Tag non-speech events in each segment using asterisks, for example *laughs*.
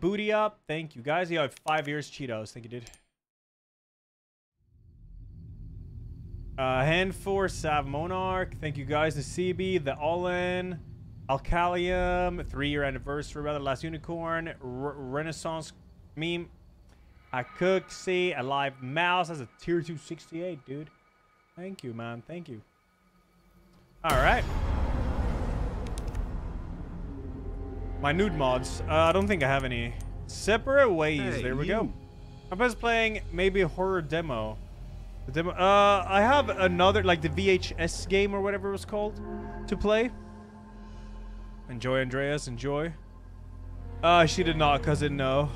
booty up. Thank you, guys. You have five years Cheetos. Thank you, dude. Uh, hand for Sav Monarch. Thank you, guys. The CB, the All-In, Alkalium, three-year anniversary, rather. Last Unicorn, Renaissance meme. I cook, see, a live mouse. That's a tier 268, dude. Thank you, man. Thank you. All right. My nude mods. Uh, I don't think I have any. Separate ways. Hey, there we you. go. I'm just playing maybe a horror demo. The demo. Uh, I have another like the VHS game or whatever it was called to play. Enjoy, Andreas. Enjoy. Uh, she did not, cousin. No.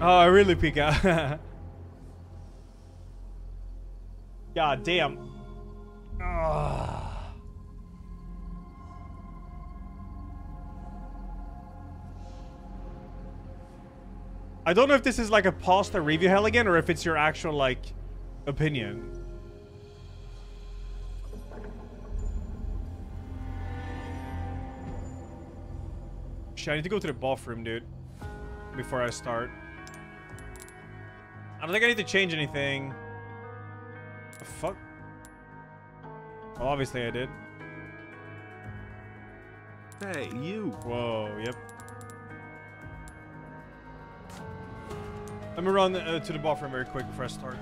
Oh, I really peek out. *laughs* God damn. I don't know if this is like a pasta review hell again or if it's your actual like opinion. Shit, I need to go to the bathroom, dude. Before I start. I don't think I need to change anything. The fuck? Well, obviously I did. Hey, you. Whoa, yep. Let me run uh, to the bathroom very quick before I start.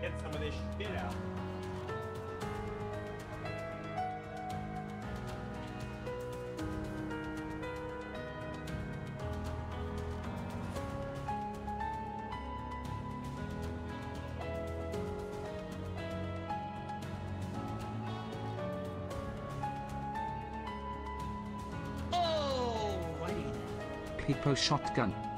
Get some of this shit out. Hippo shotgun.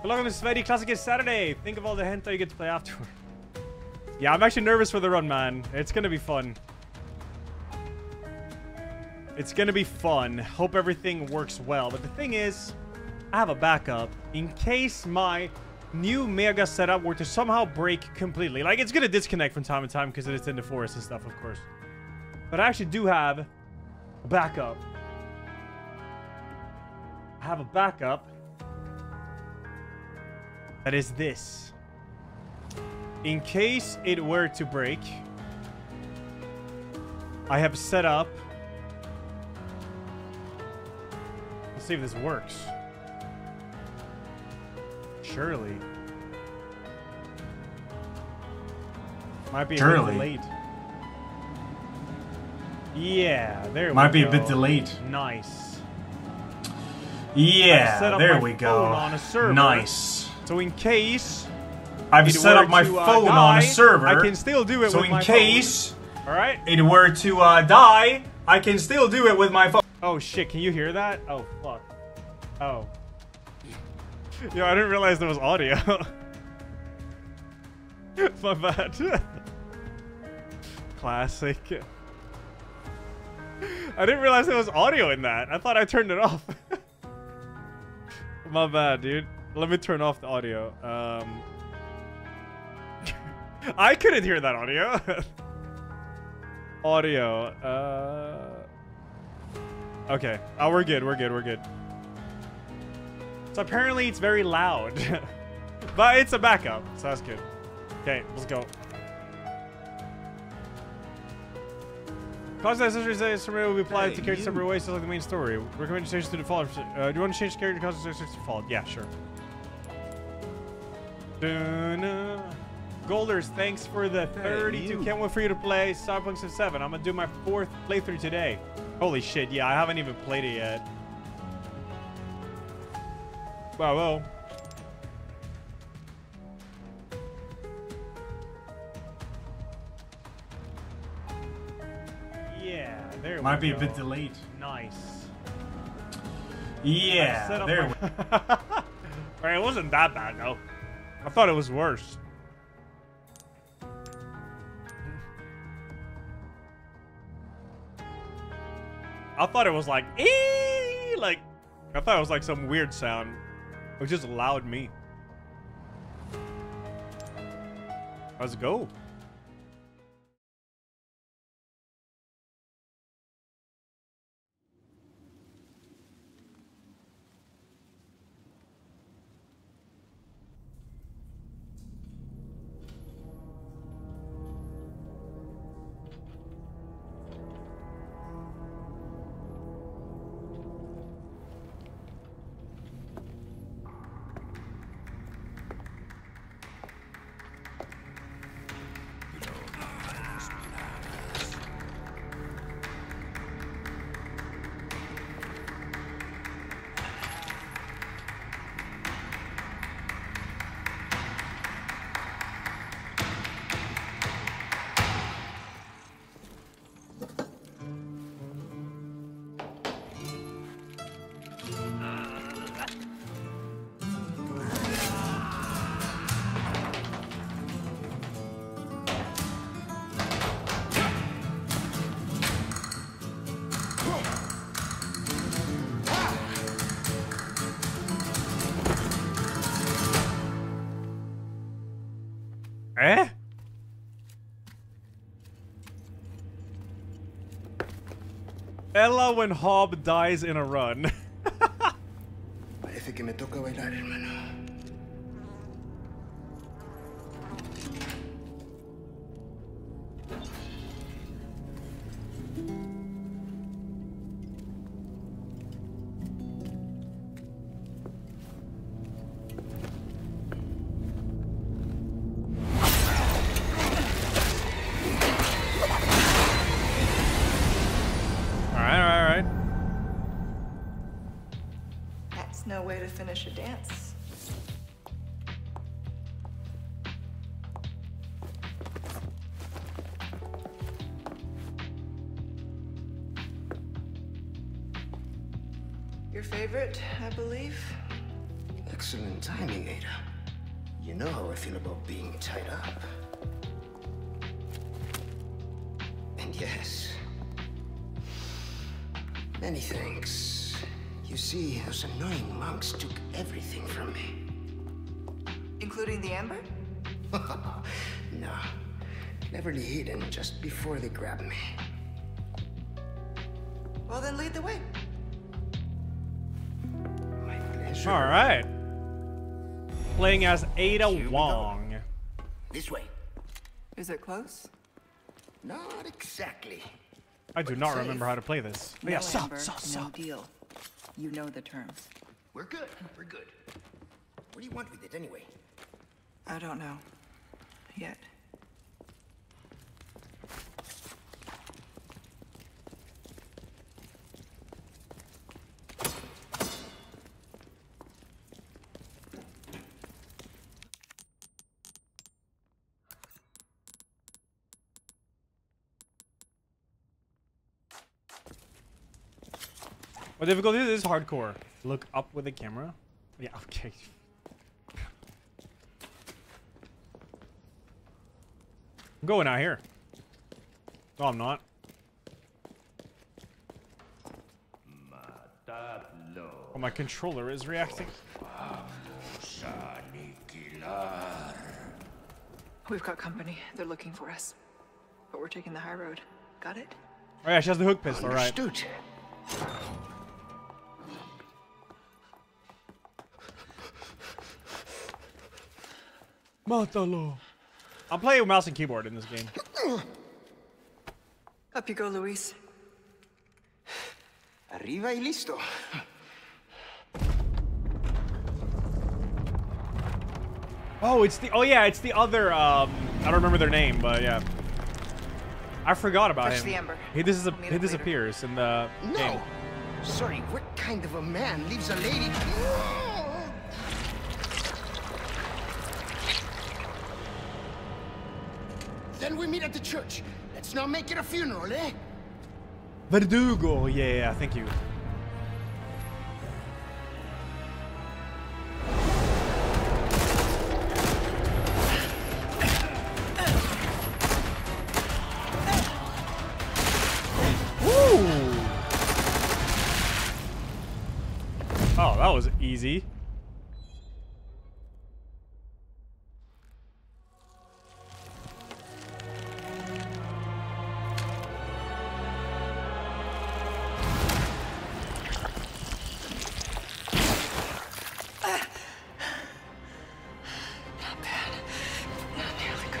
Good luck on Sveti Classic is Saturday. Think of all the hentai you get to play afterward. *laughs* Yeah, I'm actually nervous for the run, man. It's gonna be fun. It's gonna be fun. Hope everything works well. But the thing is, I have a backup in case my new Mega setup were to somehow break completely. Like, it's gonna disconnect from time to time because it's in the forest and stuff, of course. But I actually do have a backup. I have a backup that is this. In case it were to break, I have set up. Let's see if this works. Surely. Might be a Surely. bit delayed. Yeah, there we go. Might be a bit delayed. Nice. Yeah, there we go. on a server. Nice. So in case I've set up my to, uh, phone on a server. I can still do it so with in my case phone. All right. it were to uh, die, I can still do it with my phone. Oh shit! Can you hear that? Oh fuck. Oh. Yo, I didn't realize there was audio. *laughs* My bad. *laughs* Classic. I didn't realize there was audio in that. I thought I turned it off. *laughs* My bad, dude. Let me turn off the audio. Um, *laughs* I couldn't hear that audio. *laughs* audio. Uh. Okay. Oh, we're good. We're good. We're good. So apparently it's very loud. *laughs* but it's a backup, so that's good. Okay, let's go. Cause that accessories that summary will be applied Hey, to character separate ways, just like the main story. Recommend changes to default. Uh, do you want to change character cause accessories to default? Yeah, sure. Dun-na. Golders, thanks for the 32. you. Can't wait for you to play Cyberpunk 7. I'm gonna do my fourth playthrough today. Holy shit, yeah, I haven't even played it yet. Wow, well. Yeah, there Might be a bit go. delayed. Nice. Yeah, there we *laughs* Alright, it wasn't that bad though. I thought it was worse. I thought it was like ee, like I thought it was like some weird sound. It was just loud me. Let's go. Ella when Hob dies in a run. *laughs* Parece que me toca bailar, hermano. Being tied up. And yes, many thanks. You see, those annoying monks took everything from me. Including the amber? *laughs* no, cleverly hidden just before they grabbed me. Well, then lead the way. My pleasure. Alright. Playing as Ada Here we go. Wong. This way. Is it close? Not exactly. I do But not safe. remember how to play this. Oh, No yeah, sup, amber, sup, no deal. You know the terms. We're good. We're good. What do you want with it anyway? I don't know. Yet. Difficulty is this? Hardcore. Look up with the camera. Yeah, *laughs* okay. I'm going out here. No, I'm not. Oh, my controller is reacting. We've got company. They're looking for us. But we're taking the high road. Got it? Oh yeah, she has the hook pistol, right? Mátalo. I'm playing with mouse and keyboard in this game. Up you go, Luis. Arriba y listo. Oh, it's the oh yeah, it's the other um I don't remember their name, but yeah. I forgot about Touch him. the ember. He, dis- I'll he up later. disappears in the No. game. Sorry, what kind of a man leaves a lady? We meet at the church. Let's not make it a funeral, eh? Verdugo. Yeah, thank you.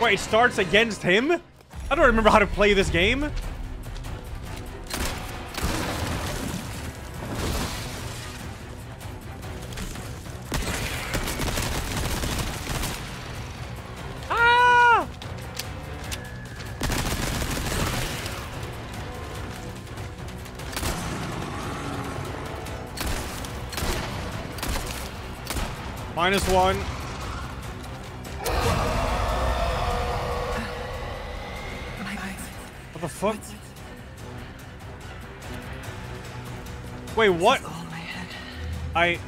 Wait, it starts against him? I don't remember how to play this game. Ah! Minus one. Fuck? Wait, what? All in my head. I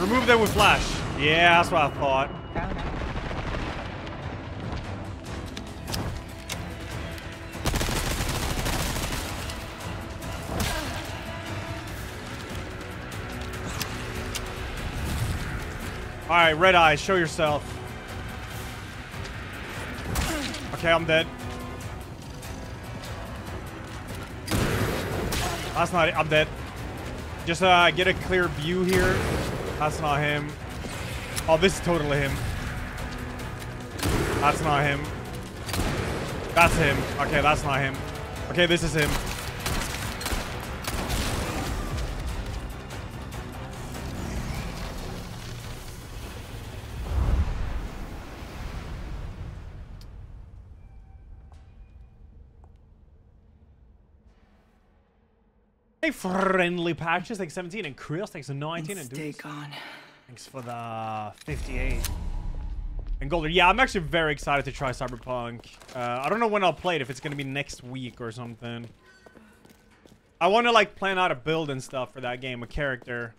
remove them with flash. Yeah, that's what I thought. All right, red eyes, show yourself. Okay, I'm dead. That's not it. I'm dead. Just uh, get a clear view here. That's not him. Oh, this is totally him. That's not him. That's him. Okay, that's not him. Okay, this is him. Friendly patches, thanks 17, and Chris, thanks 19, and Deuce, gone. thanks for the 58. And Golder, yeah, I'm actually very excited to try Cyberpunk. Uh, I don't know when I'll play it, if it's gonna be next week or something. I want to like plan out a build and stuff for that game, a character.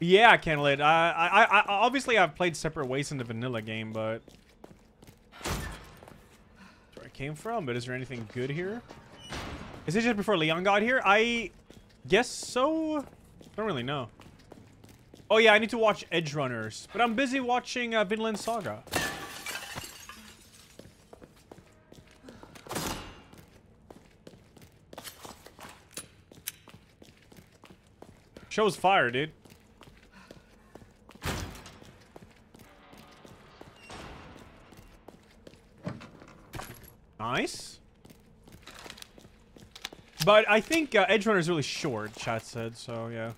Yeah. I, I, I, I obviously I've played separate ways in the vanilla game, but that's where I came from. But is there anything good here? Is it just before Leon got here? I guess so. Don't really know. Oh yeah, I need to watch Edgerunners, but I'm busy watching uh, Vinland Saga. Show's fire, dude. Nice. But I think uh, Edgerunner is really short, chat said, so yeah.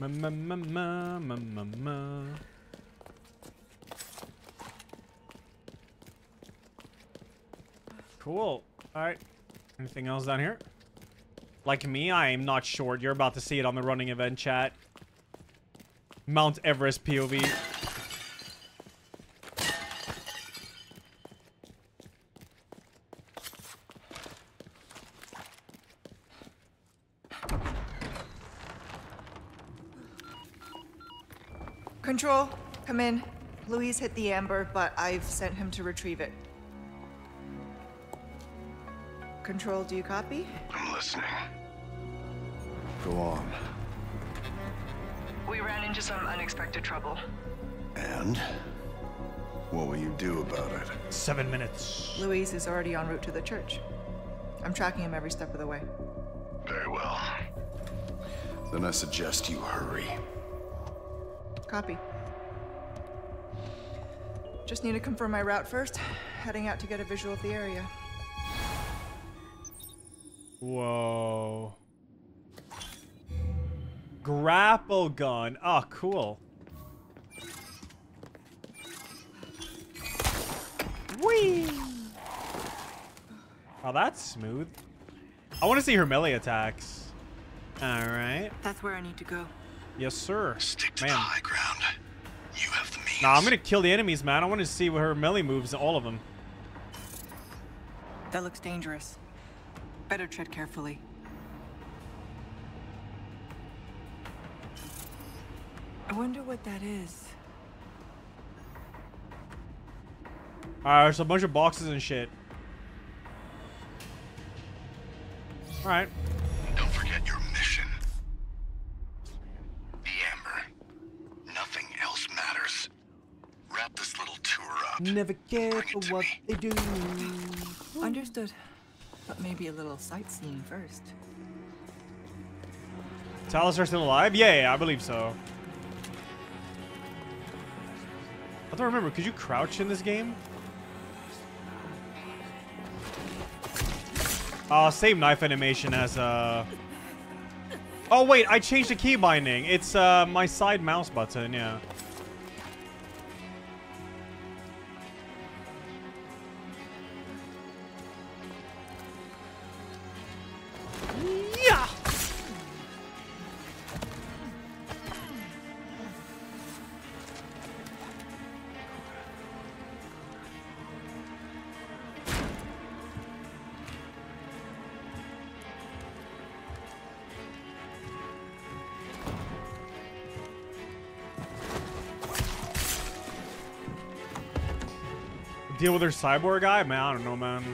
Ma ma ma. Cool. Alright. Anything else down here? Like me, I am not short. You're about to see it on the running event chat. Mount Everest POV. Control, come in. Luis hit the amber, but I've sent him to retrieve it. Control, do you copy? I'm listening. Go on. We ran into some unexpected trouble. And? What will you do about it? Seven minutes. Luis is already en route to the church. I'm tracking him every step of the way. Very well. Then I suggest you hurry. Copy. Just need to confirm my route first. Heading out to get a visual of the area. Whoa. Grapple gun. Oh, cool. Whee! Oh, that's smooth. I want to see her melee attacks. All right. That's where I need to go. Yes, sir. Stick to Man. the high ground. Nah, I'm gonna kill the enemies, man. I want to see what her melee moves, all of them. That looks dangerous. Better tread carefully. I wonder what that is. Alright, there's a bunch of boxes and shit. Alright. Never care Bring for what me. they do. Understood. But maybe a little sightseeing first. Talus still alive? Yeah, yeah, I believe so. I don't remember. Could you crouch in this game? Uh, same knife animation as, uh... Oh, wait, I changed the key binding. It's, uh, my side mouse button, yeah. Yeah! Deal with her cyborg guy? Man, I don't know, man.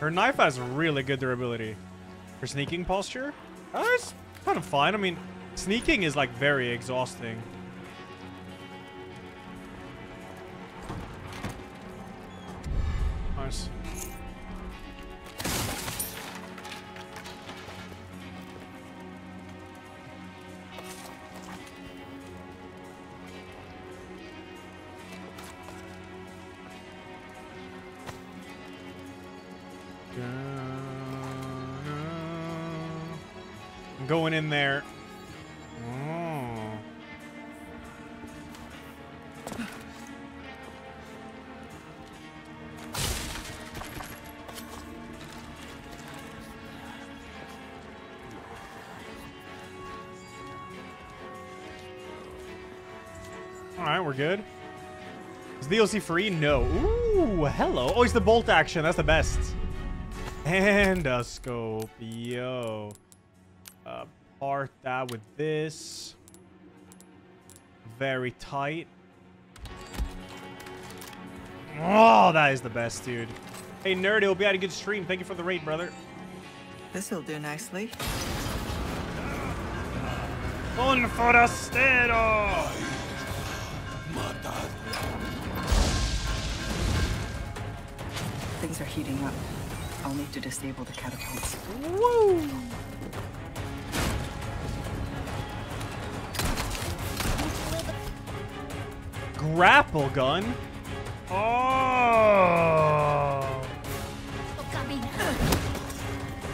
Her knife has really good durability. Her sneaking posture? It's kind of fine. I mean, sneaking is like very exhausting. Good. Is DLC free? No. Ooh, hello. Oh, it's the bolt action. That's the best. And a scope. Yo. Uh, part that with this. Very tight. Oh, that is the best, dude. Hey, Nerd, hope you had a good stream. Thank you for the raid, brother. This'll do nicely. Un forastero! Things are heating up. I'll need to disable the catapults. Woo! Grapple gun? Oh!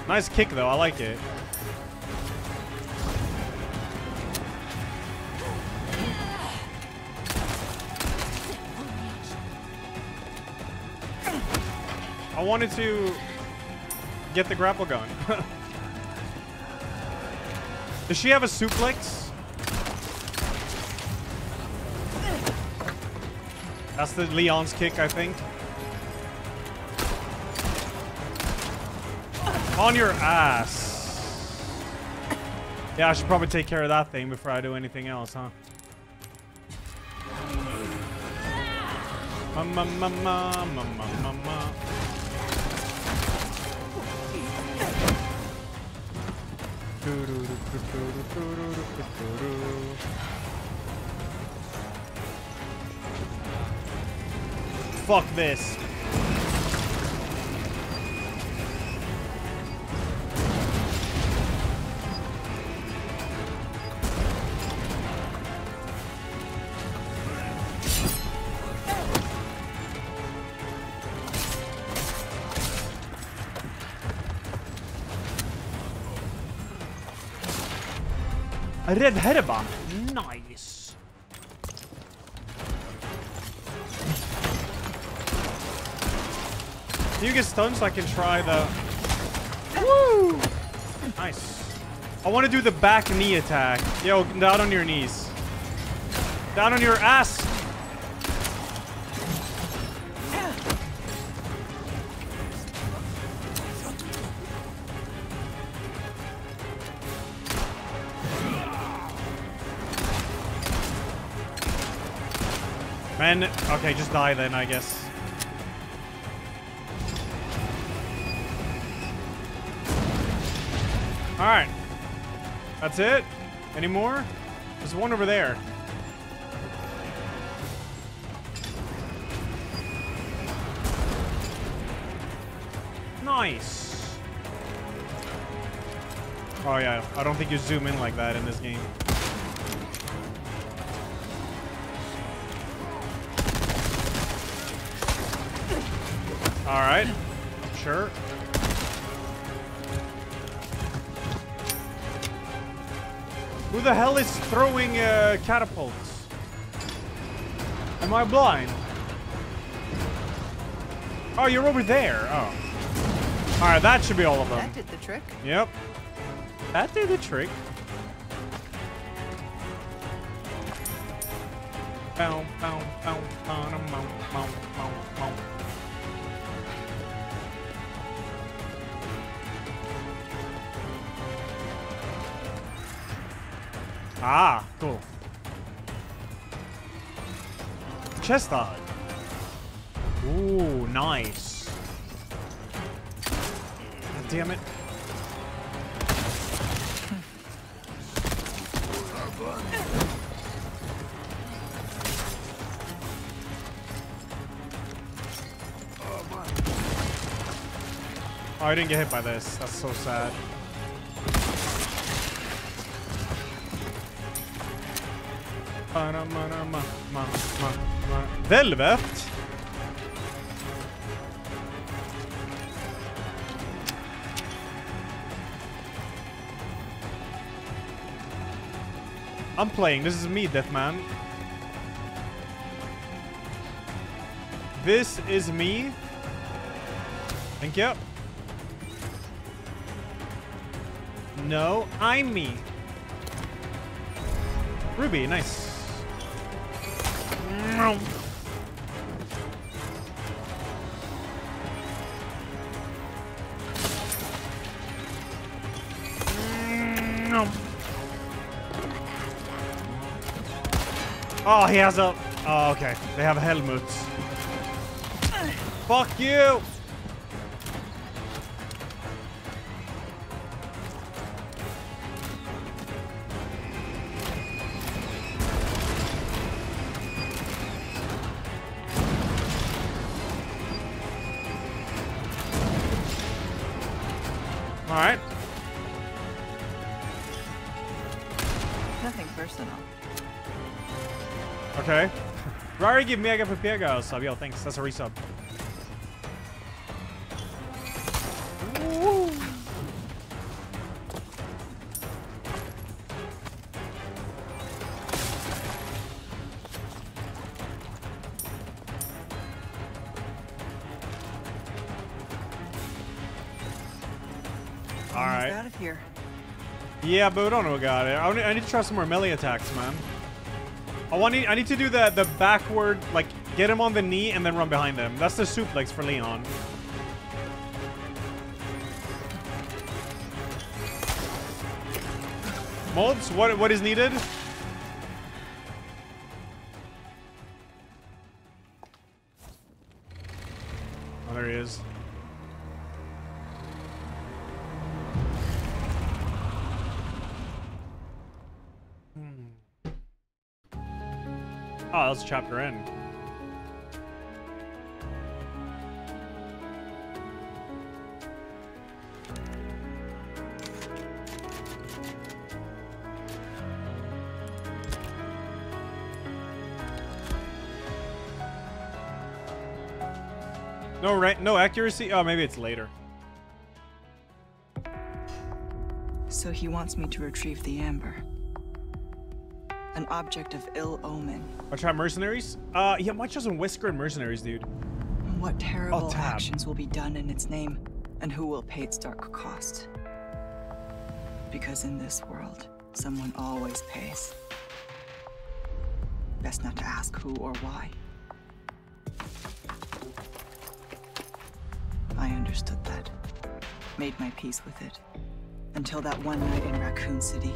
Nice kick, though. I like it. I wanted to get the grapple gun. *laughs* Does she have a suplex? That's the Leon's kick, I think. On your ass. Yeah, I should probably take care of that thing before I do anything else, huh? Ma ma ma ma ma ma ma Fuck this. Red herba. Nice. Can you get stunned so I can try the... Woo! Nice. I want to do the back knee attack. Yo, down on your knees. Down on your ass. Okay, just die then, I guess. Alright. That's it? Any more? There's one over there. Nice. Oh yeah, I don't think you zoom in like that in this game. The hell is throwing uh, catapults? Am I blind? Oh, you're over there. Oh. Alright, that should be all of them. That did the trick. Yep. That did the trick. Bow, Ah, cool. Chest dog. Ooh, nice. God damn it. Oh, I didn't get hit by this. That's so sad. Velvet? I'm playing. This is me, Deathman. This is me. Thank you. No, I'm me. Ruby, nice. Oh, he has a... Oh, okay. They have helmets. Fuck you! Rari give Mega for Piega a sub. Yo, thanks. That's a resub. All out of here. Yeah, but we don't know what got it. I need, I need to try some more melee attacks, man. I want I need to do the the backward, like get him on the knee and then run behind him. That's the suplex for Leon. Mods, what what is needed? Oh, that's chapter end. No rank, no accuracy. Oh, maybe it's later. So he wants me to retrieve the amber. An object of ill omen. I'll try mercenaries. Uh, yeah, my chosen Wesker and mercenaries, dude. What terrible actions will be done in its name, and who will pay its dark cost? Because in this world, someone always pays. Best not to ask who or why. I understood that. Made my peace with it. Until that one night in Raccoon City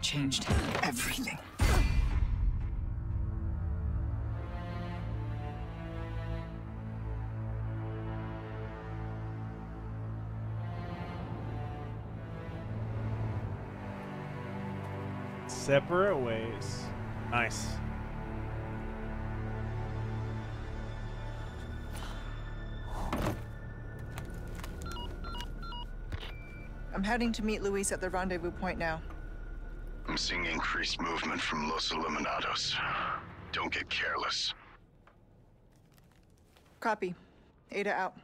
changed everything. Separate ways. Nice. I'm heading to meet Luis at the rendezvous point now. I'm seeing increased movement from Los Iluminados. Don't get careless. Copy. Ada out.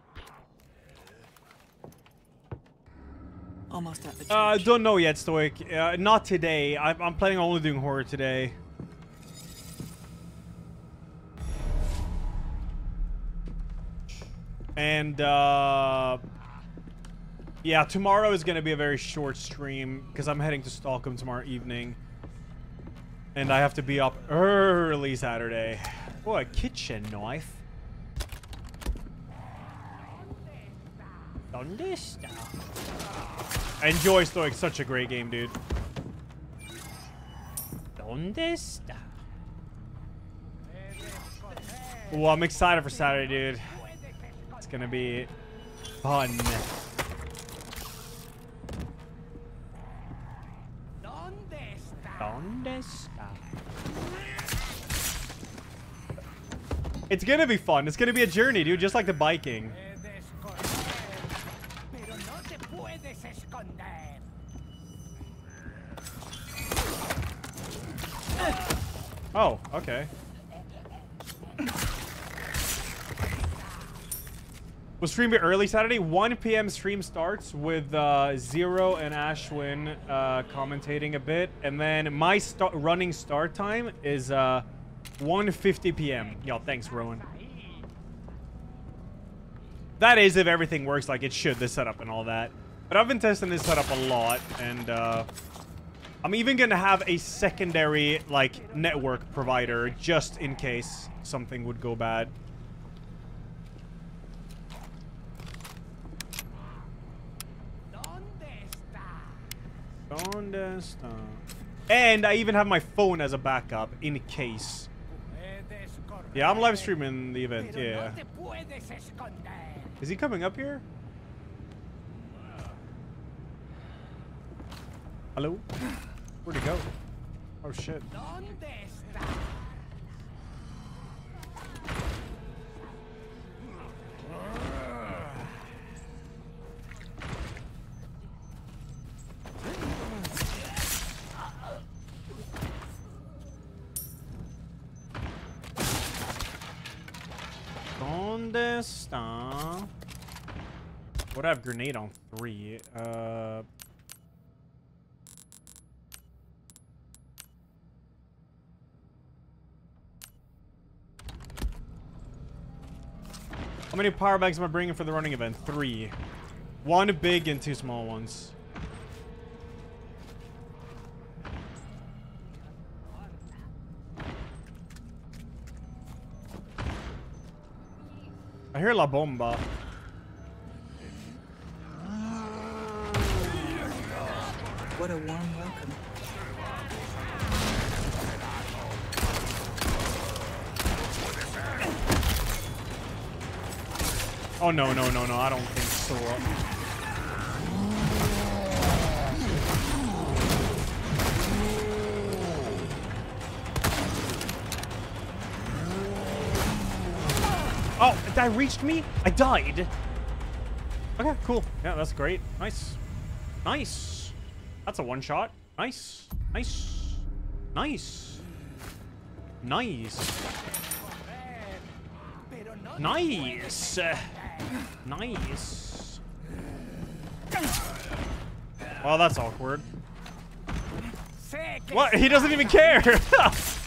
Almost at the church. Uh, don't know yet, Stoic. Uh, not today. I'm, I'm planning on only doing horror today. And, uh... Yeah, tomorrow is going to be a very short stream because I'm heading to Stockholm tomorrow evening. And I have to be up early Saturday. Oh, a kitchen knife. Enjoy Stoic, such a great game, dude. ¿Dónde está? Oh, I'm excited for Saturday, dude. It's gonna be fun. ¿Dónde? It's gonna be fun. It's gonna be a journey, dude, just like the biking. Oh, okay. We'll stream it early Saturday. 1 p.m. stream starts with uh, Zero and Ashwin uh, commentating a bit. And then my sta running start time is uh, 1.50 p.m. Yo, thanks, Rowan. That is if everything works like it should, the setup and all that. But I've been testing this setup a lot, and uh, I'm even going to have a secondary, like, network provider just in case something would go bad. ¿Dónde está? And I even have my phone as a backup in case. Yeah, I'm live streaming the event. Yeah. Is he coming up here? Hello? Where'd he go? Oh shit. ¿Dónde está? What have grenade on three? Uh. How many power bags am I bringing for the running event? Three. One big and two small ones. I hear La Bomba. What a warm welcome. Oh, no, no, no, no. I don't think so. Oh, that reached me? I died. Okay, cool. Yeah, that's great. Nice. Nice. That's a one shot. Nice. Nice. Nice. Nice. Nice. Nice. Well, that's awkward. What? He doesn't even care. *laughs* *laughs*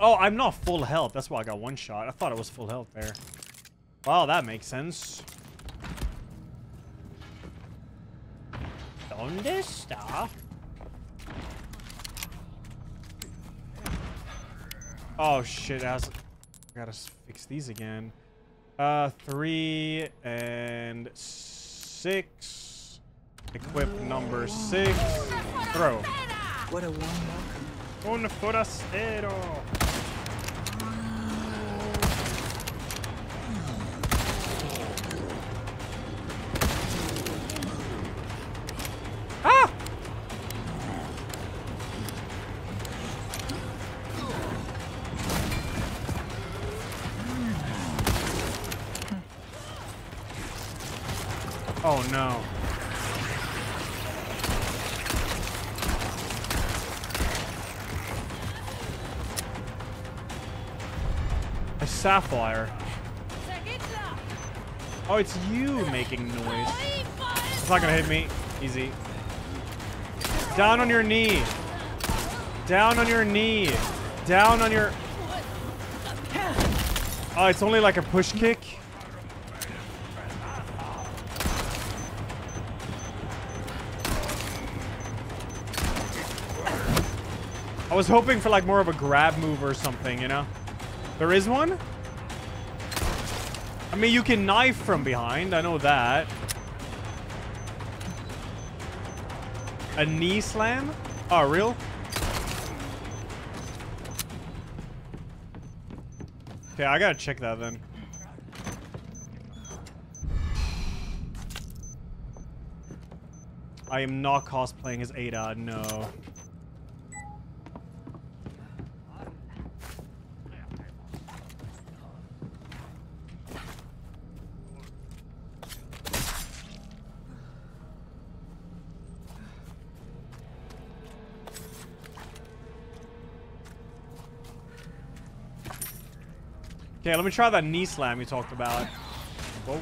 oh, I'm not full health. That's why I got one shot. I thought it was full health there. Wow, that makes sense. ¿Dónde está? Oh shit, I, I gotta fix these again. Uh, three and six. Equip number six. Throw. What a warm welcome. Un forastero. Sapphire. Oh, it's you making noise. It's not gonna hit me. Easy. Down on your knee. Down on your knee. Down on your... Oh, it's only like a push kick. I was hoping for like more of a grab move or something, you know? There is one? I mean, you can knife from behind. I know that. A knee slam? Oh, real? Okay, I gotta check that then. I am not cosplaying as Ada, no. Okay, let me try that knee slam you talked about. Whoa.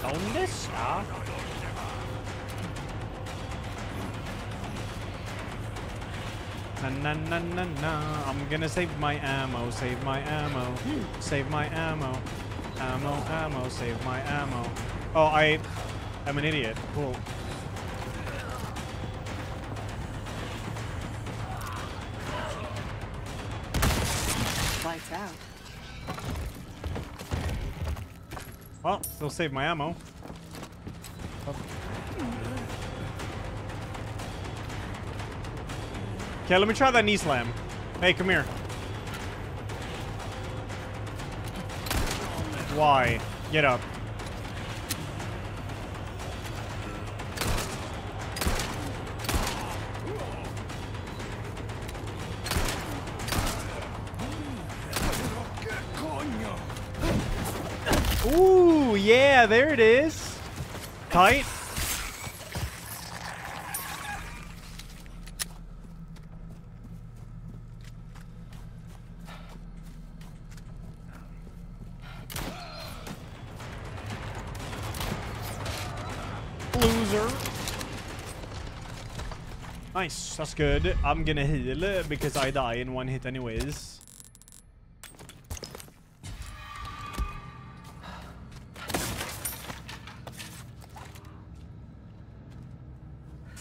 ¿Dónde está? Ah. Na na na na na. I'm gonna save my ammo, save my ammo, save my ammo, ammo, ammo, save my ammo. Oh, I am an idiot. Cool. Out. Well, still save my ammo. Okay, let me try that knee slam. Hey, come here. Why? Get up. Yeah, there it is. Tight. Loser. Nice, that's good. I'm gonna heal uh, because I die in one hit anyways.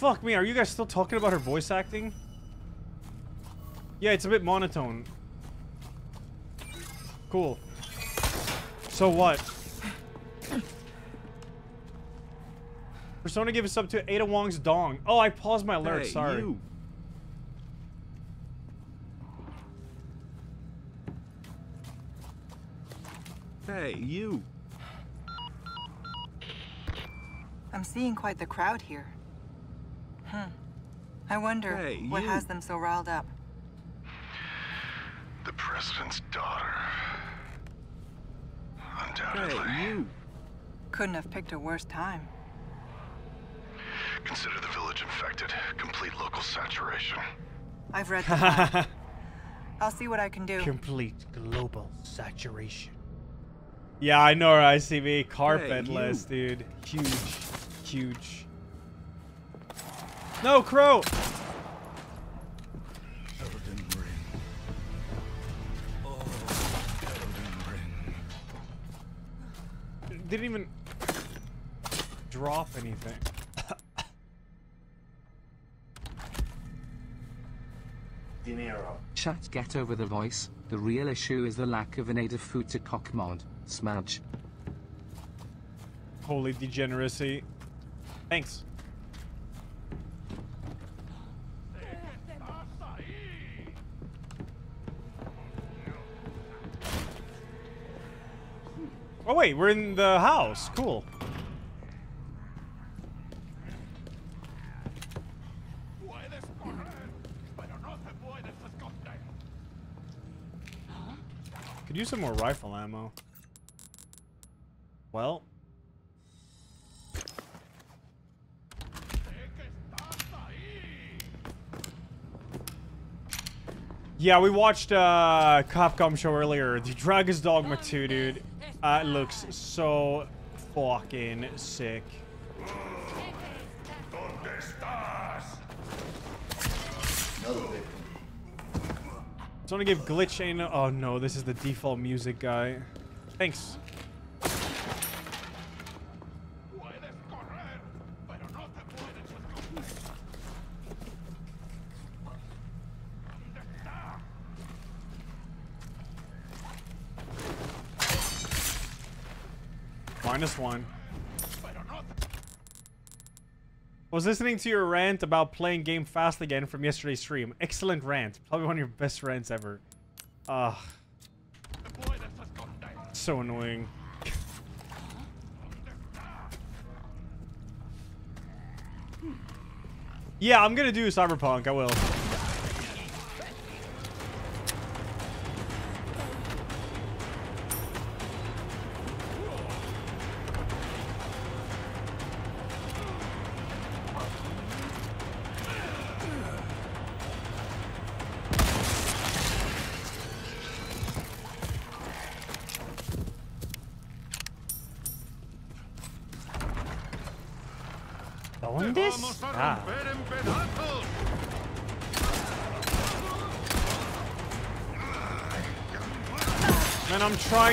Fuck me, are you guys still talking about her voice acting? Yeah, it's a bit monotone. Cool. So what? Persona gave us up to Ada Wong's dong. Oh, I paused my alert, Hey, sorry. you. Hey, you. I'm seeing quite the crowd here. Hmm. I wonder Hey, what you. has them so riled up. The president's daughter. Undoubtedly. Hey, you. Couldn't have picked a worse time. Consider the village infected. Complete local saturation. I've read the *laughs* plan. I'll see what I can do. Complete global saturation. Yeah, I know, ICB. Carpetless, you. dude. Huge. Huge. No, Crow! Elden Ring. Oh, Elden Ring. Didn't even drop anything. Chat get over the voice. The real issue is the lack of a native food to cock mod. Smudge. Holy degeneracy. Thanks. Oh wait, we're in the house. Cool. Could use some more rifle ammo. Well. Yeah, we watched uh Capcom show earlier. The Dragon's Dogma 2, dude. Uh, looks so fucking sick. Someone give glitch ain't Oh no, this is the default music guy. Thanks. Minus one. Was listening to your rant about playing game fast again from yesterday's stream. Excellent rant. Probably one of your best rants ever. Ugh. So annoying. yeah, I'm gonna do Cyberpunk. I will.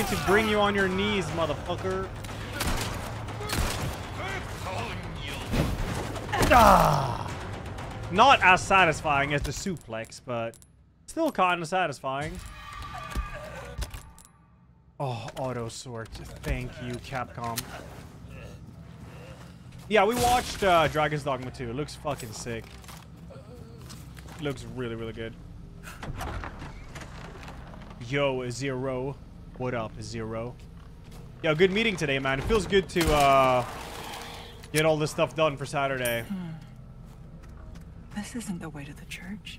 Trying to bring you on your knees, motherfucker. Ah! Not as satisfying as the suplex, but still kind of satisfying. Oh, auto sort. Thank you, Capcom. Yeah, we watched uh, Dragon's Dogma 2. It looks fucking sick. It looks really, really good. Yo, Zero. What up, Zero? Yo, good meeting today, man. It feels good to uh, get all this stuff done for Saturday. This isn't the way to the church.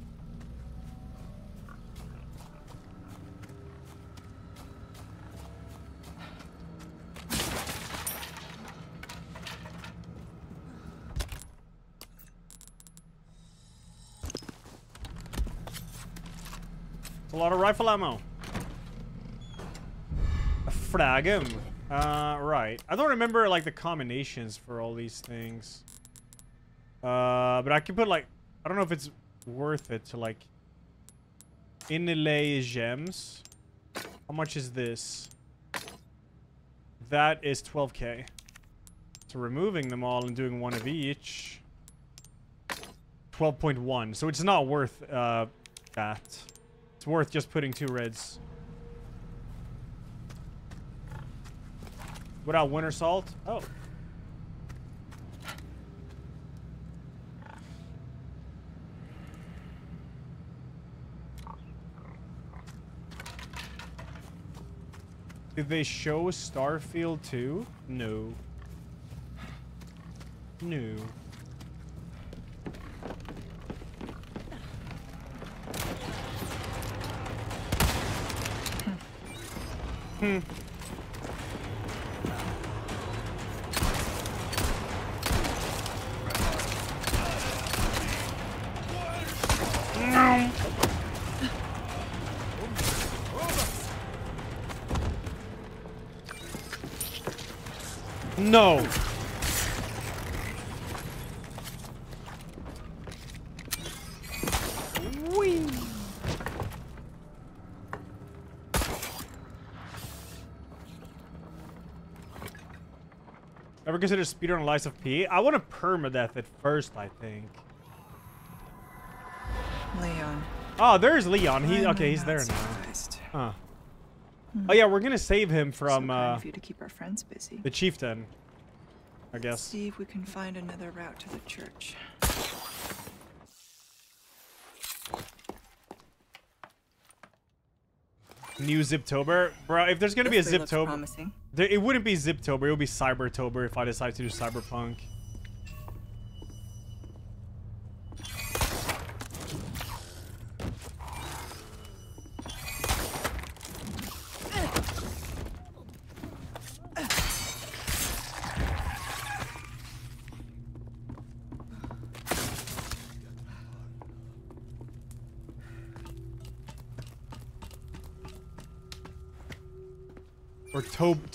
It's a lot of rifle ammo. A fragum. Uh, right. I don't remember, like, the combinations for all these things. Uh, but I can put, like... I don't know if it's worth it to, like... Inlay gems. How much is this? That is 12k. So removing them all and doing one of each... 12.1. So it's not worth, uh, that. It's worth just putting two reds. Without winter salt? Oh. Did they show Starfield 2? No. No. Hmm. No. Whee. Ever consider speedrun Lies of P? I want to permadeath at first, I think. Leon. Oh, there's Leon. He okay, he's not there now. surprised. Huh. Oh yeah, we're gonna save him from kind uh, of you to keep our friends busy. the chieftain. I Let's guess. see if we can find another route to the church. New Ziptober, bro. If there's gonna be a This way looks Ziptober, there, it wouldn't be Ziptober. It would be Cybertober if I decide to do Cyberpunk.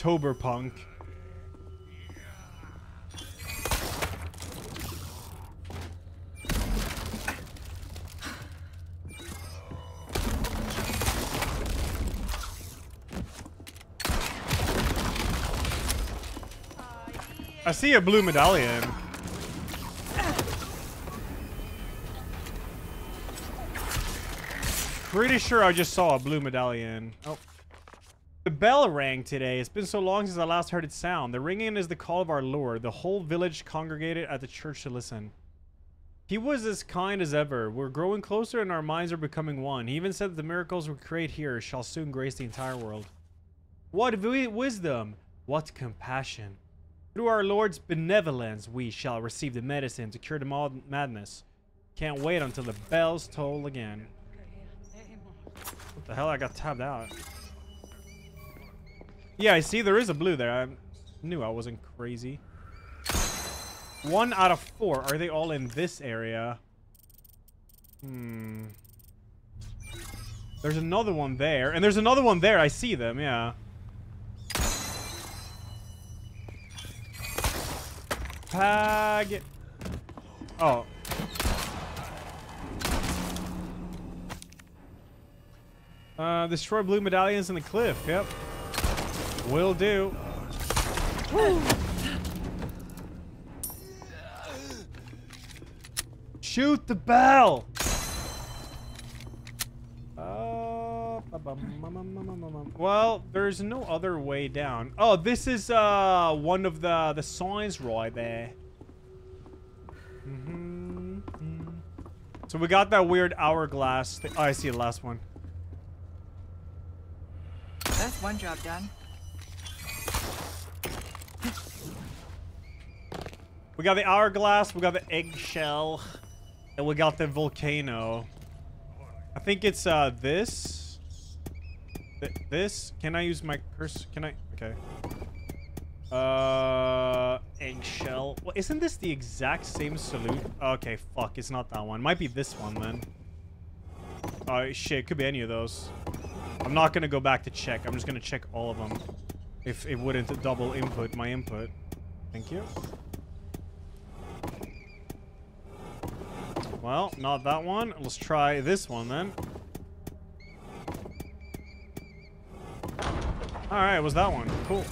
To Toberpunk. I see a blue medallion. Pretty sure I just saw a blue medallion. Oh. Bell rang today. It's been so long since I last heard its sound. The ringing is the call of our Lord. The whole village congregated at the church to listen. He was as kind as ever. We're growing closer and our minds are becoming one. He even said that the miracles we create here shall soon grace the entire world. What wi- wisdom! What compassion! Through our Lord's benevolence, we shall receive the medicine to cure the mad- madness. Can't wait until the bells toll again. What the hell? I got tabbed out. Yeah, I see there is a blue there. I knew I wasn't crazy. One out of four. Are they all in this area? Hmm. There's another one there. And there's another one there. I see them, yeah. Pag. Oh. Uh, destroy blue medallions in the cliff. Yep. Will do. Shoot the bell. Uh, well, there's no other way down. Oh, this is uh one of the the signs right there. Mhm, mhm. So we got that weird hourglass. Oh, I see the last one. That's one job done. We got the hourglass, we got the eggshell, and we got the volcano. I think it's uh this. Th this. Can I use my curse? Can I? Okay. Uh, eggshell. Well, isn't this the exact same salute? Okay, fuck. It's not that one. Might be this one then. Oh shit, could be any of those. I'm not gonna go back to check. I'm just gonna check all of them. If it wouldn't double input my input. Thank you. Well, not that one. Let's try this one then. Alright, was that one. Cool.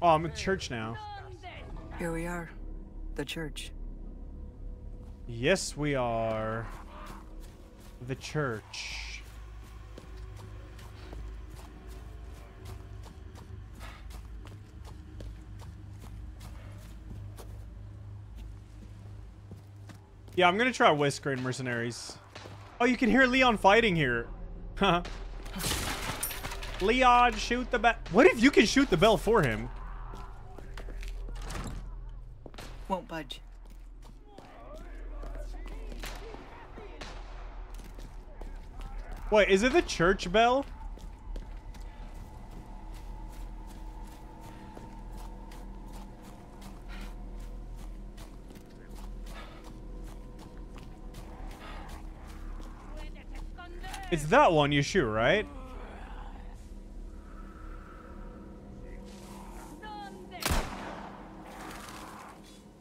Oh, I'm at church now. Here we are. The church. Yes, we are. The church. Yeah, I'm gonna try Wesker and Mercenaries. Oh, you can hear Leon fighting here. Huh. Leon, shoot the bell. What if you can shoot the bell for him? Won't budge. Wait, is it the church bell? It's that one you shoot, right?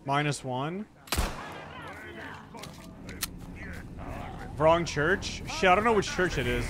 Minus one. Wrong church? Shit, I don't know which church it is.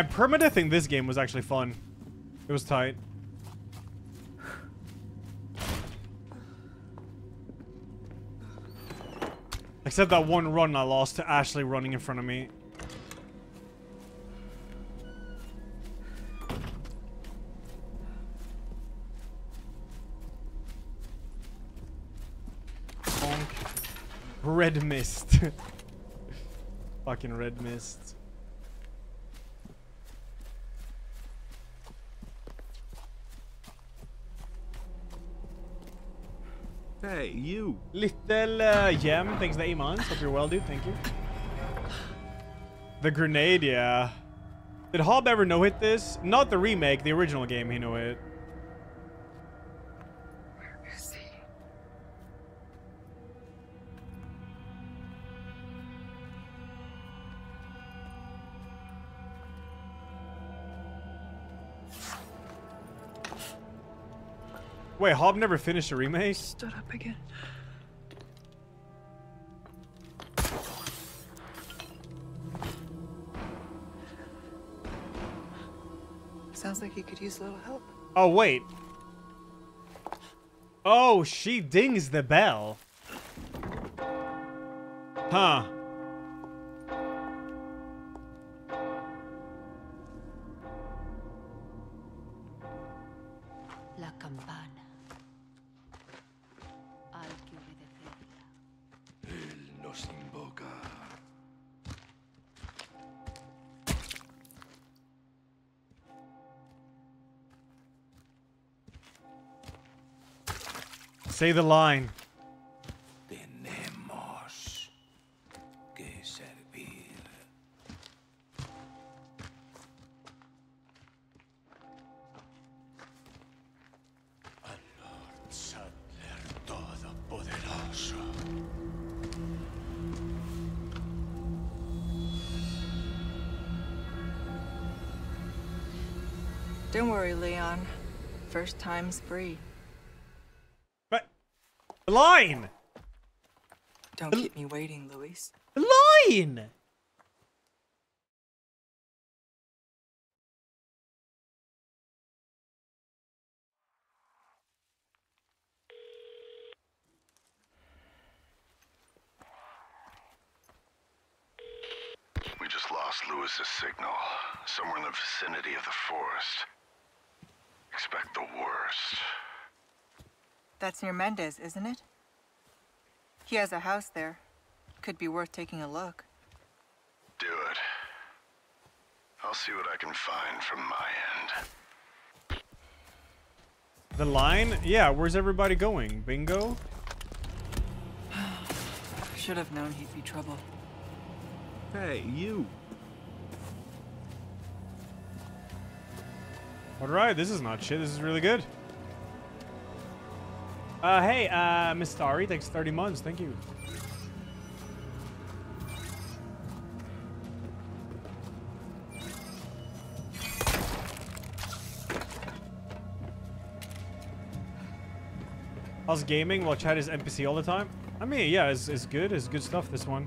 Man, permadeath in this game was actually fun. It was tight. Except that one run I lost to Ashley running in front of me. Red mist. *laughs* Fucking red mist. Hey, you. Little uh, gem, thanks for the eight months. Hope you're well, dude. Thank you. The grenade, yeah. Did Hob ever no hit this? Not the remake, the original game he no Wait, Hob never finished a remake? Stood up again. Sounds like he could use a little help. Oh, wait. Oh, she dings the bell. Huh. Say the line. Tenemos que servir. Al Lord Saddler Todopoderoso. Don't worry, Leon. First time's free. But the line. Don't keep me waiting, Luis. The line. We just lost Luis's signal. Somewhere in the vicinity of the forest. Expect the worst. That's near Mendez, isn't it? He has a house there. Could be worth taking a look. Do it. I'll see what I can find from my end. The line? Yeah, where's everybody going? Bingo? *sighs* Should have known he'd be trouble. Hey, you. Alright, this is not shit. This is really good. Uh, hey, uh, Miss thanks 30 months. Thank you. How's gaming while chat is NPC all the time? I mean, yeah, it's, it's good. It's good stuff, this one.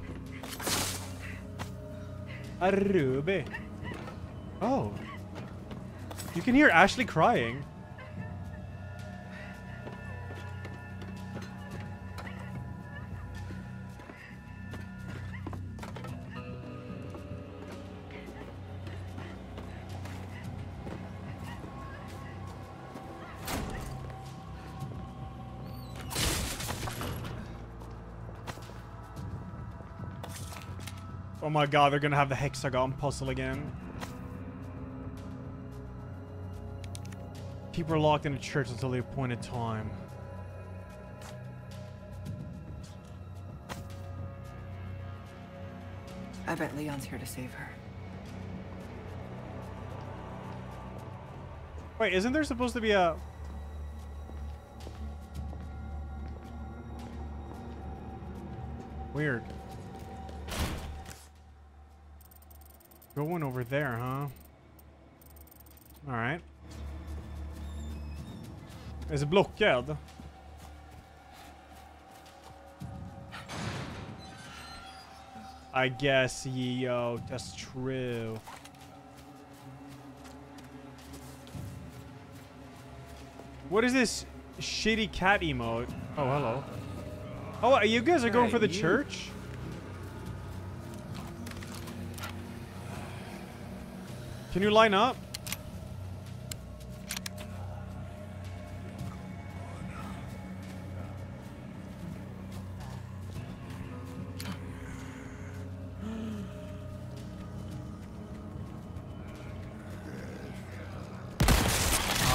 Arube. Oh. You can hear Ashley crying. My god, they're gonna have the hexagon puzzle again. People are locked in a church until the appointed time. I bet Leon's here to save her. Wait, isn't there supposed to be a... Weird. Over there, huh? Alright. Is it blockad? I guess, yo, that's true. What is this shitty cat emote? Oh, hello. Oh, you guys are going for the church? Can you line up?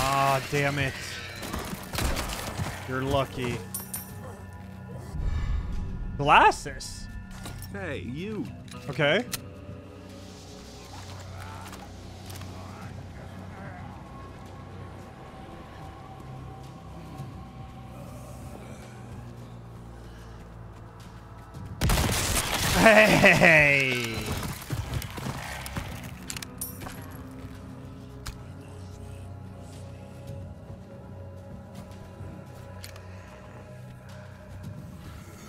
Ah, damn it. You're lucky. Glasses? Hey, you. Okay. Hey!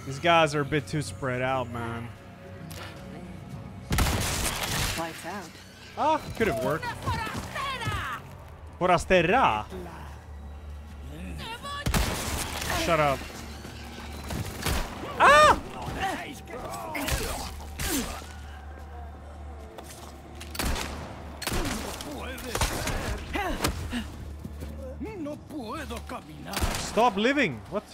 These guys are a bit too spread out, man. Lights out. Ah, could have worked. Forastera. Shut up. Stop living. What?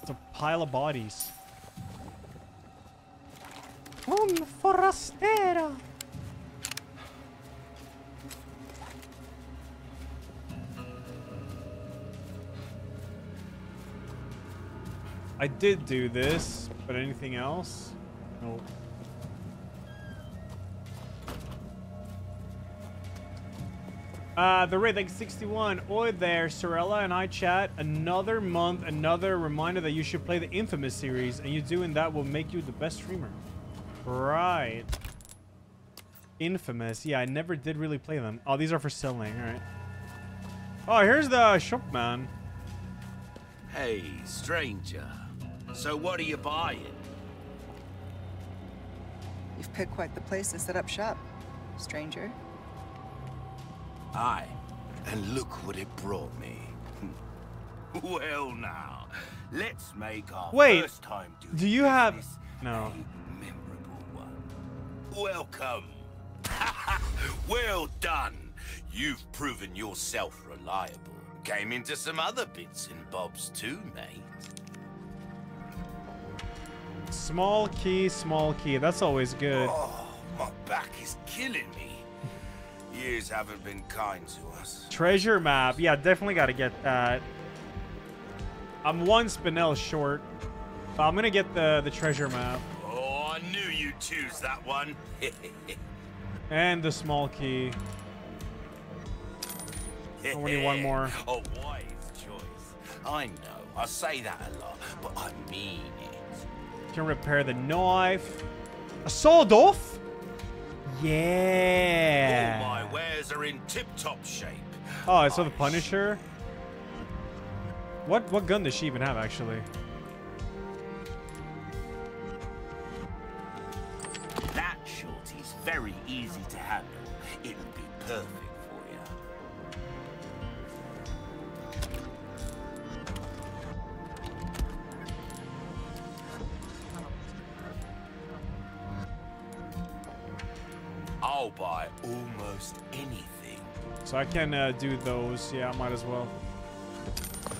It's a pile of bodies. Un forastero. I did do this, but anything else? Nope. Uh, the raid, like 61. Oi there, Sorella and I chat. Another month, another reminder that you should play the Infamous series, and you doing that will make you the best streamer. Right. Infamous. Yeah, I never did really play them. Oh, these are for selling. All right. Oh, here's the shop, man. Hey, stranger. So what are you buying? You've picked quite the place to set up shop, stranger. Aye. And look what it brought me. *laughs* well now, let's make our Wait, first time doing do you have- business No. memorable one. Welcome. *laughs* well done. You've proven yourself reliable. Came into some other bits and bobs too, mate. Small key, small key. That's always good. Oh, my back is killing me. Years haven't been kind to us. Treasure map. Yeah, definitely got to get that. I'm one spinel short. But I'm going to get the, the treasure map. Oh, I knew you'd choose that one. *laughs* And the small key. Only one *laughs* more. A wise choice. I know. I say that a lot, but I mean it. Can repair the knife. A sword off? All Yeah. my wares are in tip-top shape. Oh, I saw the Punisher. What what gun does she even have, actually? That shorty's very easy to handle. It'll be perfect I'll buy almost anything. So I can uh, do those. Yeah, I might as well.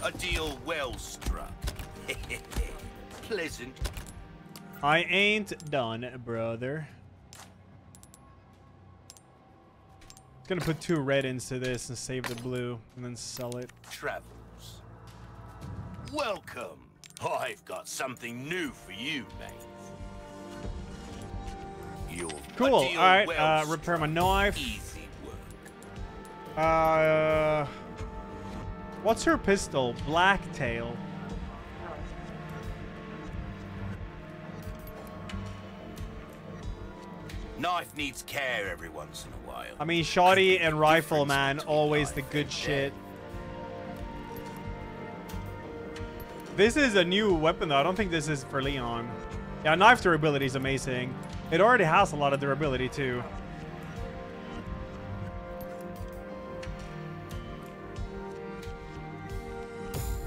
A deal well struck. *laughs* pleasant. I ain't done, brother. Gonna put two red into this and save the blue, and then sell it. Travels. Welcome. I've got something new for you, mate. You're Cool. All right. well Uh, repair my knife. Easy work. Uh, what's her pistol? Blacktail. Knife needs care every once in a while. I mean, shoddy and rifle, man, always the good shit. This is a new weapon, though. I don't think this is for Leon. Yeah, knife durability is amazing. It already has a lot of durability, too.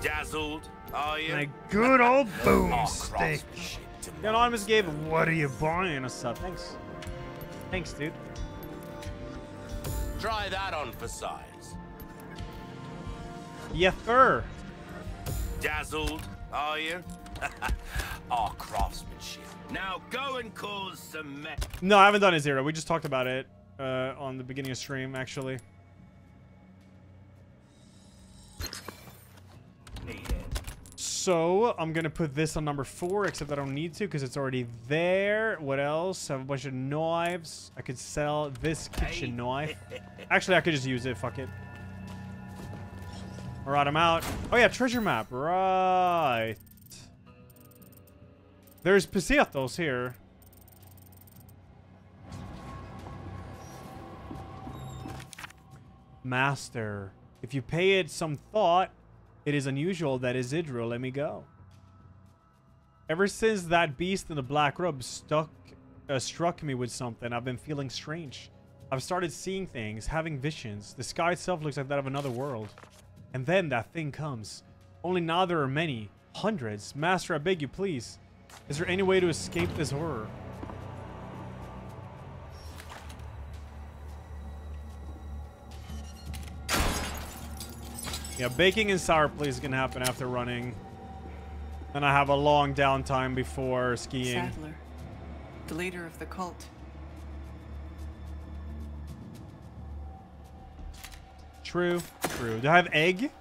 Dazzled, are you? My good old *laughs* boomstick. craftsmanship to The anonymous gave, what are you buying? A sub. Thanks. Thanks, dude. Try that on for size. Yes, sir. Dazzled, are you? *laughs* Our craftsmanship. Now go and cause some me- No, I haven't done a zero. We just talked about it uh, on the beginning of stream, actually. So, I'm going to put this on number four, except I don't need to because it's already there. What else? I have a bunch of knives. I could sell this kitchen knife. Actually, I could just use it. Fuck it. All right, I'm out. Oh, yeah, treasure map. Right. There's pesetas here. Master, if you pay it some thought, it is unusual that Isidro let me go. Ever since that beast in the black robe stuck, uh, struck me with something, I've been feeling strange. I've started seeing things, having visions. The sky itself looks like that of another world. And then that thing comes. Only now there are many, hundreds. Master, I beg you, please. Is there any way to escape this horror? Yeah, baking and sour please is gonna happen after running. And I have a long downtime before skiing. Saddler, the leader of the cult. True, true. Do I have egg?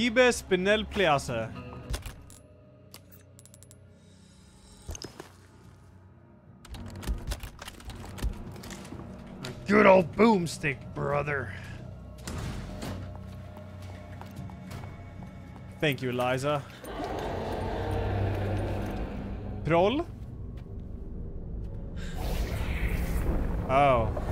Gibes Pinel Plaza. Good old boomstick, brother. Thank you, Eliza. Troll? Oh.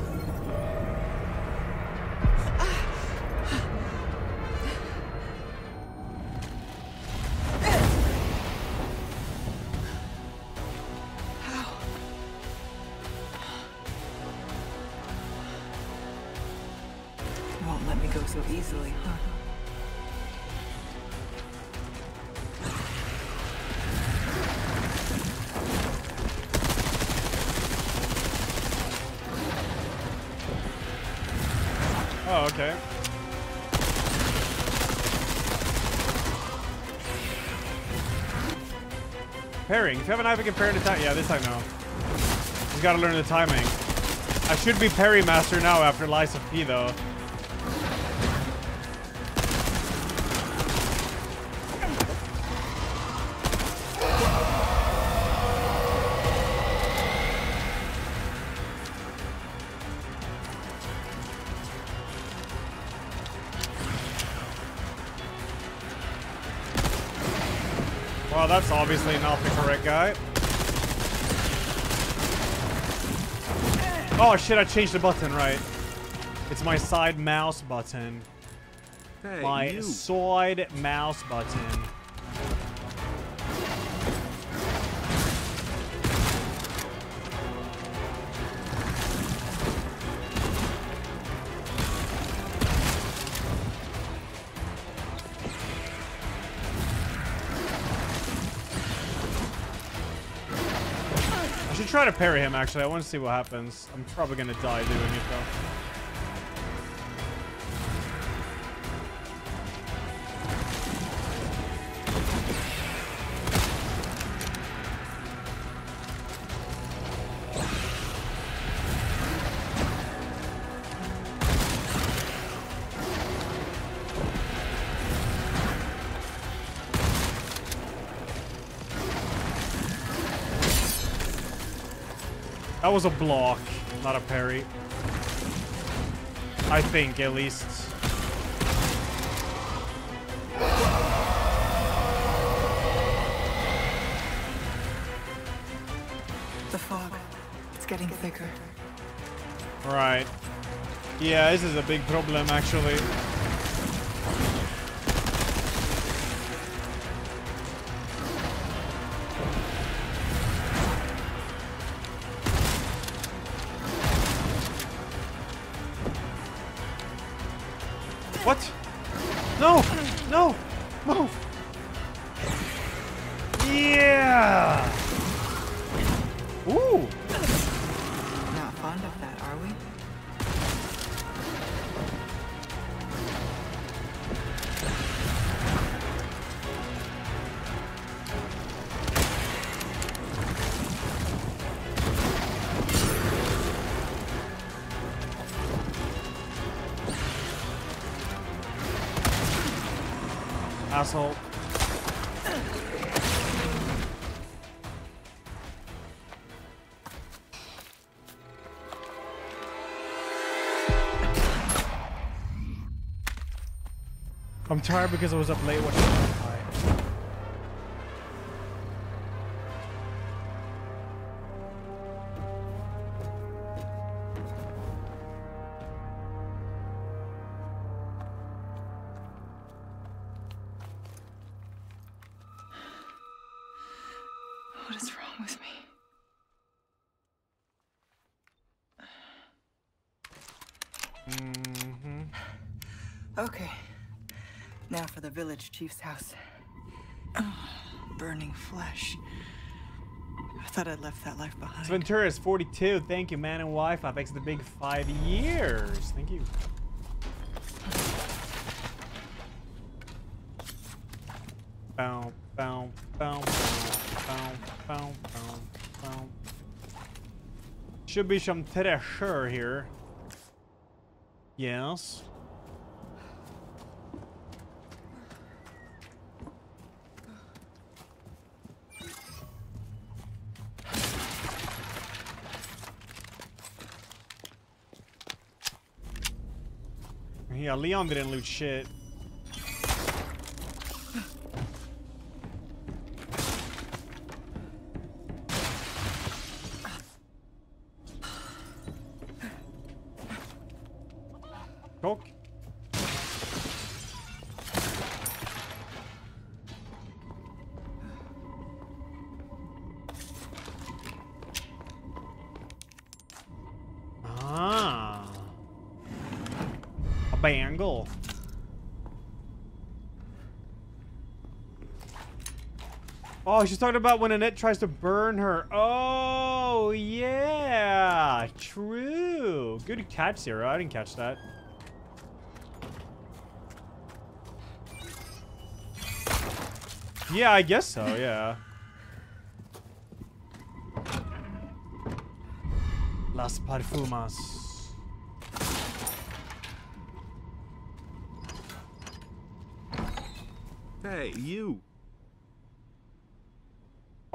Pairing. If you have an knife, you can pair the time. Yeah, this I know. You gotta learn the timing. I should be parry master now after Lies of P, though. Well, that's obviously not the correct guy. Oh shit, I changed the button, right. It's my side mouse button. Hey, my you. side mouse button. Try to parry him, actually. I want to see what happens. I'm probably going to die doing it, though. That was a block, not a parry. I think, at least. The fog. It's getting thicker. Right. Yeah, this is a big problem, actually. I'm tired because I was up late watching chief's house. Ugh, burning flesh. I thought I'd left that life behind. Venturas 42. Thank you, man and wife. I've the big five years. Thank you. Bow, bow, bow, bow, bow, bow, bow. Should be some treasure here. Yes. Yeah, Leon didn't loot shit. Oh, she's talking about when Annette tries to burn her. Oh, yeah. True. Good catch, Zero. I didn't catch that. Yeah, I guess so, yeah. Las Parfumas. Hey, you.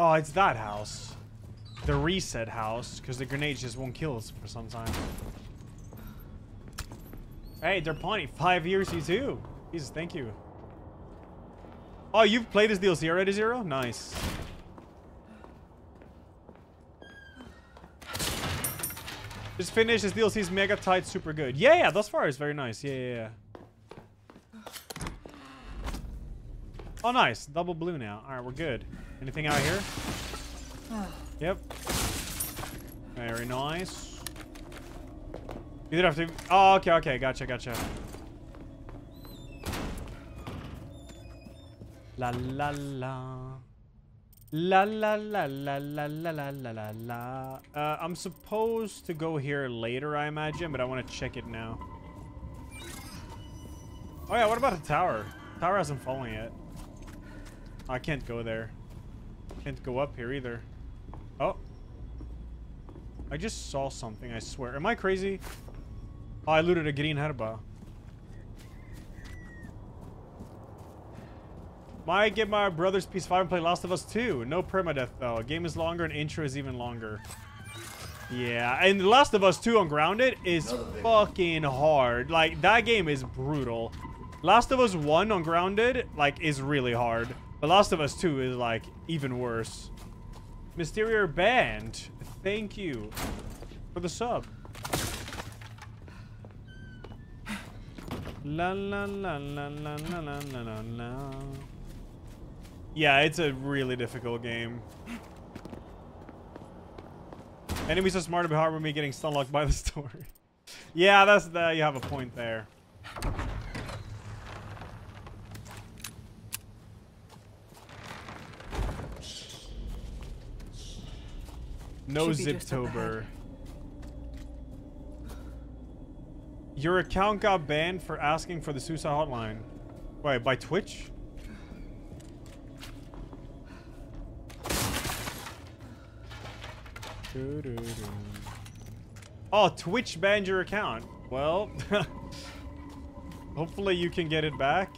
Oh, it's that house. The reset house, because the grenades just won't kill us for some time. Hey, Derpani, five years you too. Jesus, thank you. Oh, you've played this DLC already, Zero? Nice. Just finished. This DLC is mega tight, super good. Yeah, yeah, thus far it's very nice. Yeah, yeah, yeah. Oh, nice. Double blue now. All right, we're good. Anything out here? *sighs* Yep. Very nice. You did have to... Oh, okay, okay. Gotcha, gotcha. La la la. La la la la la la la la la la. Uh, I'm supposed to go here later, I imagine, but I want to check it now. Oh yeah, what about the tower? Tower hasn't fallen yet. I can't go there. Can't go up here either. Oh. I just saw something, I swear. Am I crazy? Oh, I looted a green herba. Might get my brother's PS5 and play Last of Us 2. No permadeath though. Game is longer and intro is even longer. Yeah, and The Last of Us 2 on Grounded is fucking hard. Like, that game is brutal. Last of Us 1 on Grounded, like, is really hard. But Last of Us 2 is, like, even worse. Mysterior Band, thank you for the sub. La la la la la la la la la. Yeah, it's a really difficult game. Enemies are smart about harming me getting stun locked by the *laughs* story. yeah, that's the you have a point there. No Should be just up Ziptober. Your account got banned for asking for the suicide hotline. Wait, by Twitch? Oh, Twitch banned your account. Well, *laughs* hopefully you can get it back.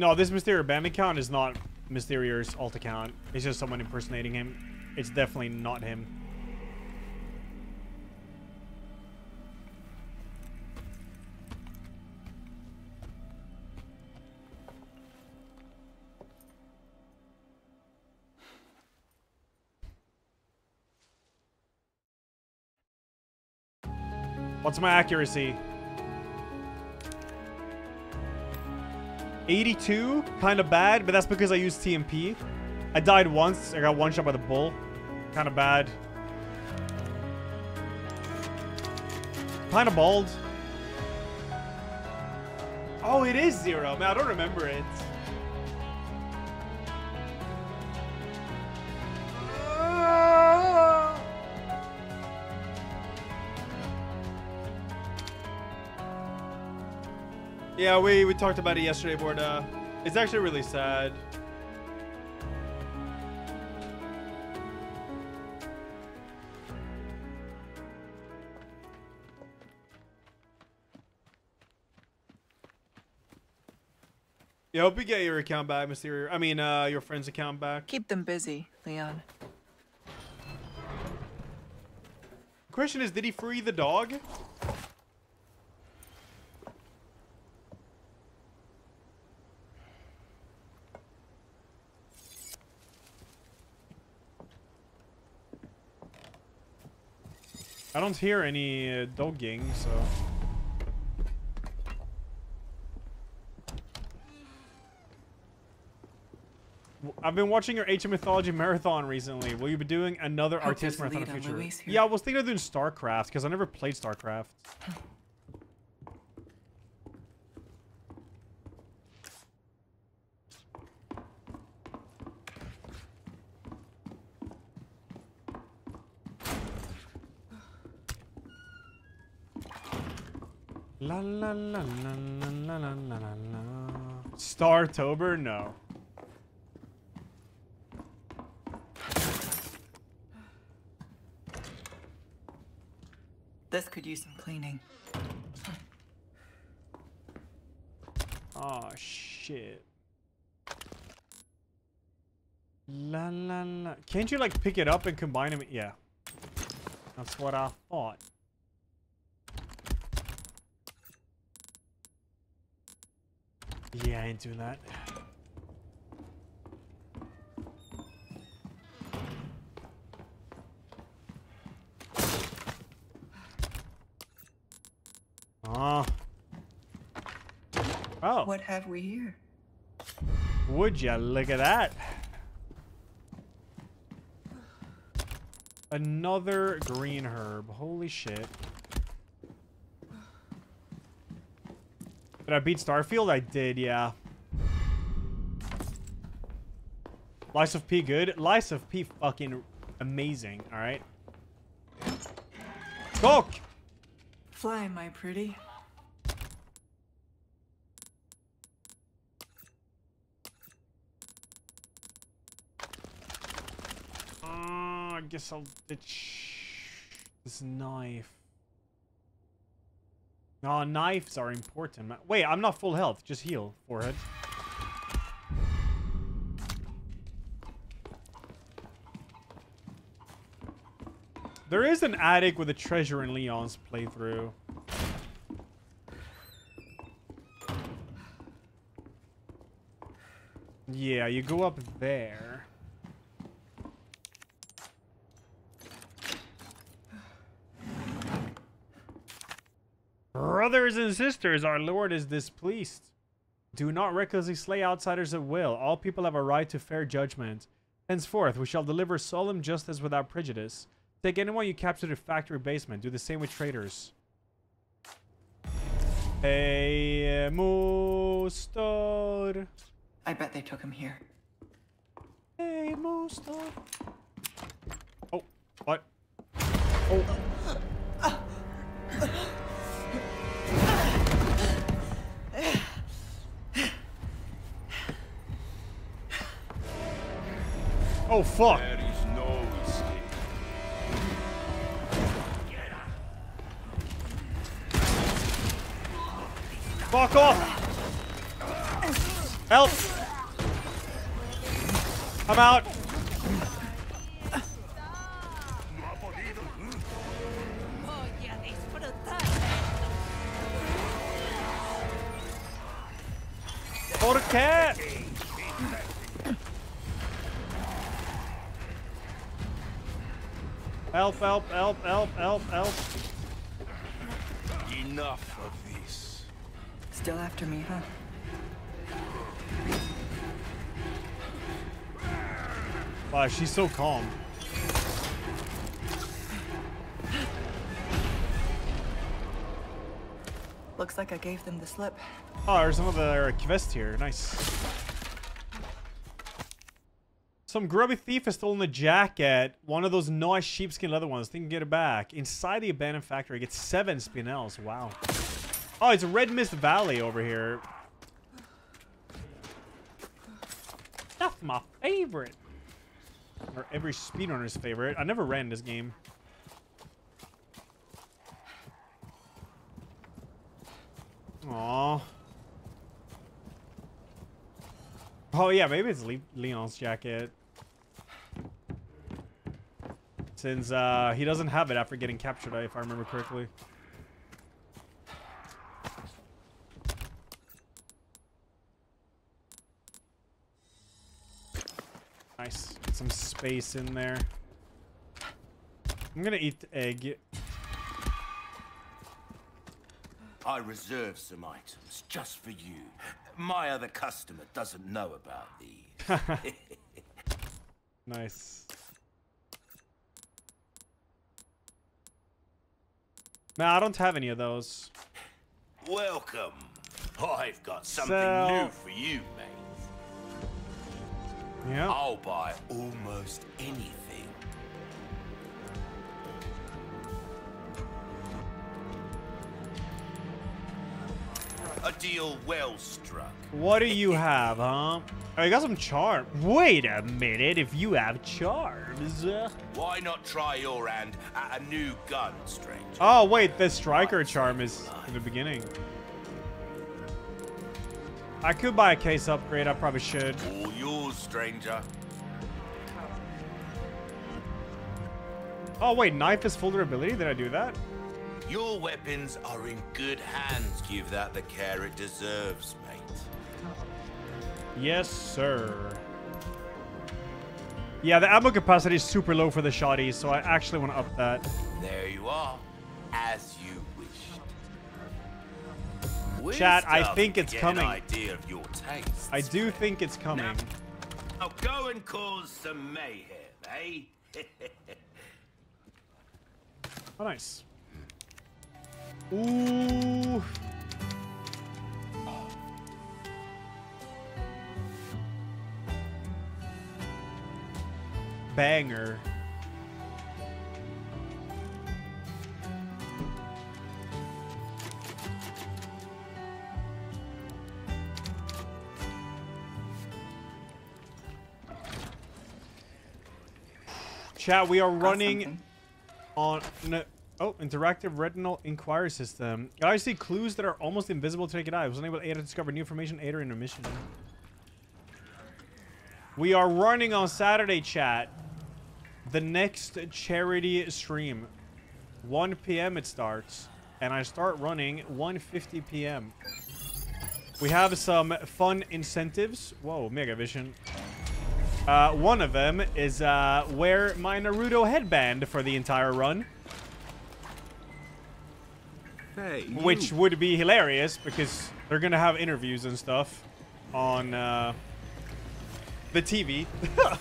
No, this Mysterio Bam account is not Mysterio's alt account. It's just someone impersonating him. It's definitely not him. What's my accuracy? 82, kind of bad, but that's because I used TMP. I died once. I got one shot by the bull. Kind of bad. Kind of bald. Oh, it is zero. Man, I don't remember it. Yeah, we, we talked about it yesterday, Borda. It's actually really sad. Yeah, hope you get your account back, Mysterio. I mean, uh, your friend's account back. Keep them busy, Leon. Question is, did he free the dog? I don't hear any uh, dogging, so. I've been watching your ancient Mythology marathon recently. Will you be doing another RTS marathon in the future? Yeah, I was thinking of doing StarCraft because I never played StarCraft. la la la la la la la la. Startober? No. This could use some cleaning. Oh shit. La la la. Can't you like pick it up and combine them? Yeah. That's what I thought. Yeah, I ain't doing that. Oh. Oh. What have we here? Would ya look at that? Another green herb. Holy shit. Did I beat Starfield? I did, yeah. Lies of P good? Lies of P fucking amazing, alright? Cook! Fly, my pretty. Uh, I guess I'll ditch this knife. No, knives are important. Wait, I'm not full health. Just heal, forehead. There is an attic with a treasure in Leon's playthrough. Yeah, you go up there. Brothers and sisters, our Lord is displeased. Do not recklessly slay outsiders at will. All people have a right to fair judgment. Henceforth, we shall deliver solemn justice without prejudice. Take anyone you capture to factory basement. Do the same with traitors. Hey, Mustor. I bet they took him here. Hey, Mustor. Oh, what? *gasps* Oh. Oh, fuck. There is no escape. Fuck off! Help! I'm out! For cat! Help, help, help, help, help, help. Enough of this. Still after me, huh? Wow, she's so calm. Looks like I gave them the slip. Oh, there's another quest here. Nice. Some grubby thief has stolen a jacket. One of those nice sheepskin leather ones. Think can get it back. Inside the abandoned factory, gets seven spinels. Wow. Oh, it's a Red Mist Valley over here. That's my favorite. Or every speedrunner's favorite. I never ran this game. Aww. Oh yeah, maybe it's Le Leon's jacket. Since uh, he doesn't have it after getting captured, if I remember correctly. Nice. Get some space in there. I'm gonna eat the egg. I reserve some items just for you. My other customer doesn't know about these. *laughs* Nice. No, I don't have any of those. Welcome. I've got something So- new for you, mate. Yeah. I'll buy almost anything. A deal well struck. What do you have, huh? Oh, I got some charm. Wait a minute, if you have charms. Why not try your hand at a new gun, stranger? Oh, wait, the striker charm is in the beginning. I could buy a case upgrade, I probably should. All yours, stranger. Oh, wait, knife is full durability? Did I do that? Your weapons are in good hands. Give that the care it deserves, mate. Yes, sir. Yeah, the ammo capacity is super low for the shotties, so I actually want to up that. There you are, as you wished. Chat, I think it's coming. Idea of your taste. I do think it's coming. Now go and cause some mayhem, eh? *laughs* Oh, nice. Ooh. Banger. Chat, we are running on no, oh interactive retinal inquiry system. I see clues that are almost invisible to naked eye. I was unable to Ada to discover new information. Ada in a mission. We are running on Saturday, chat. The next charity stream, 1 p.m. it starts, and I start running 1:50 p.m. We have some fun incentives. Whoa, Mega Vision. Uh, one of them is uh, wear my Naruto headband for the entire run. Hey, Which would be hilarious because they're to have interviews and stuff on uh, the TV. *laughs*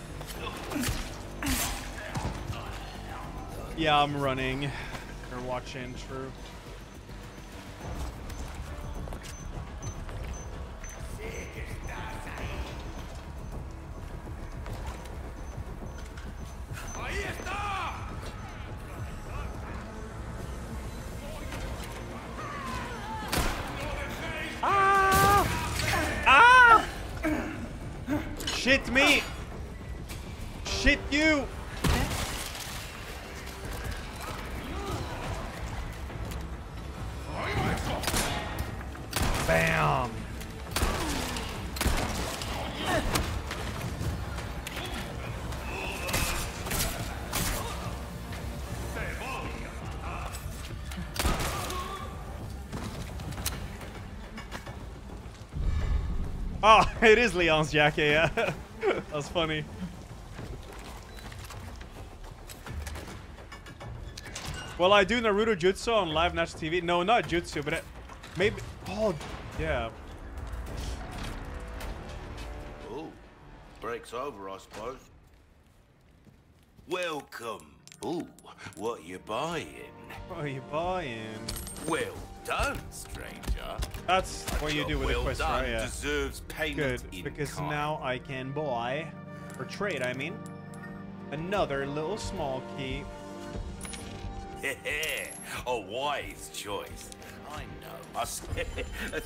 yeah, I'm running. They're watching, true. It is Leon's jacket, yeah. *laughs* That's funny. Well, I do Naruto Jutsu on live national TV. No, not Jutsu, but it, maybe. Oh, yeah. Oh, break's over, I suppose. Welcome. Ooh, what are you buying? What are you buying? Well done, stranger. That's what you do with well a quest, done right? Yeah. deserves payment Good, because kind. now I can buy, or trade, I mean, another little small key. a wise choice. I know. *laughs*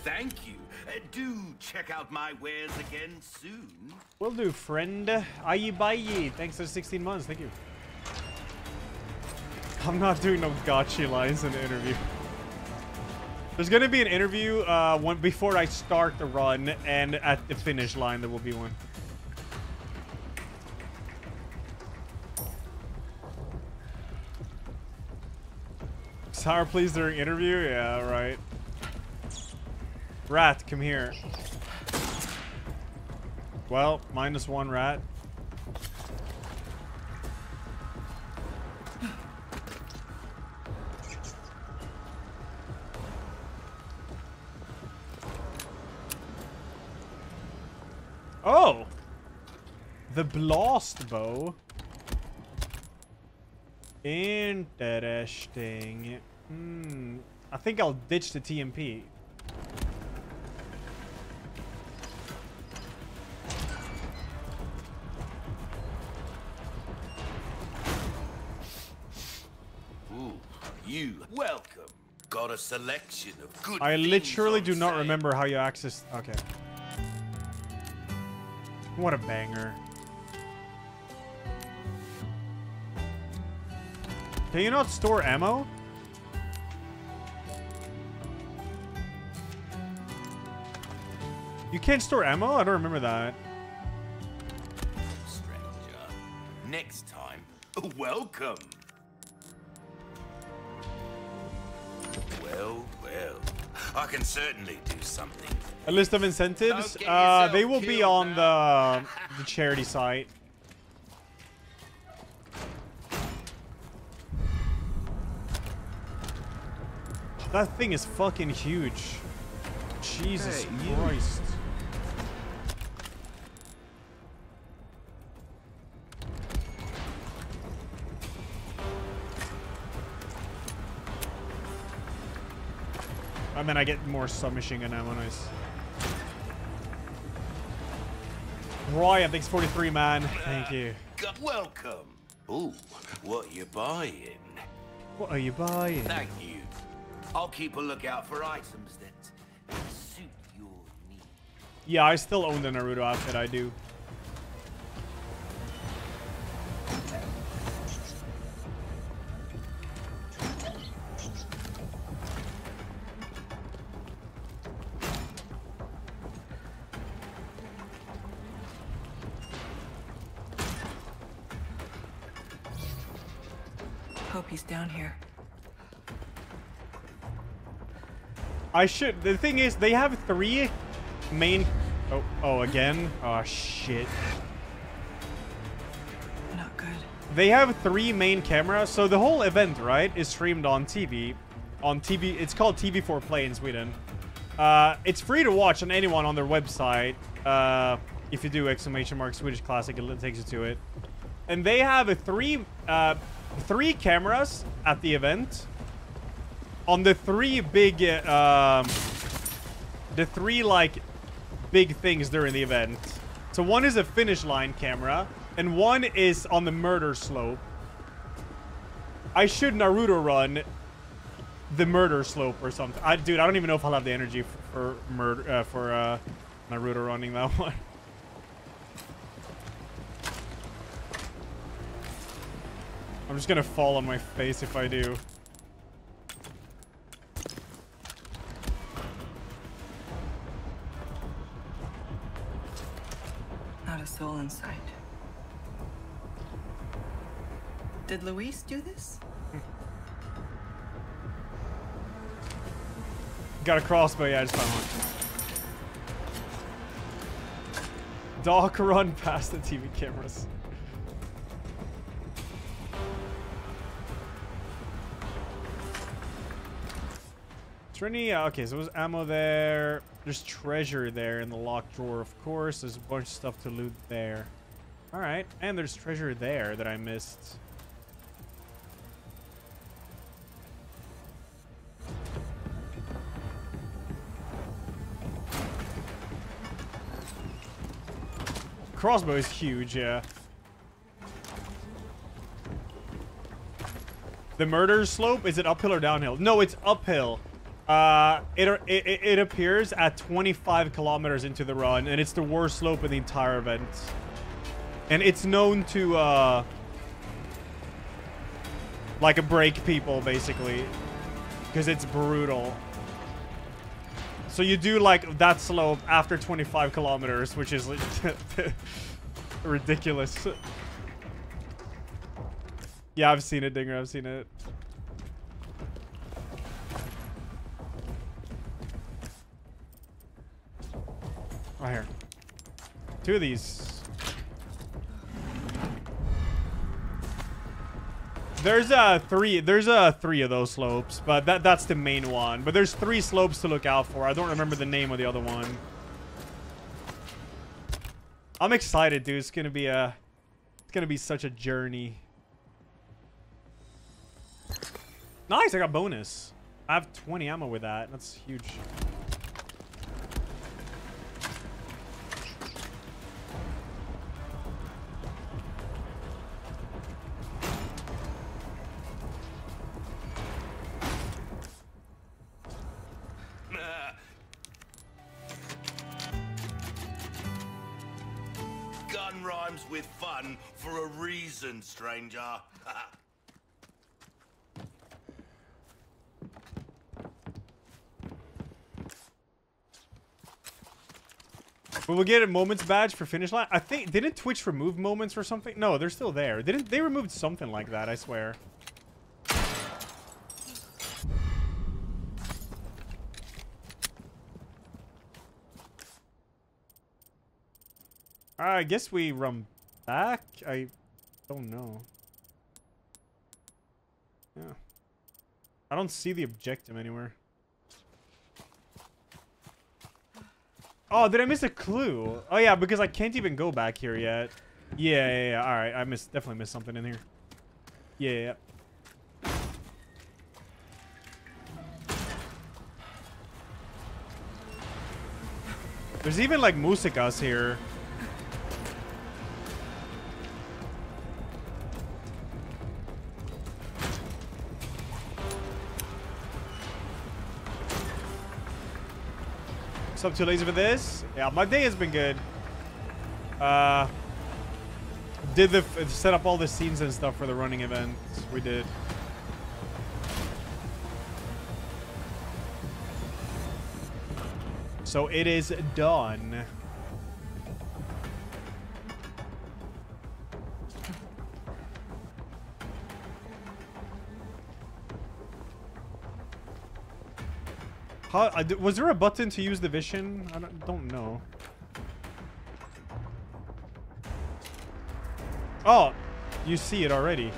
Thank you. Uh, Do check out my wares again soon. Will do, friend. Aye, bye. Ye. Thanks for 16 months. Thank you. I'm not doing no gotcha lines in the interview. There's gonna be an interview uh, one before I start the run, and at the finish line there will be one. Sour please during interview? Yeah, right. Rat, come here. Well, minus one rat. Oh! The blast bow. Interesting. Hmm. I think I'll ditch the TMP. Ooh, you welcome. got a selection of good I literally do not remember how you access. Okay. What a banger. Can you not store ammo? You can't store ammo? I don't remember that. stranger. Next time, welcome. Well, well, I can certainly do something. A list of incentives? Uh, they will be on the the charity site. That thing is fucking huge. Jesus Hey. Christ. And then I get more submachine gun ammo, nice. Ryan, thanks 43, man. Thank you. Welcome. Ooh, what you buying? What are you buying? Thank you. I'll keep a lookout for items that suit your needs. Yeah, I still own the Naruto outfit, I do. I should. The thing is, they have three main. Oh, oh, again. Oh shit. Not good. They have three main cameras, so the whole event, right, is streamed on TV. On TV, it's called TV4 Play in Sweden. Uh, it's free to watch on anyone on their website. Uh, if you do exclamation mark Swedish Classic, it takes you to it. And they have a three, uh, three cameras at the event. On the three big, uh, um, the three like big things during the event. So one is a finish line camera, and one is on the murder slope. I should Naruto run the murder slope or something. I, dude, I don't even know if I'll have the energy for murder uh, for uh, Naruto running that *laughs* one. I'm just gonna fall on my face if I do. A soul in sight. Did Luis do this? Got a crossbow, yeah, I just found one. Dog run past the TV cameras. Trini, uh, okay, so there's ammo there. There's treasure there in the locked drawer, of course. There's a bunch of stuff to loot there. Alright, and there's treasure there that I missed. Crossbow is huge, yeah. The murder slope, is it uphill or downhill? No, it's uphill. Uh, it, it, it appears at 25 kilometers into the run, and it's the worst slope in the entire event. And it's known to, uh, like, a break people, basically. Because it's brutal. So you do, like, that slope after 25 kilometers, which is *laughs* ridiculous. Yeah, I've seen it, Dinger. I've seen it. Right here. Two of these. There's uh three. There's uh three of those slopes, but that that's the main one. But there's three slopes to look out for. I don't remember the name of the other one. I'm excited, dude. It's gonna be a. It's gonna be such a journey. Nice, I got bonus. I have 20 ammo with that. That's huge. With fun for a reason, stranger. *laughs* But we'll get a moments badge for finish line. I think didn't Twitch remove moments or something? No, they're still there. Didn't they removed something like that? I swear. I guess we run back. I don't know. Yeah. I don't see the objective anywhere. Oh, did I miss a clue? Oh yeah, because I can't even go back here yet. Yeah, yeah, yeah. All right, I missed definitely missed something in here. Yeah, yeah. There's even like musikas here. I'm too lazy for this. Yeah, my day has been good. Uh, did the set up all the scenes and stuff for the running event. We did. So it is done. How, was there a button to use the vision? I don't, don't know. Oh, you see it already.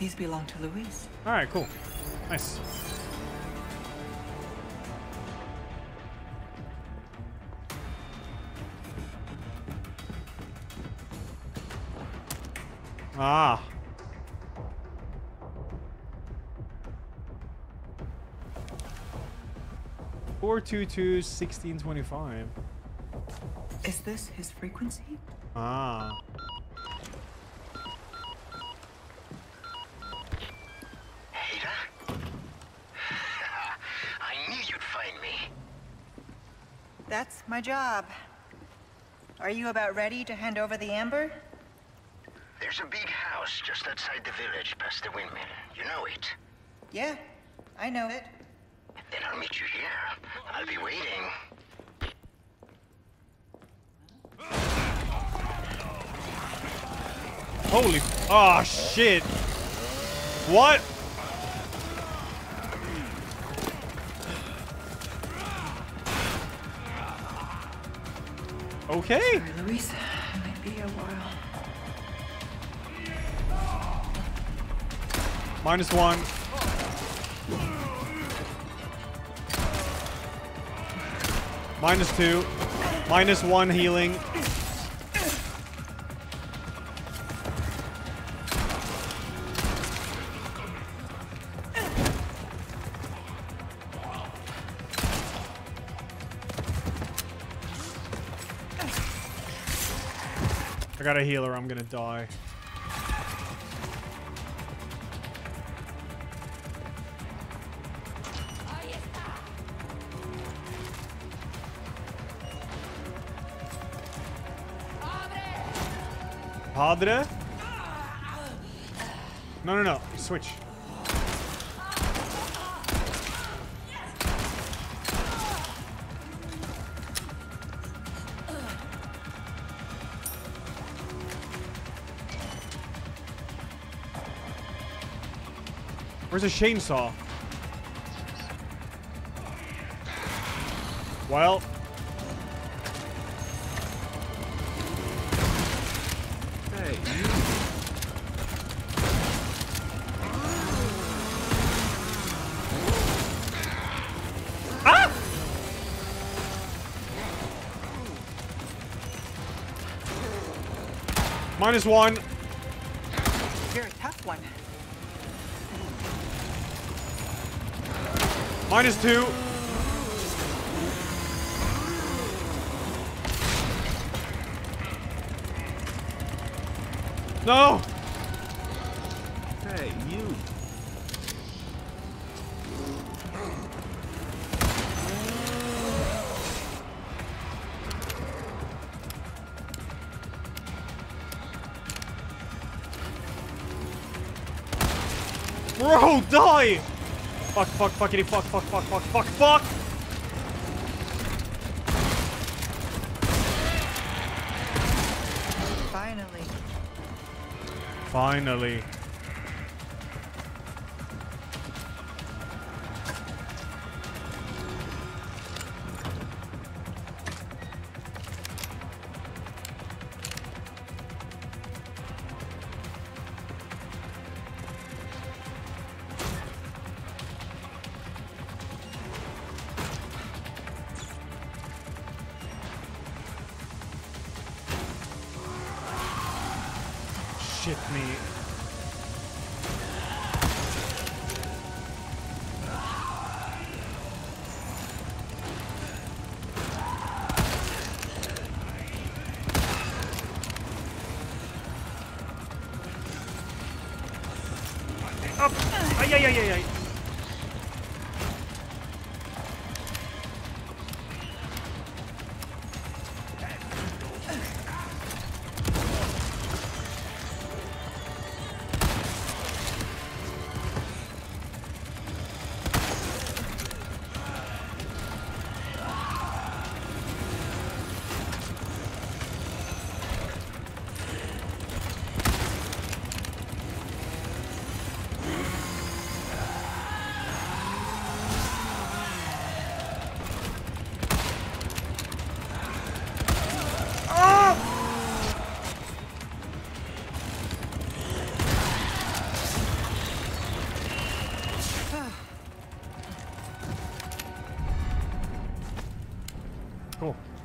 These belong to Luis. All right, cool. Nice. Ah. Four two two sixteen twenty five. Is this his frequency? Ah. Ada? I knew you'd find me. That's my job. Are you about ready to hand over the amber? There's a big house just outside the village past the windmill. You know it. Yeah, I know it. Then I'll meet you here. I'll be waiting. Holy. Oh, shit. What? Okay. Sorry, Luis. It might be a while. Minus one. Minus two. Minus one healing. I got a healer, I'm gonna die. Padre? No, no, no. Switch. Where's the chainsaw? Well. Minus one. You're a tough one. Minus two. No. Fuck, fuck, fuckity, fuck, fuck, fuck, fuck, fuck, fuck! Finally. Finally.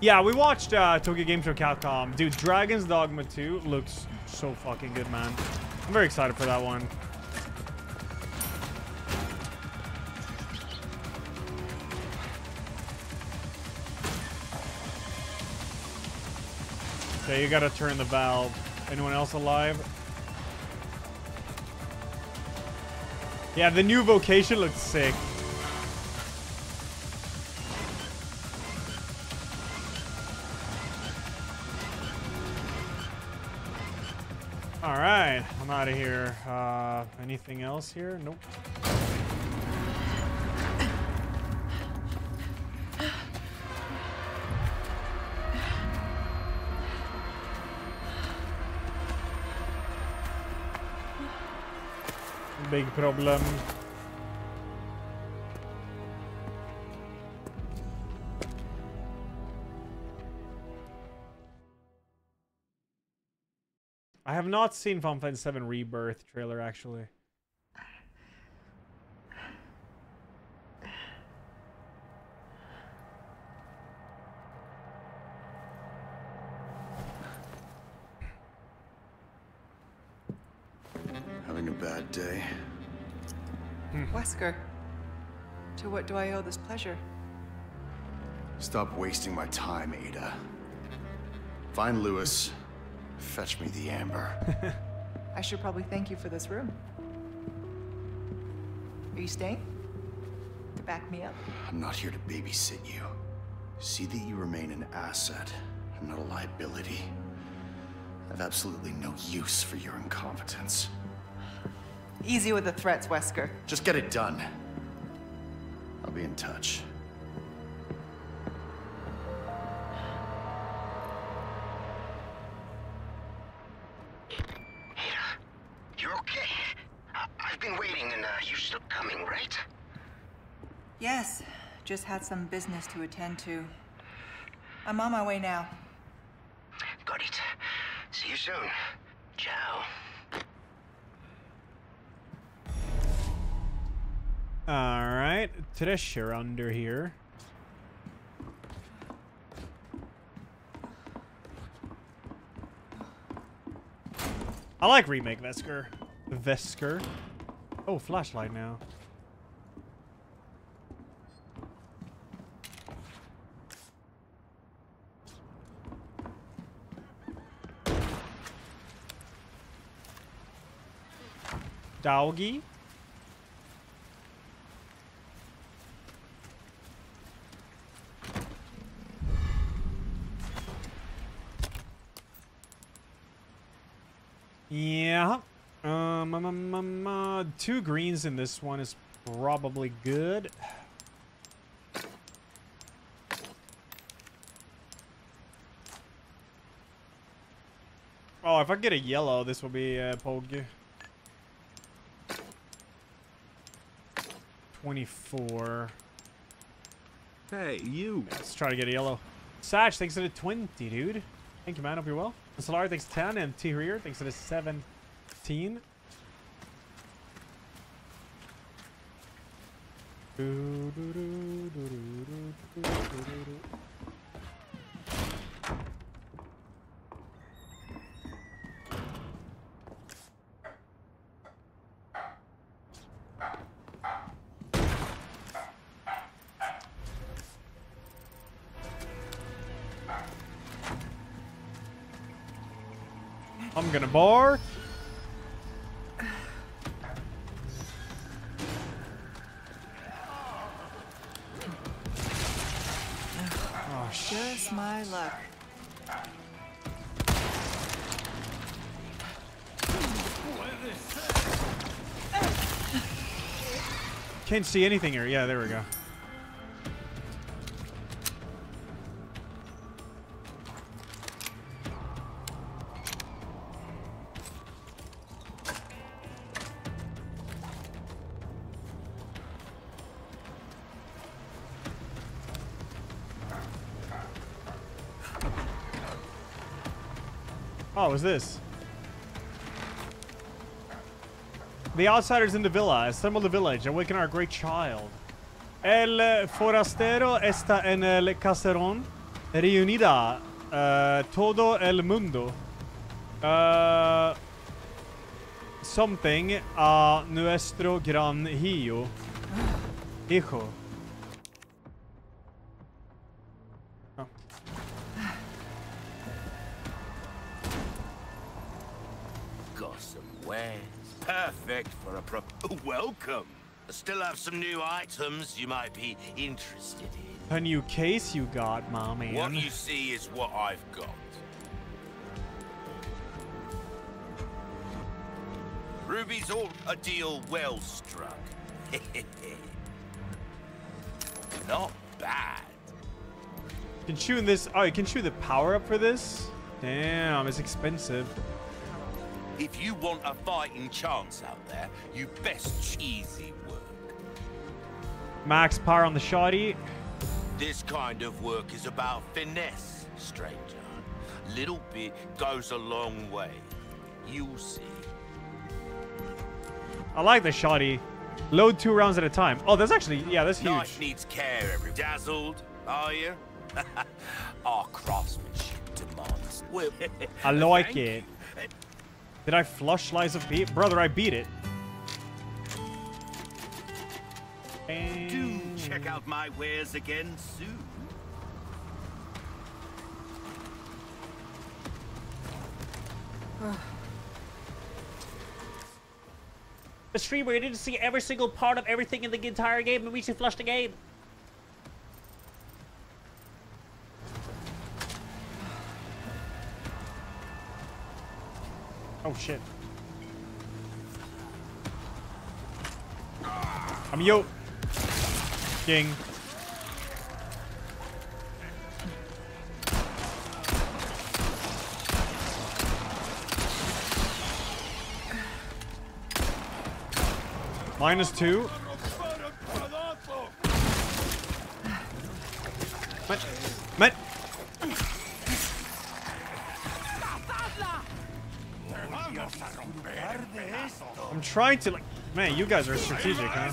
Yeah, we watched uh, Tokyo Game Show Capcom. Dude, Dragon's Dogma 2 looks so fucking good, man. I'm very excited for that one. Okay, you gotta turn the valve. Anyone else alive? Yeah, the new vocation looks sick. Anything else here? Nope. Big problem. Not seen Final Fantasy VII Rebirth trailer actually. Having a bad day. Hmm. Wesker, to what do I owe this pleasure? Stop wasting my time, Ada. Find Luis. Fetch me the amber. *laughs* I should probably thank you for this room. Are you staying? To back me up? I'm not here to babysit you. See that you remain an asset and not a liability. I have absolutely no use for your incompetence. Easy with the threats, Wesker. Just get it done. I'll be in touch. Had some business to attend to. I'm on my way now. Got it. See you soon. Ciao. All right, Treasure under here. I like remake Vesker. Vesker. Oh, flashlight now. Doggy. Yeah. Um, um, um, um, uh, two greens in this one is probably good. Oh, if I get a yellow, this will be uh, Pog. 24. Hey, you. Let's try to get a yellow. Satch, thanks for the 20, dude. Thank you, man. Hope you're well. Solar, thanks for 10. And T Rear, thanks for the 17. I'm Can't see anything here. Yeah, there we go. Oh, what's this? The outsiders in the villa. Assemble the village. Awaken our great child. El forastero está en el caserón. Reunida uh, todo el mundo. Uh, something a nuestro gran hijo. Hijo. Welcome. Still have some new items you might be interested in. A new case you got, mommy. What you see is what I've got. Ruby's all a deal well struck. *laughs* Not bad. Can chew in this. Oh, you can chew the power up for this? Damn, it's expensive. If you want a fighting chance out there, you best cheesy work. Max power on the shoddy. This kind of work is about finesse, stranger. Little bit goes a long way. You'll see. I like the shoddy. Load two rounds at a time. Oh, that's actually, yeah, that's huge. Knife needs care, every dazzled, are you? *laughs* Our craftsmanship demands. I like thank it. you. Did I flush slice of beat? Brother, I beat it. Do check out my wares again soon. The stream where you didn't see every single part of everything in the entire game and we should flush the game. Oh, shit. I'm yo. King. Minus two. Man, man. I'm trying to like, man, you guys are strategic, huh?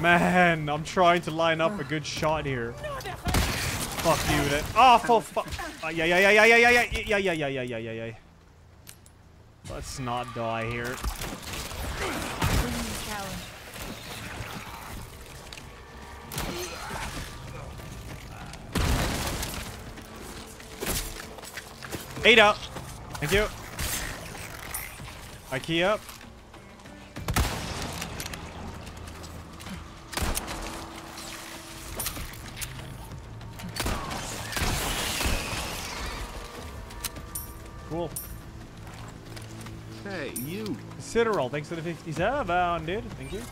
Man, I'm trying to line up a good shot here. Fuck you, that. Oh, for fuck. Uh, yeah, yeah, yeah, yeah, yeah, yeah, yeah, yeah, yeah, yeah, yeah, yeah, yeah. Let's not die here. Eight up. Thank you. I key up. Cool. Hey, you. Citadel, thanks for the 57, dude. Thank you.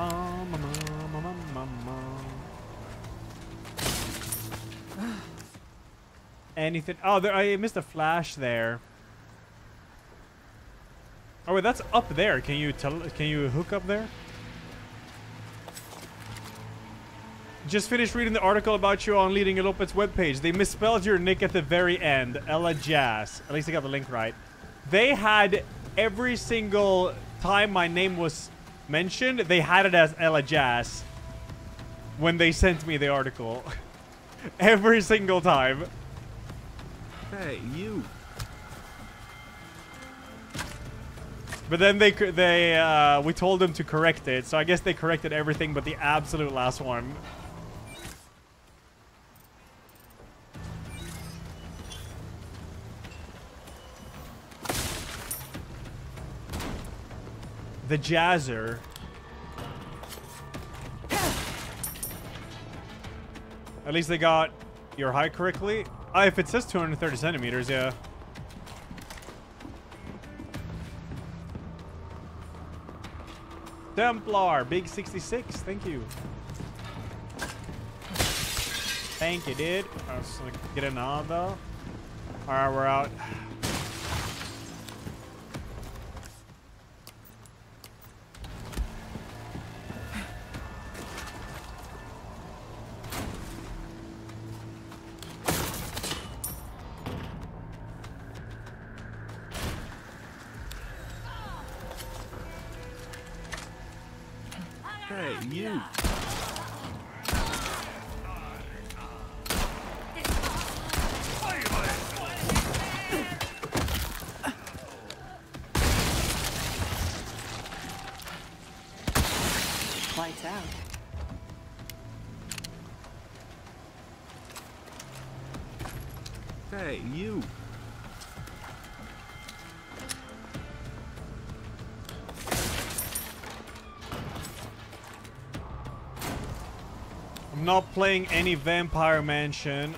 Um, um, um, um, um, um, um. Anything? Oh, there, I missed a flash there. Oh wait, that's up there. Can you tell? Can you hook up there? Just finished reading the article about you on Leading Lopez webpage. They misspelled your nick at the very end. Ella Jazz. At least I got the link right. They had every single time my name was mentioned, they had it as Ella Jazz when they sent me the article. *laughs* every single time. Hey, you. But then they they uh, we told them to correct it, so I guess they corrected everything but the absolute last one. The Jazzer. At least they got your high correctly. Uh, if it says 230 centimeters, yeah. Templar, big 66, thank you. Thank you, dude. Gonna get another. Alright, we're out. Not playing any Vampire Mansion.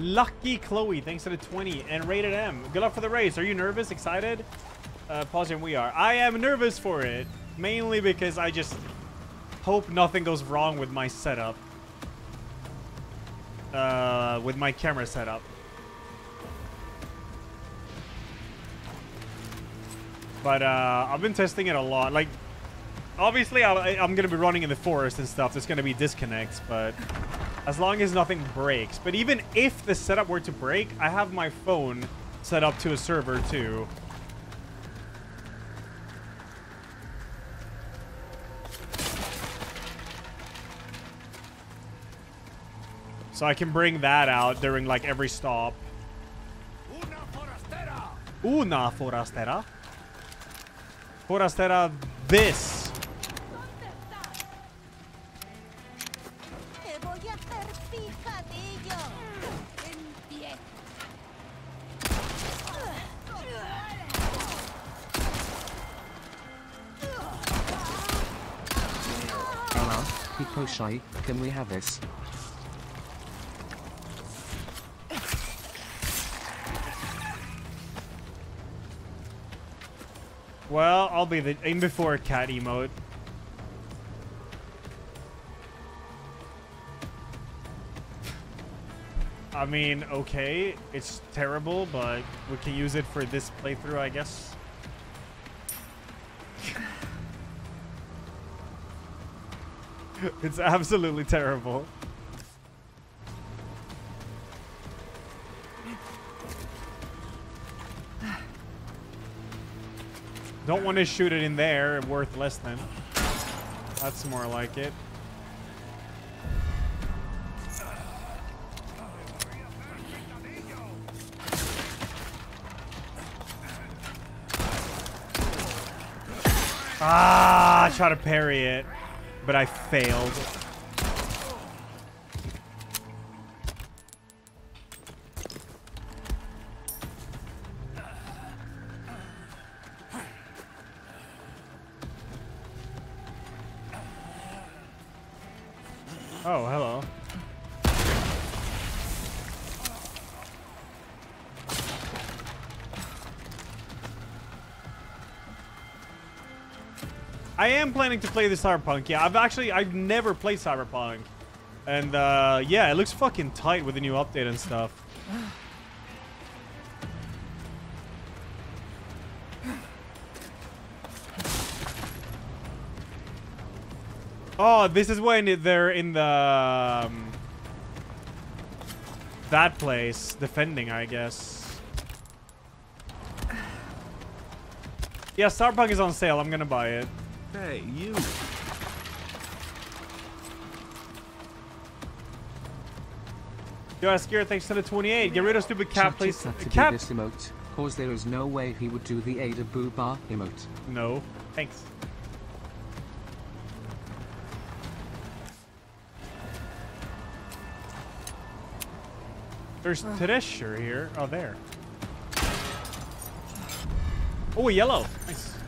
Lucky Chloe, thanks to the 20 and rated M. Good luck for the race. Are you nervous? Excited? Uh, pause and we are. I am nervous for it. Mainly because I just hope nothing goes wrong with my setup. Uh, with my camera setup. But uh, I've been testing it a lot. Like, obviously, I, I'm going to be running in the forest and stuff. There's going to be disconnects, but as long as nothing breaks. But even if the setup were to break, I have my phone set up to a server too. So I can bring that out during like every stop. Una forastera. Forastera this. Te voy a hacer picadillo. Empieza. Ella, Pico Shy, can we have this? I'll be the aim before cat emote. I mean, okay, it's terrible, but we can use it for this playthrough, I guess. *laughs* it's absolutely terrible. Don't want to shoot it in there, worth less than. That's more like it. Ah, I tried to parry it, but I failed. Am planning to play the Cyberpunk. Yeah, I've actually I've never played Cyberpunk. And uh yeah, it looks fucking tight with the new update and stuff. Oh, this is when they're in the um, that place defending, I guess. Yeah, Cyberpunk is on sale. I'm gonna buy it. Hey, you. Yo, Askir, thanks to the 28. Get rid of stupid cap, please. Chat to do this emote, cause there is no way he would do the Ada Boo Bar emote. No, thanks. There's ah. Tedesher here. Oh, there. Oh, yellow. Nice.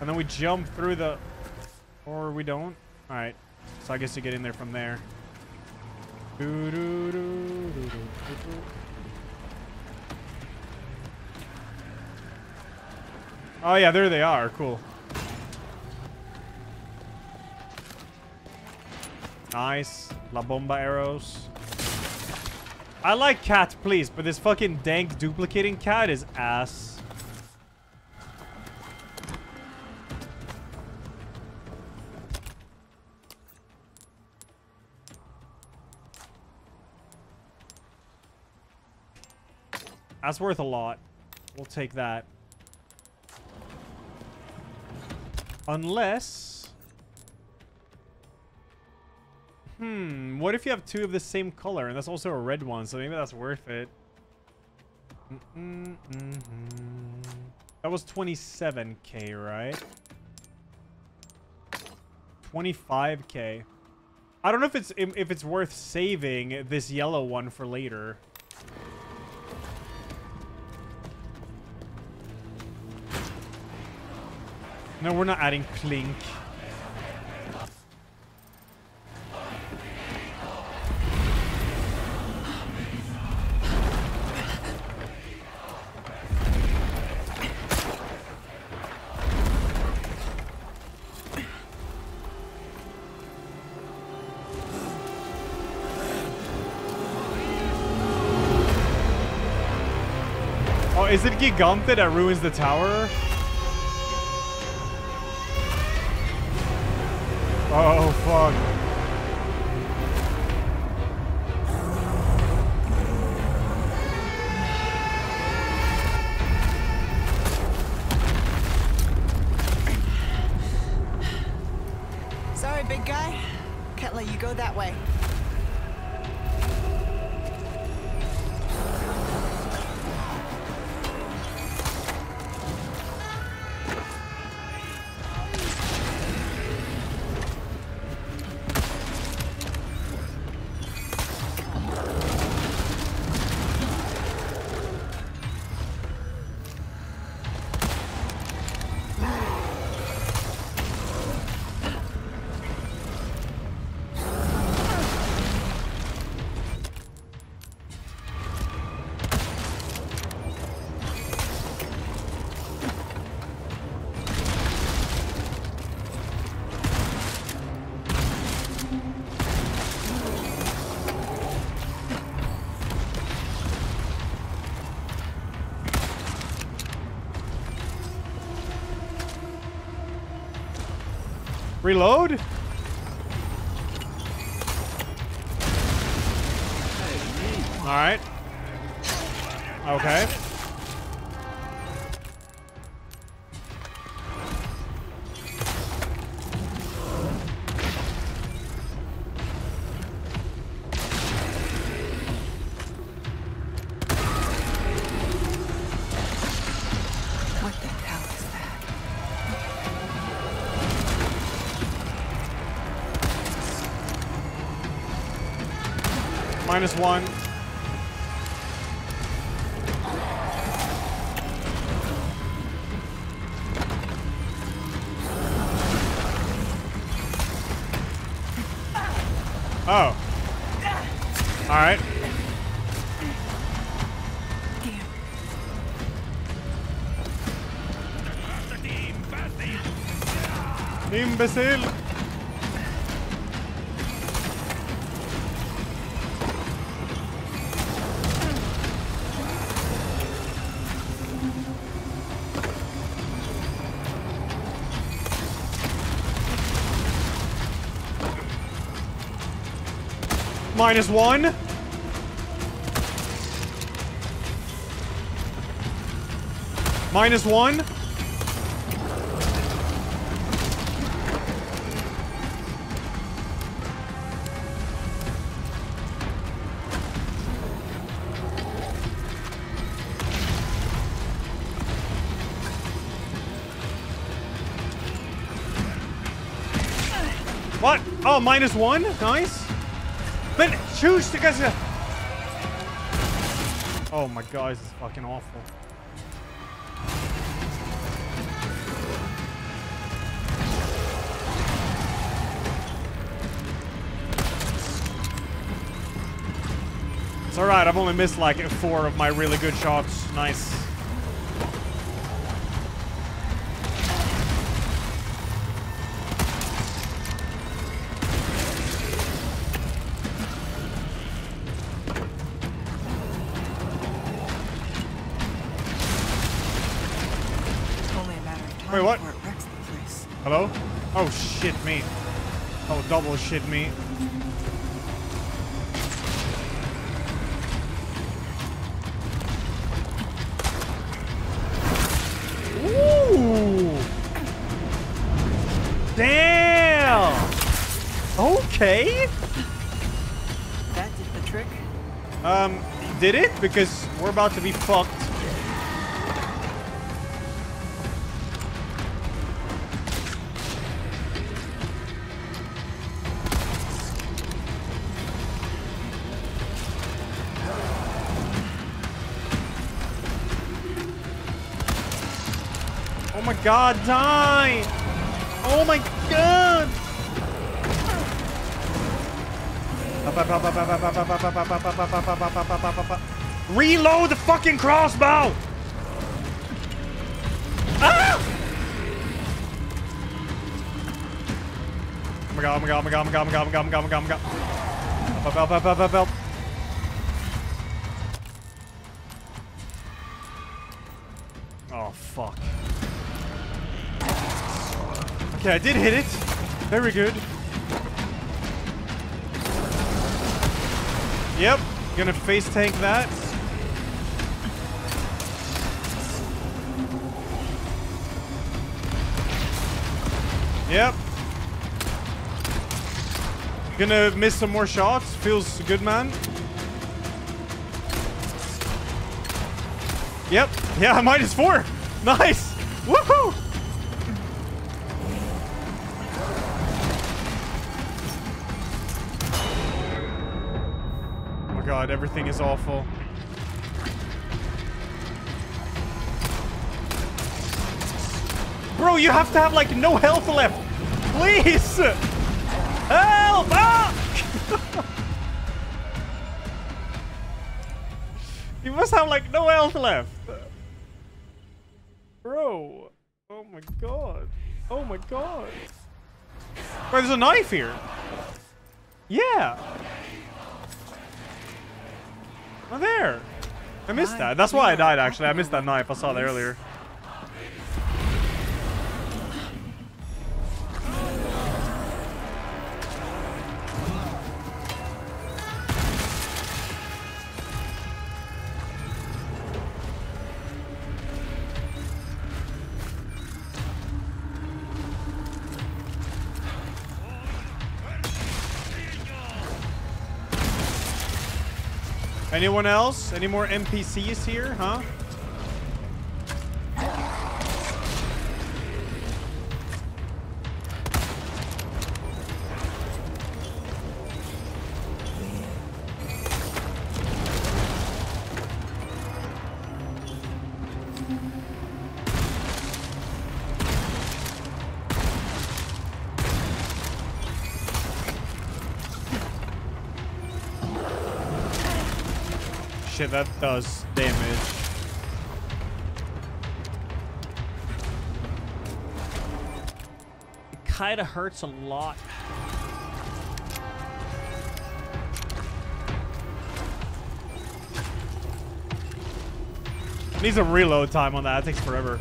And then we jump through the... Or we don't. All right. So I guess you get in there from there. -doo -doo -doo. Oh, yeah, there they are. Cool. Nice. La Bomba arrows. I like cat, please, but this fucking dank duplicating cat is ass. That's worth a lot. We'll take that. Unless... Hmm, what if you have two of the same color and that's also a red one, so maybe that's worth it. Mm -mm -mm that was 27k, right? 25k. I don't know if it's if if it's worth saving this yellow one for later. No, we're not adding Clink. Oh, is it Gigante that ruins the tower? Oh, fuck. Reload? Minus one. Oh. All right. Imbecile. Minus one. Minus one. What? Oh, minus one? Nice. Choose to get guys. Oh my god, this is fucking awful. It's alright, I've only missed like four of my really good shots. Nice. Shit me. Ooh. Damn. Okay. That did the trick. Um, did it? Because we're about to be fucked. god, die! Oh my god! Reload the fucking crossbow! Ah! Oh my god, oh my god, oh my god, oh my god, oh my god, oh my god, oh my god, oh my god. Help, help, help, help, help, help. Okay, I did hit it. Very good. Yep, gonna face tank that. Yep. Gonna miss some more shots. Feels good, man. Yep. Yeah, *laughs* minus four. Nice. Woohoo! God, everything is awful. Bro, you have to have like no health left. Please! Help! Ah! *laughs* you must have like no health left. Bro. Oh my god. Oh my god. Wait, there's a knife here. Yeah. Oh, there. I missed that. That's why I died, actually. I missed that knife. I saw that earlier. Anyone else? Any more NPCs here, huh? Shit, that does damage. It kind of hurts a lot. Needs a reload time on that. That takes forever.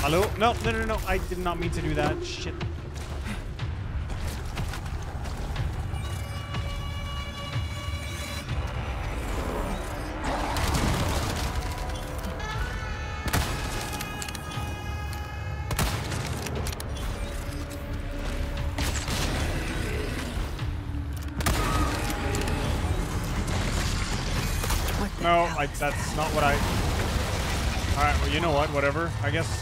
Hello? No, no, no, no. I did not mean to do that. Shit. I, that's not what I... Alright, well, you know what? Whatever, I guess.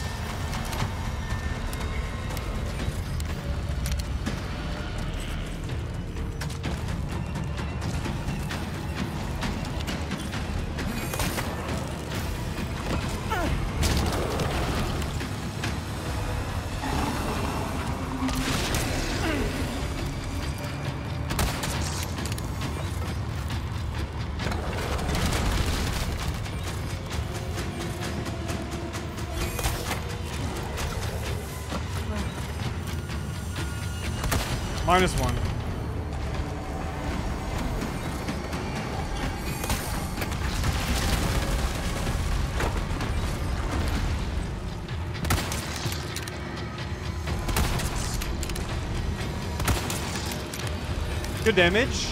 Good damage.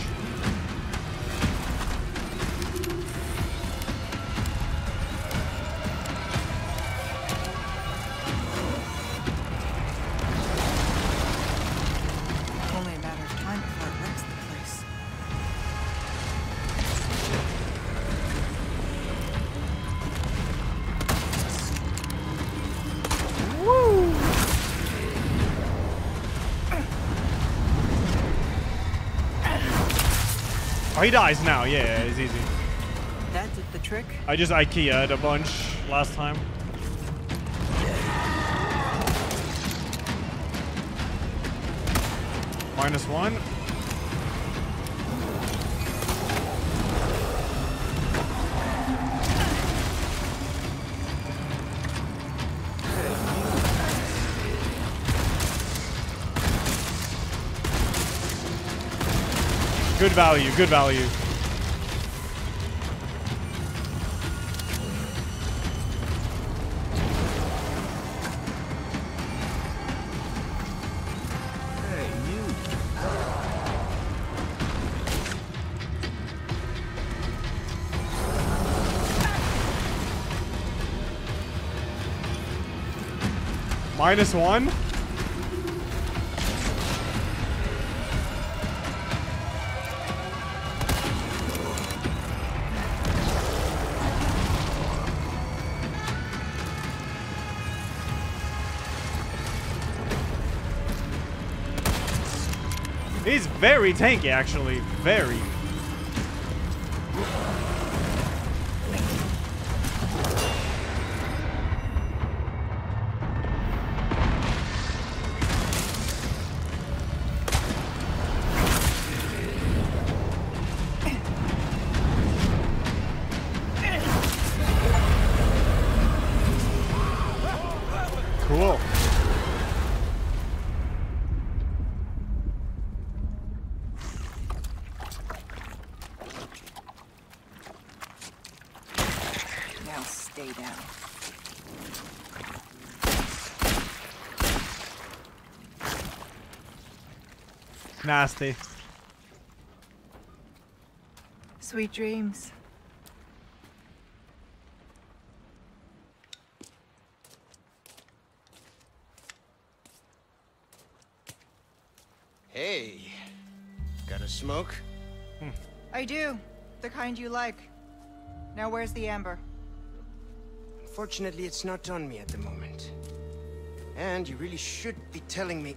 He dies now. Yeah, yeah, it's easy. That did the trick. I just IKEA'd a bunch last time. Minus one. Value, good value. Minus one. Very tanky, actually. Very. Nasty. Sweet dreams. Hey, got a smoke? I do. The kind you like. Now where's the amber? Unfortunately, it's not on me at the moment. And you really should be telling me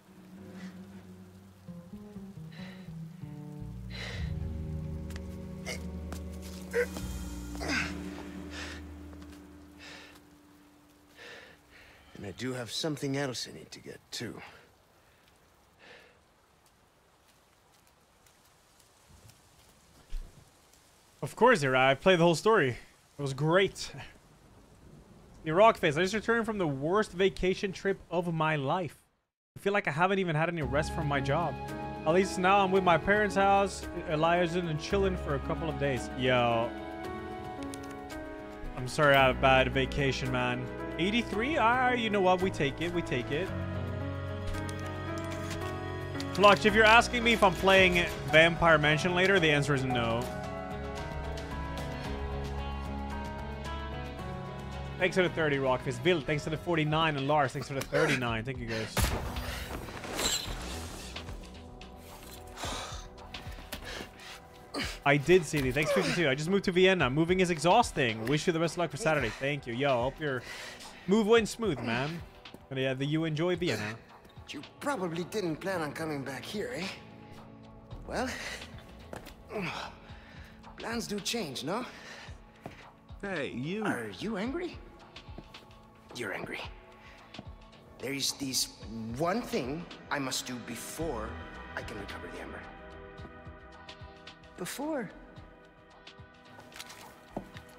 Have something else I need to get, too. Of course, Ira. I played the whole story. It was great. *laughs* The rock face. I just returned from the worst vacation trip of my life. I feel like I haven't even had any rest from my job. At least now I'm with my parents' house, Eliason, and chilling for a couple of days. Yo. I'm sorry I had a bad vacation, man. 83? Ah, you know what? We take it. We take it. Flux, if you're asking me if I'm playing Vampire Mansion later, the answer is no. Thanks for the 30, Rockfist. Vil, thanks for the 49. And Lars, thanks for the 39. Thank you, guys. I did see the. Thanks, 52. I just moved to Vienna. Moving is exhausting. Wish you the best of luck for Saturday. Thank you. Yo, hope your move went smooth, man. But yeah, that you enjoy Vienna. You probably didn't plan on coming back here, eh? Well, plans do change, no? Hey, you. Are you angry? You're angry. There is this one thing I must do before I can recover the amber. Before.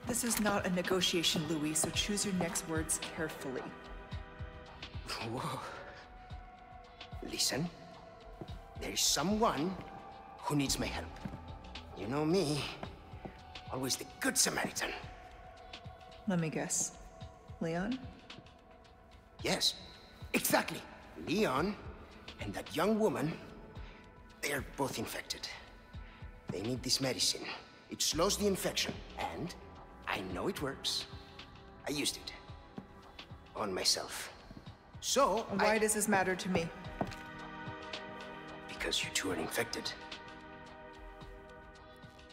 This is not a negotiation, Luis, so choose your next words carefully. Whoa. Listen, there is someone who needs my help. You know me, always the good Samaritan. Let me guess. Leon? Yes, exactly. Leon and that young woman, they're both infected. They need this medicine. It slows the infection, and I know it works. I used it. On myself. So, Why I... does this matter to me? Because you two are infected.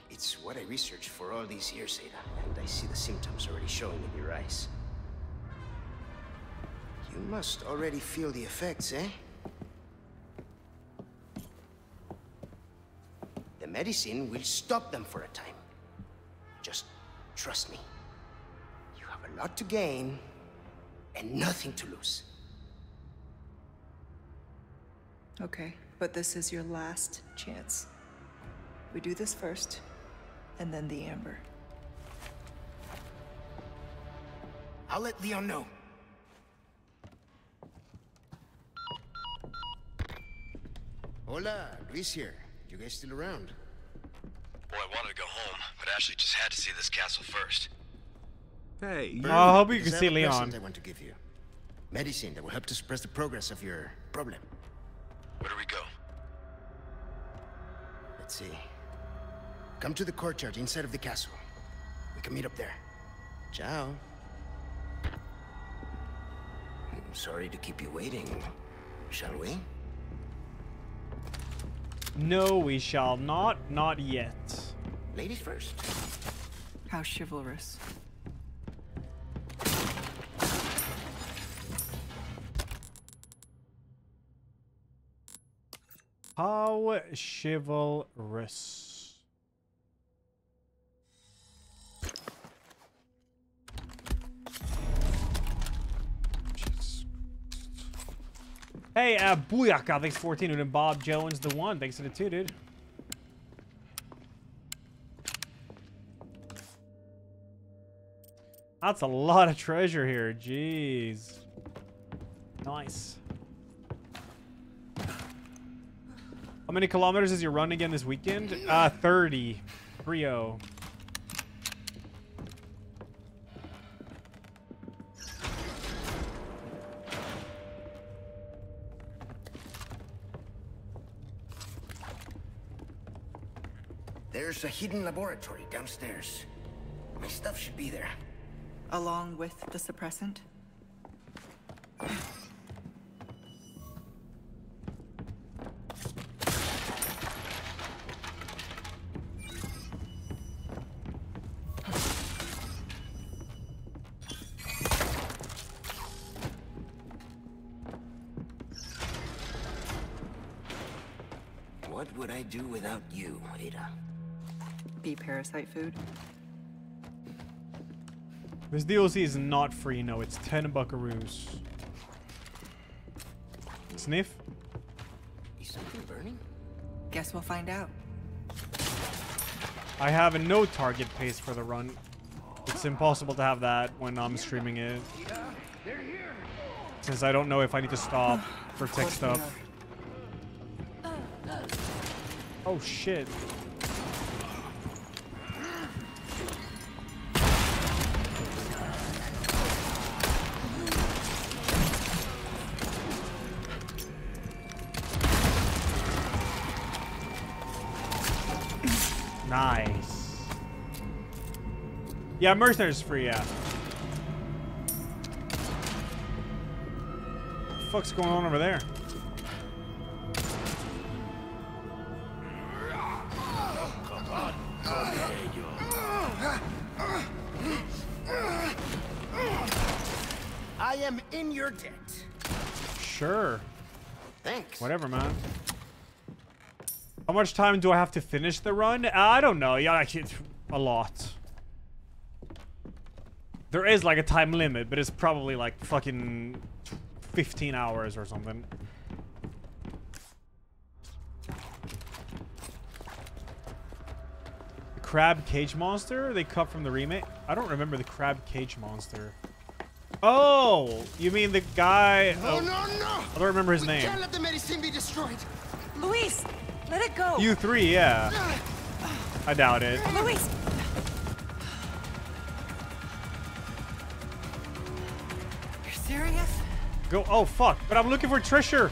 It's what I researched for all these years, Ada, and I see the symptoms already showing in your eyes. You must already feel the effects, eh? The medicine will stop them for a time. Just trust me. You have a lot to gain and nothing to lose. Okay, but this is your last chance. We do this first, and then the Amber. I'll let Leon know. Hola, Luis here. You guys still around? Well, I wanted to go home, but Ashley just had to see this castle first. Hey, you. Oh, I hope you can see have a Leon. I want to give you. Medicine that will help to suppress the progress of your problem. Where do we go? Let's see. Come to the courtyard inside of the castle. We can meet up there. Ciao. I'm sorry to keep you waiting. Shall we? No, we shall not. Not yet. Ladies first. How chivalrous. How chivalrous. Hey, uh, Booyaka, thanks for 14, and Bob Jones, the one, thanks for the two, dude. That's a lot of treasure here, jeez. Nice. How many kilometers is your run again this weekend? Uh, 30. 30. There's a hidden laboratory downstairs. My stuff should be there. Along with the suppressant? *sighs* *sighs* *sighs* parasite food. This DLC is not free, no, it's 10 buckaroos. Sniff? Is something burning? Guess we'll find out. I have a no target pace for the run. It's impossible to have that when I'm streaming it. Since I don't know if I need to stop for tech stuff. Oh shit. Yeah, Mercenary's free, yeah. What the fuck's going on over there? I am in your debt. Sure. Thanks. Whatever, man. How much time do I have to finish the run? I don't know. Yeah, a lot. There is like a time limit, but it's probably like fucking 15 hours or something. The crab cage monster they cut from the remake. I don't remember the crab cage monster. Oh, you mean the guy? No, no, no! I don't remember his we name. Can't let the medicine be destroyed. Luis, let it go. You three, yeah. Uh, I doubt it. Luis. You're? Go. Oh fuck! But I'm looking for Trisher.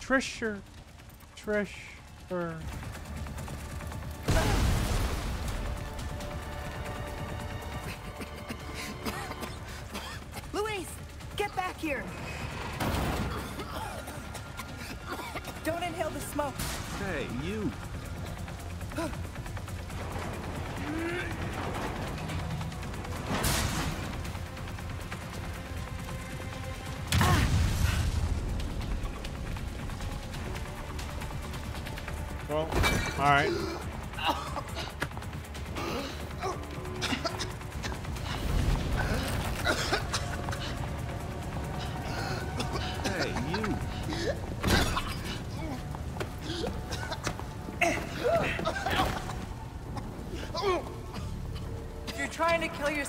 Trisher. Trisher. Luis, get back here. Don't inhale the smoke. Hey, you.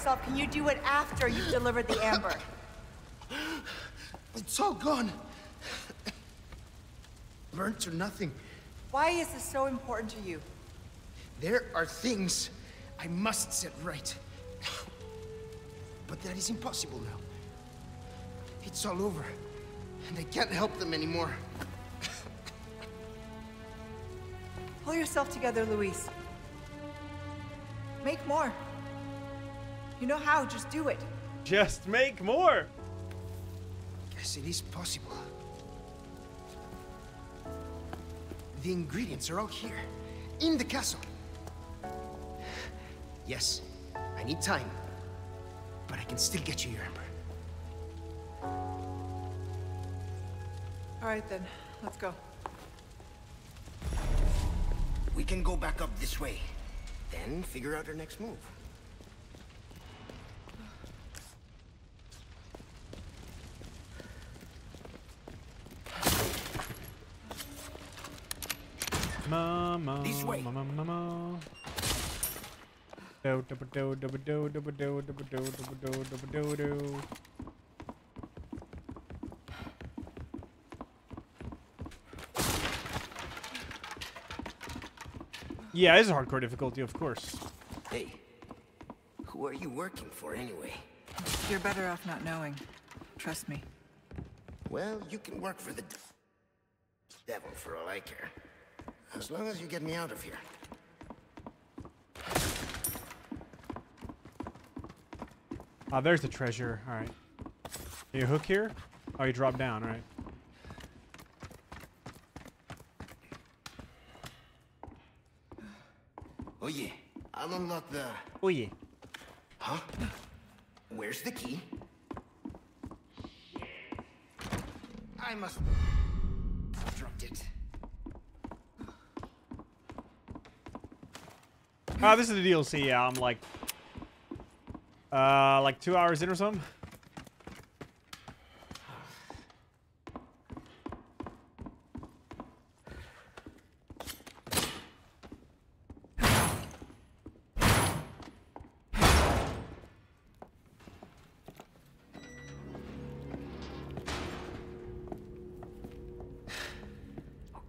Yourself, can you do it after you've delivered the amber? It's all gone. Burnt to nothing. Why is this so important to you? There are things I must set right. But that is impossible now. It's all over, and I can't help them anymore. Pull yourself together, Luis. Make more. You know how, just do it. Just make more. Yes, it is possible. The ingredients are all here, in the castle. Yes, I need time, but I can still get you your amber. All right then, let's go. We can go back up this way, then figure out our next move. Mama. This way. Mama, mama. Do do do do do do do do do do do do do do. Yeah, it's a hardcore difficulty, of course. Hey, who are you working for anyway? You're better off not knowing. Trust me. Well, you can work for the d- devil for all I care. As long as you get me out of here. Ah, there's the treasure. All right. You hook here? Oh, you drop down. All right. Oh yeah, I'll unlock the... Oh yeah. Huh? Where's the key? I must... have dropped it. Oh, this is the DLC. Yeah, I'm like, uh, like two hours in or something.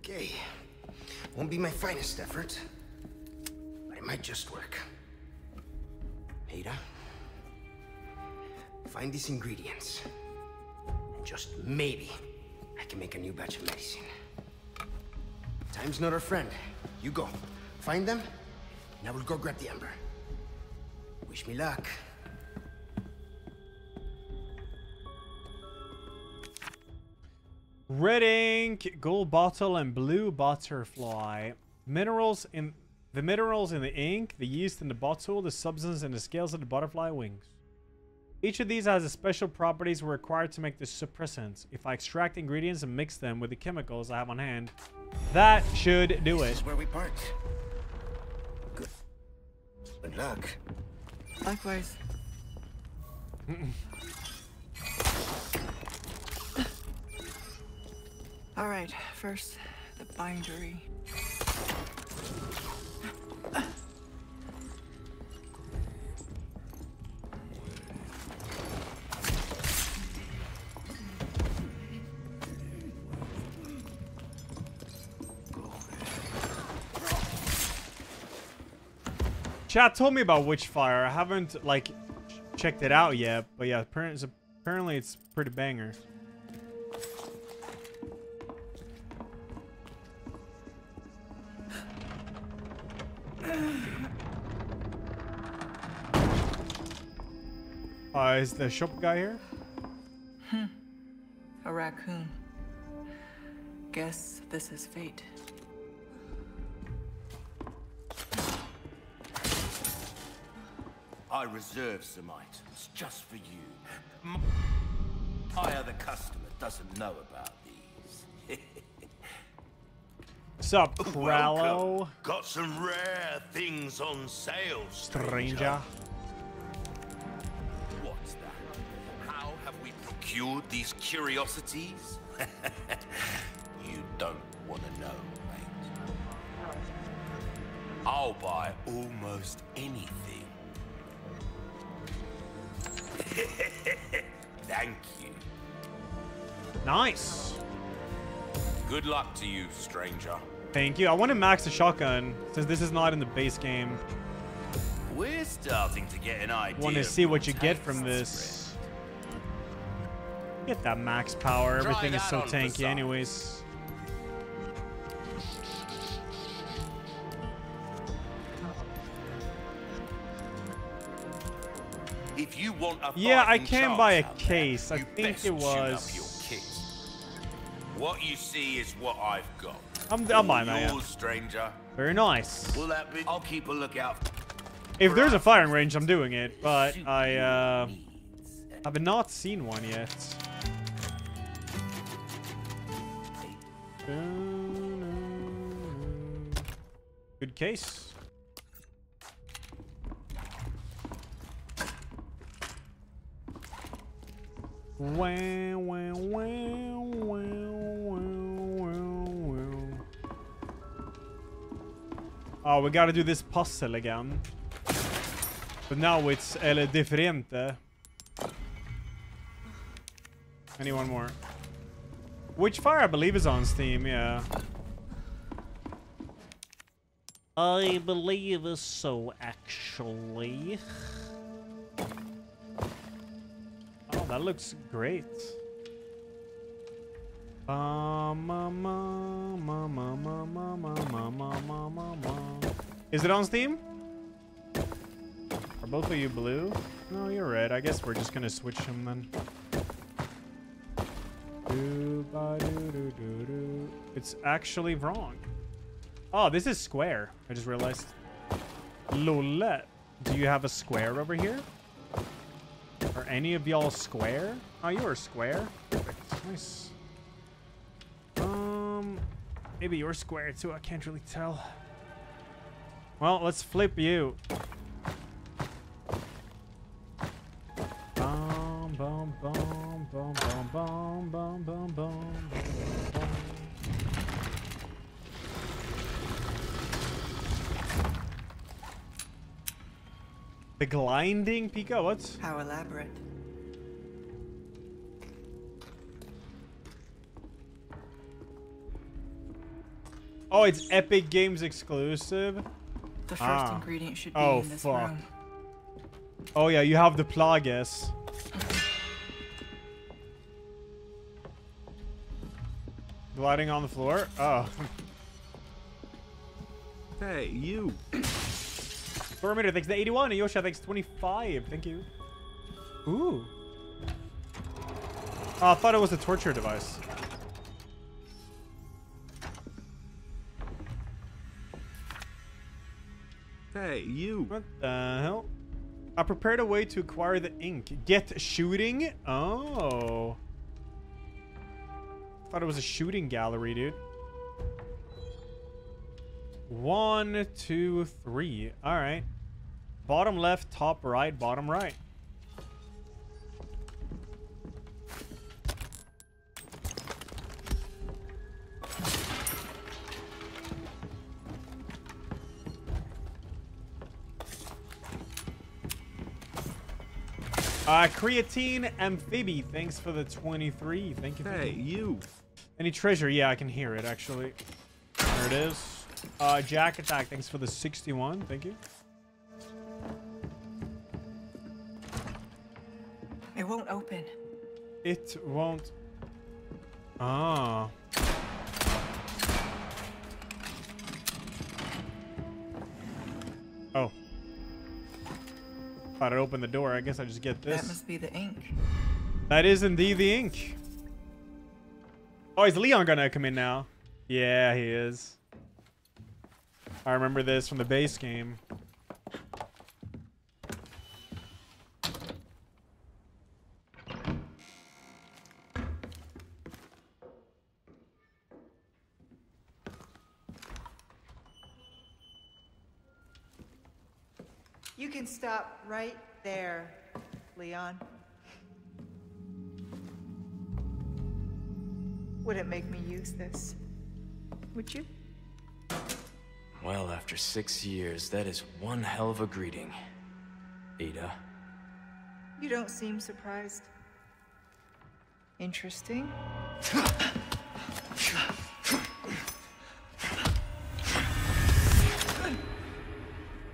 Okay. Won't be my finest effort, just work. Ada, find these ingredients. And just maybe I can make a new batch of medicine. Time's not our friend. You go. Find them, and I will go grab the amber. Wish me luck. Red ink, gold bottle, and blue butterfly. Minerals in the minerals in the ink, the yeast in the bottle, the substance in the scales of the butterfly wings. Each of these has a special properties required to make the suppressants. If I extract ingredients and mix them with the chemicals I have on hand, that should do This it. is where we part. Good. Good luck. Likewise. All right, first, the bindery. Chat told me about Witchfire. I haven't like checked it out yet, but yeah, apparently, it's pretty banger. *sighs* Uh, is the shop guy here? Hmm. A raccoon. Guess this is fate. Reserve some items just for you. My other customer doesn't know about these. *laughs* Sup, Prallo? Welcome. Got some rare things on sale, Stranger. What's that? How have we procured these curiosities? *laughs* you don't want to know, mate. I'll buy almost anything. *laughs* Thank you. Nice. Good luck to you, stranger. Thank you. I want to max the shotgun since this is not in the base game. We're starting to get an idea. Want to see what you get from this. Get that max power. Everything is so tanky anyways. Yeah, I can buy a case. I think it was-. What you see is what I've got. I'm, I'm buying that, Yours, stranger. Very nice. Will that be? I'll keep a lookout. If there's a firing range, I'm doing it, but I uh, have not seen one yet. Good case. Oh, we gotta do this puzzle again. But now it's El Differente. Anyone more? Witchfire I believe is on Steam, yeah. I believe so, actually. Oh, that looks great. Is it on Steam? Are both of you blue? No, you're red. I guess we're just gonna switch them then. It's actually wrong. Oh, this is square. I just realized. Lolette, do you have a square over here? Are any of y'all square? Oh, you are square. Perfect. Nice. Um, maybe you're square too. I can't really tell. Well, let's flip you. The gliding Pika, what? How elaborate. Oh, it's Epic Games exclusive. The first Ah. ingredient should be Oh, in this fuck. room. Oh yeah, you have the Plagas. Gliding on the floor? Oh. Hey, you. Perimeter, thanks to 81. And Yosha, thanks 25. Thank you. Ooh. Oh, I thought it was a torture device. Hey, you. What the hell? I prepared a way to acquire the ink. Get shooting? Oh. Thought it was a shooting gallery, dude. One, two, three. All right. Bottom left, top right, bottom right. Uh, creatine amphibie, thanks for the 23. Thank you. Hey, you. Any treasure? Yeah, I can hear it, actually. There it is. Uh, Jack Attack, thanks for the 61. Thank you. It won't open. It won't... Ah. Oh. I thought it opened the door. I guess I just get this. That must be the ink. That is indeed the ink. Oh, is Leon gonna come in now? Yeah, he is. I remember this from the base game. You can stop right there, Leon. Wouldn't make me use this. Would you? Well, after six years, that is one hell of a greeting. Ada. You don't seem surprised. Interesting.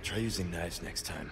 Try using knives next time.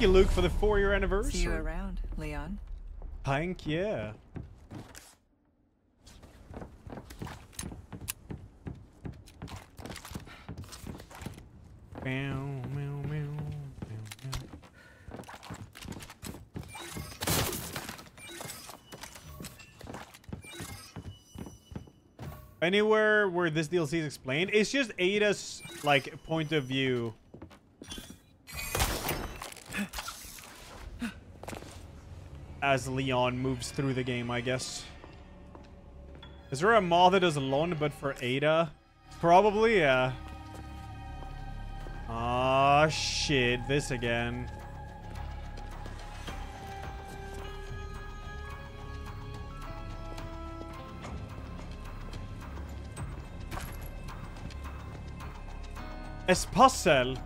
Thank you, Luke, for the four-year anniversary. See you around, Leon. Thank meow, meow, meow, meow. Anywhere where this DLC is explained, it's just Ada's like point of view. As Leon moves through the game, I guess. Is there a mod that does alone but for Ada? Probably, yeah. Ah, shit. This again. Puzzle.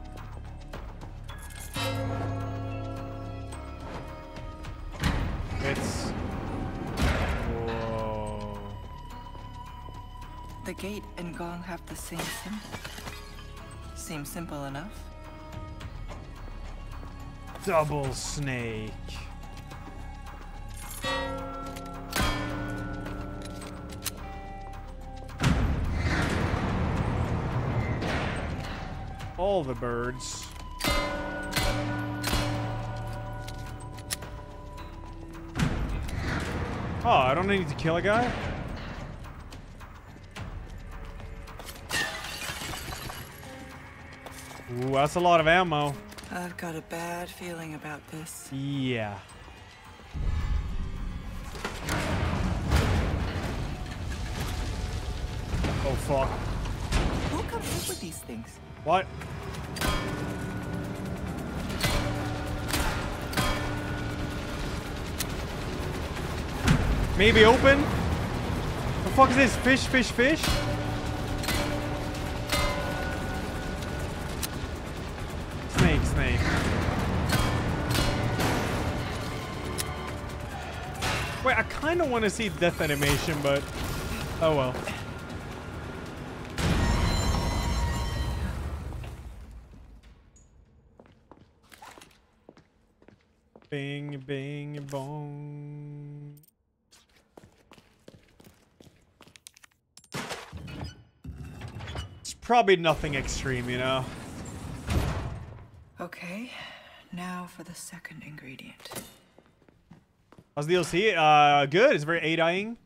The same symbol. Seems simple enough. Double snake. All the birds. Oh, I don't need to kill a guy? Ooh, that's a lot of ammo. I've got a bad feeling about this. Yeah. Oh, fuck. Who comes up with these things? What? Maybe open? The fuck is this? Fish, fish, fish? Kind of want to see death animation, but oh well. Bing, bing, bong. It's probably nothing extreme, you know? Okay, now for the second ingredient. How's the DLC? Uh, good. It's very A-dying.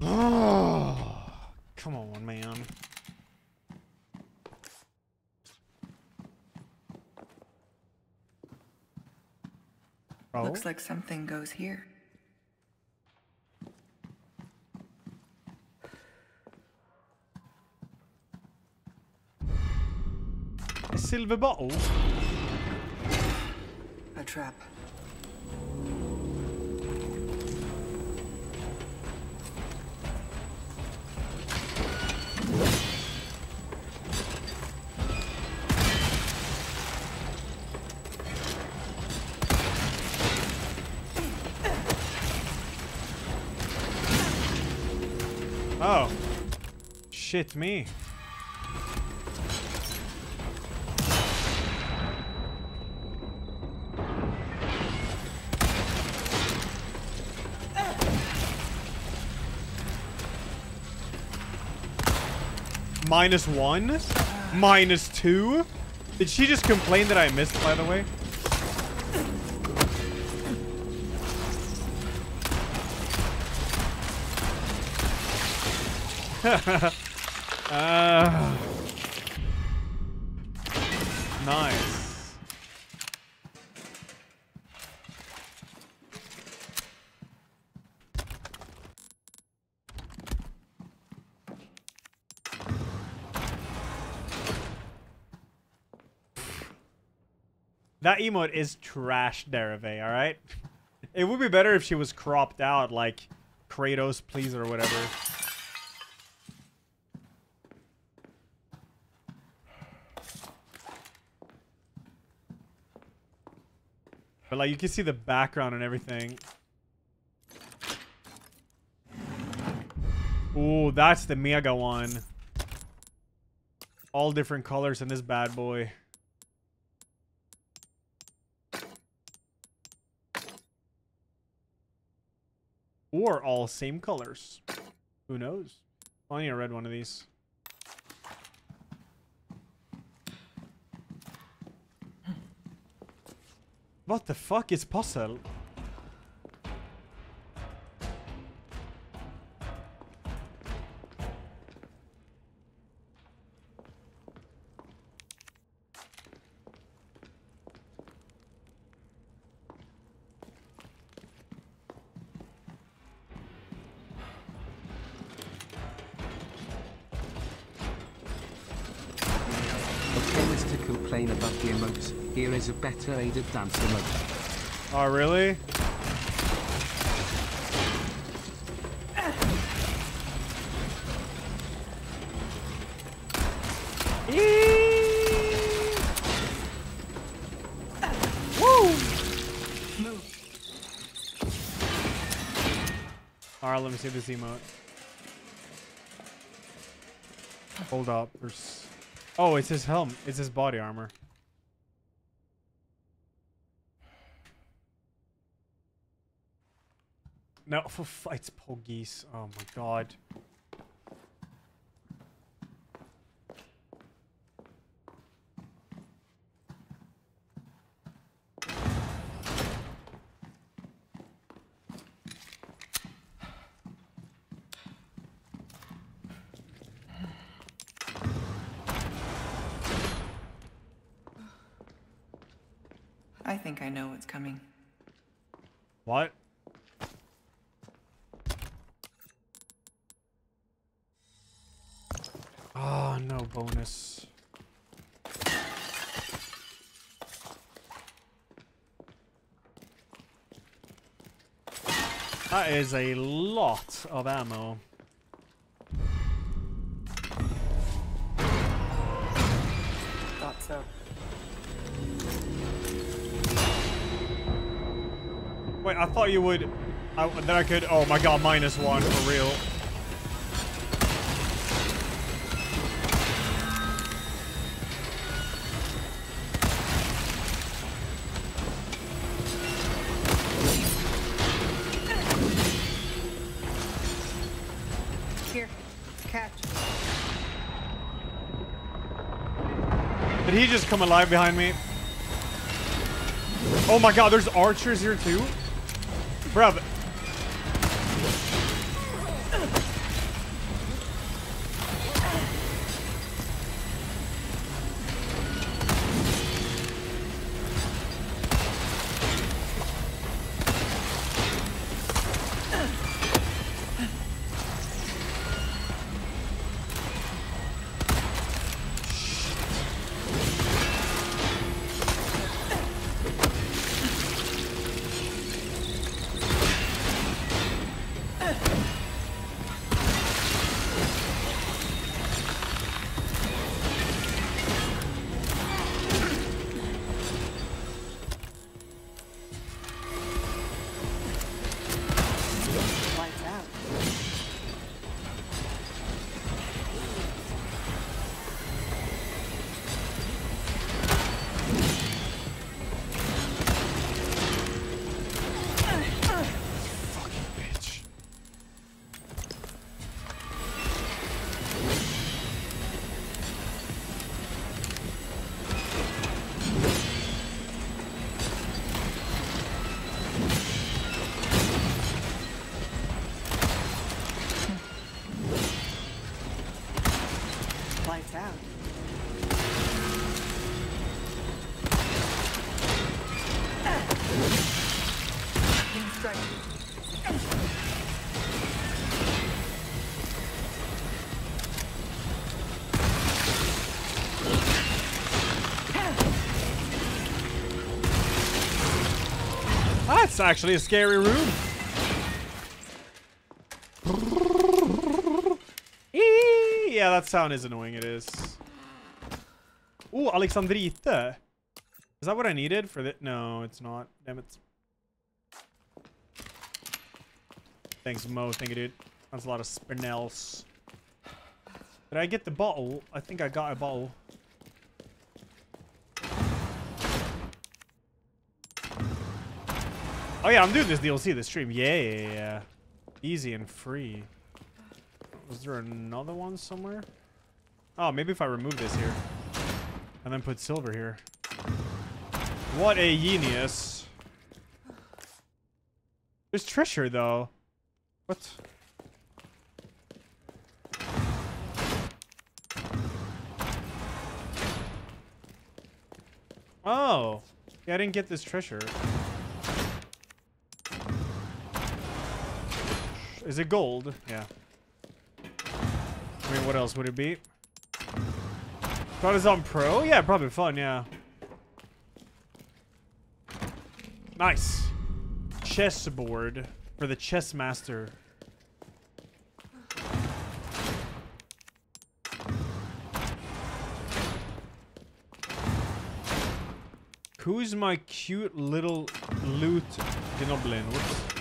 Oh, *sighs* come on, man. Oh. Looks like something goes here. Silver bottle? A trap. Oh. Shit me. Minus one? Minus two? Did she just complain that I missed, by the way? *laughs* uh, nice. That emote is trash, Derive, alright? It would be better if she was cropped out, like Kratos, please, or whatever. But like you can see the background and everything. Ooh, that's the mega one. All different colors in this bad boy. Or all same colors. Who knows? Oh, I need a red one of these. What the fuck is puzzle? better aid at dancing mode. Oh, really? Alright, let me see this emote. Hold up. There's... Oh, it's his helm. It's his body armor. No, for fights, Poggies. Oh my god. I think I know what's coming. What? Oh, no bonus. That is a lot of ammo. Thought so. Wait, I thought you would... I, then I could... Oh my god, minus one, for real. Just come alive behind me? Oh my god, there's archers here too? Bruv. Actually a scary room. Yeah, that sound is annoying. It is. Ooh, Alexandrite. Is that what I needed for the? No, it's not. Damn it. Thanks, Mo. Thank you, dude. That's a lot of spinels. Did I get the bottle? I think I got a bottle. Yeah, I'm doing this DLC, this stream. Yeah, yeah, yeah. Easy and free. Was there another one somewhere? Oh, maybe if I remove this here. And then put silver here. What a genius. There's treasure, though. What? Oh. Yeah, I didn't get this treasure. Is it gold? Yeah. I mean, what else would it be? On pro? Yeah, probably fun, yeah. Nice. Chessboard for the chess master. Who's my cute little loot goblin? Whoops.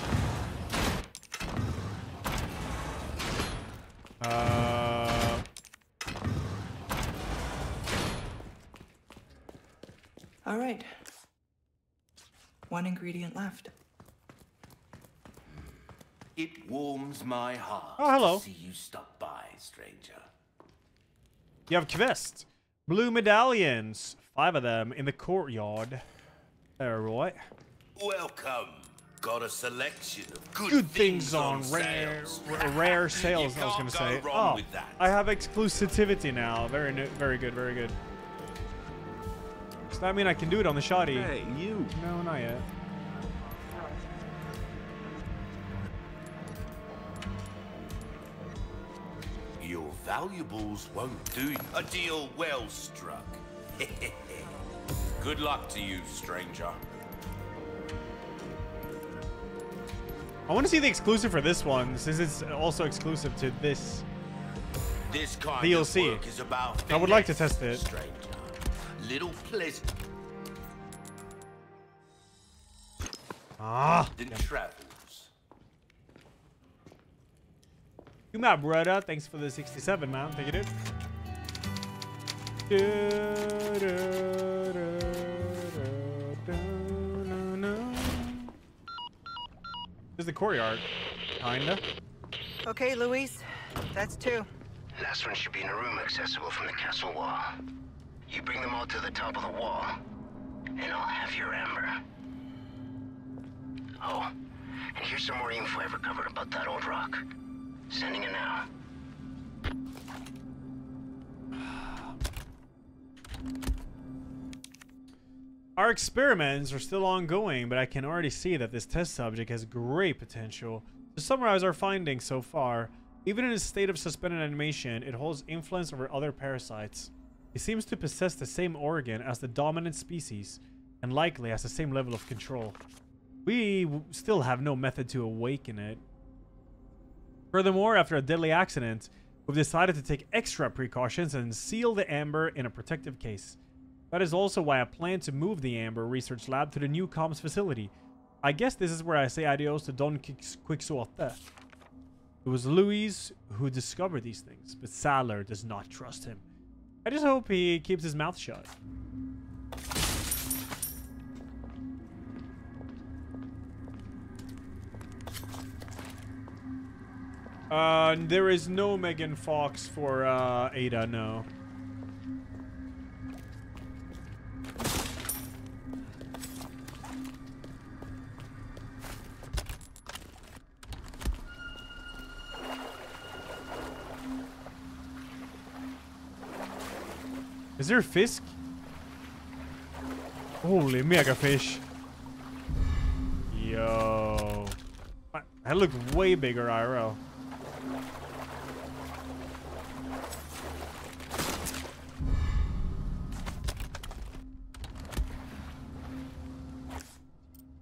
One ingredient left. It warms my heart Oh, hello. to see you stop by, stranger. you have quest. Blue medallions. Five of them in the courtyard. There, right. Welcome. Got a selection of good, Good things on sale. rare, r- rare sales. I was gonna can't say. wrong Oh, with that. I have exclusivity now. Very, new, very good, very good. Does that mean I can do it on the shoddy? Hey, you. No, not yet. Your valuables won't do you. A deal well struck. *laughs* Good luck to you, stranger. I want to see the exclusive for this one, since it's also exclusive to this. This kind DLC. of work is about I would like to test it. stranger. Little pleasant Ah. than travels. You my brother. Thanks for the 67, man. Thank you, dude. This is the courtyard. Kinda. Okay, Luis. That's two. Last one should be in a room accessible from the castle wall. You bring them all to the top of the wall, and I'll have your amber. Oh, and here's some more info I recovered about that old rock. Sending it now. Our experiments are still ongoing, but I can already see that this test subject has great potential. To summarize our findings so far, even in a state of suspended animation, it holds influence over other parasites. It seems to possess the same organ as the dominant species, and likely has the same level of control. We still have no method to awaken it. Furthermore, after a deadly accident, we've decided to take extra precautions and seal the amber in a protective case. That is also why I plan to move the Amber Research Lab to the new comms facility. I guess this is where I say adios to Don Quixote. It was Luis who discovered these things, but Saddler does not trust him. I just hope he keeps his mouth shut. Uh, there is no Megan Fox for uh, Ada, no. There Fisk? Holy mega fish. Yo. That looked way bigger IRL.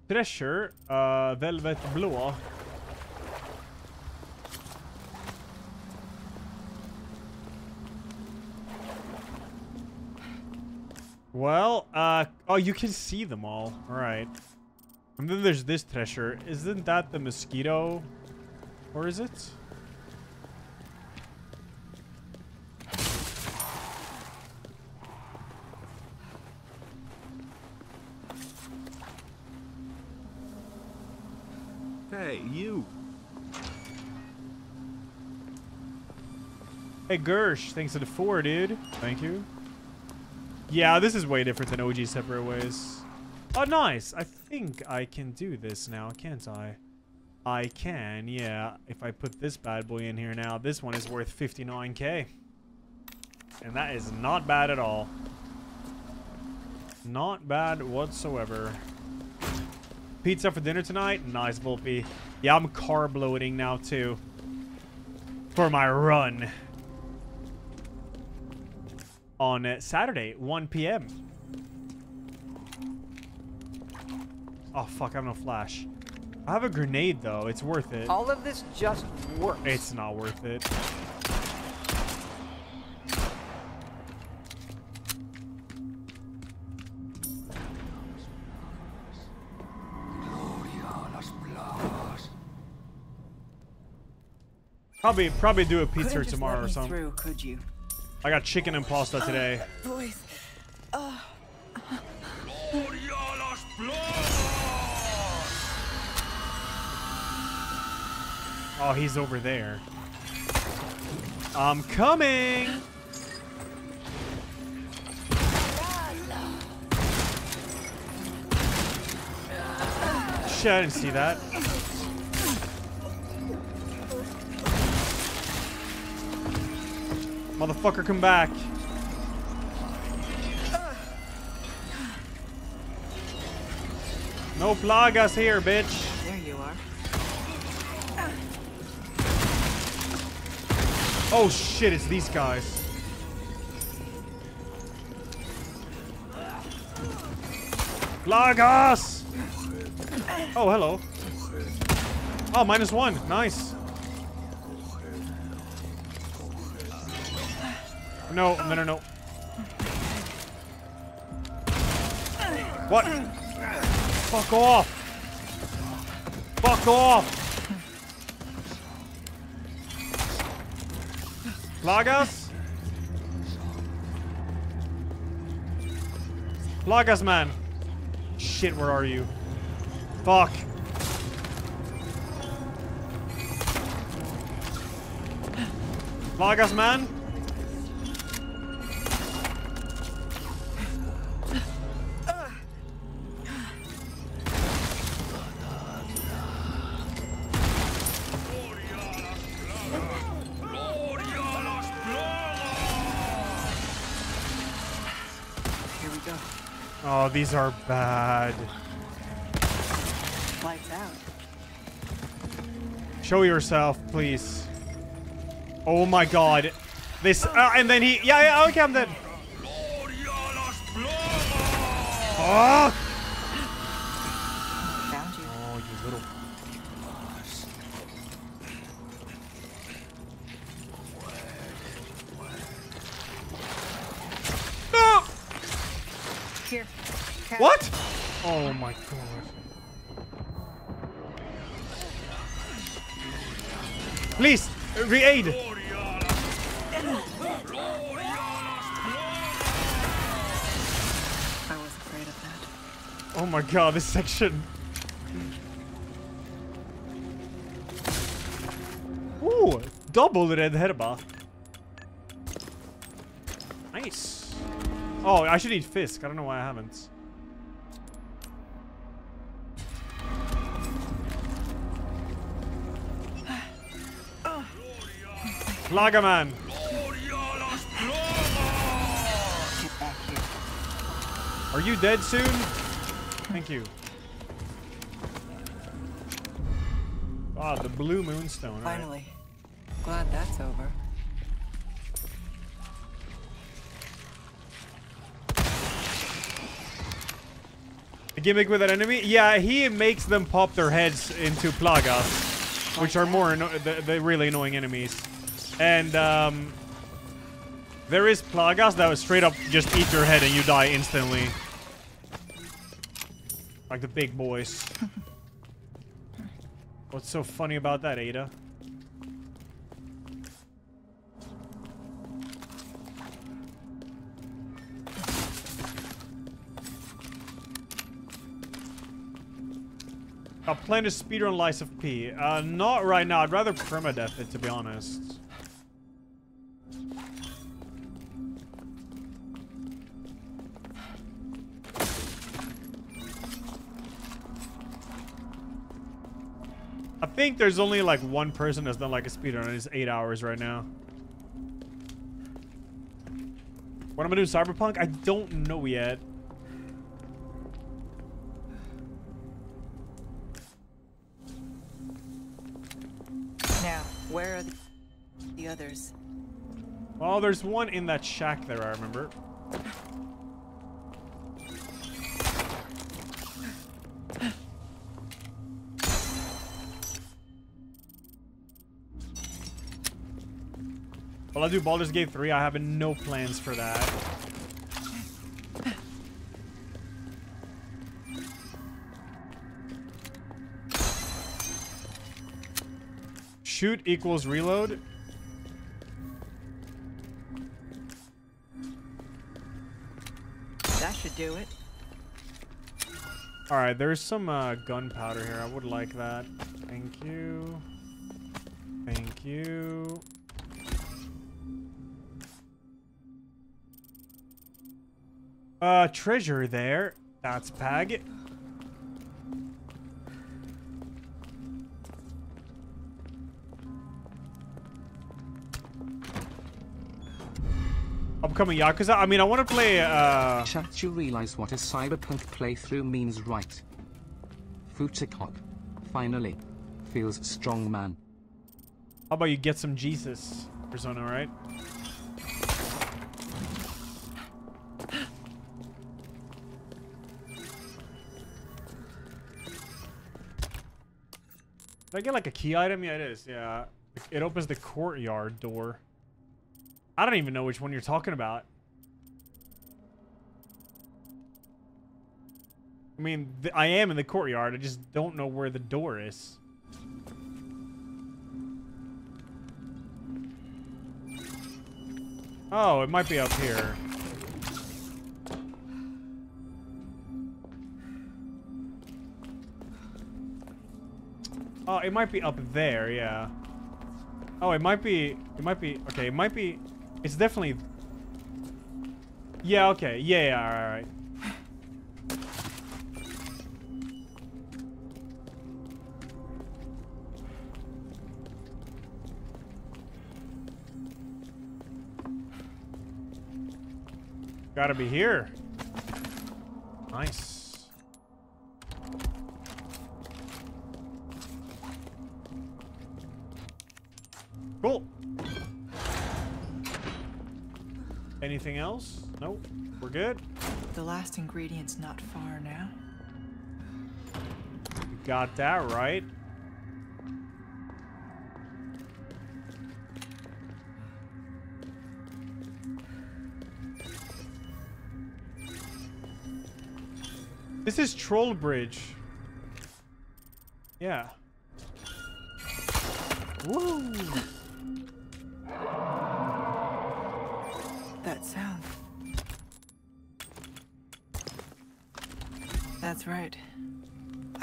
Treasure, uh, Velvet blå. Well, uh, oh, you can see them all. All right. And then there's this treasure. Isn't that the mosquito? Or is it? Hey, you. Hey, Gersh, thanks for the four, dude. Thank you. Yeah, this is way different than OG Separate Ways. Oh, nice. I think I can do this now, can't I? I can, yeah. If I put this bad boy in here now, this one is worth 59k. And that is not bad at all. Not bad whatsoever. Pizza for dinner tonight? Nice, Volpe. Yeah, I'm carb loading now, too. For my run on uh, Saturday, 1 p.m. Oh, fuck, I have no flash. I have a grenade, though. It's worth it. All of this just works. It's not worth it. Probably, probably do a pizza tomorrow or something. Through, could you? I got chicken and pasta today. Oh, Boys. Oh. Oh, he's over there. I'm coming. Shit, I didn't see that. Motherfucker, come back. No plagas here, bitch. There you are. Oh shit, it's these guys. Plagas! Oh, hello. Oh, minus one. Nice. No, no, no, no. What? Fuck off. Fuck off. Plagas? Plagas, man. Shit, where are you? Fuck. Plagas, man. Oh, these are bad. Lights out. Show yourself, please. Oh my god. This, uh, and then he, yeah, yeah, okay, I'm dead. Fuck! Re-aid. I was afraid. Oh my god, this section. Ooh, double red herba. Nice. Oh, I should eat fisk. I don't know why I haven't. Plagaman. Get back here. Are you dead soon? Thank you. Ah, the blue moonstone. right. Finally. Glad that's over. A gimmick with an enemy? Yeah, he makes them pop their heads into plagas, which are more the, the really annoying enemies. And um, there is plagas that would straight up just eat your head and you die instantly. Like the big boys. *laughs* What's so funny about that, Ada? I plan to speedrun Lies of P. Uh, not right now. I'd rather permadeath it, to be honest. Think there's only like one person that's done like a speedrun and it's eight hours right now. What am I doing Cyberpunk? I don't know yet. Now, where are the, the others? Well, there's one in that shack there, I remember. Well, I'll do Baldur's Gate 3. I have no plans for that. shoot equals reload. That should do it. All right, there's some uh, gunpowder here. I would like that. Thank you. Thank you. Uh, treasure there. That's Pag. Upcoming Yakuza. I mean, I want to play. Uh, Chat, you realize what a cyberpunk playthrough means, right? Futakok. Finally. Feels strong, man. how about you get some Jesus, Persona, right? Did I get like a key item? Yeah, it is. Yeah. It opens the courtyard door. I don't even know which one you're talking about. I mean, I am in the courtyard. I just don't know where the door is. Oh, it might be up here. Oh, it might be up there, yeah. Oh, it might be, it might be, okay, it might be, it's definitely, yeah, okay, yeah, yeah, alright, alright. Gotta be here. Nice. Cool. Anything else? Nope. We're good. The last ingredient's not far now. You got that right. This is Troll Bridge. Yeah. Woo!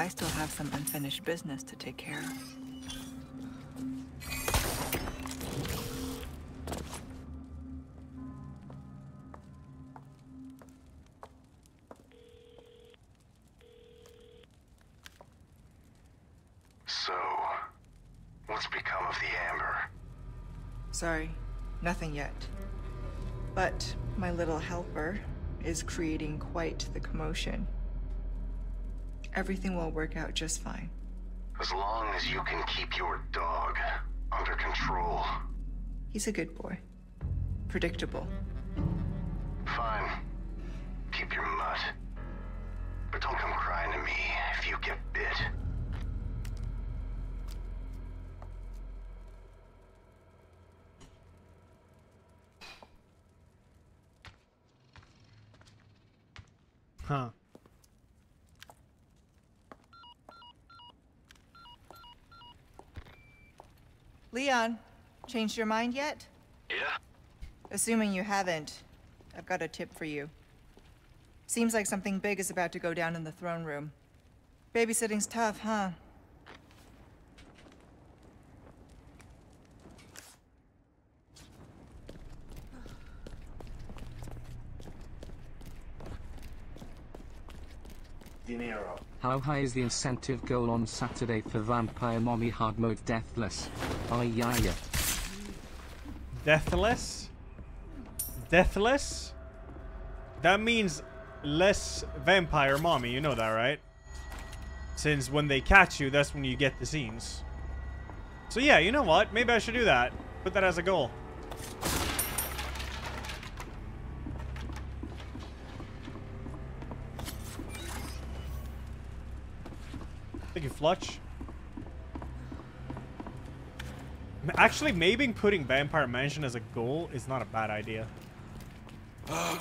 I still have some unfinished business to take care of. So, what's become of the Amber? Sorry, nothing yet. But my little helper is creating quite the commotion. Everything will work out just fine. As long as you can keep your dog under control. He's a good boy. Predictable. Fine. Keep your mutt. But don't come crying to me if you get bit. Huh. Leon, changed your mind yet? Yeah? Assuming you haven't, I've got a tip for you. Seems like something big is about to go down in the throne room. Babysitting's tough, huh? Dinero. How high is the incentive goal on Saturday for Vampire Mommy Hard Mode Deathless? Ay yeah, yeah. Deathless? Deathless? That means less vampire mommy, you know that, right? Since when they catch you, that's when you get the scenes. So yeah, you know what? Maybe I should do that. Put that as a goal. Actually, maybe putting Vampire Mansion as a goal is not a bad idea. Ah,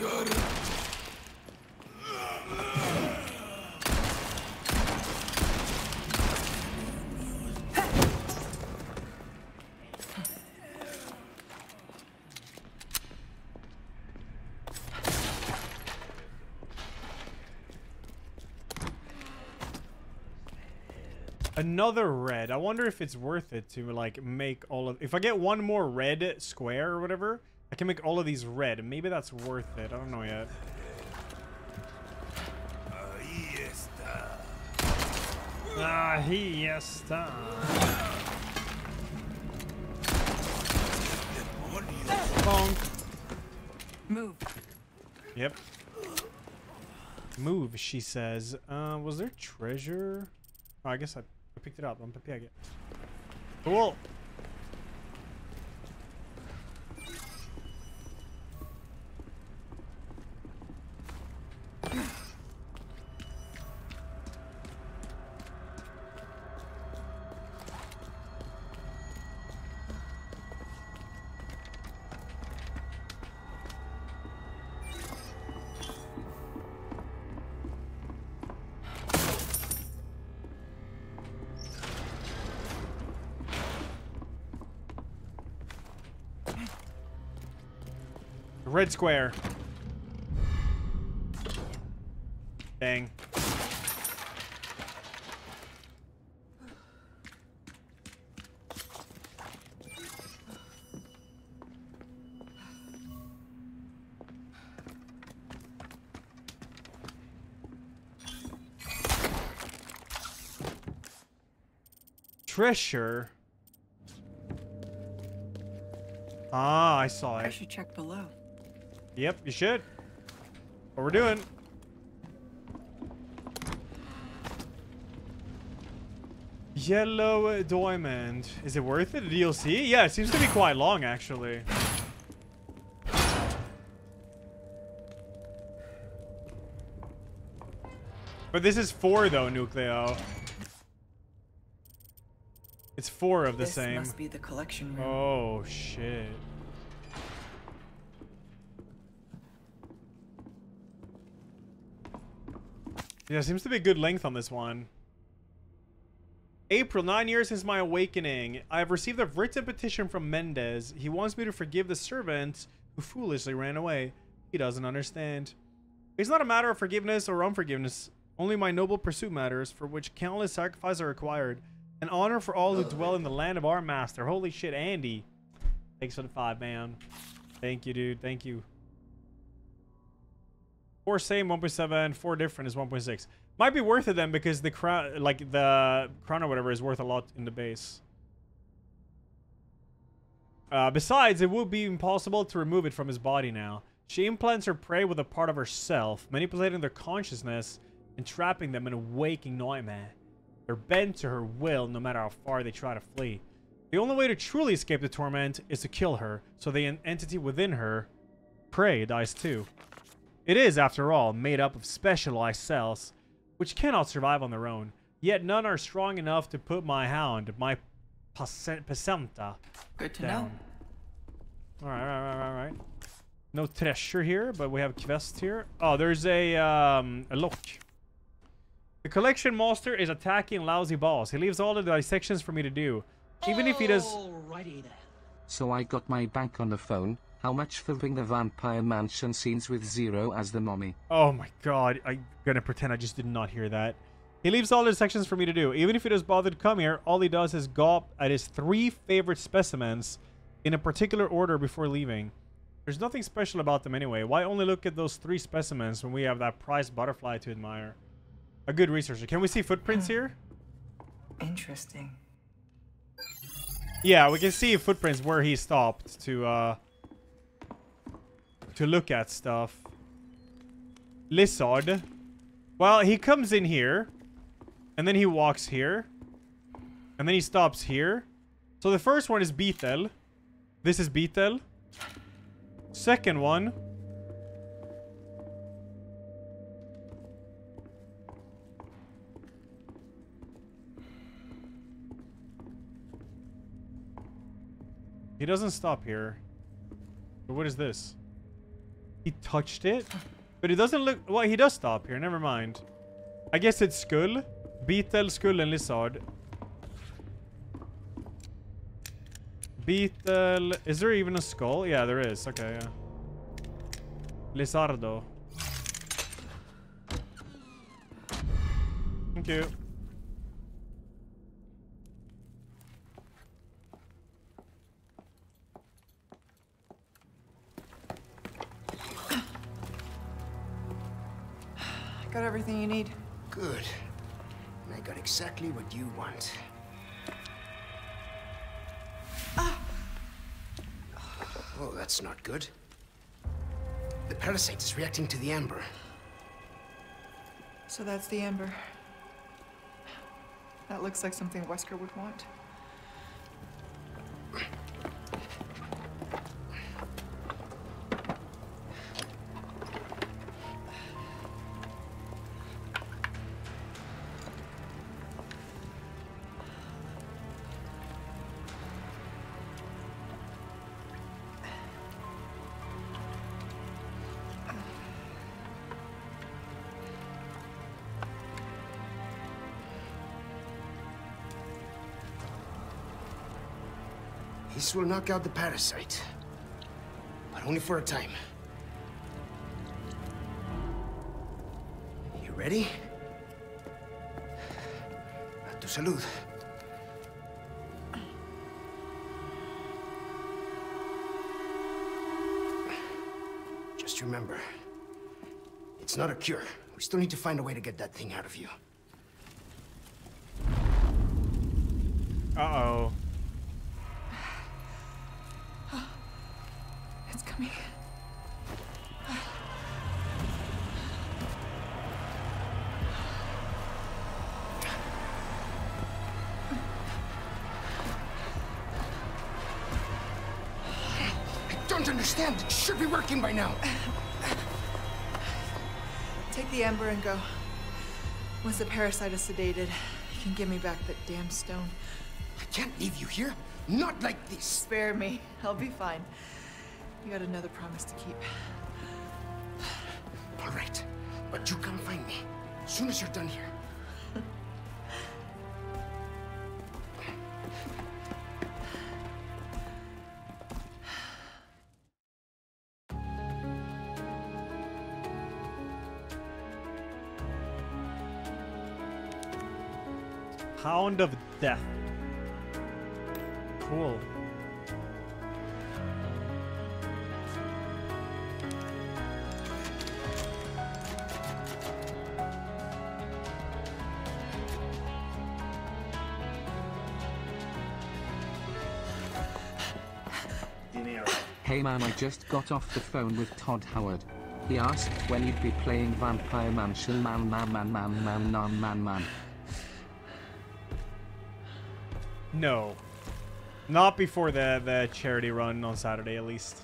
Another red. I wonder if it's worth it to like make all of. If I get one more red square or whatever, I can make all of these red. Maybe that's worth it. I don't know yet. Ah, he está. Bonk. Move. Yep. Move, she says. Uh, was there treasure? Oh, I guess I, I picked it up. I'm it. Cool. Red square. Dang. Treasure. Ah, I saw it. I should check below. Yep, you should. What we're doing. Yellow Diamond. Is it worth it? The DLC? Yeah, it seems to be quite long, actually. But this is four, though, Nucleo. It's four of the this same. must be the collection room. Oh, shit. Yeah, seems to be a good length on this one. April, nine years since my awakening. I have received a written petition from Mendez. He wants me to forgive the servant who foolishly ran away. He doesn't understand. It's not a matter of forgiveness or unforgiveness. Only my noble pursuit matters, for which countless sacrifices are required. An honor for all who dwell in the land of our master. Holy shit, Andy. Thanks for the five, man. Thank you, dude. Thank you. Four same, 1.7. Four different is 1.6. Might be worth it then because the crown, like the crown or whatever, is worth a lot in the base. Uh, besides, it would be impossible to remove it from his body now. She implants her prey with a part of herself, manipulating their consciousness and trapping them in a waking nightmare. They're bent to her will no matter how far they try to flee. The only way to truly escape the torment is to kill her, so the entity within her, prey, dies too. It is, after all, made up of specialized cells, which cannot survive on their own. Yet none are strong enough to put my hound, my Pesanta, Good to down. know. Alright, alright, alright, alright. No treasure here, but we have quest here. Oh, there's a, um, a lock. The collection master is attacking lousy boss. He leaves all the dissections for me to do. Even if he does... Alrighty then. So I got my bank on the phone, how much for filming the Vampire Mansion scenes with Zero as the mommy? Oh my god, I'm gonna pretend I just did not hear that. He leaves all the sections for me to do. Even if he does bother to come here, all he does is gawp at his three favorite specimens in a particular order before leaving. There's nothing special about them anyway. Why only look at those three specimens when we have that prized butterfly to admire? A good researcher. Can we see footprints here? Interesting. Yeah, we can see footprints where he stopped to uh to look at stuff. Lizard. Well, he comes in here. And then he walks here. And then he stops here. So the first one is Beetle. This is Beetle. Second one. He doesn't stop here. But what is this? He touched it? But it doesn't look... Well, he does stop here. Never mind. I guess it's Skull. Beetle, Skull, and Lizard. Beetle... Is there even a skull? Yeah, there is. Okay, yeah. Lizardo. Thank you. Got everything you need. Good. And I got exactly what you want. Ah. Oh, that's not good. The parasite is reacting to the amber. So that's the amber. That looks like something Wesker would want. This will knock out the parasite. But only for a time. You ready? Tu salud. Just remember, it's not a cure. We still need to find a way to get that thing out of you. Should be working by now. Take the Amber and go. Once the parasite is sedated, you can give me back that damn stone. I can't leave you here. Not like this. Spare me. I'll be fine. You got another promise to keep. All right. But you come find me. As soon as you're done here. Pound of Death. Cool. Hey man, I just got off the phone with Todd Howard. He asked when you'd be playing Vampire Mansion man man man man man man man man. No. Not before the, the charity run on Saturday, at least.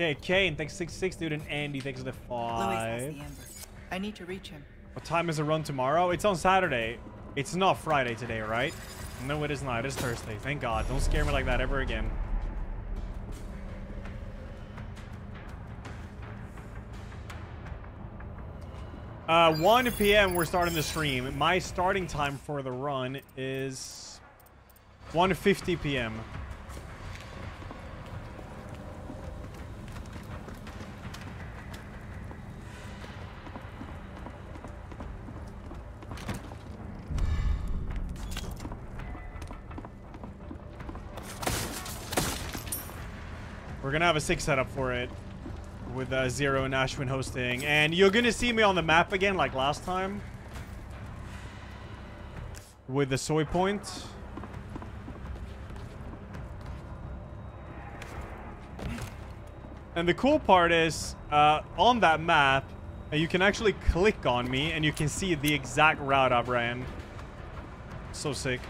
Okay, Kane, thanks 66, dude, and Andy, thanks for the Luis has the. I need to reach him. What time is the run tomorrow? It's on Saturday. It's not Friday today, right? No, it is not. It is Thursday. Thank God. Don't scare me like that ever again. Uh, 1 p.m. we're starting the stream. My starting time for the run is 1.50 p.m. have a sick setup for it with uh, Zero and Ashwin hosting, and you're gonna see me on the map again like last time with the soy point. And the cool part is, uh, on that map, uh, you can actually click on me and you can see the exact route I've ran. So sick.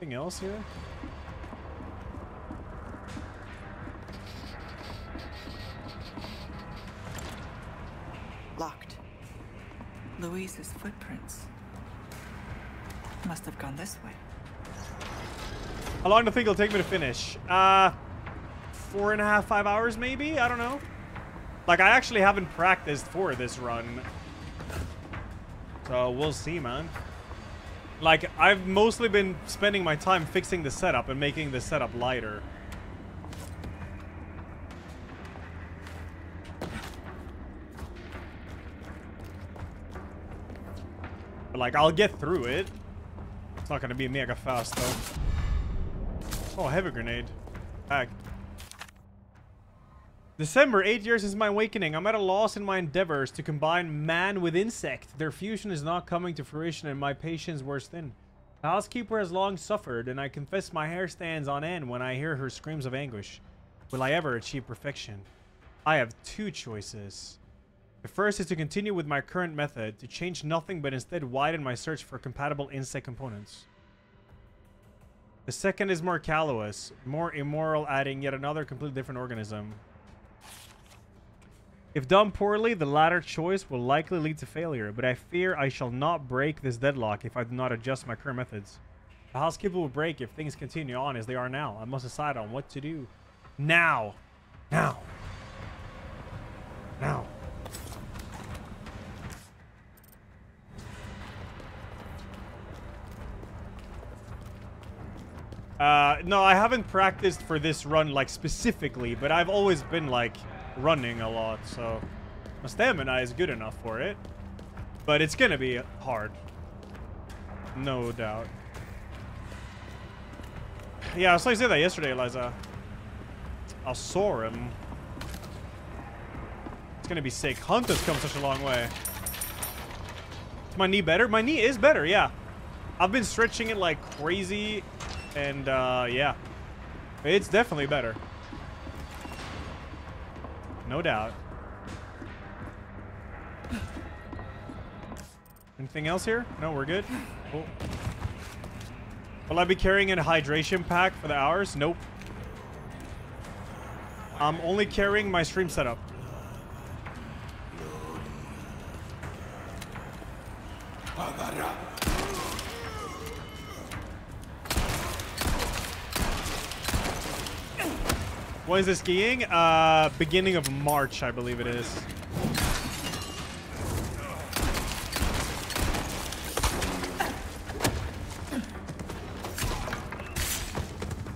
Anything else here? Luis's footprints. Must have gone this way. How long do you think it'll take me to finish? Uh, four and a half, five hours maybe? I don't know. Like, I actually haven't practiced for this run. So, we'll see, man. Like, I've mostly been spending my time fixing the setup and making the setup lighter. Like, I'll get through it. It's not gonna be mega fast, though. Oh, heavy grenade. Back. December, eight years since my awakening. I'm at a loss in my endeavors to combine man with insect. Their fusion is not coming to fruition and my patience wears thin. The housekeeper has long suffered, and I confess my hair stands on end when I hear her screams of anguish. Will I ever achieve perfection? I have two choices. The first is to continue with my current method, to change nothing but instead widen my search for compatible insect components. The second is more callous, more immoral, adding yet another completely different organism. If done poorly, the latter choice will likely lead to failure, but I fear I shall not break this deadlock if I do not adjust my current methods. The housekeeper will break if things continue on as they are now. I must decide on what to do. Now! Now! Now! Uh, no, I haven't practiced for this run, like, specifically, but I've always been, like, running a lot, so my stamina is good enough for it. But it's gonna be hard. No doubt. Yeah, I saw you say that yesterday, Eliza. I'll soar him. It's gonna be sick. Hunt has come such a long way. Is my knee better? My knee is better, yeah. I've been stretching it like crazy, and uh, yeah. It's definitely better. No doubt. Anything else here? No, we're good. Cool. Will I be carrying a hydration pack for the hours? Nope. I'm only carrying my stream setup. When is this skiing? Uh, beginning of March, I believe it is.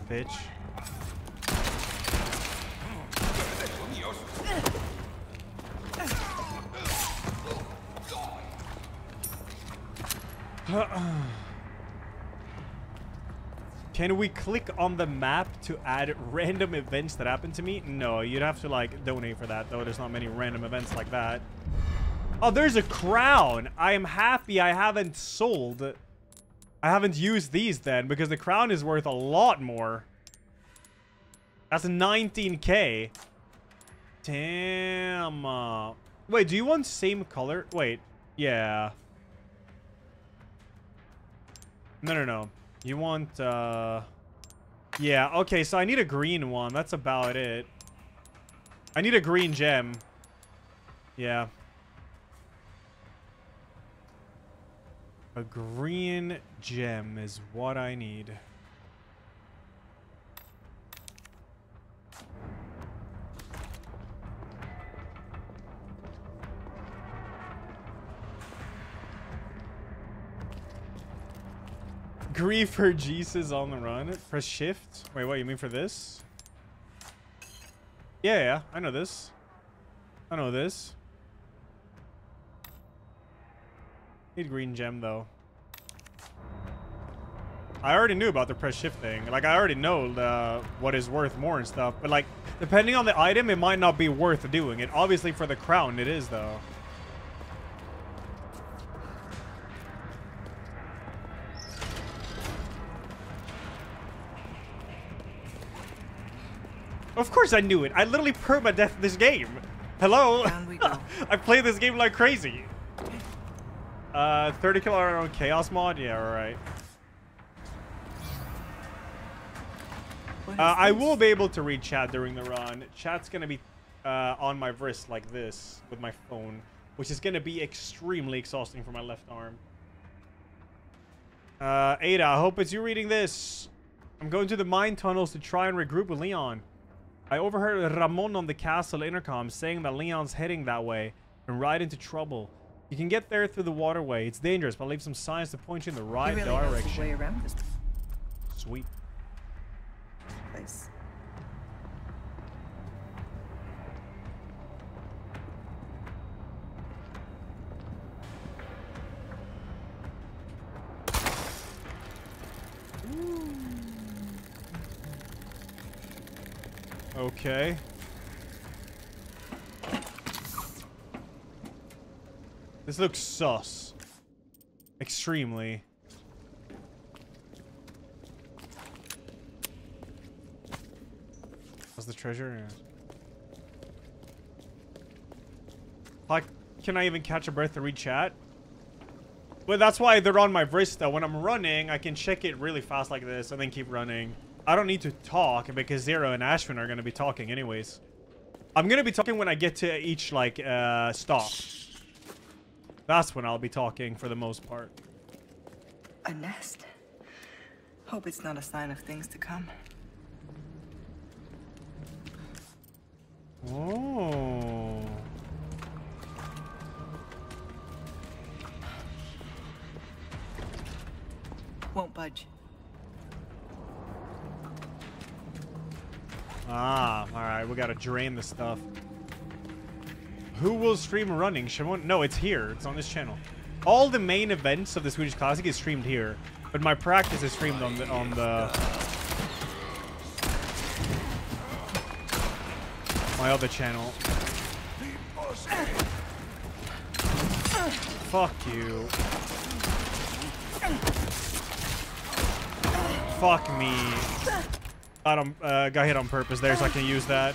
Bitch. *sighs* *sighs* Can we click on the map to add random events that happen to me? No, you'd have to like donate for that though. There's not many random events like that. Oh, there's a crown. I am happy I haven't sold. I haven't used these then because the crown is worth a lot more. That's 19k. Damn. Wait, do you want same color? Wait. Yeah. No, no, no. You want, uh... Yeah, okay, so I need a green one. That's about it. I need a green gem. Yeah. A green gem is what I need. Grief for Jesus on the run. Press shift. Wait, what? You mean for this? Yeah, yeah. I know this. I know this. Need green gem, though. I already knew about the press shift thing. Like, I already know the, what is worth more and stuff. But, like, depending on the item, it might not be worth doing it. Obviously, for the crown, it is, though. Of course I knew it. I literally permadeath this game. Hello? *laughs* I play this game like crazy. Uh, 30 kilometer on chaos mod? Yeah, alright. Uh, I will be able to read chat during the run. Chat's gonna be uh, on my wrist like this with my phone. which is going to be extremely exhausting for my left arm. Uh, Ada, I hope it's you reading this. I'm going to the mine tunnels to try and regroup with Leon. I overheard Ramon on the castle intercom saying that Leon's heading that way and right into trouble. You can get there through the waterway. It's dangerous, but I'll leave some signs to point you in the right really direction. way around this Sweet. place. Okay. This looks sus. Extremely. What's the treasure? Like, can I even catch a breath to read chat? But that's why they're on my wrist though. When I'm running, I can check it really fast like this and then keep running. I don't need to talk because Zero and Ashwin are going to be talking anyways. I'm going to be talking when I get to each, like, uh, stop. That's when I'll be talking for the most part. A nest. Hope it's not a sign of things to come. Oh. Won't budge. Ah, alright, we gotta drain the stuff. Who will stream running? Shimon? No, it's here. It's on this channel. All the main events of the Swedish Classic is streamed here, but my practice is streamed on the on the my other channel. Fuck you. Fuck me. Got, him, uh, got hit on purpose there so I can use that.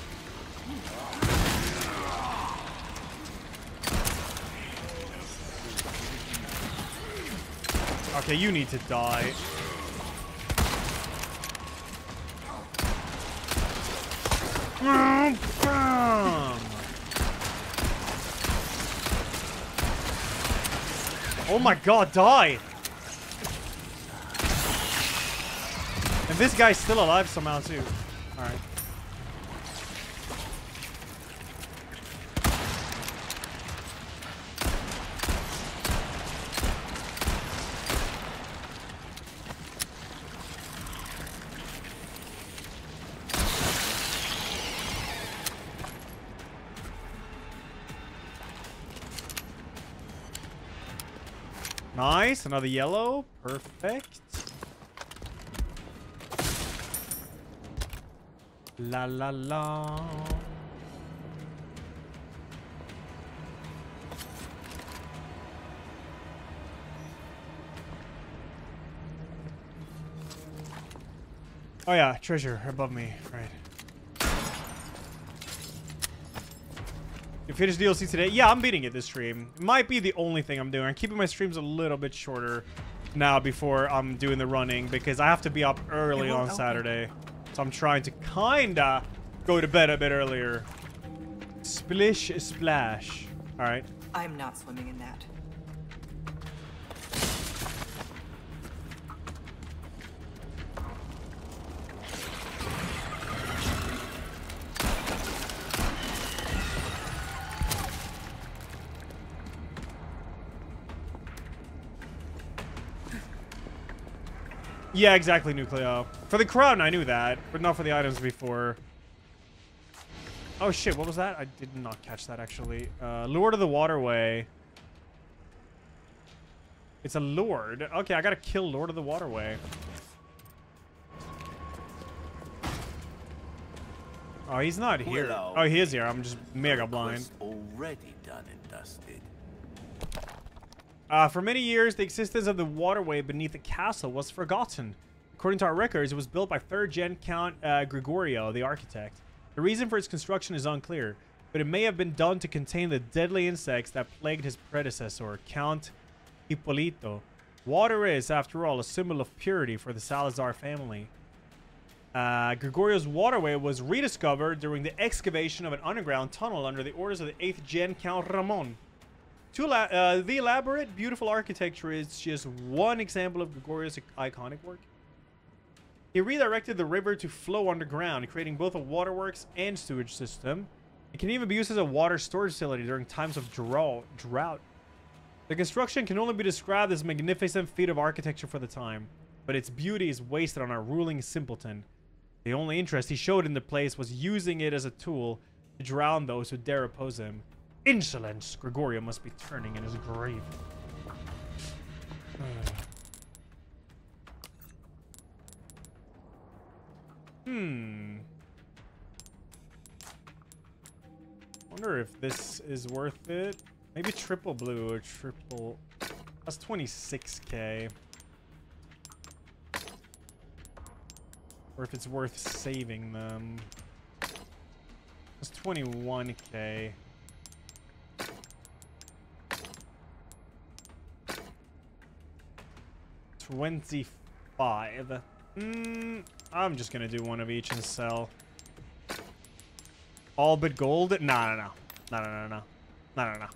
Okay, you need to die. Oh my god, die! This guy's still alive somehow too. Alright. Nice, another yellow. Perfect. La la la. Oh yeah, treasure above me, right. You finished DLC today? Yeah, I'm beating it this stream. It might be the only thing I'm doing. I'm keeping my streams a little bit shorter now before I'm doing the running because I have to be up early on Saturday. So I'm trying to kinda go to bed a bit earlier. Splish splash. Alright. I'm not swimming in that. Yeah, exactly, Nucleo. For the crown, I knew that, but not for the items before. Oh shit, what was that? I did not catch that actually. Uh, Lord of the Waterway. It's a Lord. Okay, I gotta kill Lord of the Waterway. Oh, he's not here. Willow. Oh, he is here. I'm just mega blind. Already done. Uh, for many years, the existence of the waterway beneath the castle was forgotten. According to our records, it was built by 3rd gen Count uh, Gregorio, the architect. The reason for its construction is unclear, but it may have been done to contain the deadly insects that plagued his predecessor, Count Hippolito. Water is, after all, a symbol of purity for the Salazar family. Uh, Gregorio's waterway was rediscovered during the excavation of an underground tunnel under the orders of the 8th gen Count Ramon. Uh, the elaborate, beautiful architecture is just one example of Gregorio's iconic work. He redirected the river to flow underground, creating both a waterworks and sewage system. It can even be used as a water storage facility during times of drought. The construction can only be described as a magnificent feat of architecture for the time, but its beauty is wasted on our ruling simpleton. The only interest he showed in the place was using it as a tool to drown those who dare oppose him. Insolence! Gregorio must be turning in his grave. hmm. Wonder if this is worth it. Maybe triple blue or triple... That's 26k. Or if it's worth saving them. That's 21k. Twenty-five. Mm, I'm just gonna do one of each and sell. All but gold? No, no, no. No, no, no, no. No, no, no.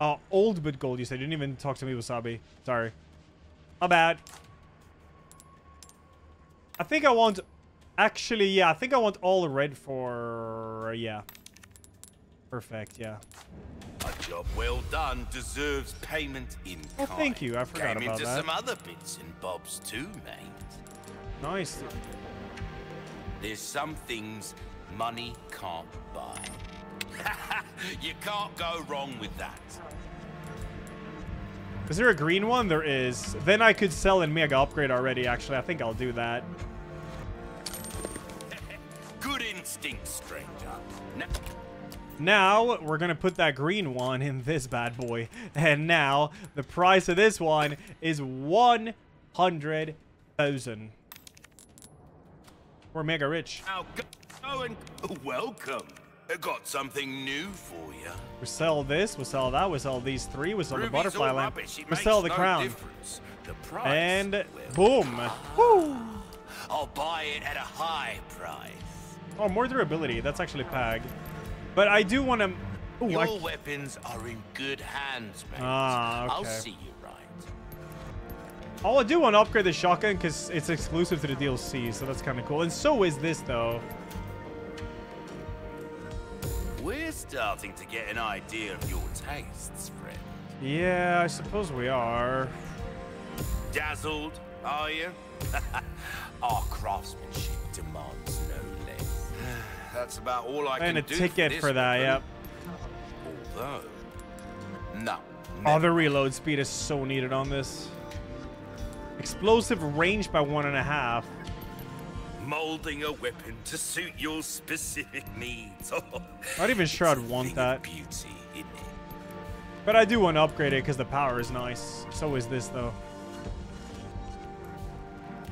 Oh, old but gold, you said. You didn't even talk to me, Wasabi. Sorry. My bad. I think I want... Actually, yeah, I think I want all red for... Yeah. Perfect, yeah. A job well done deserves payment in kind. Oh, thank you. I forgot Came about into that. some other bits and bobs too, mate. Nice. There's some things money can't buy. *laughs* you can't go wrong with that. Is there a green one? There is. Then I could sell and mega upgrade already, actually. I think I'll do that. *laughs* Good instinct, stranger. Now, Now, we're going to put that green one in this bad boy. And now, the price of this one is 100,000. We're mega rich. now go, oh, go and welcome. I got something new for you. We sell this, we sell that, we sell these three, we sell the butterfly lamp, we sell the no crown. The And boom. Woo! I'll buy it at a high price. Oh, more durability. That's actually Pag. But I do want to... Ooh, Your I... weapons are in good hands, mate. Ah, I'll okay. see you right. Oh, I do want to upgrade the shotgun because it's exclusive to the DLC, so that's kind of cool. And so is this, though. We're starting to get an idea of your tastes, friend. Yeah, I suppose we are. Dazzled, are you? *laughs* Our craftsmanship demands no. That's about all I And can a ticket for, for that, yep. Although, no. Oh, the reload speed is so needed on this. Explosive range by one and a half. Molding a weapon to suit your specific needs. *laughs* Not even sure I'd want that. Beauty. But I do want to upgrade it because the power is nice. So is this, though.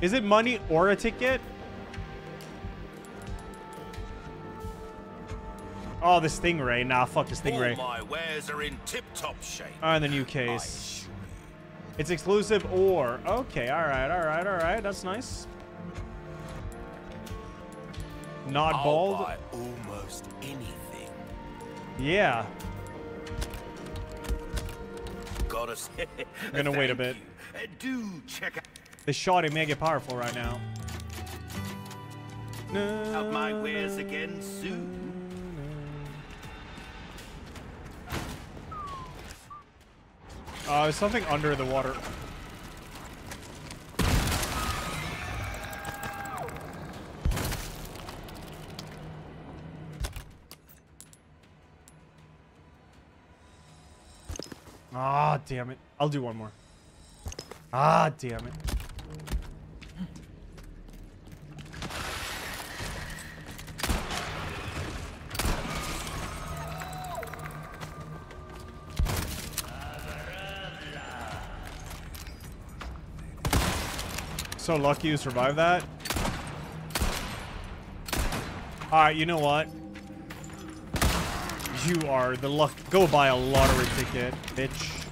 Is it money or a ticket? Oh, the Stingray. Nah, fuck this Stingray. All my wares are in tip-top shape. Oh, and the new case. It's exclusive or... Okay, alright, alright, alright. That's nice. Not I'll bald. buy almost anything. Yeah. Say, *laughs* I'm gonna wait a bit. you. Uh, do check out The shot may get powerful right now. out my wares again soon. Uh, there's something under the water. Ah, damn it. I'll do one more. Ah, damn it. So lucky you survived that. Alright, you know what? You are the luck. Go buy a lottery ticket, bitch.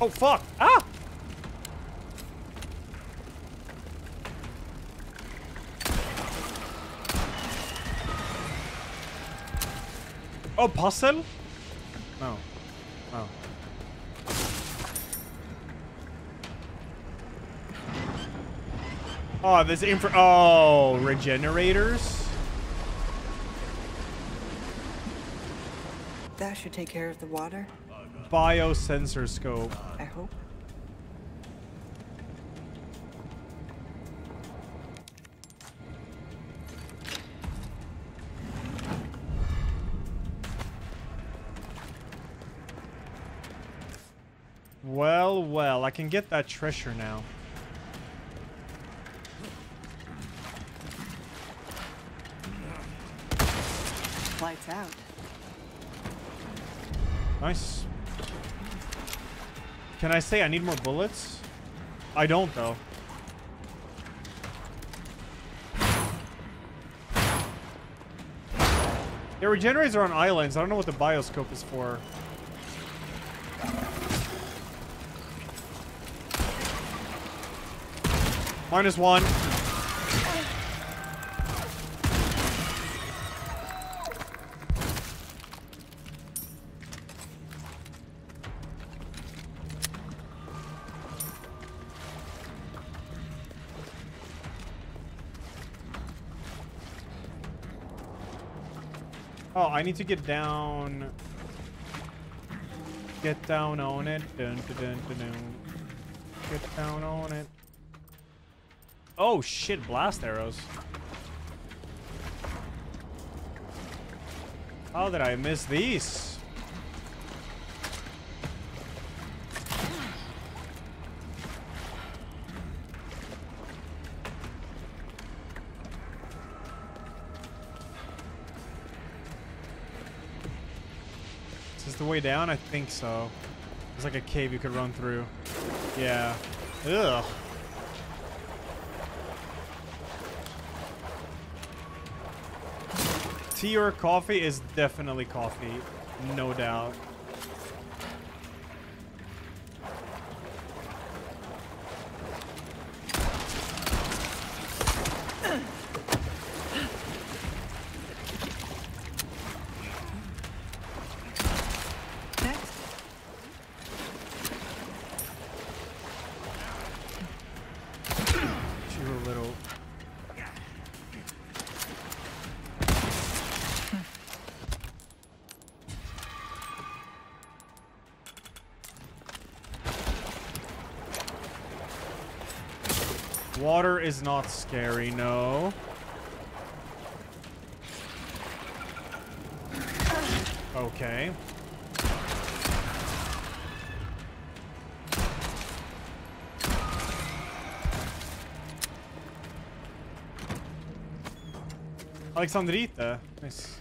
Oh, fuck. Ah! Oh, puzzle? No. Oh. Oh, this infra- Oh, regenerators? That should take care of the water, Biosensor scope. Well, I can get that treasure now. Lights out. Nice. Can I say I need more bullets? I don't, though. Yeah, regenerators are on islands. I don't know what the bioscope is for. Minus one. Oh, I need to get down. Get down on it. Dun, dun, dun. Get down on it. Oh shit, blast arrows. How did I miss these? Is this the way down? I think so. There's like a cave you could run through. Yeah. Ugh. Tea or coffee is definitely coffee. No doubt. Is not scary, no. Okay. Alexandrita. Nice.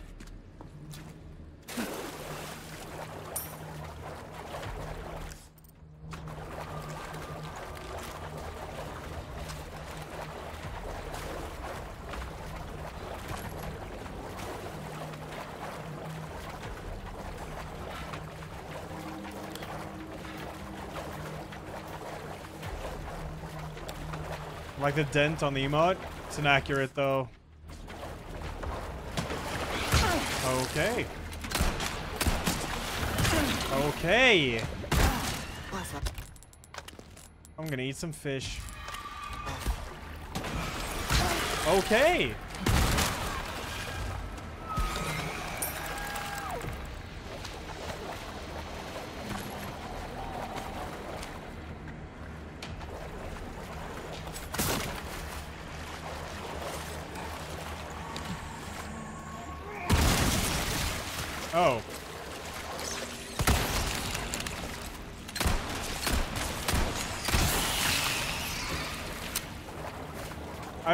Like the dent on the emote. It's inaccurate though. Okay. Okay. I'm gonna eat some fish. Okay.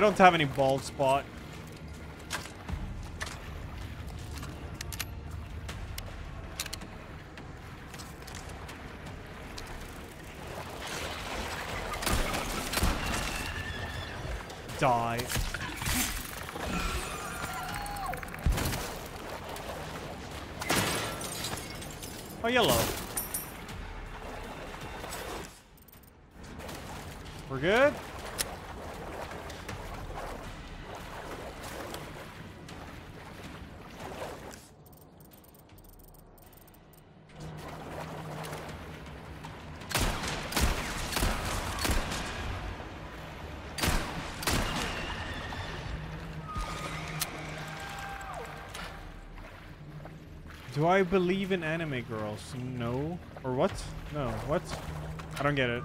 I don't have any bald spot. I believe in anime girls? No. Or what? No. What? I don't get it.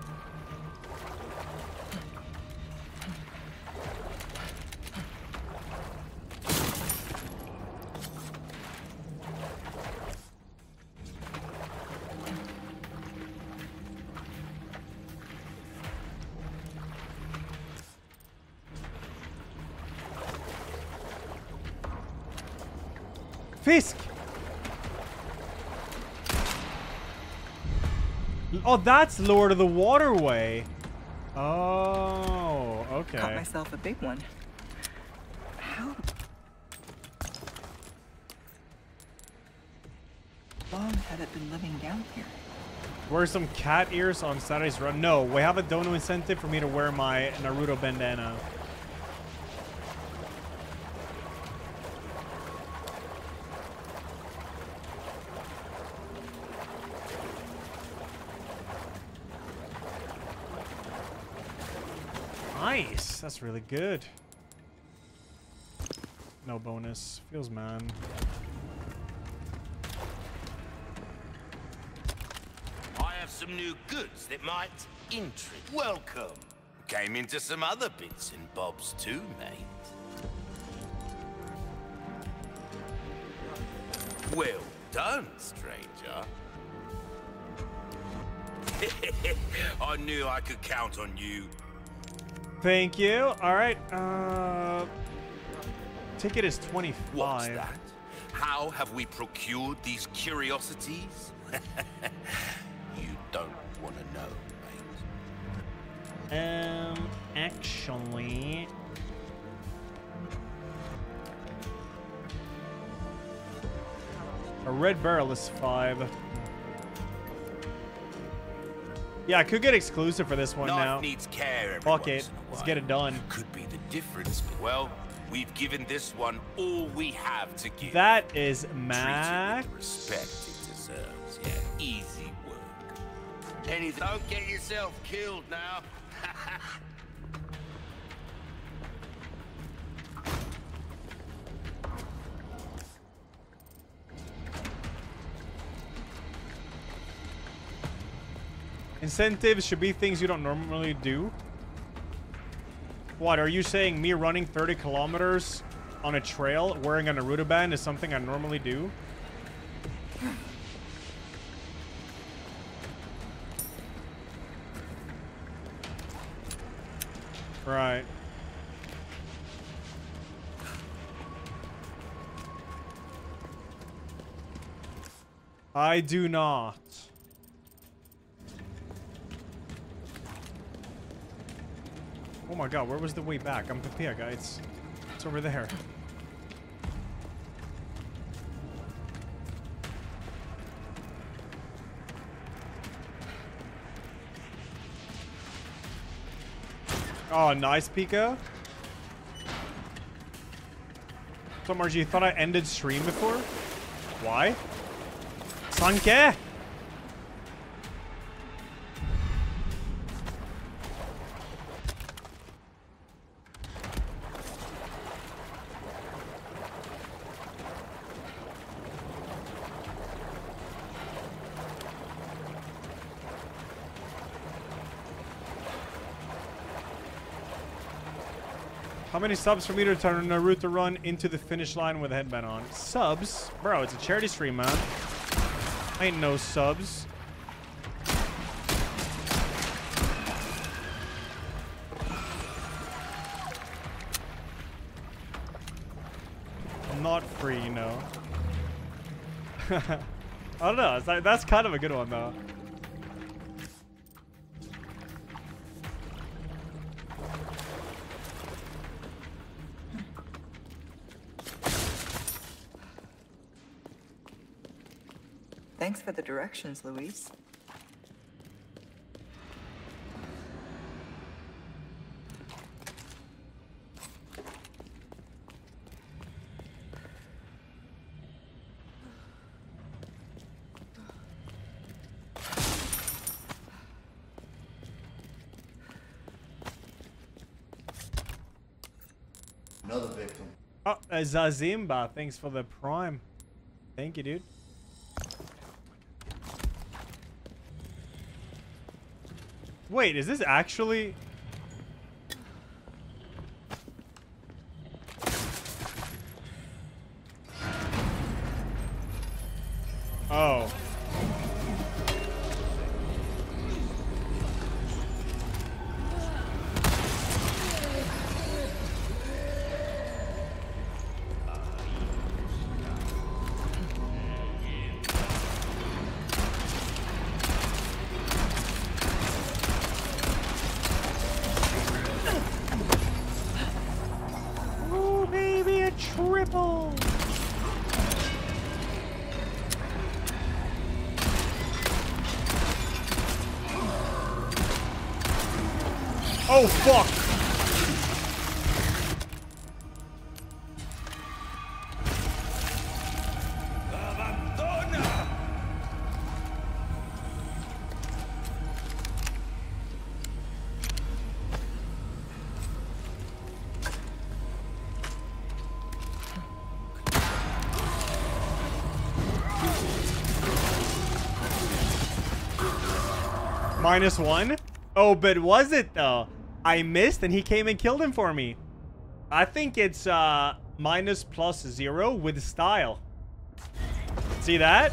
Oh, that's Lord of the Waterway. Oh, okay. Caught myself a big one. How long had it been living down here? Wear some cat ears on Saturday's run. No, we have a dono incentive for me to wear my Naruto bandana. Nice. That's really good. No bonus. Feels man. I have some new goods that might interest. Welcome. Came into some other bits and bobs too, mate. Well done, stranger. *laughs* I knew I could count on you. Thank you. All right. Uh, ticket is 25. What's that? How have we procured these curiosities? *laughs* you don't want to know, mate. Um, actually... A red barrel is five. Yeah, I could get exclusive for this one Knife now. needs care every Fuck it. Let's get it done. Could be the difference. Well, we've given this one all we have to give. That is Treat it Max. respect it deserves. Yeah, easy work. Anything. Don't get yourself killed now. *laughs* Incentives should be things you don't normally do. What, are you saying me running 30 kilometers on a trail wearing a Naruto band is something I normally do? Right. I do not. Oh my god, where was the way back? I'm Papia, guys. It's over there. Oh, nice, Pico. So, Margie, you thought I ended stream before? Why? Sanke? Many subs for me to turn Naruto run into the finish line with a headband on? Subs? Bro, it's a charity stream, man. Ain't no subs. Not free, you know. *laughs* I don't know. Like, that's kind of a good one, though. Thanks for the directions, Luis. Another victim. Oh, uh, Zazimba, thanks for the prime. Thank you, dude. Wait, is this actually... Minus one? Oh, but was it though? I missed and he came and killed him for me. I think it's uh minus plus zero with style. See that?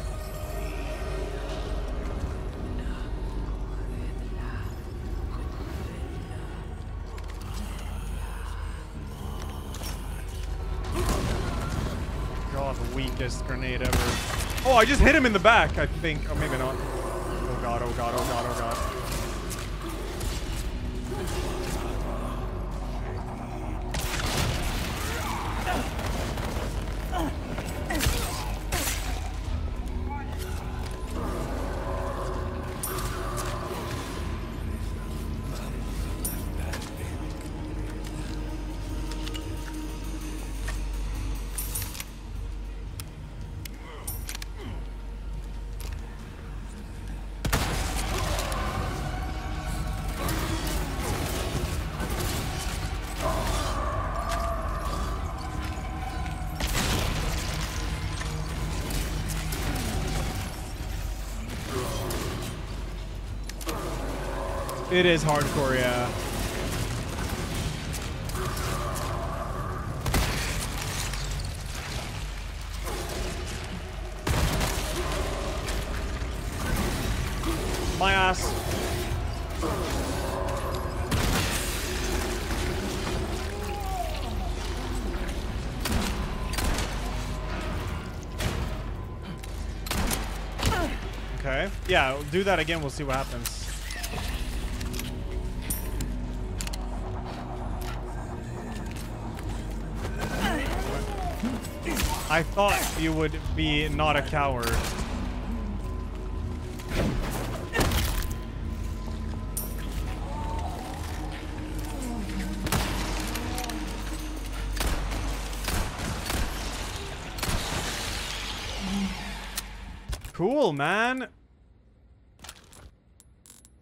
God, weakest grenade ever. Oh, I just hit him in the back, I think. Or maybe not. Oh god, oh god, oh god, oh god. It is hardcore, yeah. My ass. Okay. Yeah, do that again. We'll see what happens. I thought you would be not a coward. Cool, man.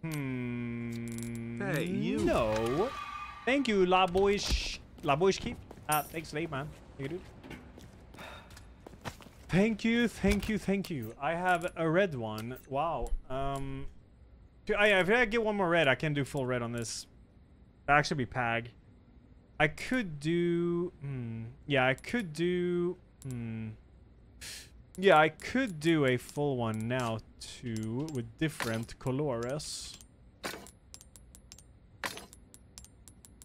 Hmm. Hey, you. No. Thank you, La Boish. La Boish Keep. Uh, thanks, late, man. Thank you, dude. Thank you, thank you, thank you. I have a red one. Wow. Um, I, if I get one more red, I can do full red on this. That'd actually be Pag. I could do... Hmm. Yeah, I could do... Hmm. Yeah, I could do a full one now, too, with different colores.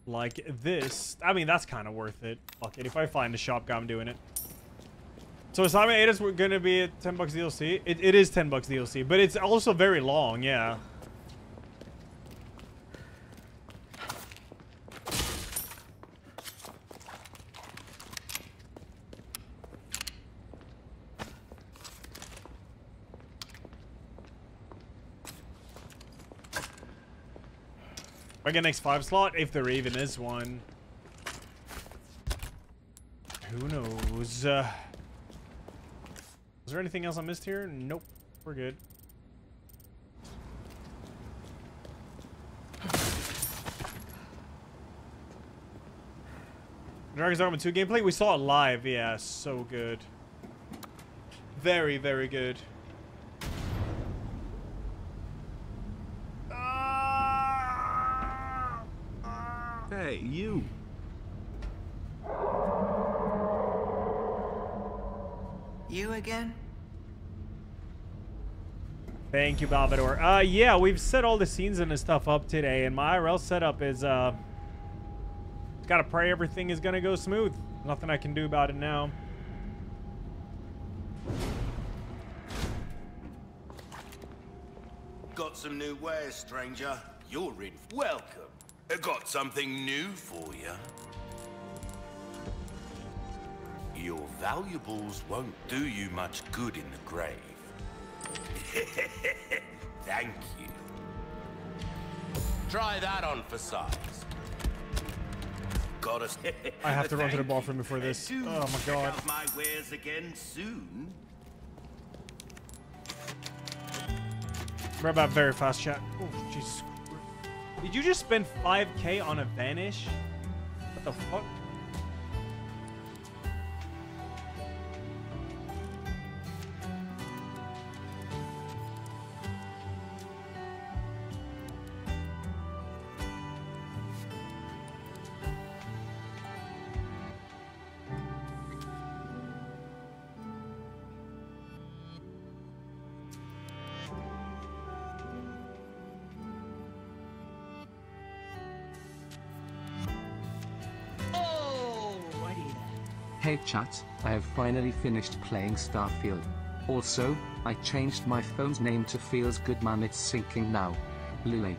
Like this. I mean, that's kind of worth it. Fuck it. If I find a shop guy, I'm doing it. So Simon 8 is going to be 10 bucks DLC. It, it is 10 bucks DLC, but it's also very long, yeah. I get next five slot if there even is one. Who knows? Uh, is there anything else I missed here? Nope. We're good. Dragon's Dogma 2 gameplay? We saw it live. Yeah, so good. Very, very good. Hey, you. You again? Thank you, Balvador. Uh, yeah, we've set all the scenes and the stuff up today, and my IRL setup is, uh... Gotta pray everything is gonna go smooth. Nothing I can do about it now. Got some new wares, stranger. You're in. Welcome. I got something new for you. Your valuables won't do you much good in the grave. *laughs* Thank you. Try that on for size. Got us. *laughs* I have to run to the bathroom before this. Oh my god. my wares again soon. Right about very fast chat. Oh, Jesus. Did you just spend 5k on a vanish? What the fuck? Chat, I have finally finished playing Starfield. Also, I changed my phone's name to Feels Good Man it's syncing now. Lily.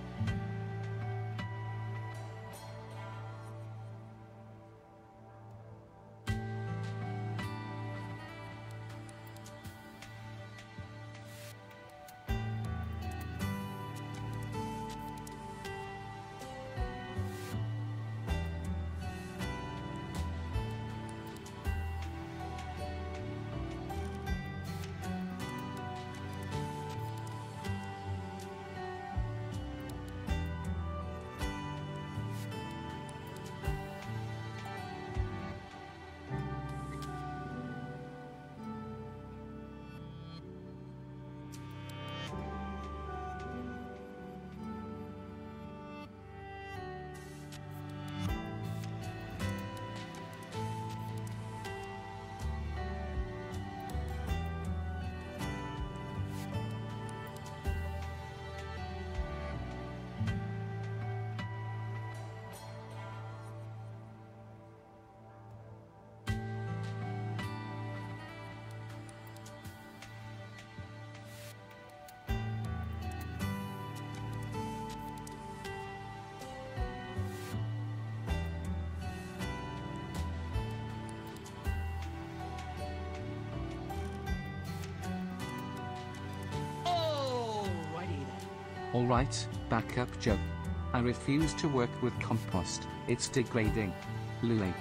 Alright, backup joke. I refuse to work with compost, it's degrading. Lily.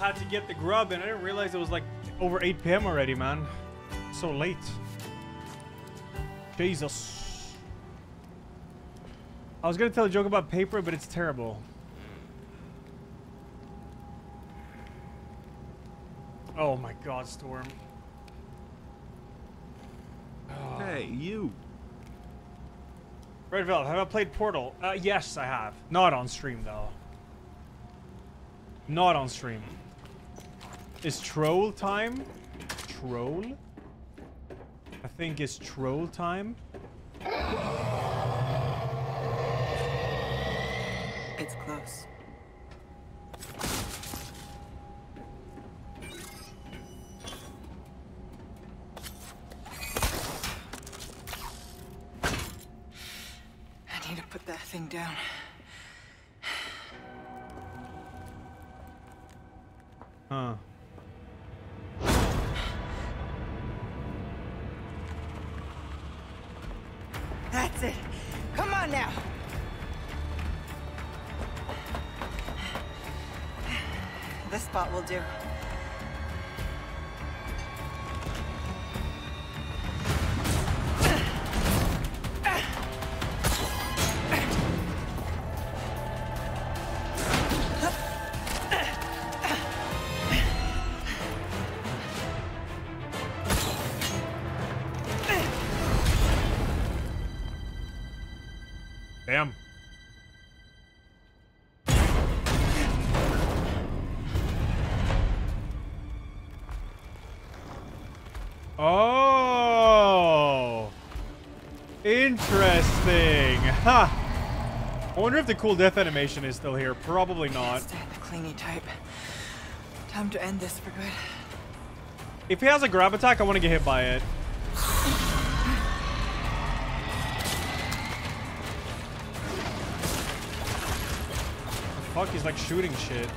Had to get the grub and I didn't realize it was like over 8 p.m. already, man. So late. Jesus. I was gonna tell a joke about paper, but it's terrible. Oh my god, Storm. Hey, you. Red Velvet, have I played Portal? Uh, yes, I have. Not on stream, though. Not on stream. Is troll time? Troll? I think it's troll time. Will do. Interesting. Ha. I wonder if the cool death animation is still here. Probably not. The clingy type. Time to end this for good. If he has a grab attack, I want to get hit by it. Fuck, he's like shooting shit.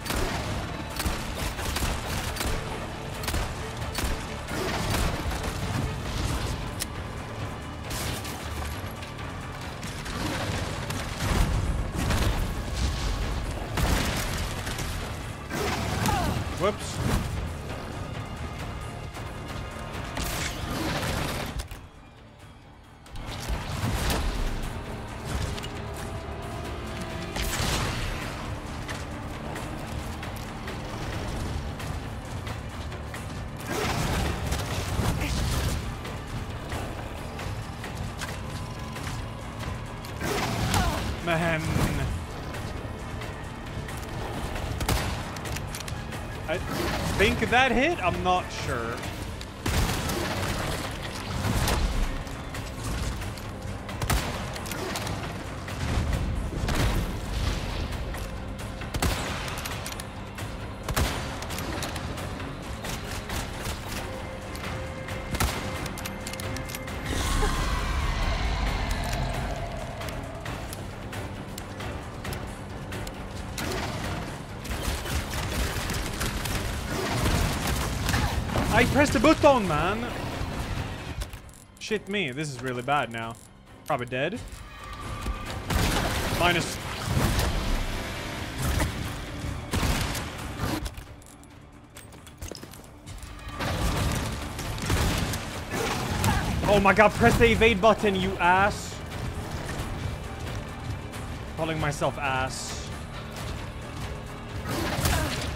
That hit? I'm not sure. I pressed the button, man. Shit me, this is really bad now. Probably dead. Minus. Oh my god, press the evade button, you ass. Calling myself ass.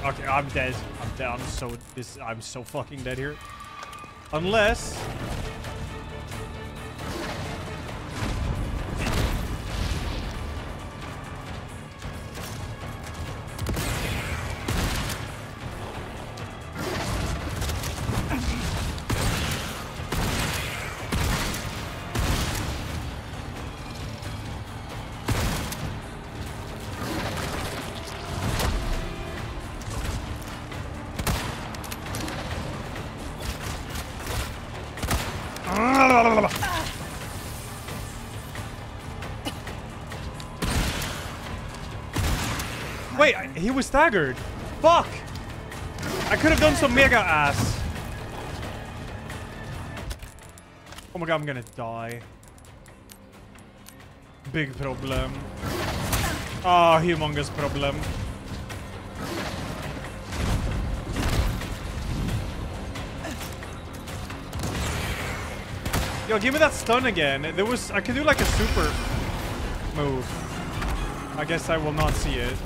Okay, I'm dead. I'm so this. I'm so fucking dead here. Unless. Was staggered. Fuck! I could have done some mega ass. Oh my god, I'm gonna die. Big problem. Ah, humongous problem. Yo, give me that stun again. There was I could do like a super move. I guess I will not see it.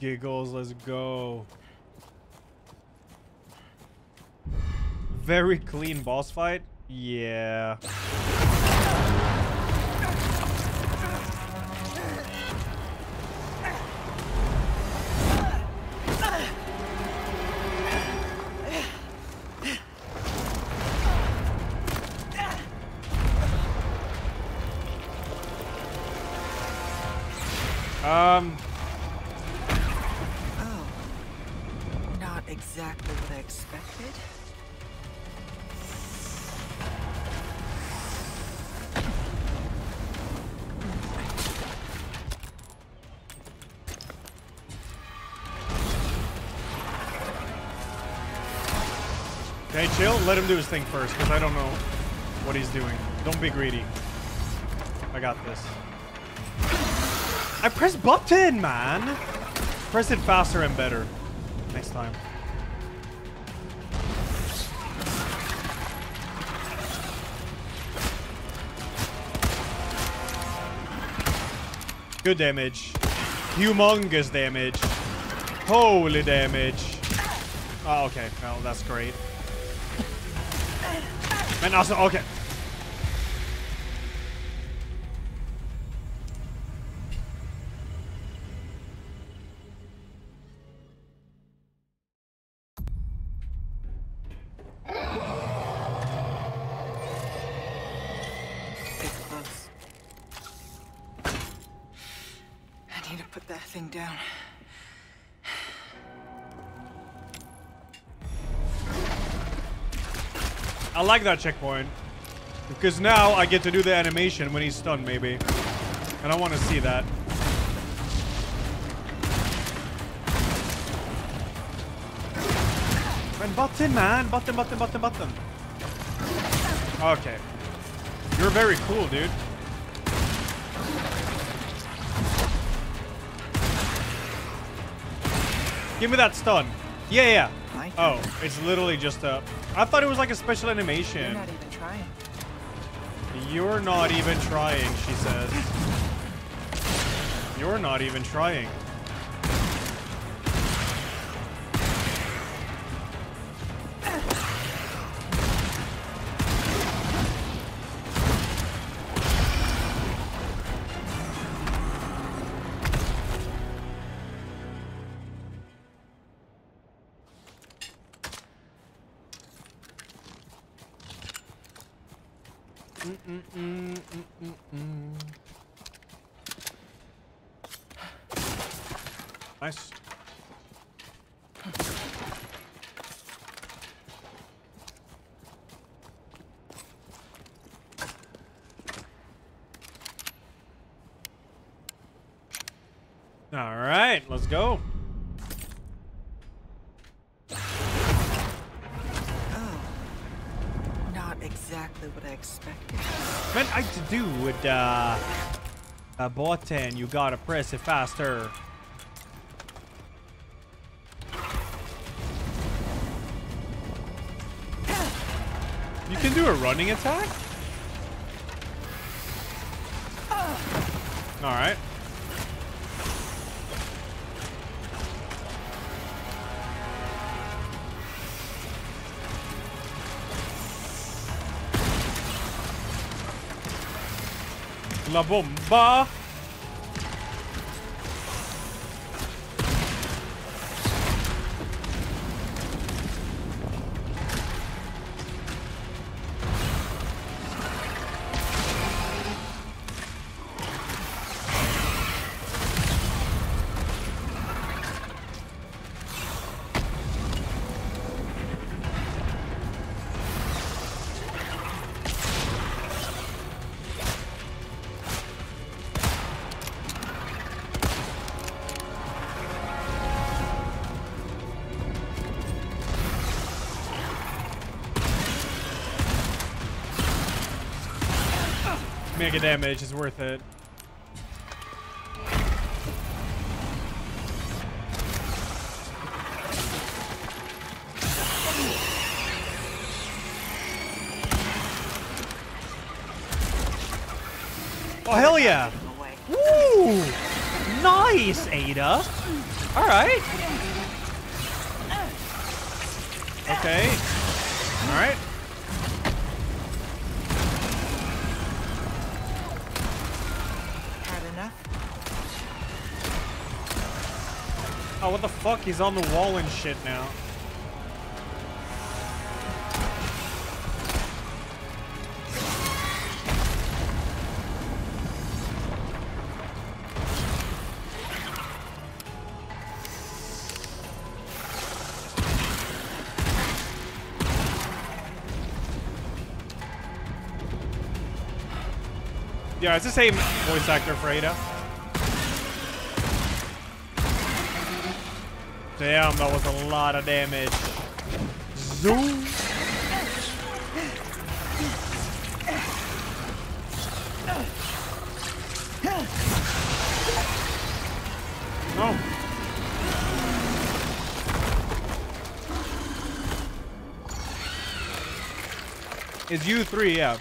Giggles, let's go. Very clean boss fight? Yeah. Let him do his thing first, because I don't know what he's doing. Don't be greedy. I got this. I press button, man. Press it faster and better next time. Good damage. Humongous damage. Holy damage. Oh, okay. Well, that's great. And also, okay. Like that checkpoint. Because now I get to do the animation when he's stunned, maybe. And I want to see that. Man, button, man. Button, button, button, button. Okay. You're very cool, dude. Give me that stun. Yeah, yeah. Oh, it's literally just a... I thought it was like a special animation. You're not even trying. You're not even trying, she says. You're not even trying. Do with uh, a button. You gotta press it faster. You can do a running attack? Alright. La bomba. mega damage is worth it. Oh, hell yeah. Woo! Nice, Ada. All right. Okay. fuck? He's on the wall and shit now. Yeah, it's the same voice actor for Ada. Damn, that was a lot of damage. Zoom! No! Oh. It's you three, yeah.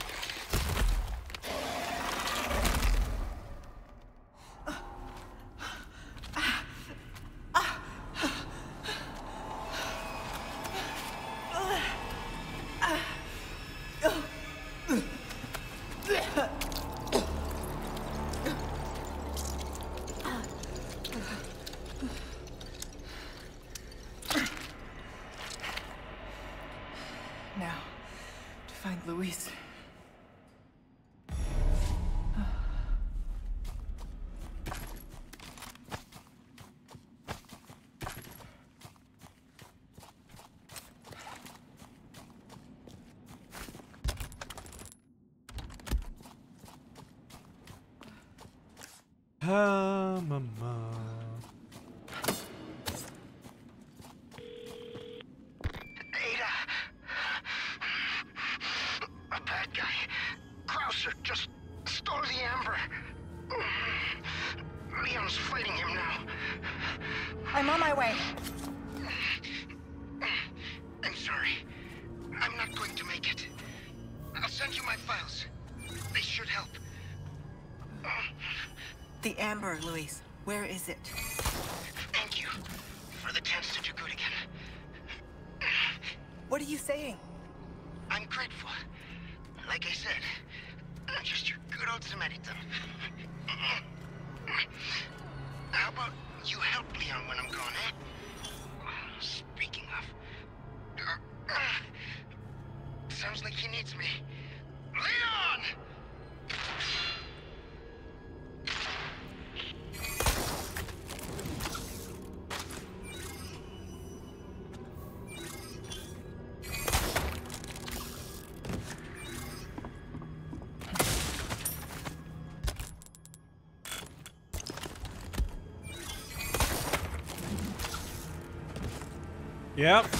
Yep.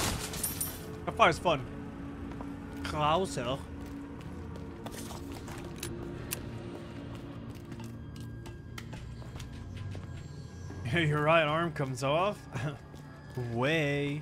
That fire's fun. Krauser. Yeah, *laughs* your right, arm comes off. *laughs* Way.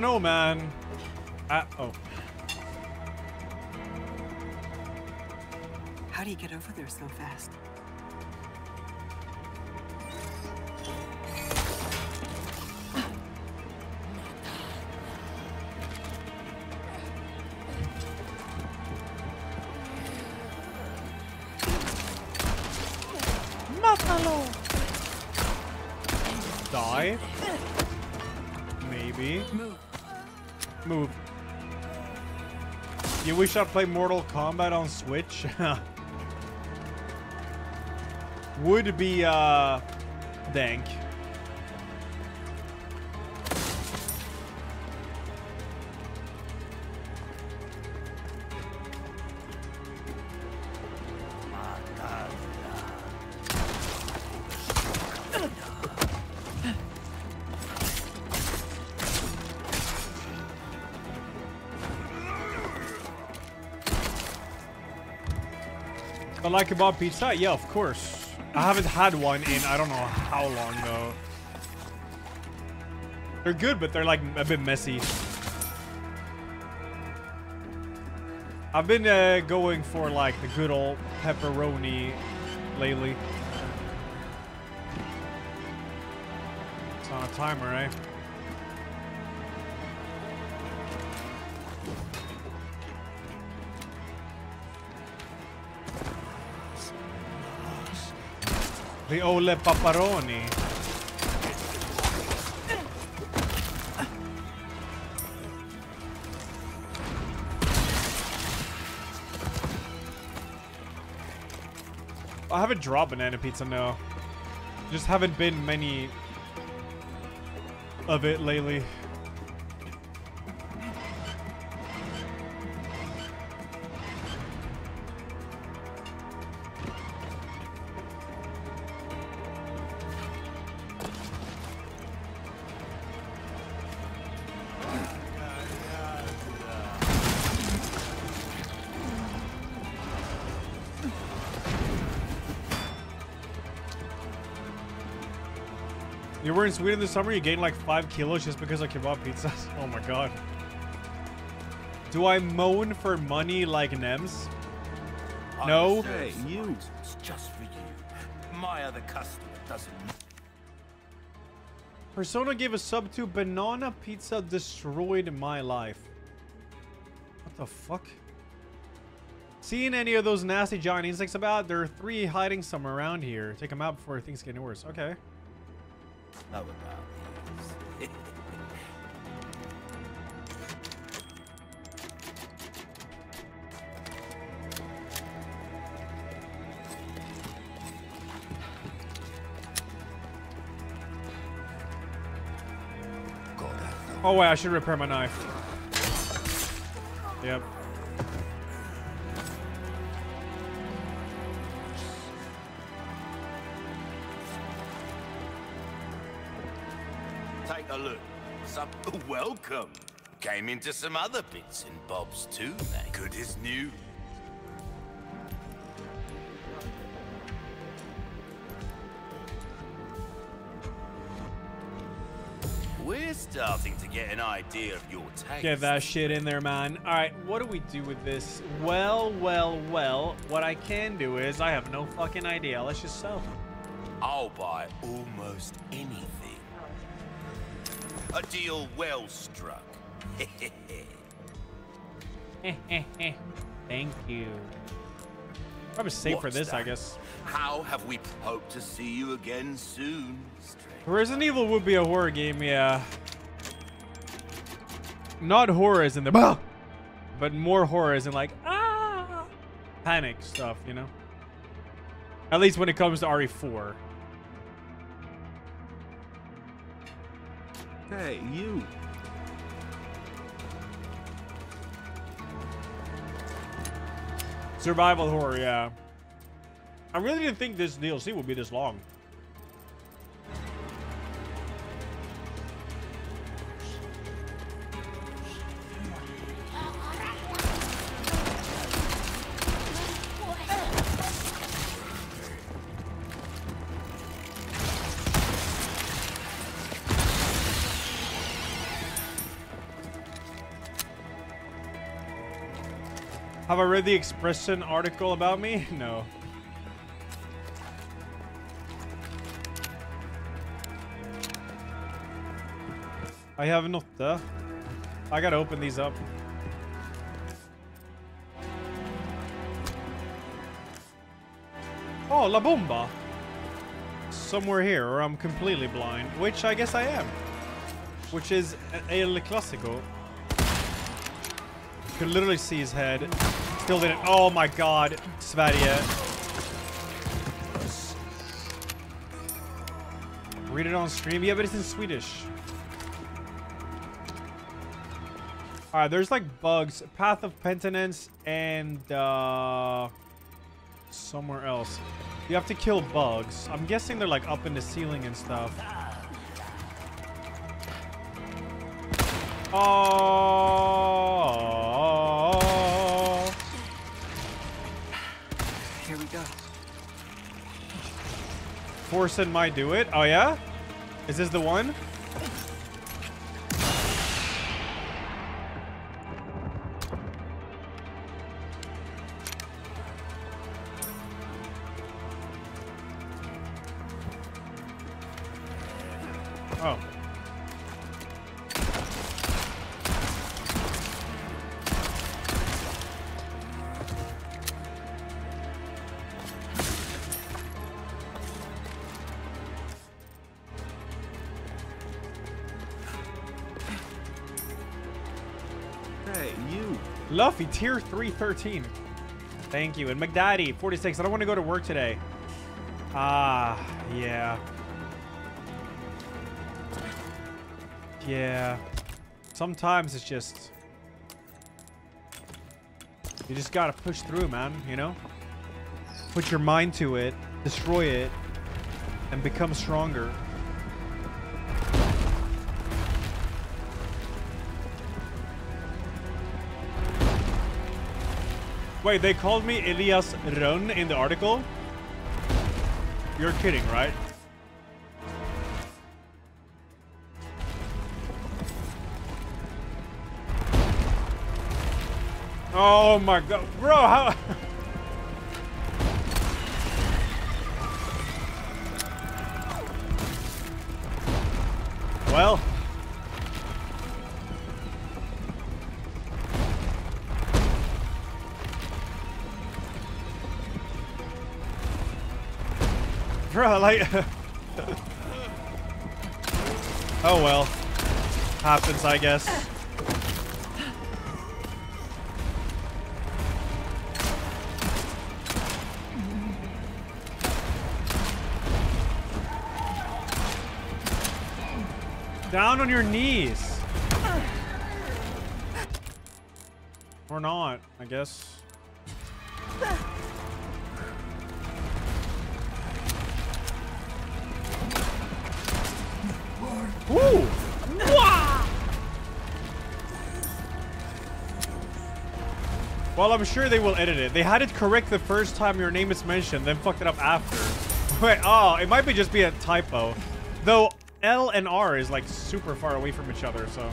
Don't know, man. I, oh. How do you get over there so fast? Wish I'd play Mortal Kombat on Switch? *laughs* Would be, uh, dank. I like kebab pizza? Yeah, of course. I haven't had one in I don't know how long though. They're good, but they're like a bit messy. I've been uh, going for like the good old pepperoni lately. It's on a timer, eh? The Ole Paparoni. I haven't dropped banana pizza, no. Just haven't been many of it lately. In Sweden this summer, you gained like five kilos just because of kebab pizzas. *laughs* Oh my god. Do I moan for money like Nems? No. Hey, you. It's just for you. My other customer doesn't. Persona gave a sub to Banana Pizza destroyed my life. What the fuck? Seeing any of those nasty giant insects about? There are three hiding somewhere around here. Take them out before things get worse. Okay. How about these? Oh wait, I should repair my knife. Yep. Welcome. Came into some other bits and bobs too, mate. Good as new. We're starting to get an idea of your taste. Get that shit in there, man. All right, what do we do with this? Well, well, well. What I can do is I have no fucking idea. Let's just sell. I'll buy almost anything. A deal well struck. *laughs* Thank you. Probably safe for What's this, I guess. How have we hoped to see you again soon? Resident Evil would be a horror game, yeah. Not horror as in the bah! but more horror as in like ah panic stuff, you know. At least when it comes to RE4. Hey, you. Survival horror, yeah. I really didn't think this DLC would be this long. Have I read the Expressen article about me? *laughs* No. I have not. Uh, I gotta open these up. Oh, La Bomba. Somewhere here, or I'm completely blind. Which I guess I am. Which is El Clasico. Can literally see his head. Still didn't. Oh my god. Sverige. Read it on stream. Yeah, but it's in Swedish. Alright, there's like bugs. Path of Penitence and uh somewhere else. You have to kill bugs. I'm guessing they're like up in the ceiling and stuff. Oh. Forsen might do it. Oh yeah? Is this the one? Luffy, tier 313. Thank you. And McDaddy, 46. I don't want to go to work today. Ah, yeah. Yeah. Sometimes it's just... You just gotta push through, man, you know? Put your mind to it, destroy it, and become stronger. Wait, they called me Elias Rönn in the article? You're kidding, right? Oh my god. Bro, how... *laughs* Like... oh well. Happens, I guess. Down on your knees. Or not, I guess. Well, I'm sure they will edit it. They had it correct the first time your name is mentioned, then fucked it up after. *laughs* Wait, oh, it might be just be a typo. Though L and R is like super far away from each other, so.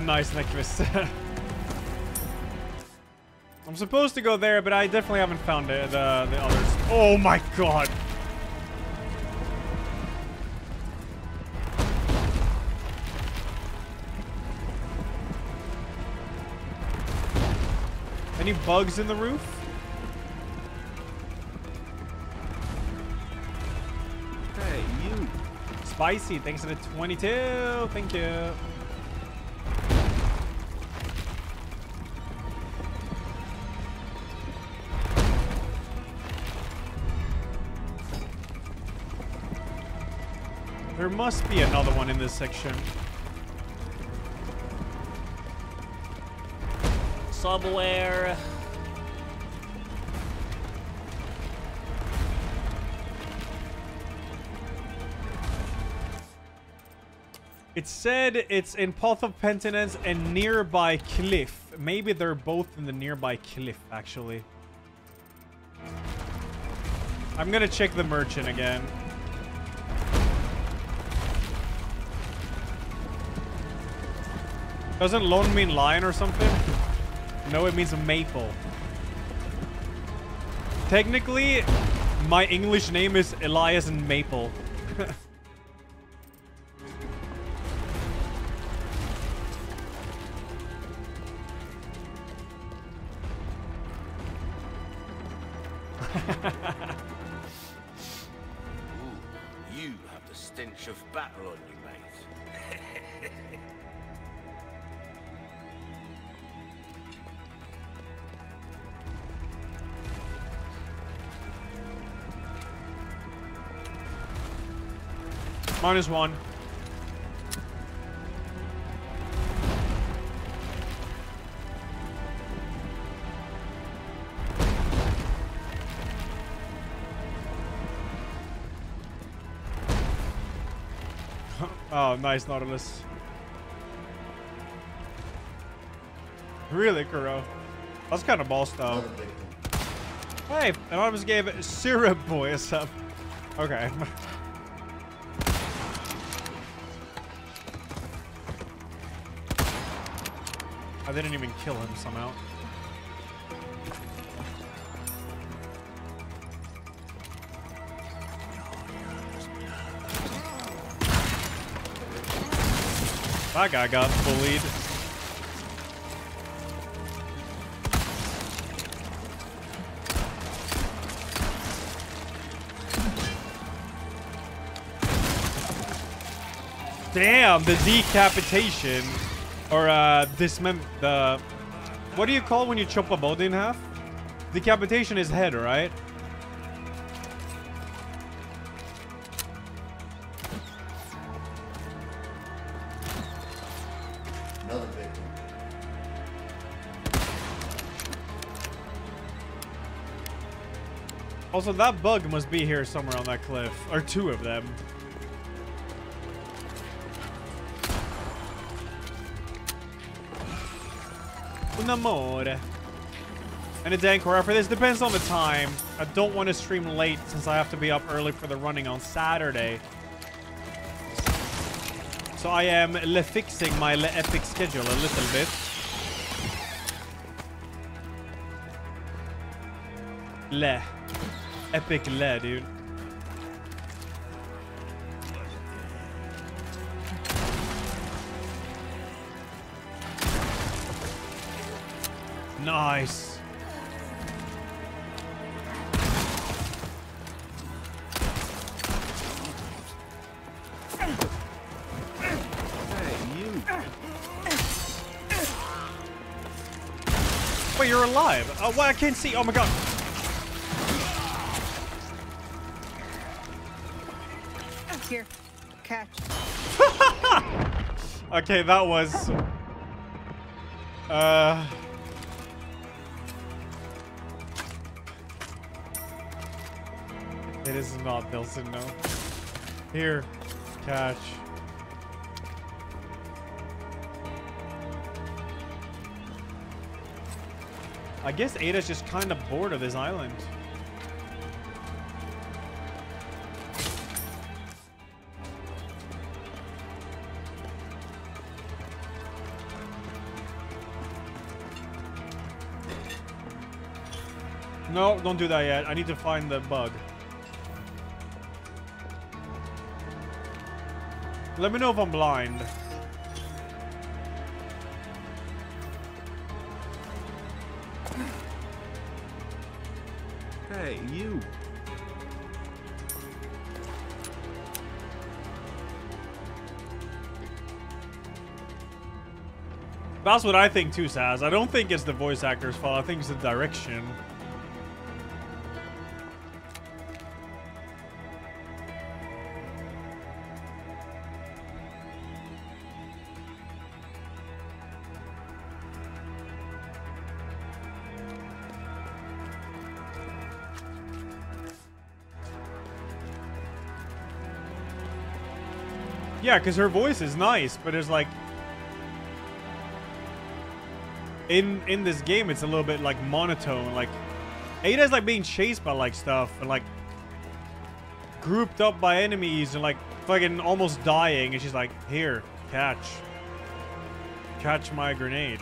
Nice necklace. *laughs* I'm supposed to go there, but I definitely haven't found it, the, the others. Oh my god. Any bugs in the roof? Hey, you. Spicy, thanks for the 22. Thank you. Must be another one in this section. Somewhere. It said it's in Path of Penitence and nearby cliff. Maybe they're both in the nearby cliff, actually. I'm gonna check the merchant again. Doesn't lone mean lion or something? No, it means maple. Technically, my English name is Elias and Maple. Minus one. *laughs* oh, nice Nautilus. Really, Kuro? That's kind of boss though. Hey, Anonymous gave Syrup Boy a sub. Okay. *laughs* I didn't even kill him somehow. That guy got bullied. Damn, the decapitation. Or, uh, dismem... The... What do you call when you chop a body in half? Decapitation is head, right? Another victim. Also, that bug must be here somewhere on that cliff. Or two of them. Un amore. And a Dankor after this depends on the time. I don't want to stream late since I have to be up early for the running on Saturday. So I am le fixing my le epic schedule a little bit. Le. Epic le, dude. Oh, well, I can't see. Oh my god. Here, catch. *laughs* Okay, that was... Uh... It is not Nelson, no. Here, catch. I guess Ada's just kind of bored of his island. No, don't do that yet. I need to find the bug. Let me know if I'm blind. Hey, you. That's what I think too, Saz. I don't think it's the voice actor's fault. I think it's the direction. Yeah, because her voice is nice, but it's like in in this game it's a little bit like monotone. Like Ada's like being chased by like stuff and like grouped up by enemies and like fucking almost dying, and she's like, "Here, catch, catch my grenade."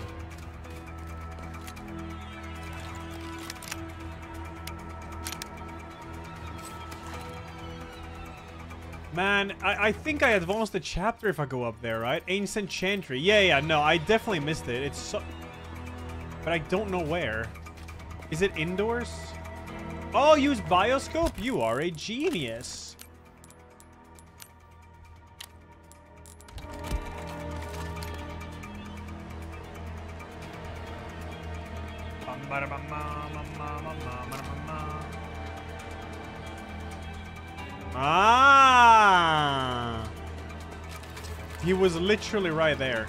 I, I think I advanced the chapter if I go up there, right? Ancient Chantry. Yeah, yeah, no, I definitely missed it. It's so... But I don't know where. Is it indoors? Oh, use Bioscope? You are a genius. Literally right there.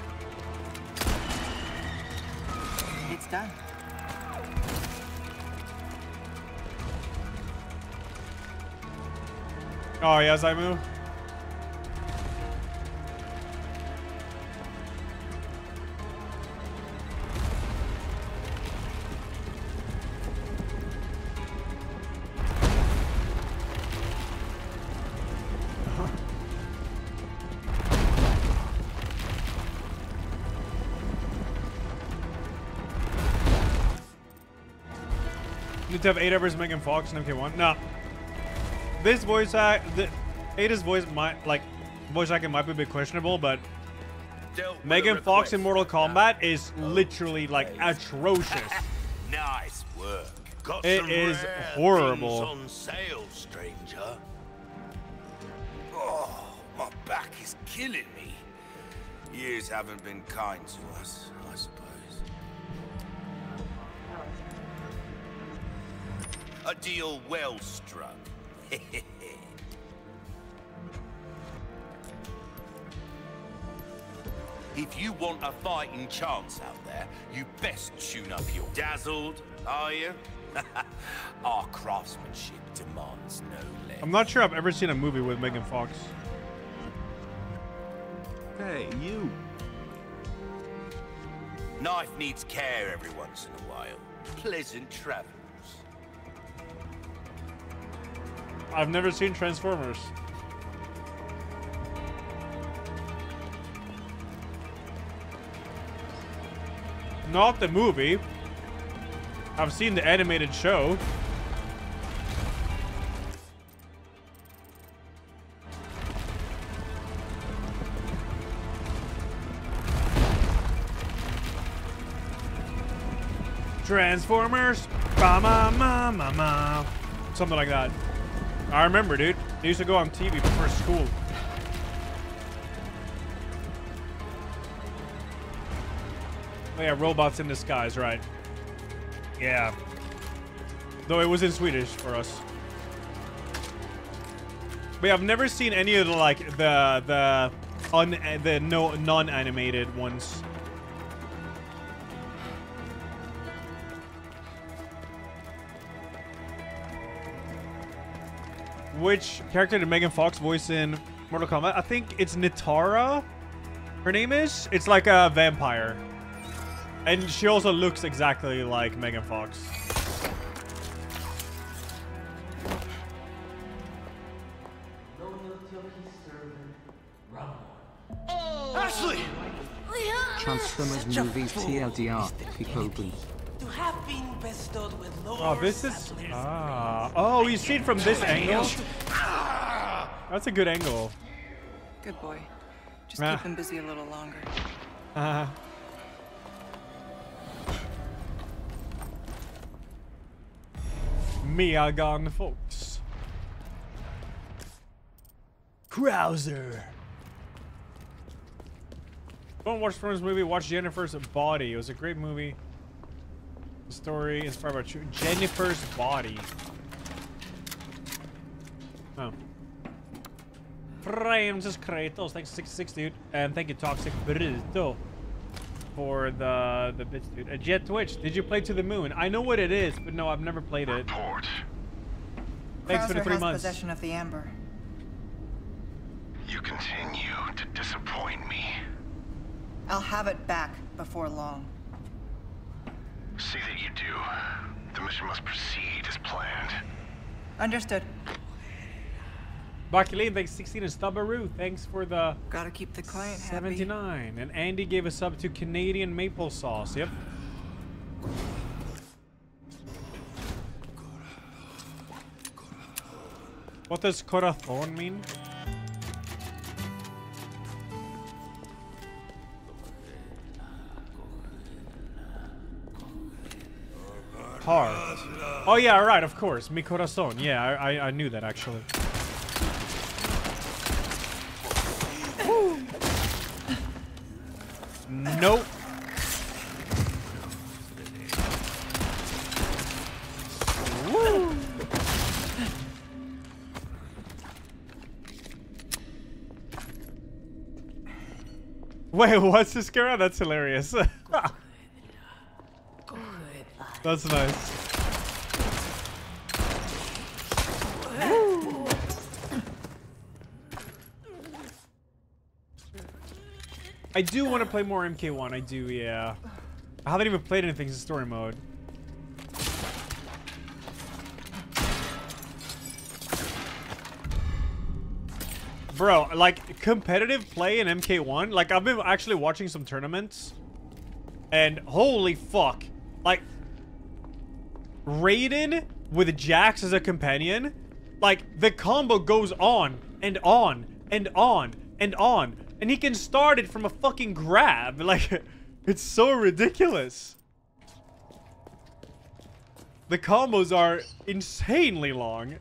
It's done. Oh, yeah, I have eight hours Megan Fox in MK1. No. This voice act, the Ada's voice might like voice acting might be a bit questionable, but Megan Fox in Mortal Kombat is literally like atrocious. *laughs* Nice work. Got It is horrible. on sale, stranger. Oh, my back is killing me. Years haven't been kind to us, deal well struck. *laughs* If you want a fighting chance out there, you best tune up your dazzled, are you? *laughs* Our craftsmanship demands no less. I'm not sure I've ever seen a movie with Megan Fox. Hey, you. Knife needs care every once in a while. Pleasant travels. I've never seen Transformers. Not the movie. I've seen the animated show. Transformers. Ba ma ma ma ma. Something like that. I remember, dude. It used to go on TV before school. Oh yeah, robots in disguise, right? Yeah. Though it was in Swedish for us. But yeah, I've never seen any of the like the the un the no non-animated ones. Which character did Megan Fox voice in Mortal Kombat? I think it's Nitara. Her name is. It's like a vampire. And she also looks exactly like Megan Fox. Ashley! Transformers movies TLDR, Hikobu. Oh, this is. Ah. Oh, you see it from this angle? That's a good angle. Good boy. Just Ah. keep them busy a little longer. Uh, Megan Fox. Krauser. Don't watch Thrones movie. Watch Jennifer's Body. It was a great movie. The story inspired by true. Jennifer's Body. Oh. Francis Kratos, thanks 66, dude. And thank you, Toxic Burrito, for the the bits, dude. A Jet Twitch, did you play To the Moon? I know what it is, but no, I've never played it. Report. Thanks for the three has months. possession of the amber. You continue to disappoint me. I'll have it back before long. See that you do. The mission must proceed as planned. Understood. Bakuline, thanks 16 and Stubbaroo, thanks for the Gotta keep the client happy. 79. And Andy gave a sub to Canadian maple sauce. Yep. What does corazon mean? Oh yeah, right, of course. Mi corazón. Yeah, I, I, I knew that actually. Nope. Woo. Wait, *laughs* what's this girl? That's hilarious. *laughs* That's nice. I do want to play more MK1. I do, yeah. I haven't even played anything in story mode. Bro, like competitive play in MK1, like I've been actually watching some tournaments and holy fuck. Like Raiden with Jax as a companion, like the combo goes on and on and on and on and he can start it from a fucking grab. *laughs* Like it's so ridiculous. The combos are insanely long.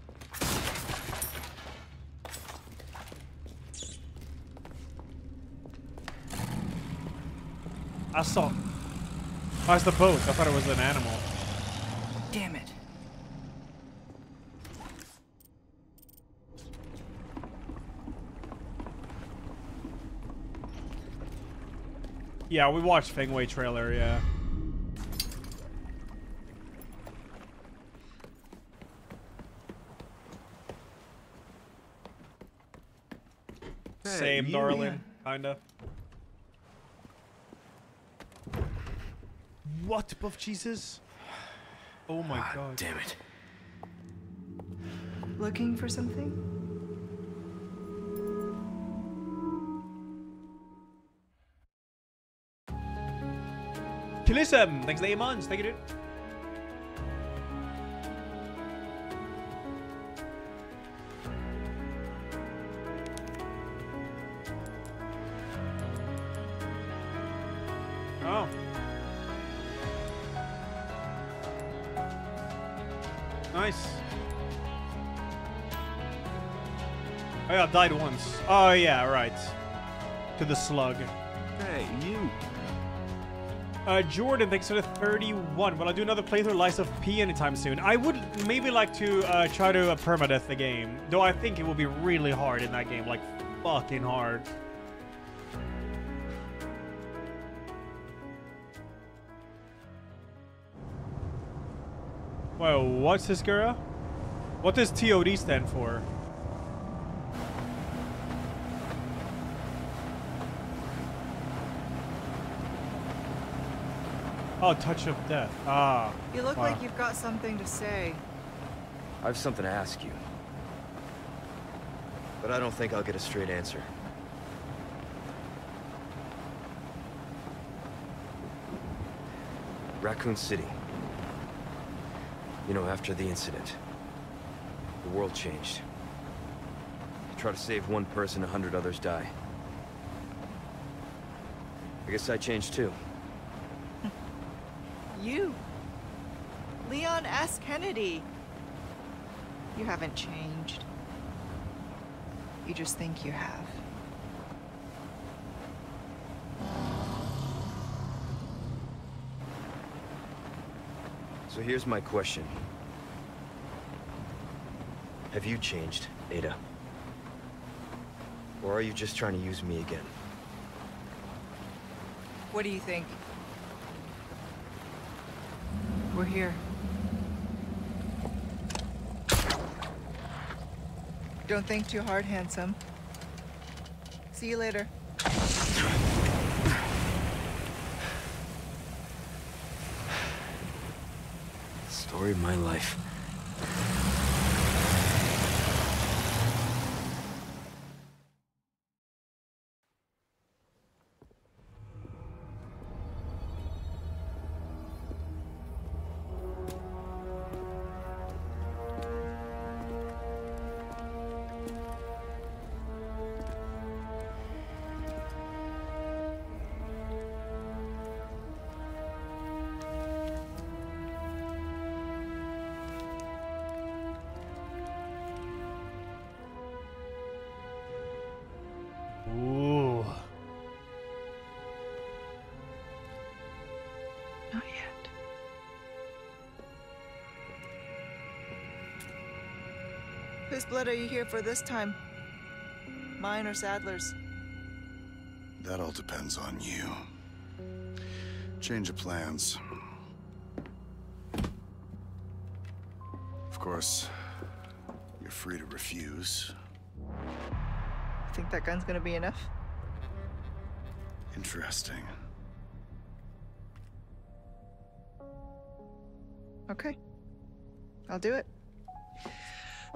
I saw. That's the boat. I thought it was an animal. Damn it. Yeah, we watched Fengway trailer, yeah. Hey, Same, you. darling. Kinda. What, Buff Jesus? Oh my god. Damn it. Looking for something? Killism! Thanks for the eight months. Thank you, dude. Oh yeah, right. To the slug. Hey, you. Uh, Jordan, thanks for the 31. Will I do another playthrough of Lies of P anytime soon? I would maybe like to uh, try to uh, permadeath the game, though I think it will be really hard in that game, like fucking hard. Whoa, what's this, girl? What does TOD stand for? Oh, touch of death. Ah. You look wow. like you've got something to say. I have something to ask you. But I don't think I'll get a straight answer. Raccoon City. You know, after the incident, the world changed. You try to save one person, a hundred others die. I guess I changed too. You. Leon S. Kennedy. You haven't changed. You just think you have. So here's my question. Have you changed, Ada? Or are you just trying to use me again? What do you think? We're here. Don't think too hard, handsome. See you later. Story of my life. Blood are you here for this time? Mine or Saddler's? That all depends on you. Change of plans. Of course, you're free to refuse. Think that gun's gonna be enough? Interesting. Okay. I'll do it.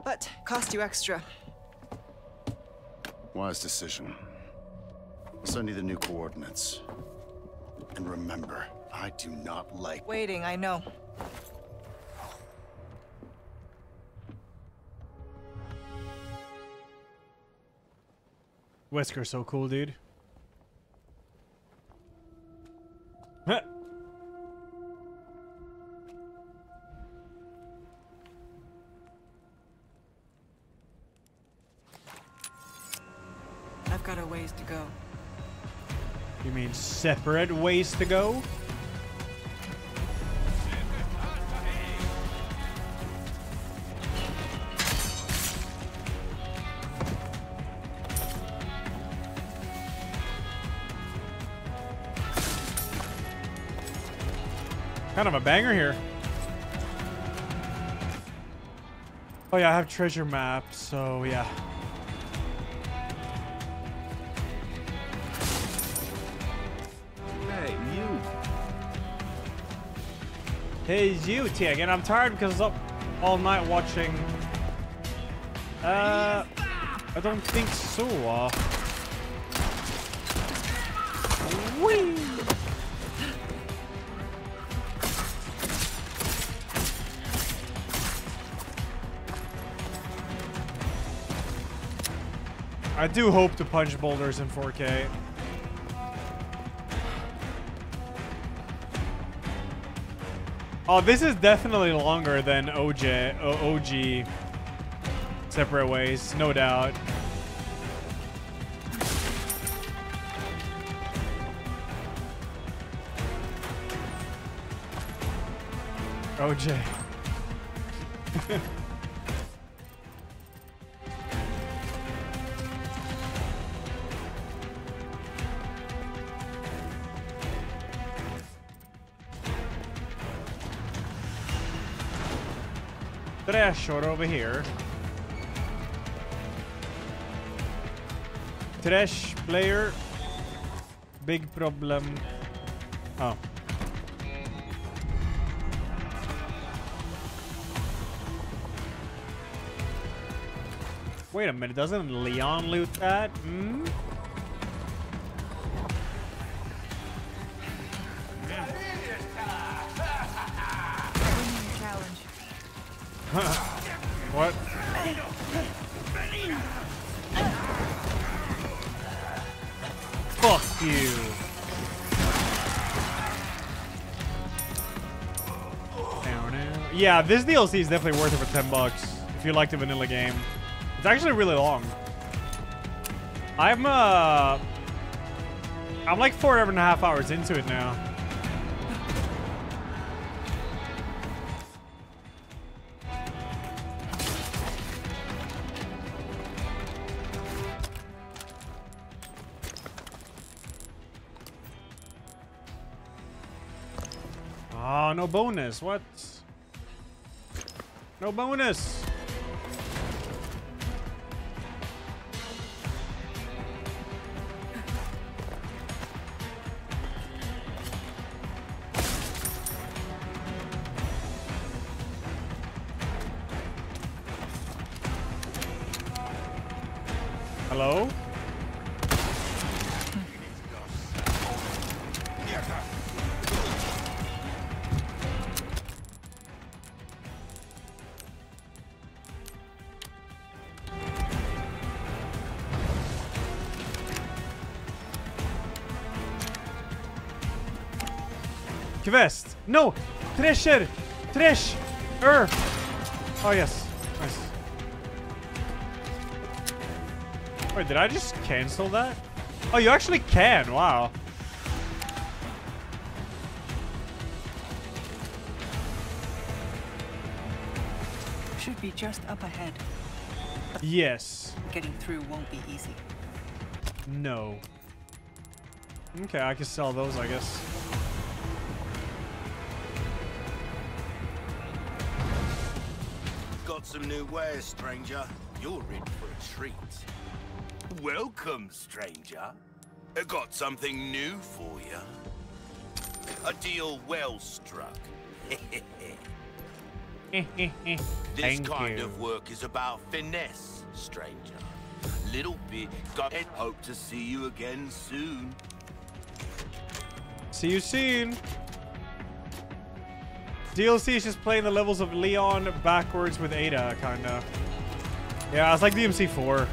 But cost you extra. Wise decision. Send you the new coordinates. And remember, I do not like Waiting, I know. Wesker's so cool, dude. Separate ways to go? Kind of a banger here. Oh yeah, I have treasure map, so yeah. Hey, you, T again. I'm tired because I was up all night watching. Uh, I don't think so. Uh. Whee! I do hope to punch boulders in 4K. Oh, this is definitely longer than OJ, o OG Separate Ways, no doubt. OJ. *laughs* Short over here. Trash player. Big problem. Oh. Wait a minute, doesn't Leon loot that? Hmm? This DLC is definitely worth it for 10 bucks if you like the vanilla game. It's actually really long. I'm uh I'm like four and a half hours into it now. Oh, no bonus. What? No bonus. Quest. No! Treasure! Trash! Er! Oh, yes. Nice. Wait, did I just cancel that? Oh, you actually can. Wow. Should be just up ahead. Yes. Getting through won't be easy. No. Okay, I can sell those, I guess. Some new wares, stranger. You're in for a treat. Welcome, stranger. I got something new for you. A deal well struck. *laughs* this Thank kind you. of work is about finesse, stranger. Little bit. Got hope to see you again soon. See you soon. DLC is just playing the levels of Leon backwards with Ada, kinda. Yeah, it's like DMC4.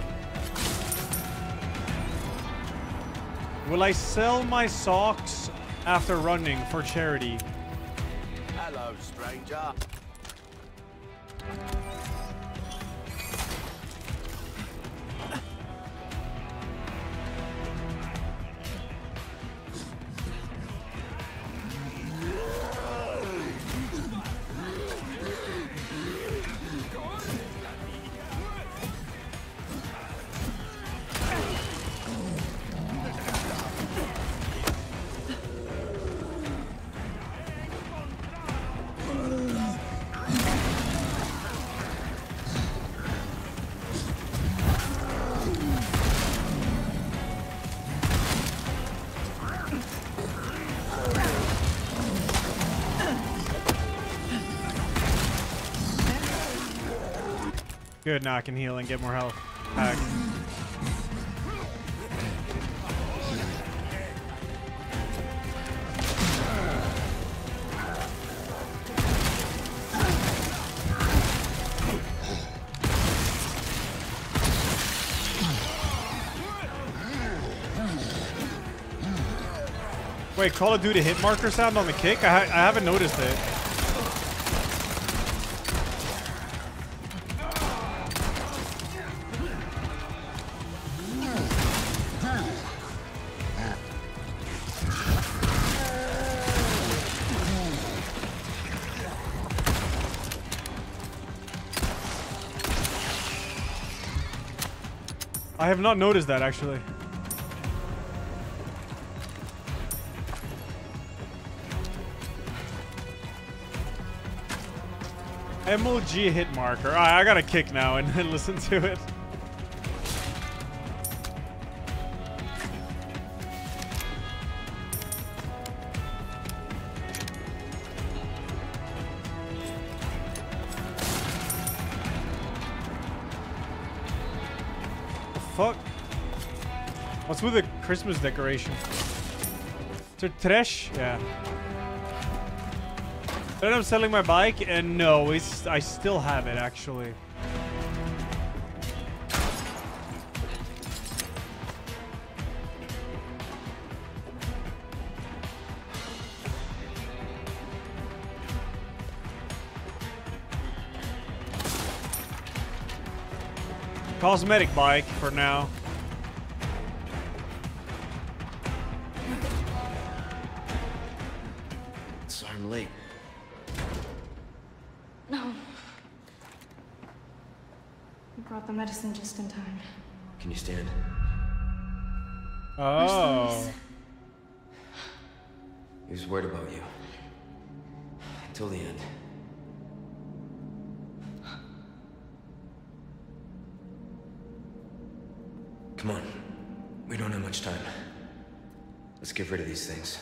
Will I sell my socks after running for charity? Hello, stranger. Good, I can heal and get more health back. Wait, Call of Duty hit marker sound on the kick? I, ha I haven't noticed it. Have not noticed that actually. MLG hit marker. Alright, I gotta kick now and then *laughs* listen to it. Christmas decoration? To trash? Yeah. Then I'm selling my bike, and no, it's, I still have it actually. Cosmetic bike for now. Can you stand? Oh. He was worried about you. Until the end. Come on. We don't have much time. Let's get rid of these things.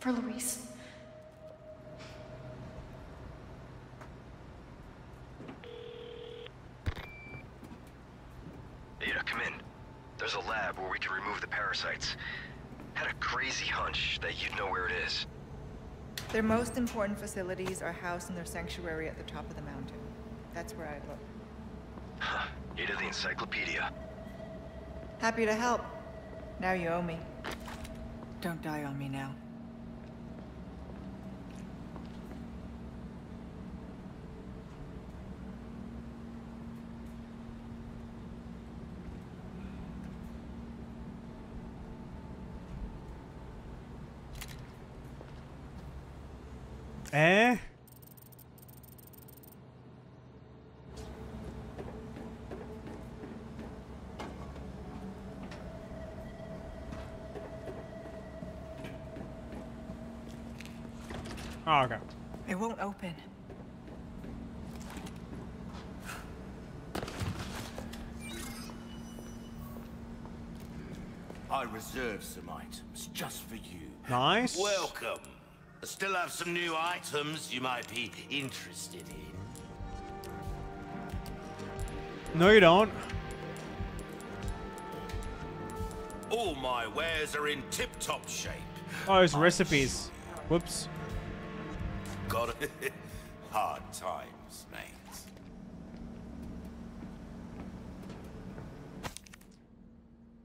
For Luis. Ada, come in. There's a lab where we can remove the parasites. Had a crazy hunch that you'd know where it is. Their most important facilities are housed in their sanctuary at the top of the mountain. That's where I'd look. Huh. Ada the Encyclopedia. Happy to help. Now you owe me. Don't die on me now. Eh? Oh, okay. It won't open. I reserved some items just for you. Nice. Welcome. I still have some new items you might be interested in. No, you don't. All my wares are in tip-top shape. Oh, it's recipes. Whoops. Got it. *laughs* Hard times, mate.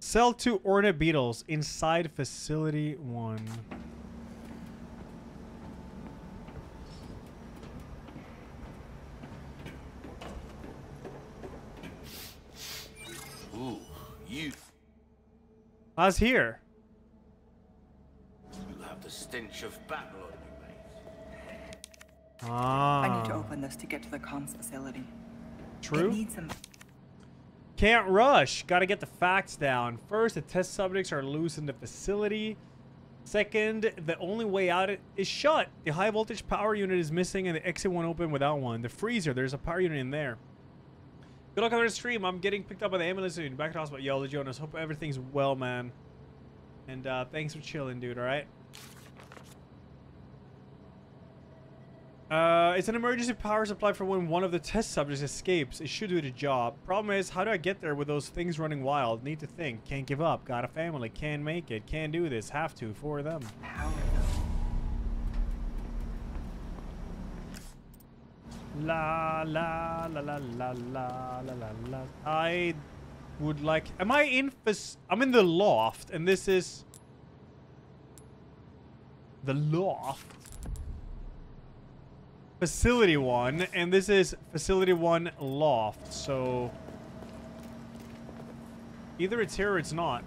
Sell two Ornate Beetles inside Facility 1. Ooh, you I was here. you have the stench of battle on you, mate. Ah. I need to open this to get to the comms facility. True. It some Can't rush. Gotta get the facts down. First, the test subjects are loose in the facility. Second, the only way out is shut. The high voltage power unit is missing and the exit won't open without one. The freezer, there's a power unit in there. Good luck on the stream. I'm getting picked up by the ambulance soon. Back to hospital. Yo, Jonas. Hope everything's well, man. And uh, thanks for chilling, dude, alright? Uh, it's an emergency power supply for when one of the test subjects escapes. It should do the job. Problem is, how do I get there with those things running wild? Need to think. Can't give up. Got a family. Can make it. Can do this. Have to for them. La la la la la la la la la. I would like. Am I in? I'm in the loft, and this is the loft. Facility one, and this is facility one loft. So either it's here or it's not.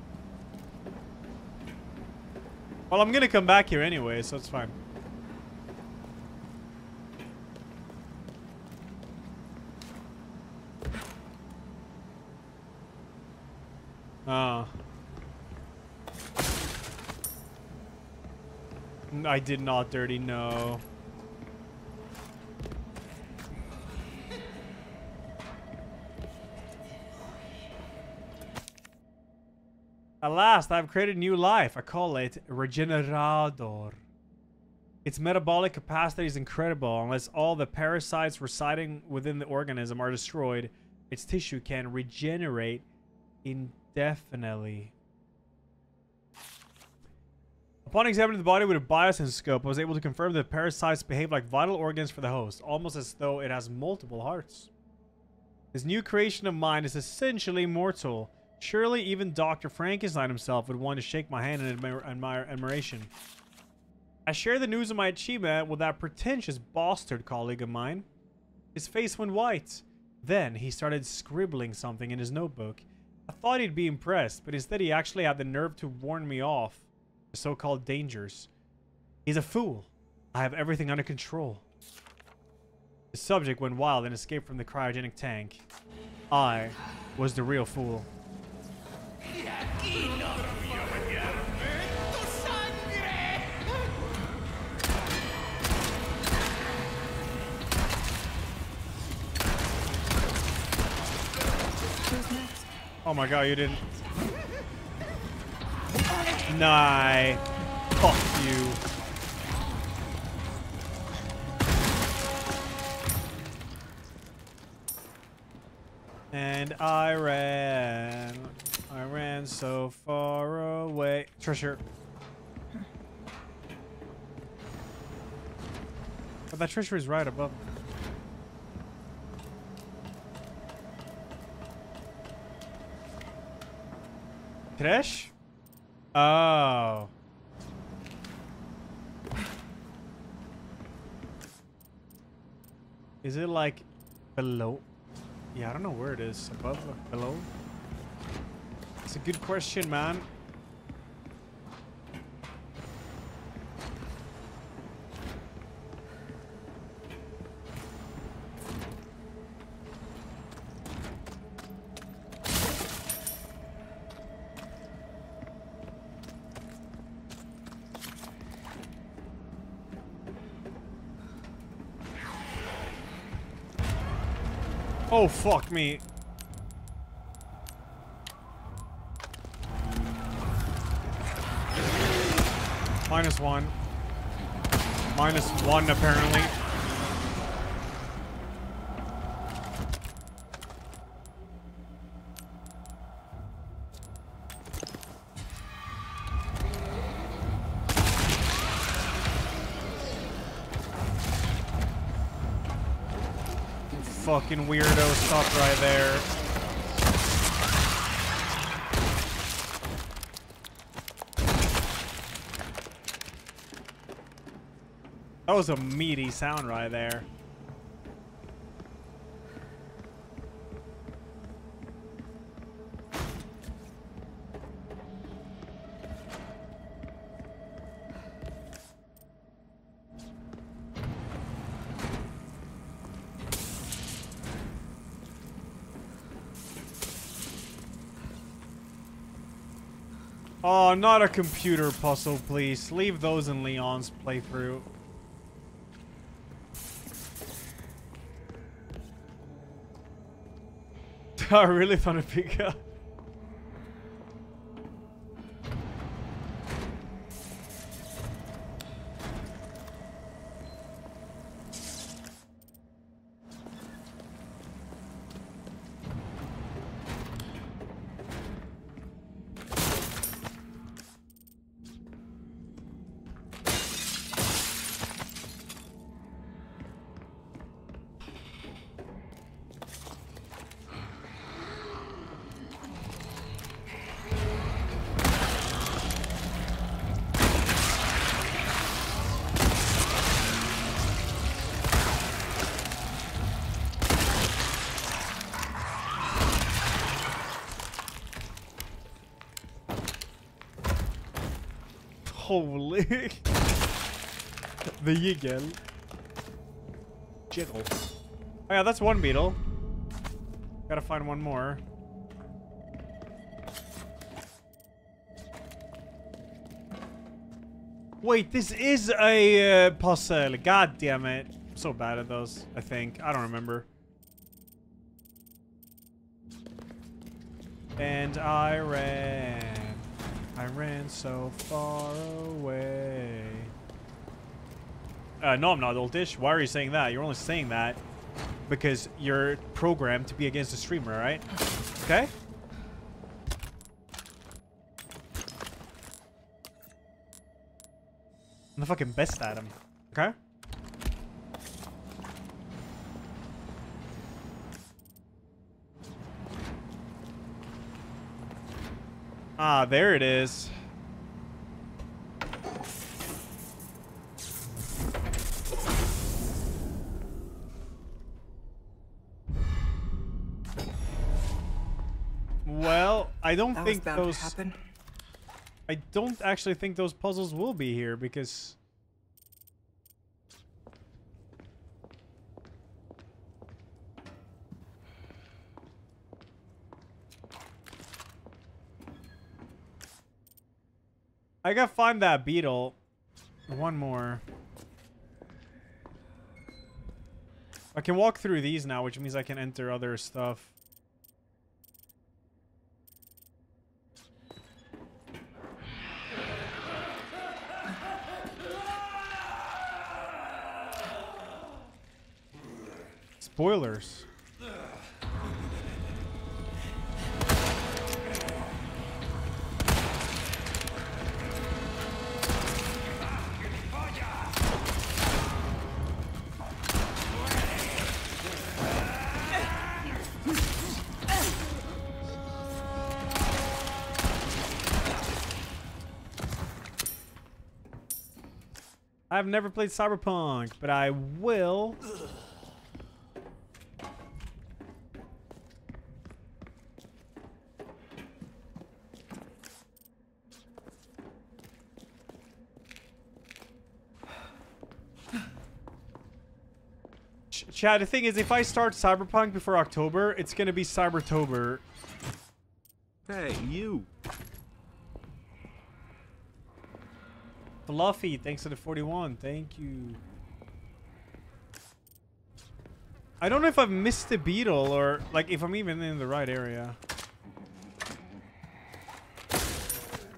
Well, I'm gonna come back here anyway, so it's fine. Ah. I did not dirty, no. At last, I've created new life. I call it Regenerador. Its metabolic capacity is incredible. Unless all the parasites residing within the organism are destroyed, its tissue can regenerate indefinitely. Upon examining the body with a biosensor I was able to confirm that parasites behave like vital organs for the host, almost as though it has multiple hearts. This new creation of mine is essentially mortal. Surely even Dr. Frankenstein himself would want to shake my hand in admir admir admiration. I shared the news of my achievement with that pretentious bastard colleague of mine. His face went white. Then he started scribbling something in his notebook. I thought he'd be impressed, but instead he actually had the nerve to warn me off the so-called dangers. He's a fool. I have everything under control. The subject went wild and escaped from the cryogenic tank. I was the real fool. Oh my god, you didn't. Nah. Fuck you. And I ran. I ran so far away. Treasure. But that treasure is right above. Trash? Oh. Is it like below? Yeah, I don't know where it is. Above below? It's a good question, man. Fuck me. Minus one. Minus one, apparently. You fucking weirdo, stop right there. That was a meaty sound right there. Not a computer puzzle, please. Leave those in Leon's playthrough. *laughs* I really found a big *laughs* the Yigel. Jiggle. Oh yeah, that's one beetle. Gotta find one more. Wait, this is a uh, puzzle. God damn it. I'm so bad at those, I think. I don't remember. And I ran. I ran so far away. Uh, no, I'm not oldish. Why are you saying that? You're only saying that because you're programmed to be against the streamer, right? Okay? I'm the fucking best at them. Okay? Ah, there it is. I don't That think those. happen. I don't actually think those puzzles will be here because. I gotta find that beetle. One more. I can walk through these now, which means I can enter other stuff. Spoilers. I've never played Cyberpunk, but I will. Chad, the thing is, if I start Cyberpunk before October, it's gonna be Cybertober. Hey, you. Fluffy, thanks for the 41. Thank you. I don't know if I've missed the beetle or like if I'm even in the right area.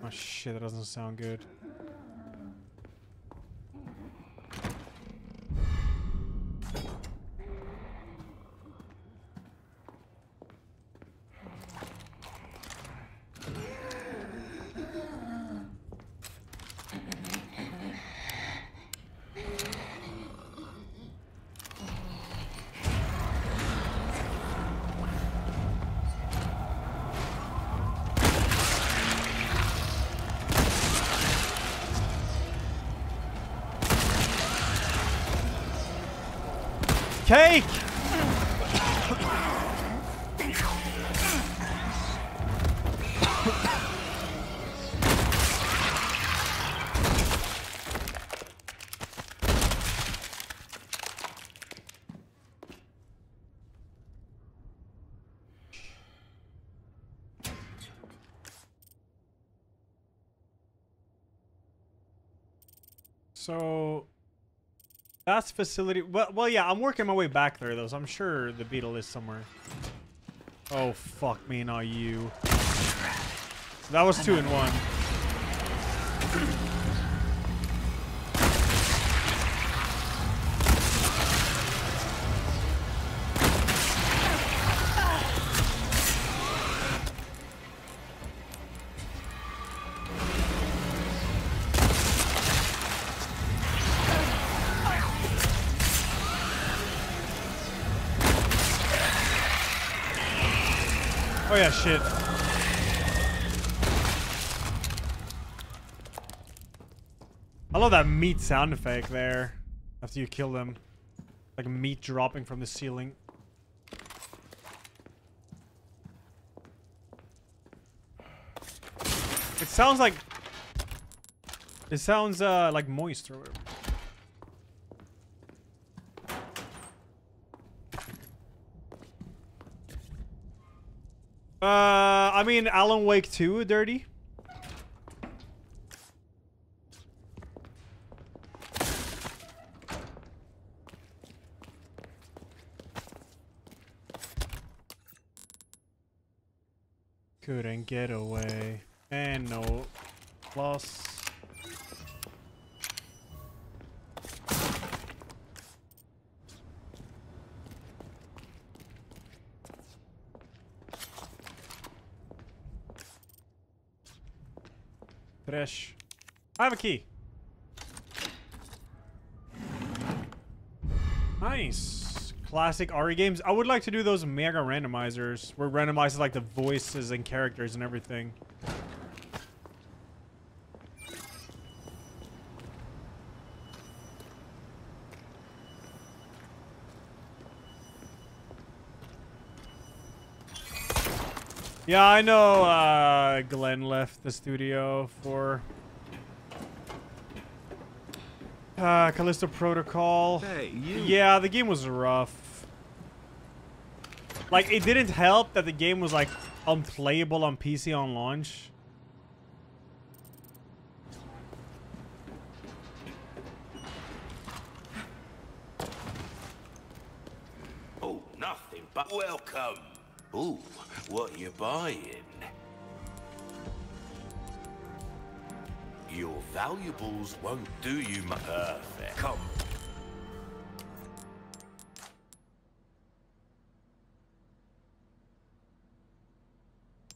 Oh shit, that doesn't sound good. So that's facility. Well, well, yeah, I'm working my way back there though, so I'm sure the beetle is somewhere. Oh fuck me, not you. That was two in one. Meat sound effect there. After you kill them. Like meat dropping from the ceiling. It sounds like... It sounds uh, like moist or whatever. Uh, I mean, Alan Wake 2, dirty. Getaway get away. And no loss. Trash. I have a key. Nice. Classic RE games. I would like to do those mega randomizers where randomizes like the voices and characters and everything. Yeah, I know uh, Glen left the studio for uh, Callisto Protocol. Hey. Yeah, the game was rough. Like, it didn't help that the game was, like, unplayable on PC on launch. Oh, nothing but welcome. Ooh, what you buying? Your valuables won't do you much. Perfect. Come.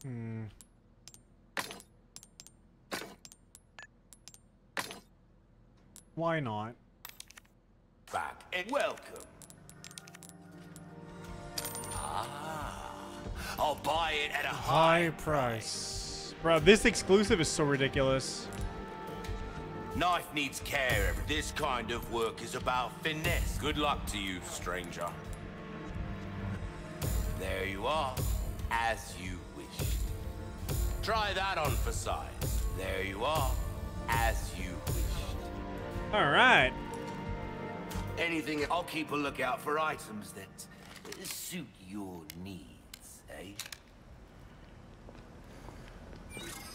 Hmm. Why not? Back and welcome. Ah, I'll buy it at a High price. Bro, this exclusive is so ridiculous. Knife needs care. This kind of work is about finesse. Good luck to you, stranger. There you are, as you wished. Try that on for size. There you are, as you wished. All right. Anything, I'll keep a lookout for items that suit your needs, eh?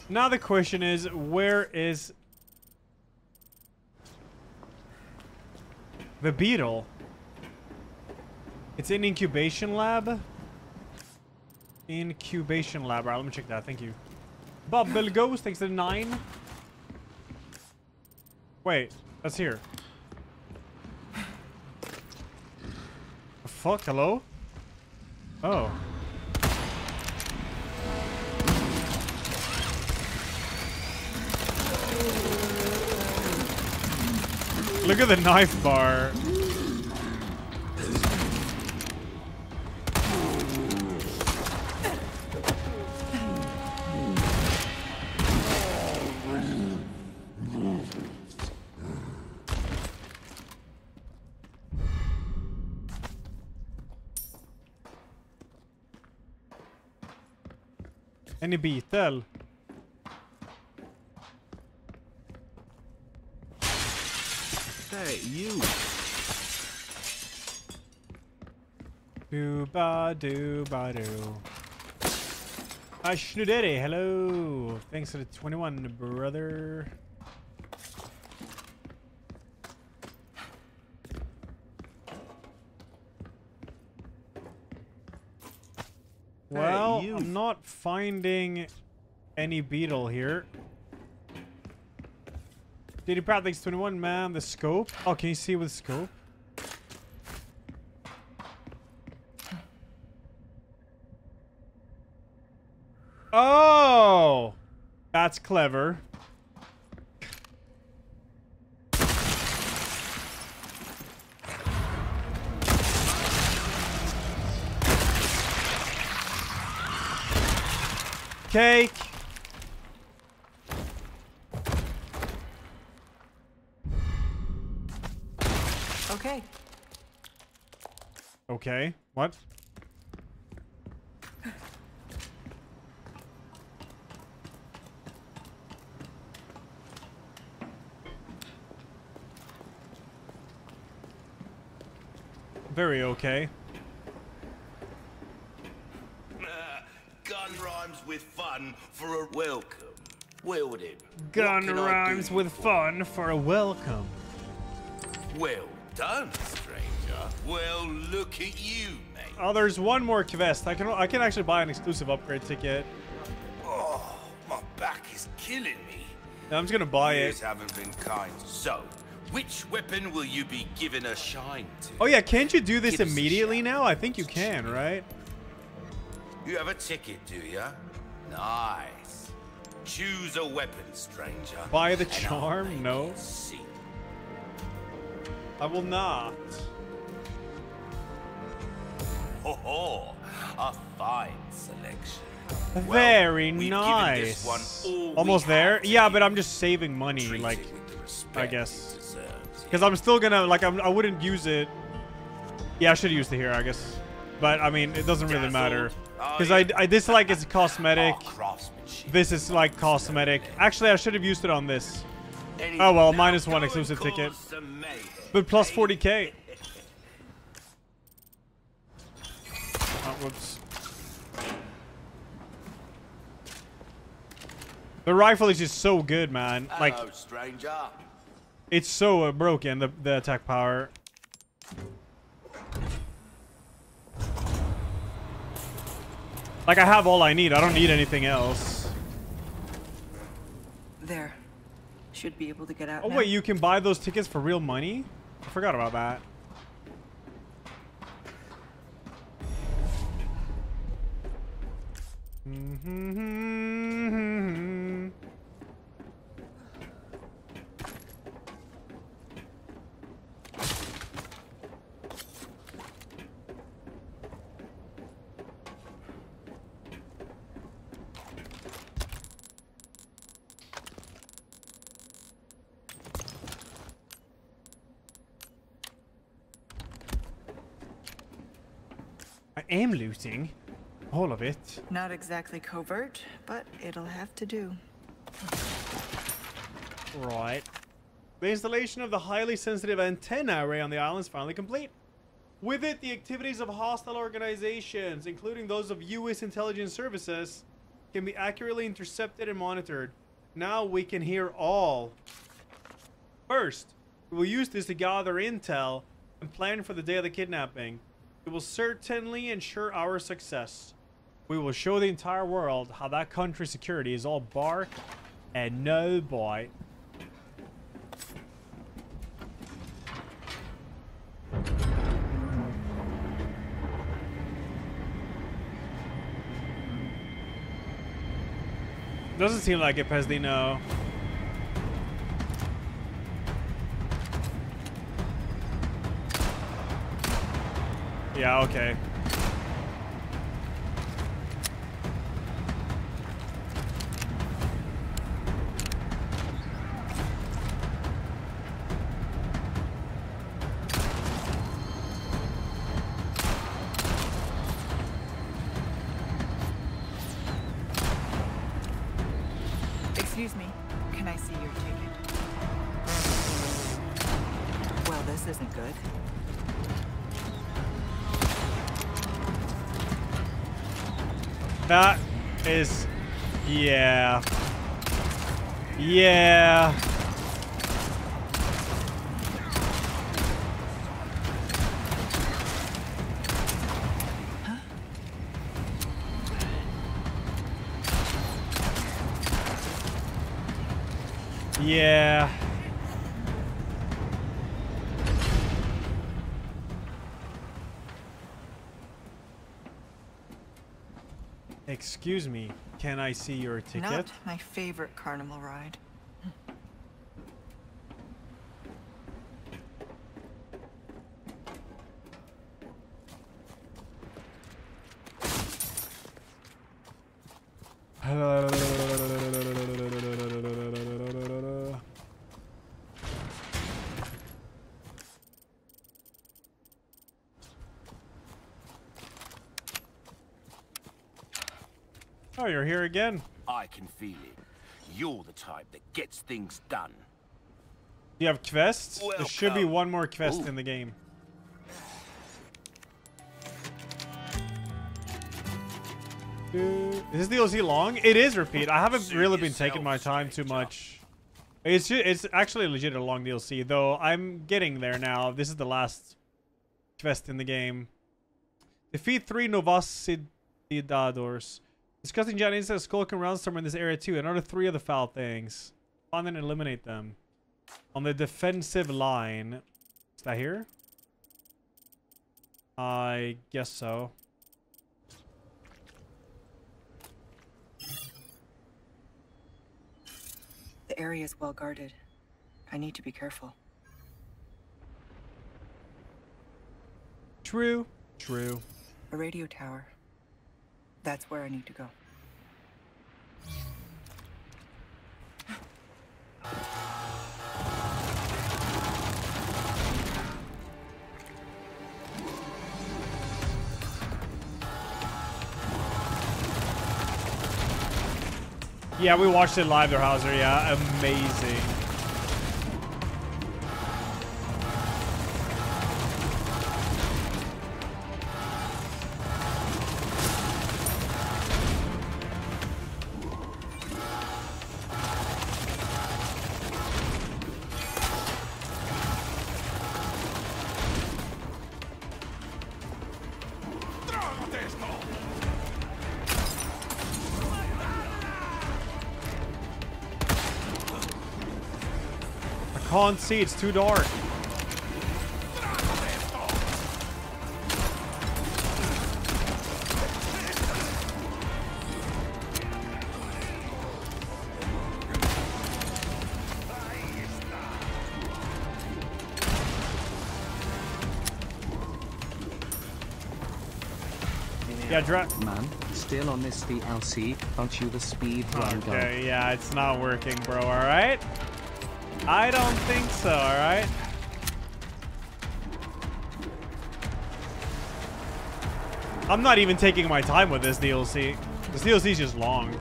Now the question is, where is the beetle? It's in incubation lab. Incubation lab. Alright, let me check that. Thank you. Bubble Ghost, thanks to nine. Wait, that's here. The fuck? Hello? Oh. Look at the knife bar. Any beetle? Hey, you. Do ba do ba do. Ashnudere, hello. Thanks for the 21, brother. Well, you. I'm not finding any beetle here. Diddy Pratt thanks 21, man. The scope. Oh, can you see with scope? Oh! That's clever. Cake. Okay. Okay. What? Very okay. Gun rhymes with fun for a welcome. Wielded. Gun rhymes with fun for a welcome. Well done, stranger. Well, look at you, mate. Oh, there's one more quest. I can I can actually buy an exclusive upgrade ticket. Oh, my back is killing me. I'm just gonna buy Years it. haven't been kind. So, which weapon will you be given a shine to? Oh yeah, can't you do this Give immediately now? I think you can, right? You have a ticket, do ya? Nice. Choose a weapon, stranger. Buy the charm? No. see. I will not. ho, ho. A fine selection. Very we've nice. this one Almost there. Yeah, but I'm just saving money, like it with the respect I guess. Because I'm still gonna like I'm, I wouldn't use it. Yeah, I should use it here, I guess. But I mean, it doesn't really matter. Oh, Because yeah. I, I dislike it's cosmetic. Oh. This is like cosmetic. Actually, I should have used it on this. Oh well, minus one exclusive ticket. But plus 40k. Oh, whoops. The rifle is just so good, man. Like, Hello, stranger. it's so uh, broken, the, the attack power. Like, I have all I need. I don't need anything else. There. Should be able to get out Oh, now. wait, you can buy those tickets for real money? I forgot about that. Mm-hmm. Am looting. All of it. Not exactly covert, but it'll have to do. Right. The installation of the highly sensitive antenna array on the island is finally complete. With it, the activities of hostile organizations, including those of U.S. intelligence services, can be accurately intercepted and monitored. Now we can hear all. First, we will use this to gather intel and plan for the day of the kidnapping. It will certainly ensure our success. We will show the entire world how that country's security is all bark and no bite. Doesn't seem like it, Pesdy, Yeah, okay. Excuse me, can I see your ticket? Not my favorite carnival ride. Oh, you're here again. I can feel it. You're the type that gets things done. You have quests? There should be one more quest Ooh. in the game. Is this DLC long? It is repeat. I haven't really been taking my time too much. It's ju- it's actually legit a long DLC, though I'm getting there now. This is the last quest in the game. Defeat three Novistadors. Disgusting giant insects skulking around somewhere in this area too. Another three of the foul things. Find and eliminate them. On the defensive line. Is that here? I guess so. The area is well guarded. I need to be careful. True. True. A radio tower. That's where I need to go. Yeah, we watched it live, their Hauser. Yeah, amazing. Can't see, it's too dark. Yeah, dra- Man, still on this DLC, aren't you the speed run guy? Okay, yeah, it's not working, bro, alright? I don't think so, alright? I'm not even taking my time with this DLC. This DLC is just long.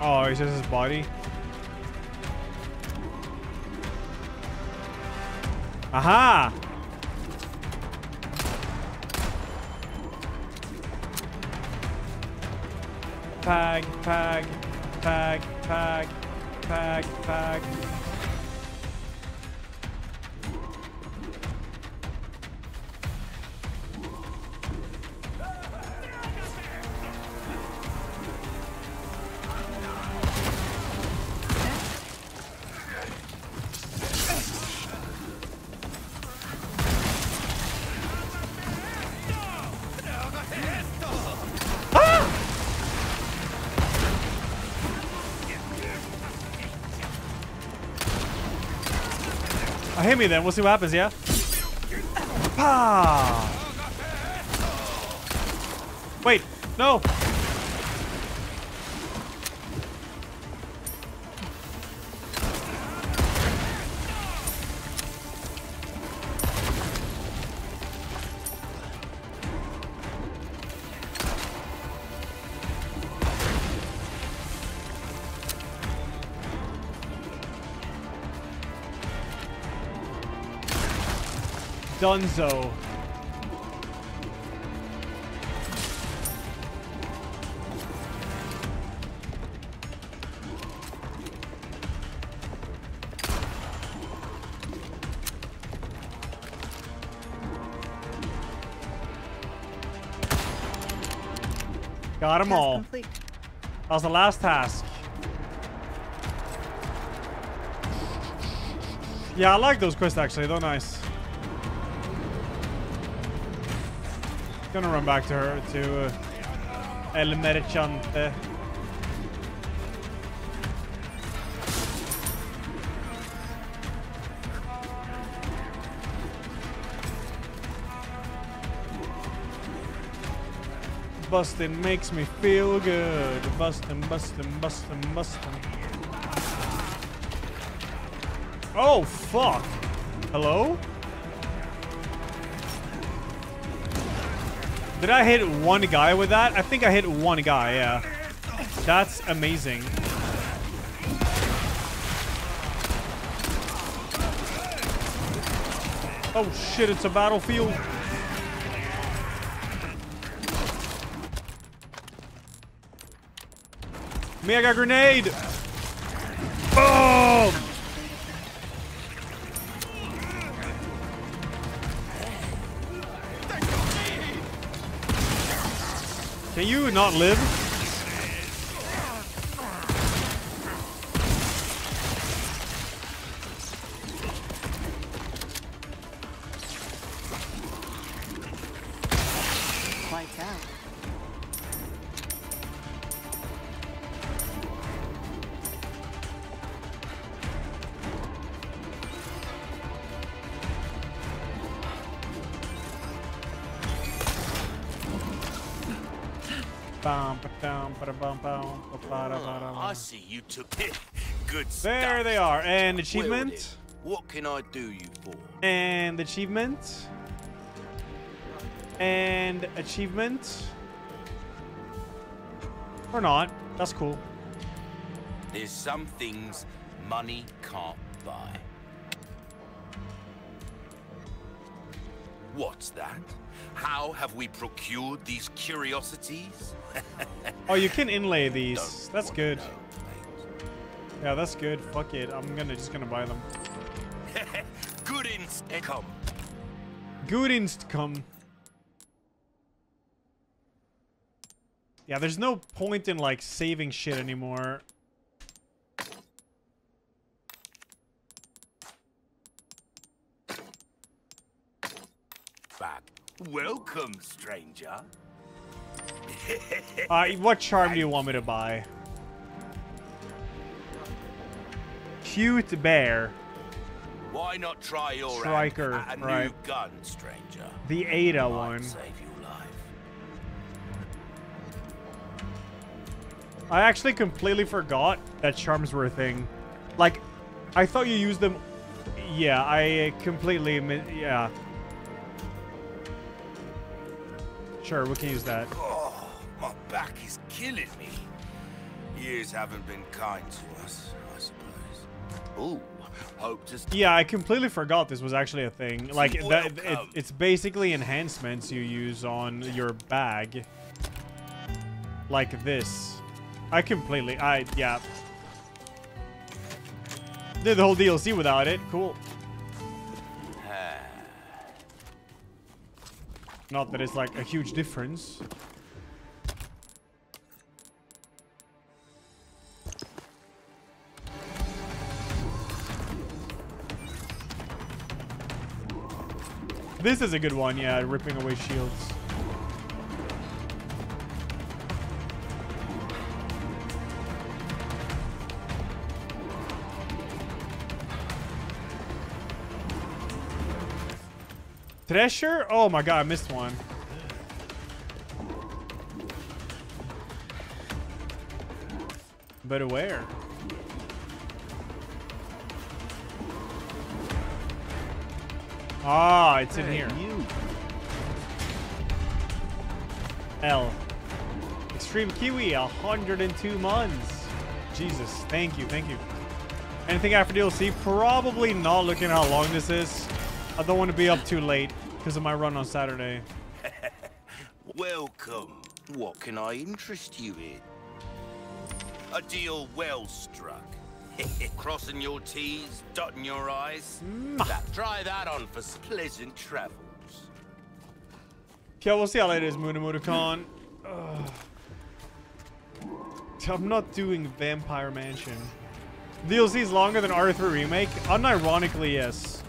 Oh, it's just his body. Aha! Pag, pag, pag, pag, pag, pag. Me then. We'll see what happens, yeah? Ah! Wait, no! Dunzo. Got them all. complete. That was the last task. Yeah, I like those quests actually. They're nice. Gonna run back to her to uh, El Merchante. Bustin' makes me feel good. Bustin', bustin', bustin', bustin'. Oh, fuck. Hello? Did I hit one guy with that? I think I hit one guy, yeah. That's amazing. Oh shit, it's a battlefield. me Mega grenade! Not live? Achievement. What can I do you for? And achievement. And achievement. Or not. That's cool. There's some things money can't buy. What's that? How have we procured these curiosities? *laughs* Oh, you can inlay these. That's good. Yeah, that's good. Fuck it. I'm gonna just gonna buy them. *laughs* Good come. Good come. Yeah, there's no point in like saving shit anymore. Back. Welcome, stranger. *laughs* Uh, what charm do you want me to buy? Cute bear. Why not try your Striker, at a new right. gun, stranger? The Ada one. Save your life. I actually completely forgot that charms were a thing. Like, I thought you used them. Yeah, I completely. Yeah. Sure, we can use that. Oh, my back is killing me. Years haven't been kind to us, I suppose. Ooh, hope to. Yeah, I completely forgot this was actually a thing. Like that, it, it's basically enhancements you use on your bag. Like this. I completely, I yeah. Did the whole DLC without it. Cool. *sighs* Not that it's like a huge difference. This is a good one, yeah, ripping away shields. Treasure? Oh my god, I missed one. But where? Ah, it's in here. L. Extreme Kiwi, 102 months. Jesus, thank you, thank you. Anything after DLC? Probably not looking at how long this is. I don't want to be up too late because of my run on Saturday. *laughs* Welcome. What can I interest you in? A deal well struck. *laughs* Crossing your T's, dotting your I's. Hmm. That, try that on for pleasant travels. Yeah, we'll see how late it is, Munamuda-con. Ugh. I'm not doing Vampire Mansion. DLC is longer than R3 Remake? Unironically, yes.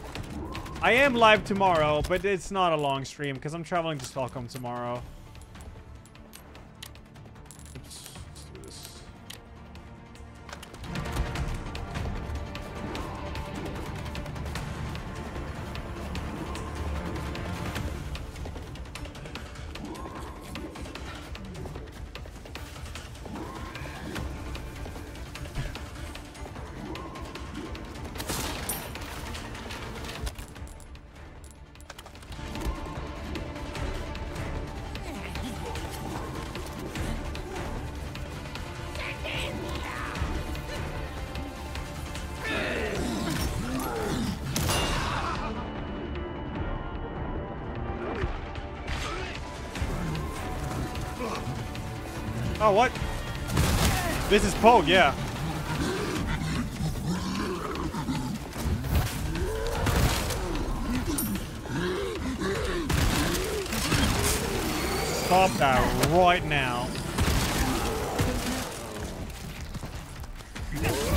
I am live tomorrow, but it's not a long stream because I'm traveling to Stockholm tomorrow. This is Pogue, yeah. Stop that right now.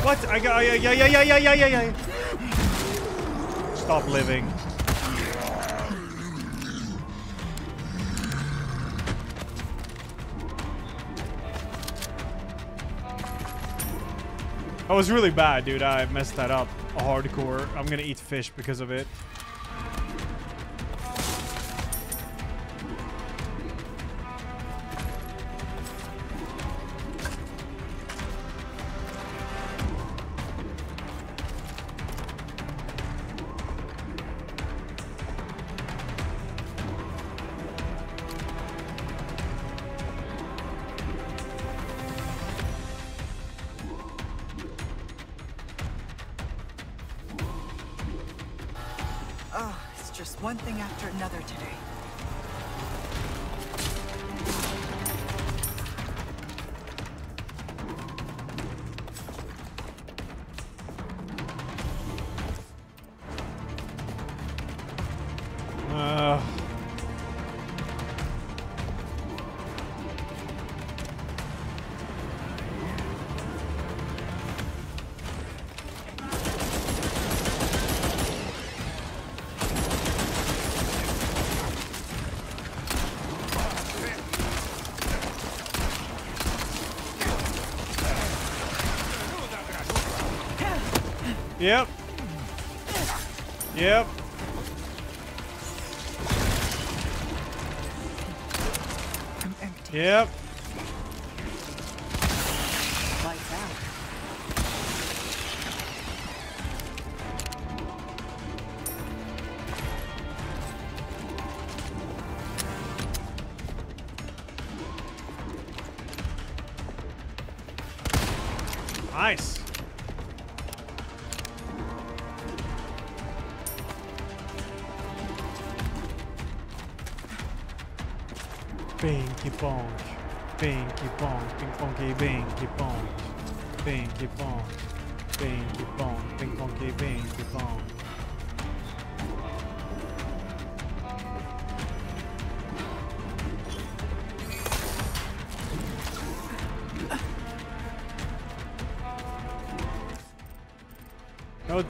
What? I got. Yeah, yeah, yeah, yeah, yeah, yeah, yeah, yeah. Stop living. That was really bad, dude. I messed that up. Hardcore. I'm gonna eat fish because of it.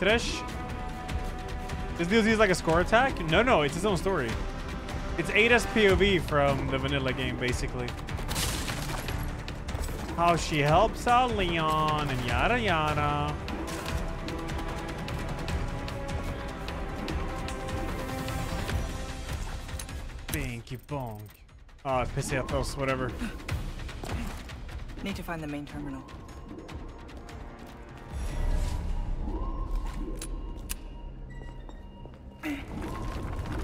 No Trish. This DLC is like a score attack? No, no, it's his own story. It's Ada's POV from the vanilla game, basically. How she helps out Leon and yada yada. Binky bonk. Ah, those, whatever. Need to find the main terminal.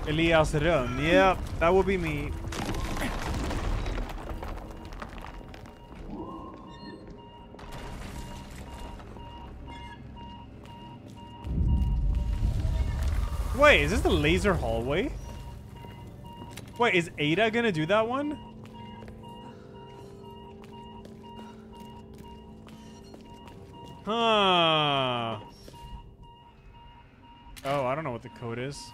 Elias Rönn. Yep, that would be me. Wait, is this the laser hallway? Wait, is Ada gonna do that one? Huh. Oh, I don't know what the code is.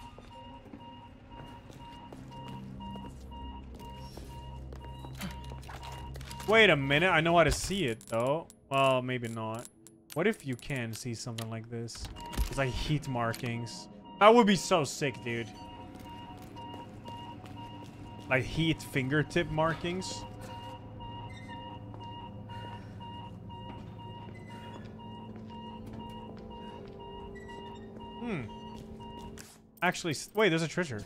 Wait a minute, I know how to see it though. Well, maybe not. What if you can see something like this? It's like heat markings. That would be so sick, dude. Like heat fingertip markings. Hmm. Actually, wait, there's a treasure.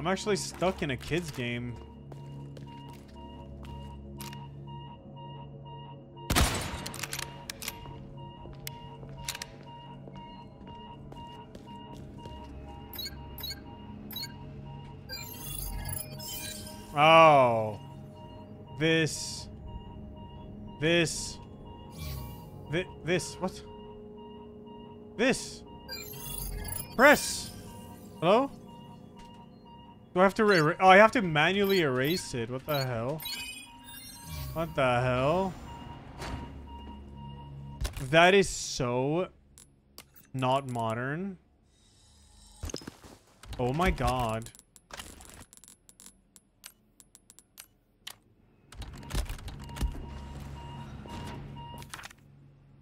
I'm actually stuck in a kid's game. Oh. This. This. Thi- this. What? This. Press. Have to Oh, I have to manually erase it. What the hell? What the hell? That is so not modern. Oh my god.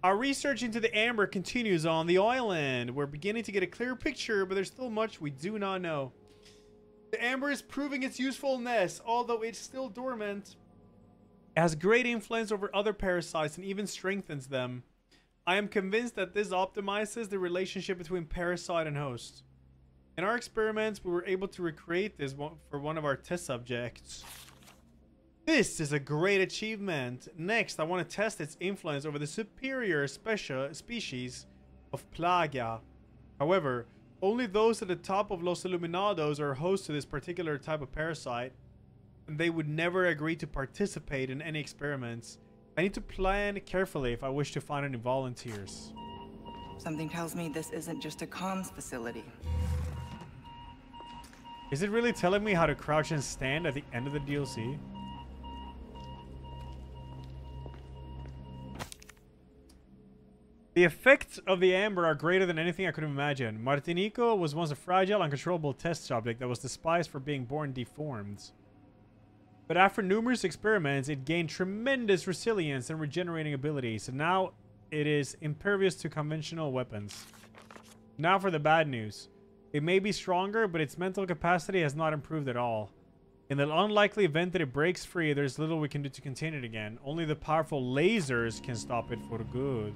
Our research into the amber continues on the island. We're beginning to get a clear picture, but there's still much we do not know. The amber is proving its usefulness, although it's still dormant. It has great influence over other parasites and even strengthens them. I am convinced that this optimizes the relationship between parasite and host. In our experiments, we were able to recreate this for one of our test subjects. This is a great achievement. Next, I want to test its influence over the superior special species of Plaga. However, only those at the top of Los Iluminados are host to this particular type of parasite, and they would never agree to participate in any experiments. I need to plan carefully if I wish to find any volunteers. Something tells me this isn't just a comms facility. Is it really telling me how to crouch and stand at the end of the DLC? The effects of the amber are greater than anything I could have imagined. Martinico was once a fragile, uncontrollable test subject that was despised for being born deformed. But after numerous experiments, it gained tremendous resilience and regenerating abilities, and now it is impervious to conventional weapons. Now for the bad news. It may be stronger, but its mental capacity has not improved at all. In the unlikely event that it breaks free, there's little we can do to contain it again. Only the powerful lasers can stop it for good.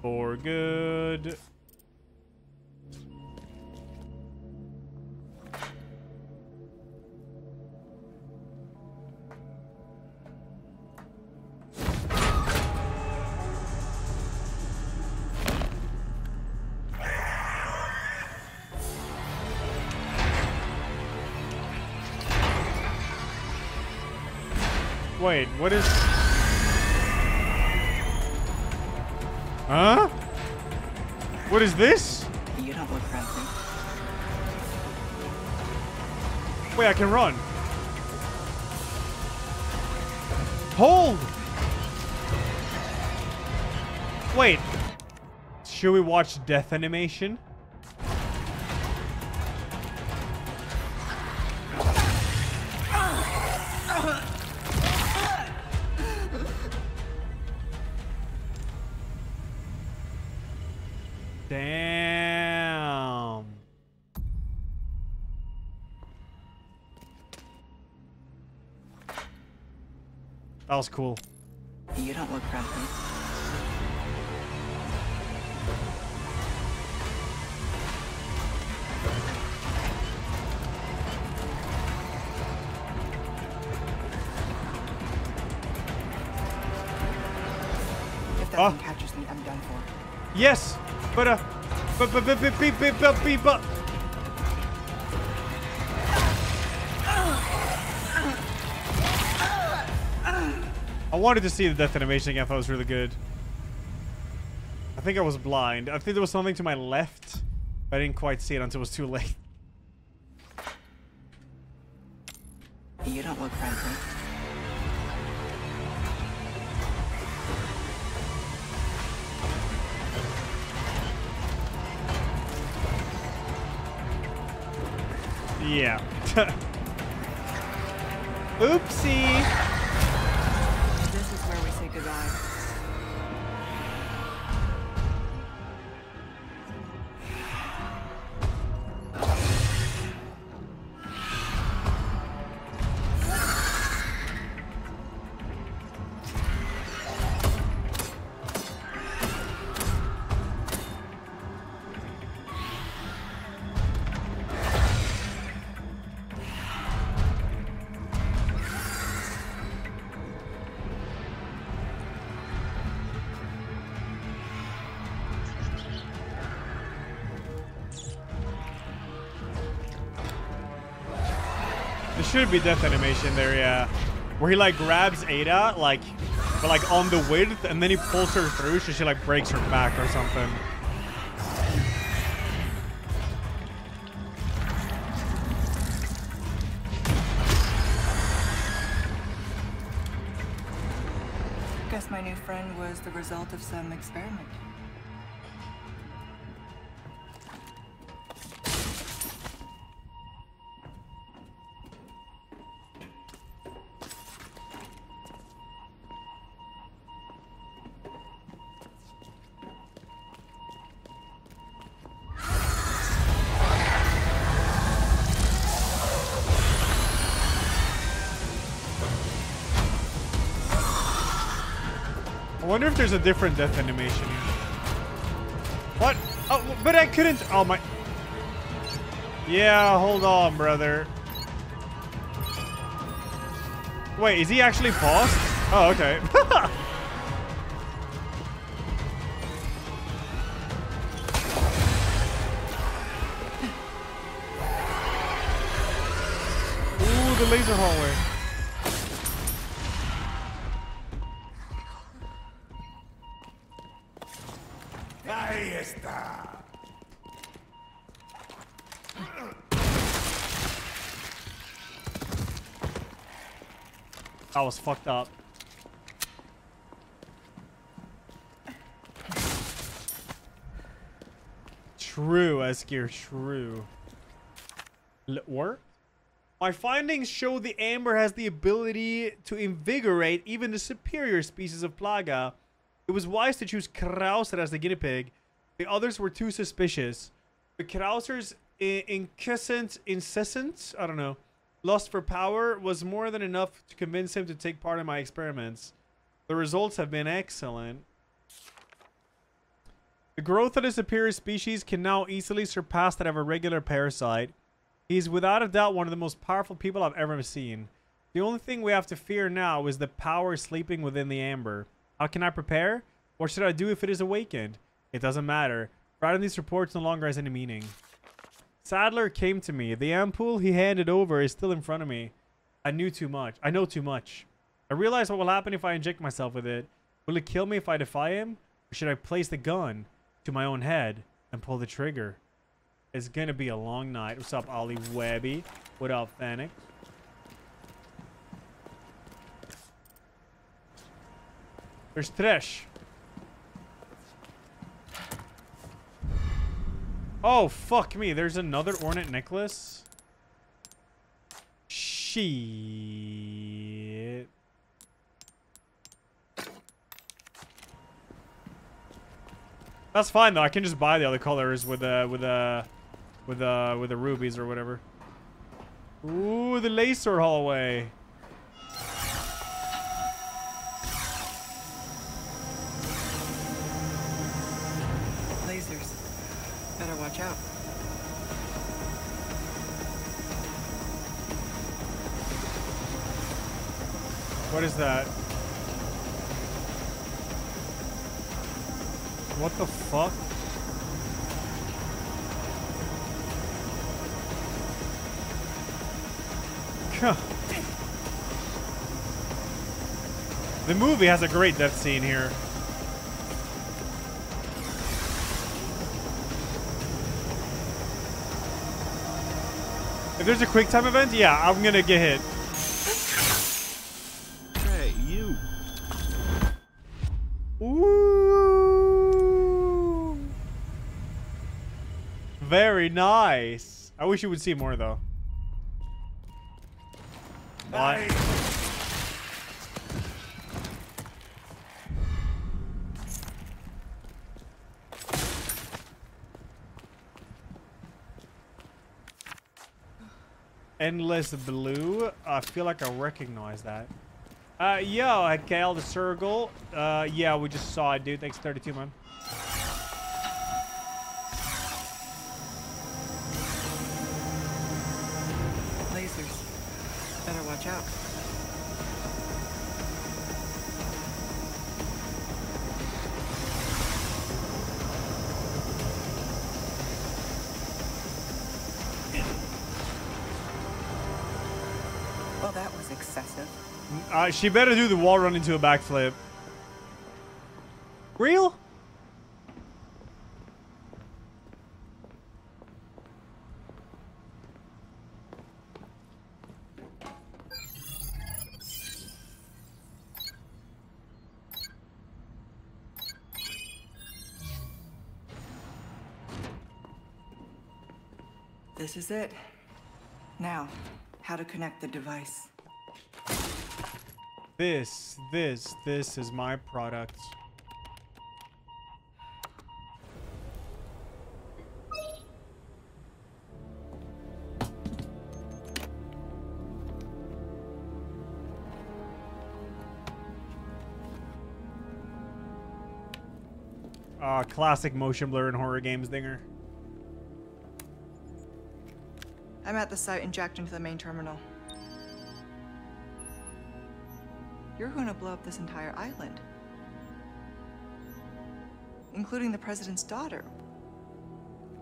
For good. Wait, what is... Huh? What is this? You don't look friendly. Wait, I can run. Hold! Wait. Should we watch death animation? was cool. You don't look friendly. Catches me, I'm done for. Yes, but uh, but but but but but. but, but, but wanted to see the death animation again. I thought it was really good. I think I was blind. I think there was something to my left. But I didn't quite see it until it was too late. You don't look friendly. Yeah. *laughs* Oopsie. Should be death animation there, yeah. Where he like grabs Ada, like, but like on the width, and then he pulls her through, so she like breaks her back or something. Guess my new friend was the result of some experiment. There's a different death animation here. What? Oh, but I couldn't. Oh my. Yeah, hold on, brother. Wait, is he actually paused? Oh, okay. *laughs* That was fucked up. True, Eskier, true. L what? My findings show the amber has the ability to invigorate even the superior species of Plaga. It was wise to choose Krauser as the guinea pig. The others were too suspicious. The Krauser's i- incessant, incessant, I don't know, lust for power was more than enough to convince him to take part in my experiments. The results have been excellent. The growth of the superior species can now easily surpass that of a regular parasite. He is without a doubt one of the most powerful people I've ever seen. The only thing we have to fear now is the power sleeping within the amber. How can I prepare? What should I do if it is awakened? It doesn't matter. Writing these reports no longer has any meaning. Saddler came to me. The ampoule he handed over is still in front of me. I knew too much. I know too much. I realize what will happen if I inject myself with it. Will it kill me if I defy him? Or should I place the gun to my own head and pull the trigger? It's gonna be a long night. What's up, Ollie Webby? What up, Fennec? There's Trish. Oh, fuck me. There's another ornate necklace. Shit. That's fine though. I can just buy the other colors with uh with uh with uh with the rubies or whatever. Ooh, the laser hallway. What is that? What the fuck? The movie has a great death scene here. If there's a quick time event, yeah, I'm gonna get hit. Very nice. I wish you would see more though. What? Endless blue. I feel like I recognize that. Uh, yo, Kale the Circle. Uh, yeah, we just saw it, dude. Thanks, 32, man. Uh, she better do the wall run into a backflip. Real? This is it. Now, how to connect the device. This, this, this is my product. Uh, classic motion blur in horror games dinger. I'm at the site and jacked into the main terminal. You're going to blow up this entire island. Including the president's daughter.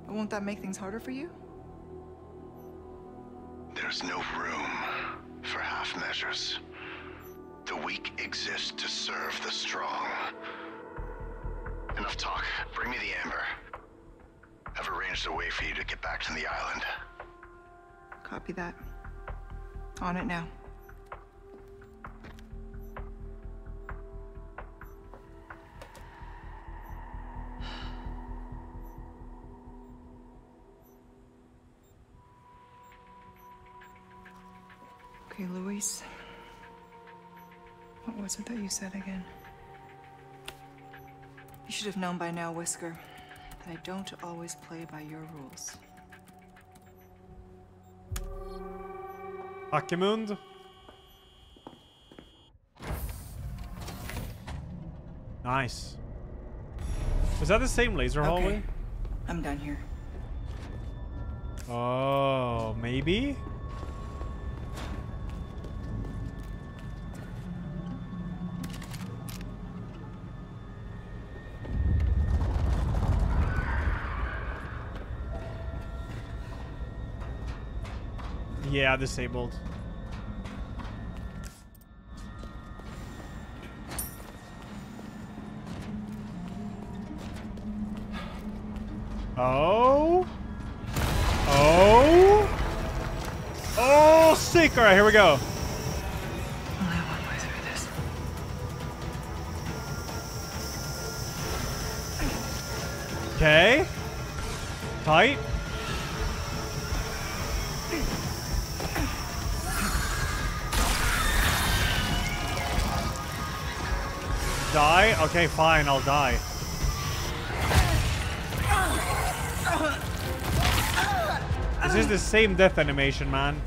But Won't that make things harder for you? There's no room for half measures. The weak exist to serve the strong. Enough talk. Bring me the amber. I've arranged a way for you to get back to the island. Copy that. On it now. Okay, Luis. What was it that you said again? You should have known by now, Wesker, that I don't always play by your rules. Hackemund. Nice. Was that the same laser Okay. hallway? I'm done here. Oh, maybe? Yeah, disabled. Oh. Oh. Oh, sick. All right, here we go. Only one way through this. Okay. Tight. Okay, fine, I'll die. This is the same death animation, man.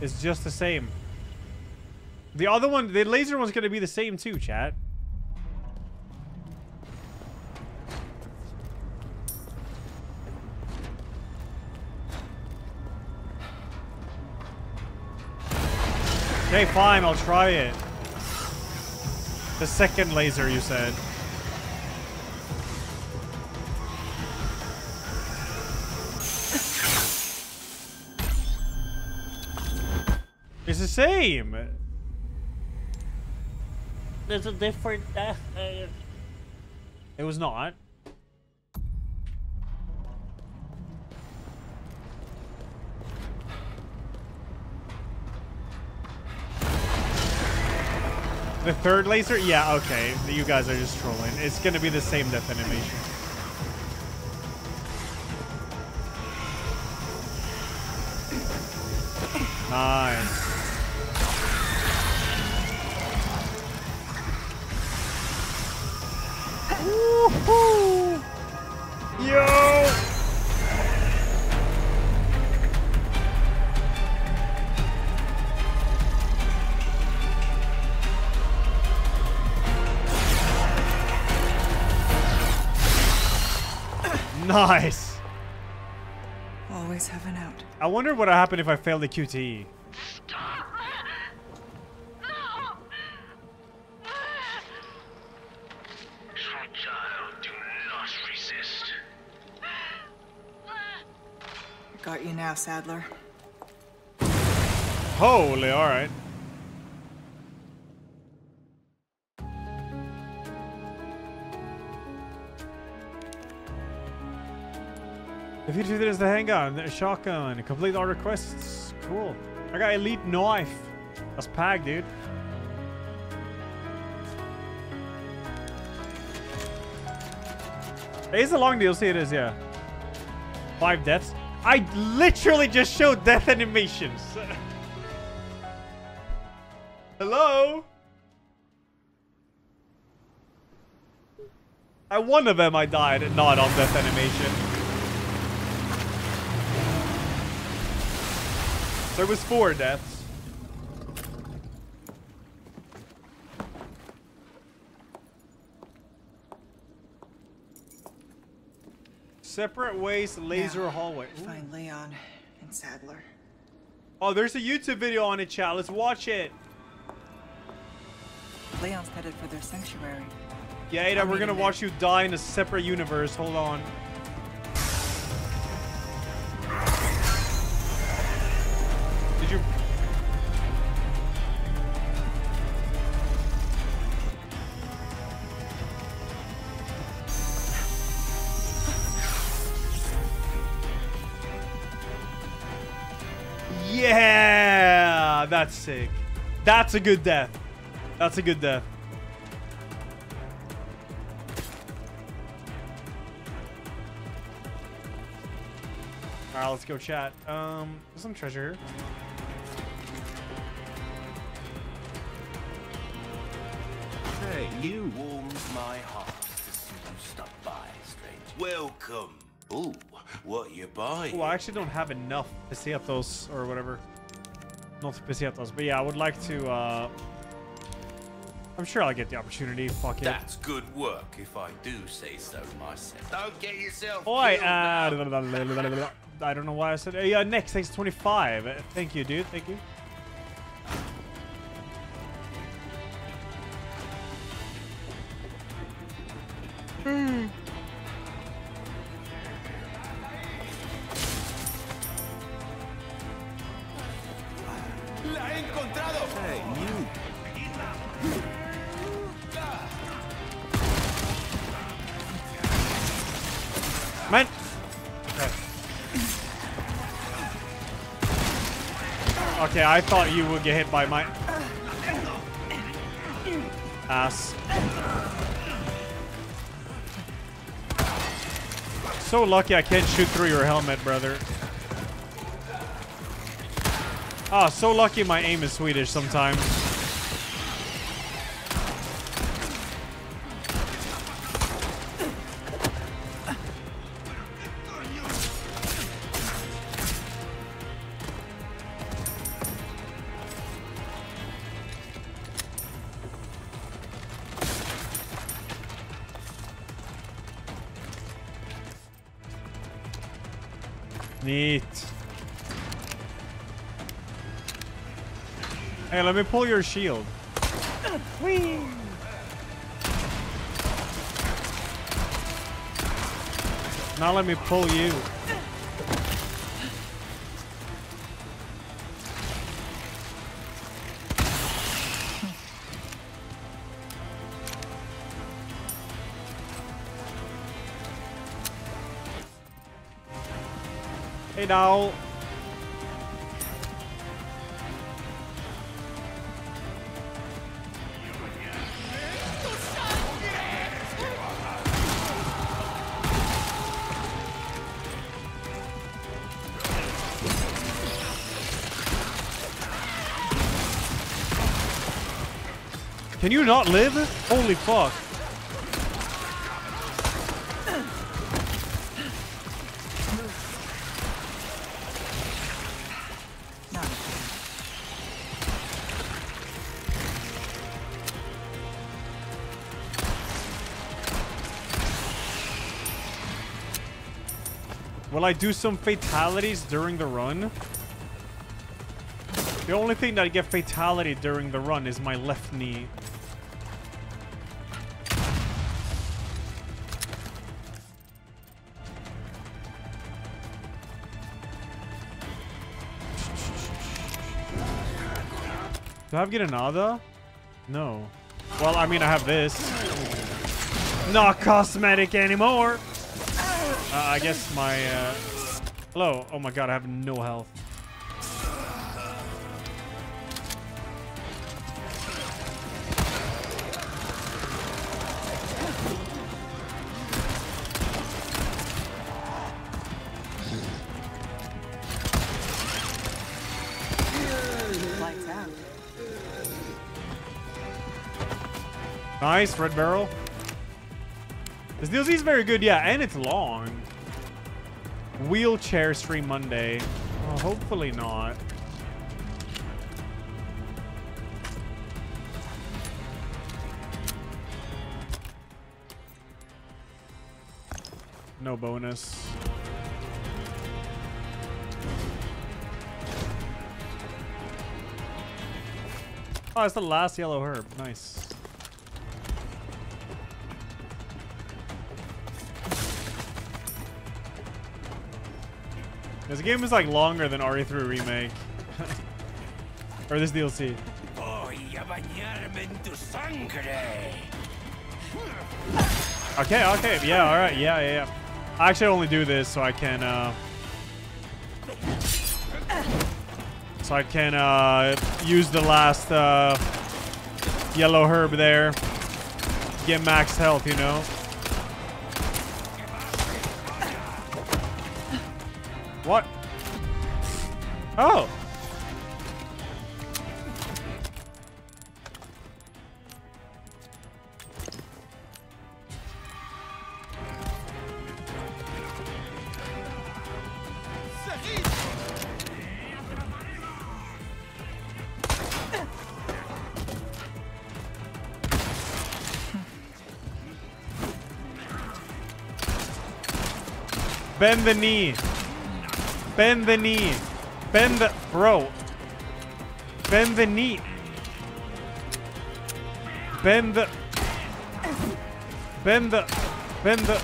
It's just the same. The other one, the laser one's gonna be the same too, chat. Okay, fine, I'll try it. The second laser, you said. It's the same. There's a different death. Uh, It was not. The third laser? Yeah, okay. You guys are just trolling. It's gonna be the same death animation. Wonder what would happen if I failed the QTE. Child, do not resist. Got you now, Saddler. Holy, alright. Defeat is the handgun, the shotgun, complete all requests. Cool. I got elite knife. That's packed, dude. It is a long DLC, it is, yeah. Five deaths. I literally just showed death animations. *laughs* Hello? At one of them I died, not on death animation. There was four deaths. Separate ways, laser now, hallway. Ooh. Find Leon and Saddler. Oh, there's a YouTube video on it, chat. Let's watch it. Leon's headed for their sanctuary. Yeah, Ada, we're gonna watch it. you die in a separate universe. Hold on. That's sick. That's a good death. That's a good death. All right, let's go chat. Um, there's some treasure here. Hey, you. Warms my heart to see you stop by, stranger. Welcome. Ooh, what you buying? Oh, I actually don't have enough to see up those or whatever. Not pesetas, but yeah, I would like to. uh I'm sure I'll get the opportunity. Fuck it. That's good work, if I do say so myself. Don't get yourself Oi, uh. I don't know why I said. Uh, yeah, next, thanks 25. Uh, Thank you, dude. Thank you. Okay, I thought you would get hit by my ass. So lucky I can't shoot through your helmet, brother. Ah, so lucky my aim is Swedish sometimes. Let me pull your shield. Whee! Now let me pull you. Hey now. Can you not live? Holy fuck. Will I do some fatalities during the run? The only thing that I get fatality during the run is my left knee. Do I have Granada? No. Well, I mean, I have this. Not cosmetic anymore. Uh, I guess my, uh... Hello. Oh my god, I have no health. Nice, Red Barrel. This DLC is very good, yeah, and it's long. Wheelchair stream Monday. Well, hopefully not. No bonus. Oh, it's the last yellow herb. Nice. This game is like longer than RE3 Remake. *laughs* or this DLC. Okay, okay. Yeah, alright. Yeah, yeah, yeah. I actually only do this so I can, uh... So I can, uh, use the last, uh... Yellow herb there. Get max health, you know? Bend the knee. Bend the knee. Bend the... Bro. Bend the knee. Bend the... Bend the... Bend the...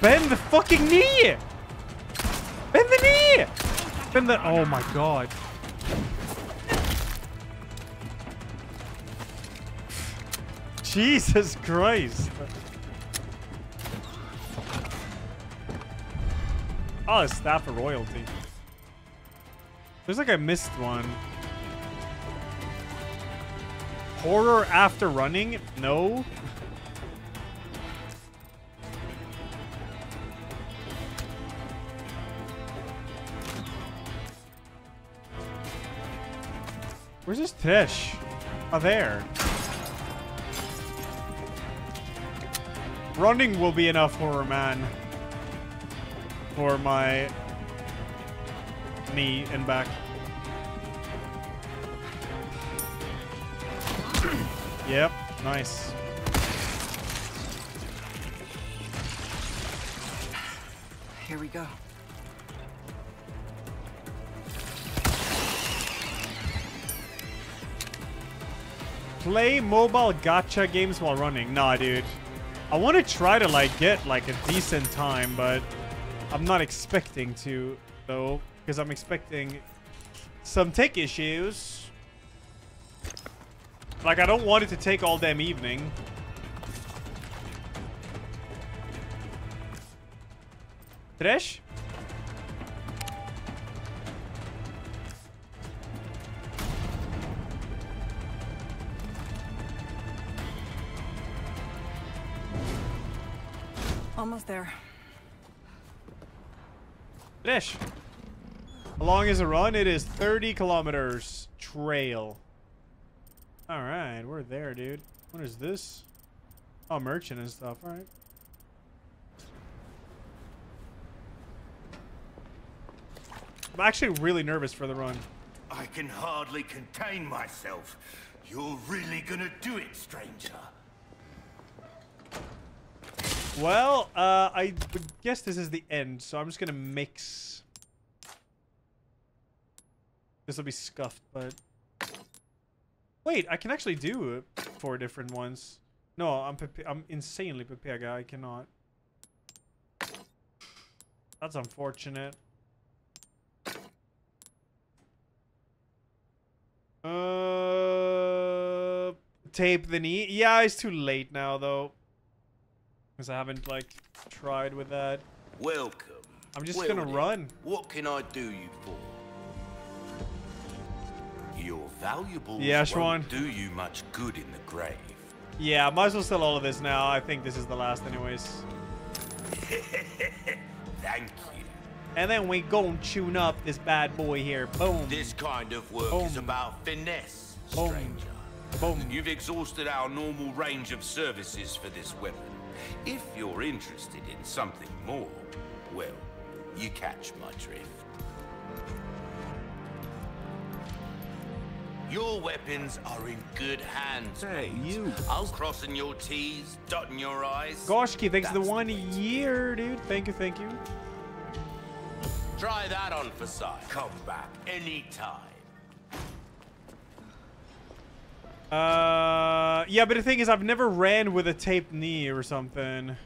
Bend the fucking knee! Bend the knee! Bend the... Oh my god. Jesus Christ. Oh, staff of royalty. There's like I missed one. Horror after running? No. Where's this Tish? Oh, there. Running will be enough, horror man for my knee and back. *clears throat* yep, nice. Here we go. Play mobile gacha games while running. Nah, dude. I want to try to like get like a decent time, but I'm not expecting to, though, because I'm expecting some tech issues. Like, I don't want it to take all damn evening. Trash? Long is a run? It is 30 kilometers trail. All right, we're there, dude. What is this? Oh, merchant and stuff. All right. I'm actually really nervous for the run. I can hardly contain myself. You're really gonna do it, stranger. Well, uh, I guess this is the end, so I'm just gonna mix. This will be scuffed, but... Wait, I can actually do four different ones. No, I'm I'm insanely prepared. I cannot. That's unfortunate. Uh, tape the knee. Yeah, it's too late now, though. Because I haven't, like, tried with that. Welcome. I'm just Well gonna then, run. What can I do you for? Valuables Yeah, Schwan. do you much good in the grave. Yeah, might as well sell all of this now. I think this is the last anyways. *laughs* Thank you. And then we go and tune up this bad boy here. Boom. This kind of work is about finesse, Boom. stranger. Boom. You've exhausted our normal range of services for this weapon. If you're interested in something more, well, you catch my drift. Your weapons are in good hands. Hey, mate. you. I'm crossing your T's, dotting your I's. Goshki, thanks for the one year, dude. Thank you, thank you. Try that on for size. Come back anytime. Uh, yeah, but the thing is, I've never ran with a taped knee or something.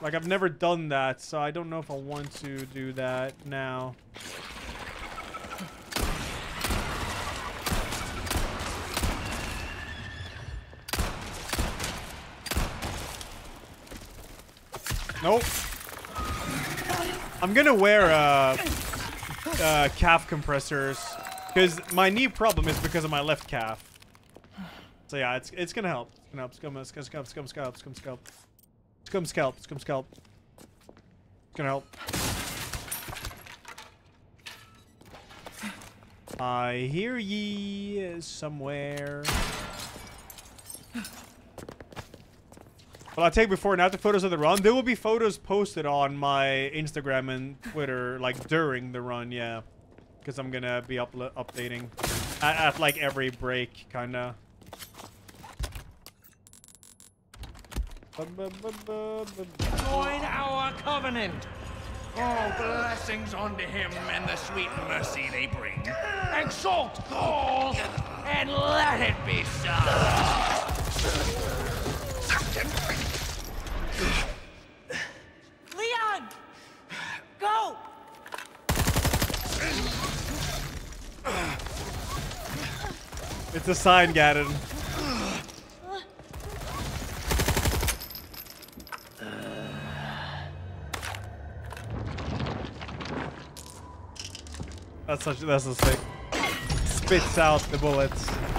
Like, I've never done that, so I don't know if I want to do that now. Nope. I'm gonna wear uh, uh, calf compressors because my knee problem is because of my left calf. So yeah, it's it's gonna help. It's gonna help. Scum, scum, scum, scum, scalp, scum, scalp, scum, scalp, scum, scalp. It's gonna help. I hear ye somewhere. Well, I take before and after photos of the run. There will be photos posted on my Instagram and Twitter, like during the run, yeah. Because I'm gonna be uplo updating at, at like every break, kinda. Join our covenant. All blessings unto him and the sweet mercy they bring. Exalt Gaul and let it be so. Leon! Go! It's a sign, Gaddon. That's such. That's a sick. Spits out the bullets.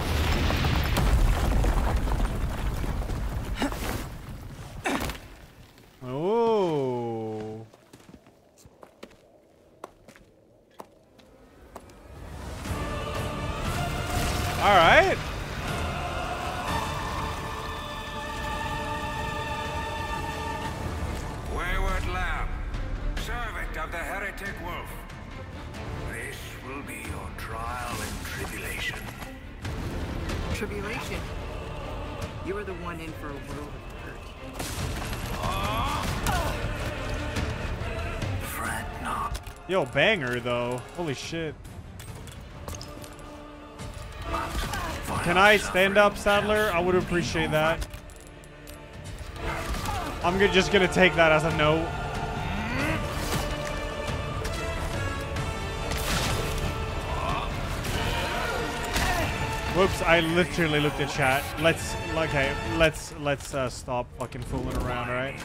Holy shit. Can I stand up, Saddler? I would appreciate that. I'm just gonna take that as a no. Whoops, I literally looked at chat. Let's, okay, let's, let's uh, stop fucking fooling around, alright?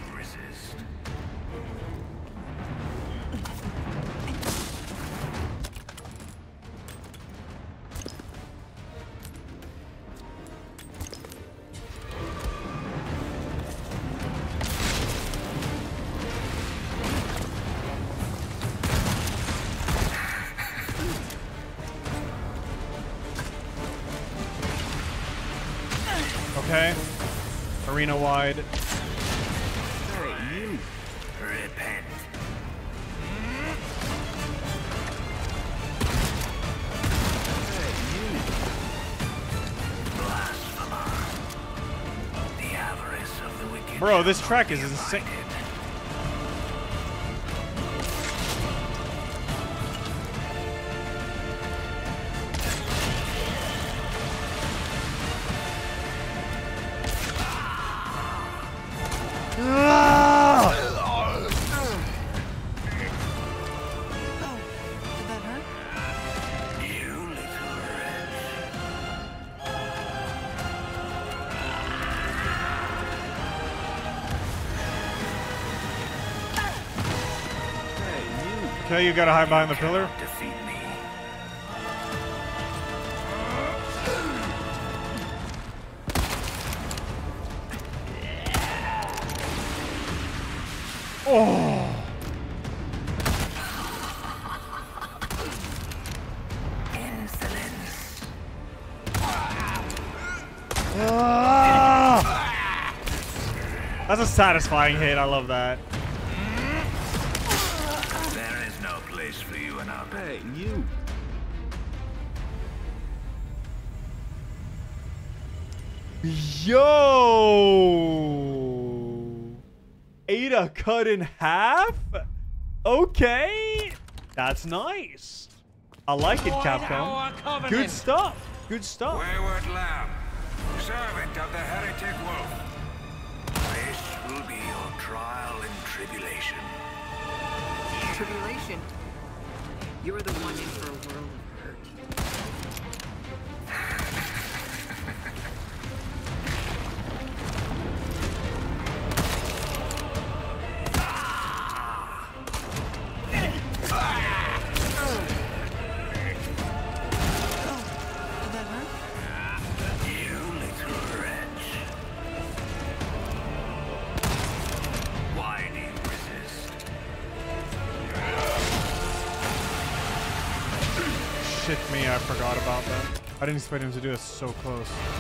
Arena wide. Hey, you. Repent. The avarice of the wicked. Bro, this track is insane. Gotta hide behind the pillar. Defeat me. Oh. Insolence. Ah! That's a satisfying hit. I love that. Yo! Ada cut in half? Okay. That's nice. I like it, Capcom. Good stuff. Good stuff. Wayward Lamb, servant of the heretic wolf. This will be your trial and tribulation. Tribulation. You're the one in I didn't expect him to do this so close.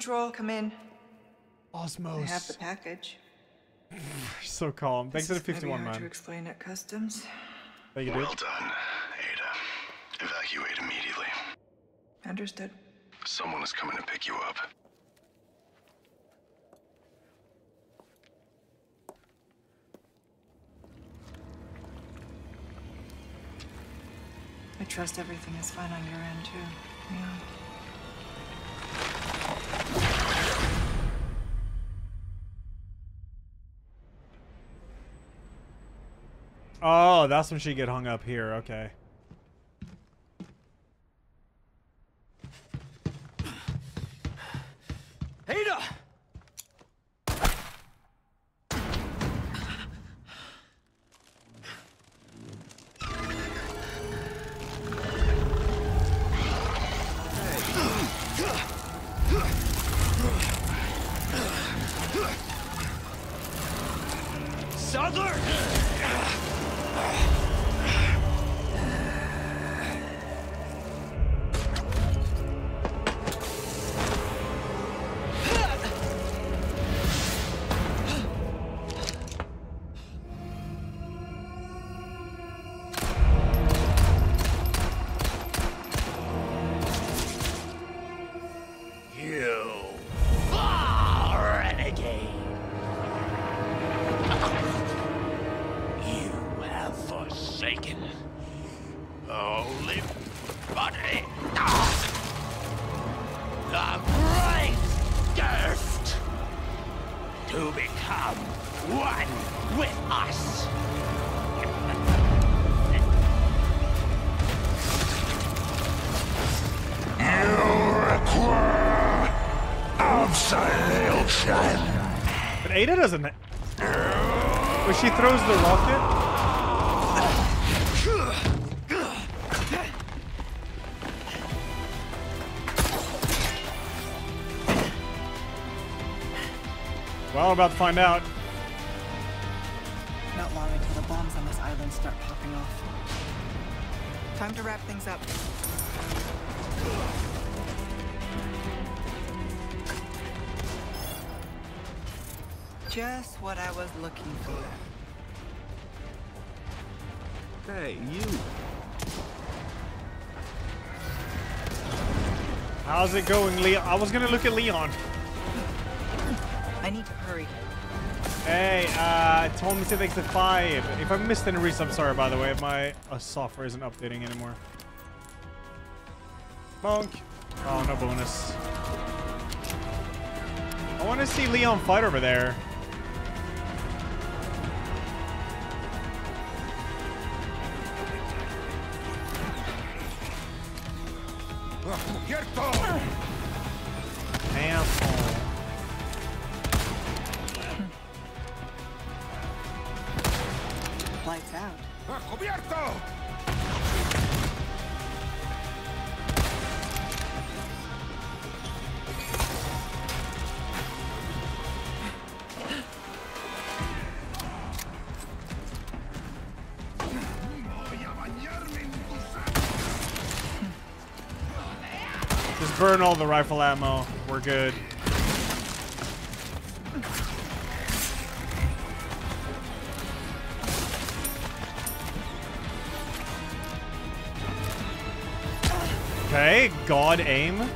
Control, come in. Osmos. I have the package. *sighs* so calm. Thanks This to the is gonna be 51, hard to explain at customs. Thank you, dude. Well done, Ada. Evacuate immediately. Understood. Someone is coming to pick you up. I trust everything is fine on your end too. Yeah. Oh, that's when she get hung up here. Okay. Ada! She throws the rocket. Well, we're about to find out. Not long until the bombs on this island start popping off. Time to wrap things up. Just what I was looking Hey, you. How's it going, Leon? I was gonna look at Leon. I need to hurry. Hey, uh, it told me to take the five. If I missed any reason, I'm sorry, by the way. My uh, software isn't updating anymore. Monk. Oh, no bonus. I want to see Leon fight over there. The rifle ammo. We're good. Okay, God aim.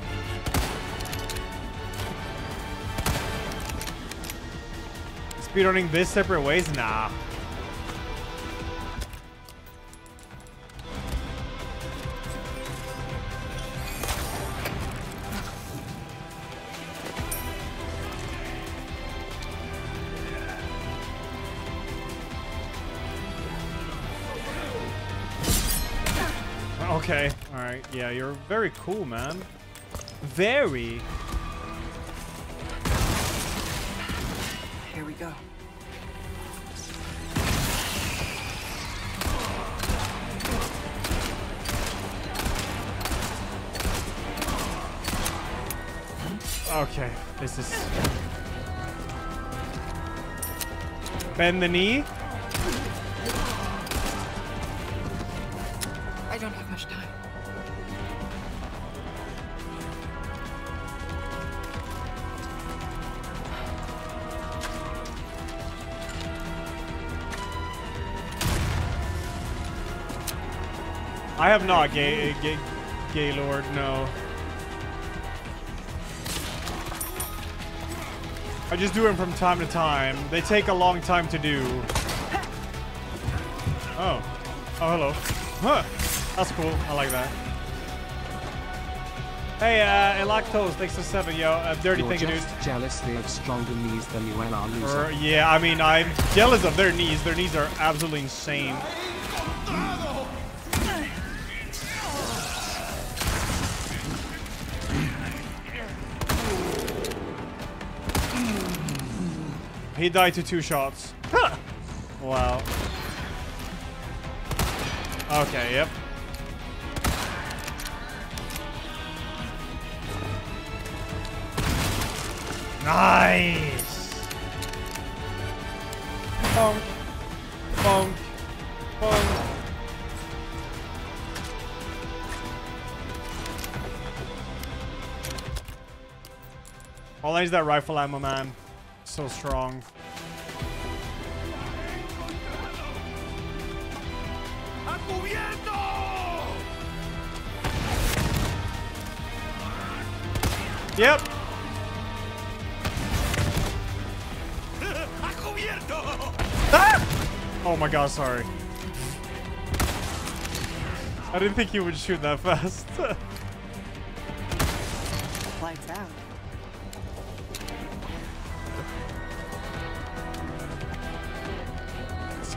Speedrunning this separate ways? Nah. Yeah, you're very cool, man. Very. Here we go. Okay, this is... Bend the knee. I have gay, gay, Gaylord, no. I just do them from time to time. They take a long time to do. Oh. Oh, hello. Huh. That's cool. I like that. Hey, uh, Elactose, thanks for seven, yo. Uh, dirty, You're thank you, dude. just jealous they have stronger knees than you and our loser. Or, yeah, I mean, I'm jealous of their knees. Their knees are absolutely insane. He died to two shots. Wow. Okay, yep. Nice. Bonk. Bonk. Bonk. All I need is that rifle ammo, man. So strong. Yep. Ah! Oh my god, sorry. I didn't think you would shoot that fast. *laughs* Lights out.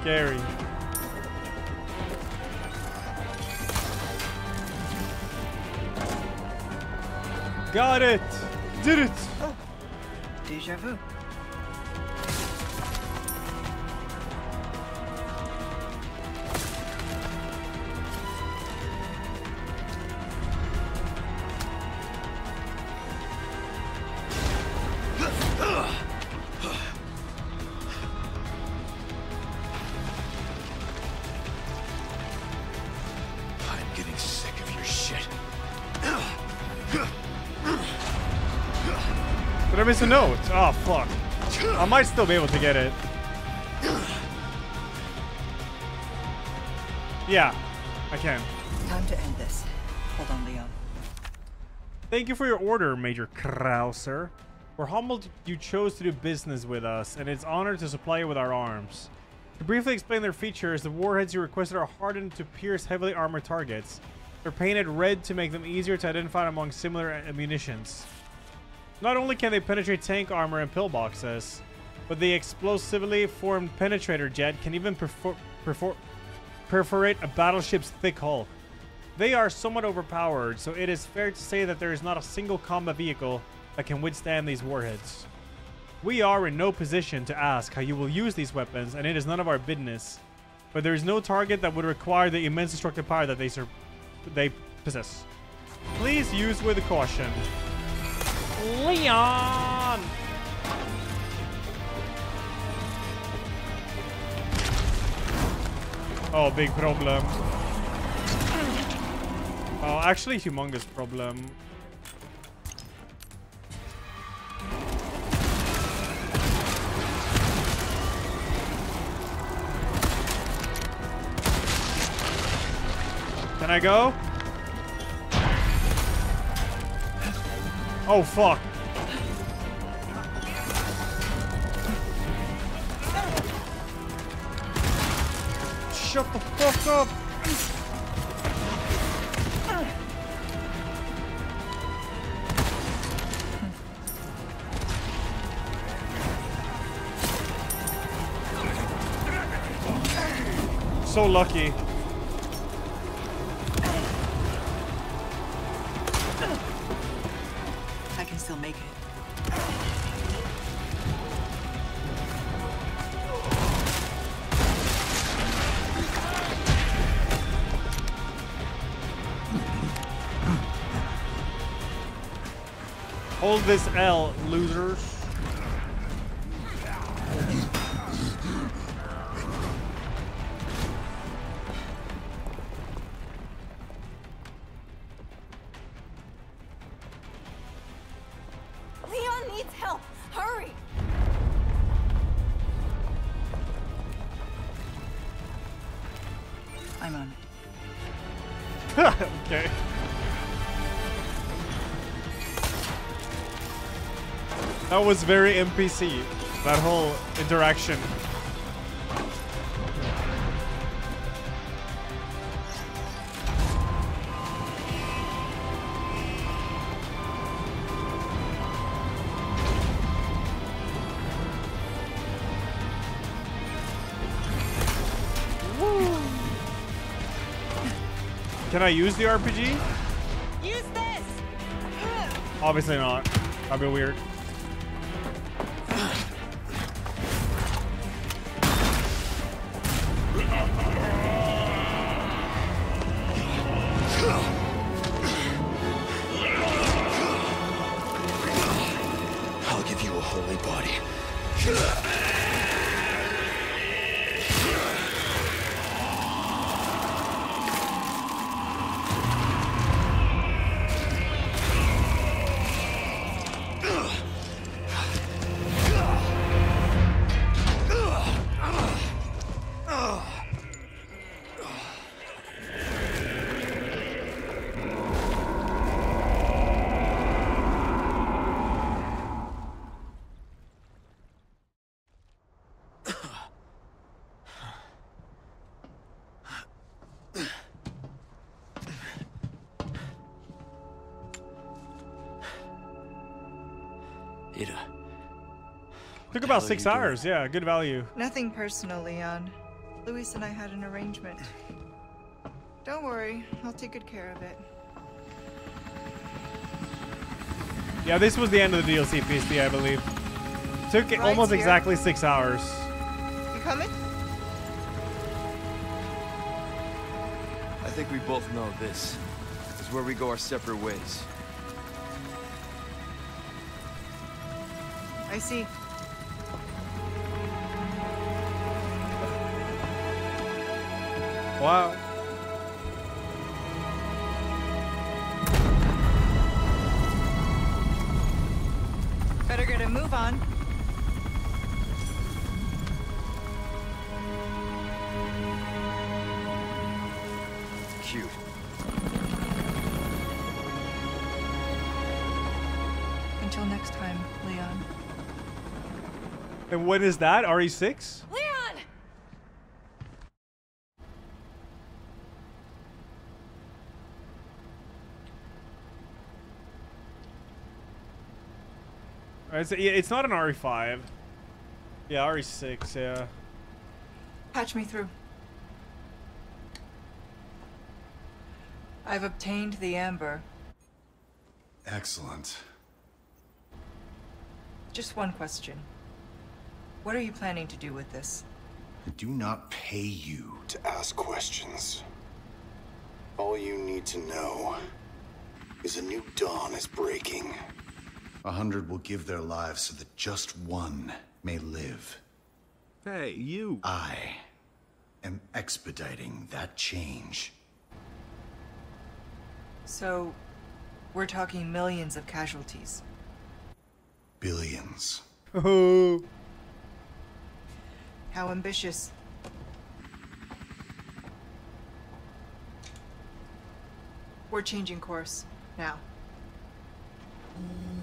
Scary. Got it! Did it! Deja vu. Note? Oh, fuck. I might still be able to get it. Yeah, I can. Time to end this. Hold on, Leon. Thank you for your order, Major Krauser. We're humbled you chose to do business with us, and it's honored to supply you with our arms. To briefly explain their features, the warheads you requested are hardened to pierce heavily armored targets. They're painted red to make them easier to identify among similar ammunitions. Not only can they penetrate tank armor and pillboxes, but the explosively formed penetrator jet can even perfor perfor perforate a battleship's thick hull. They are somewhat overpowered, so it is fair to say that there is not a single combat vehicle that can withstand these warheads. We are in no position to ask how you will use these weapons, and it is none of our business. But there is no target that would require the immense destructive power that they they possess. Please use with caution. Leon! Oh, big problem. Oh, actually, humongous problem. Can I go? Oh, fuck. Shut the fuck up. So lucky. This L, was very NPC. That whole interaction. Can I use the RPG? Use this. Obviously not. That'd be weird. About six hours. Yeah, good value. Nothing personal, Leon. Luis and I had an arrangement. Don't worry, I'll take good care of it. Yeah, this was the end of the DLC PSP, I believe. Took Right almost here. exactly six hours. You coming? I think we both know this is where we go our separate ways. I see. Wow. Better get a move on. Cute. Until next time, Leon. And what is that? E RE6? Leon! It's, yeah, it's not an RE5. Yeah, RE6, yeah. Patch me through. I've obtained the amber. Excellent. Just one question. What are you planning to do with this? I do not pay you to ask questions. All you need to know is a new dawn is breaking. A hundred will give their lives so that just one may live. Hey, you. I am expediting that change. So, we're talking millions of casualties. Billions. Oh. *laughs* How ambitious. We're changing course now. There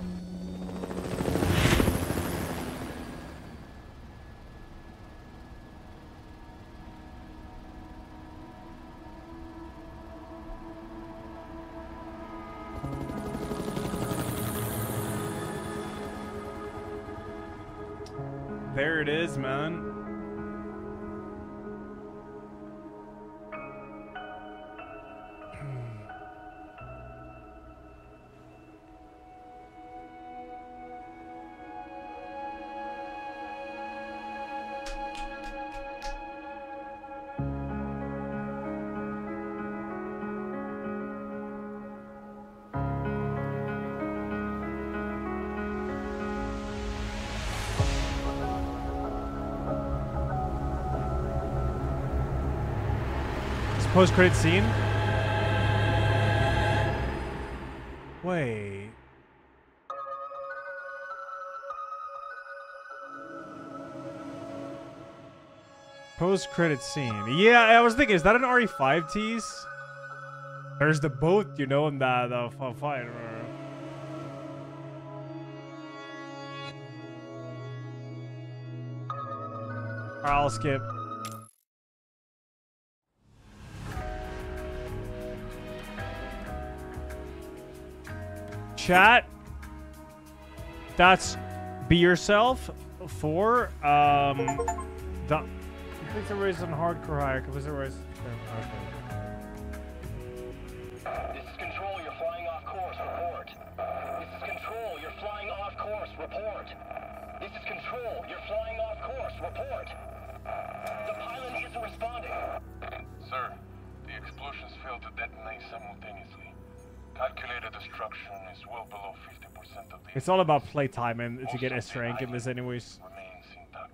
it is, man. Post credit scene. Wait. Post credit scene. Yeah, I was thinking, is that an RE5 tease? There's the boat, you know, in the, the uh, fight. I'll skip. Chat. That's be yourself for um the the race on hardcore higher. Complete the race. It's all about playtime and to get S rank in this anyways.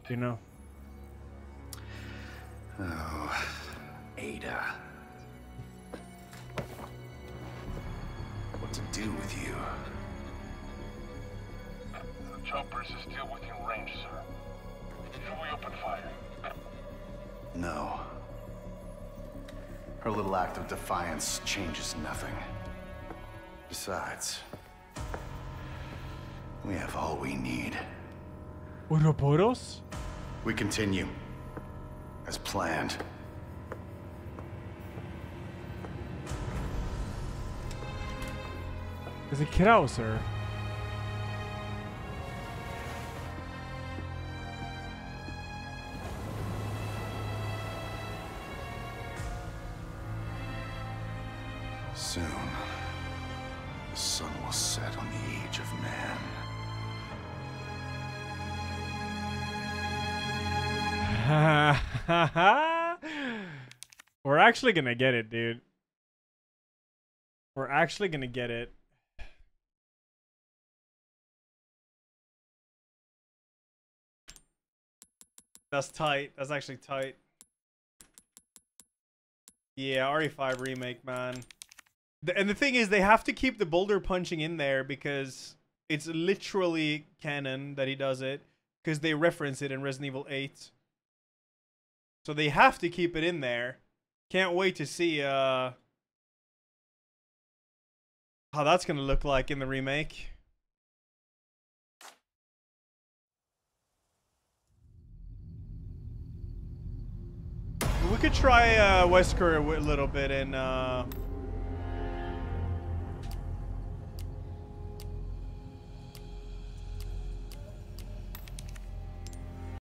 You know? Oh, Ada. What to do with you? The choppers is still within range, sir. Should we open fire? No. Her little act of defiance changes nothing. Ouroboros? We continue. As planned. Is it Krauser? Soon, actually gonna get it, dude. We're actually gonna get it. That's tight. That's actually tight. Yeah, RE5 remake, man. And the thing is, they have to keep the boulder punching in there because it's literally canon that he does it because they reference it in Resident Evil 8. So they have to keep it in there. Can't wait to see uh, how that's going to look like in the remake. We could try uh, Wesker a little bit in uh,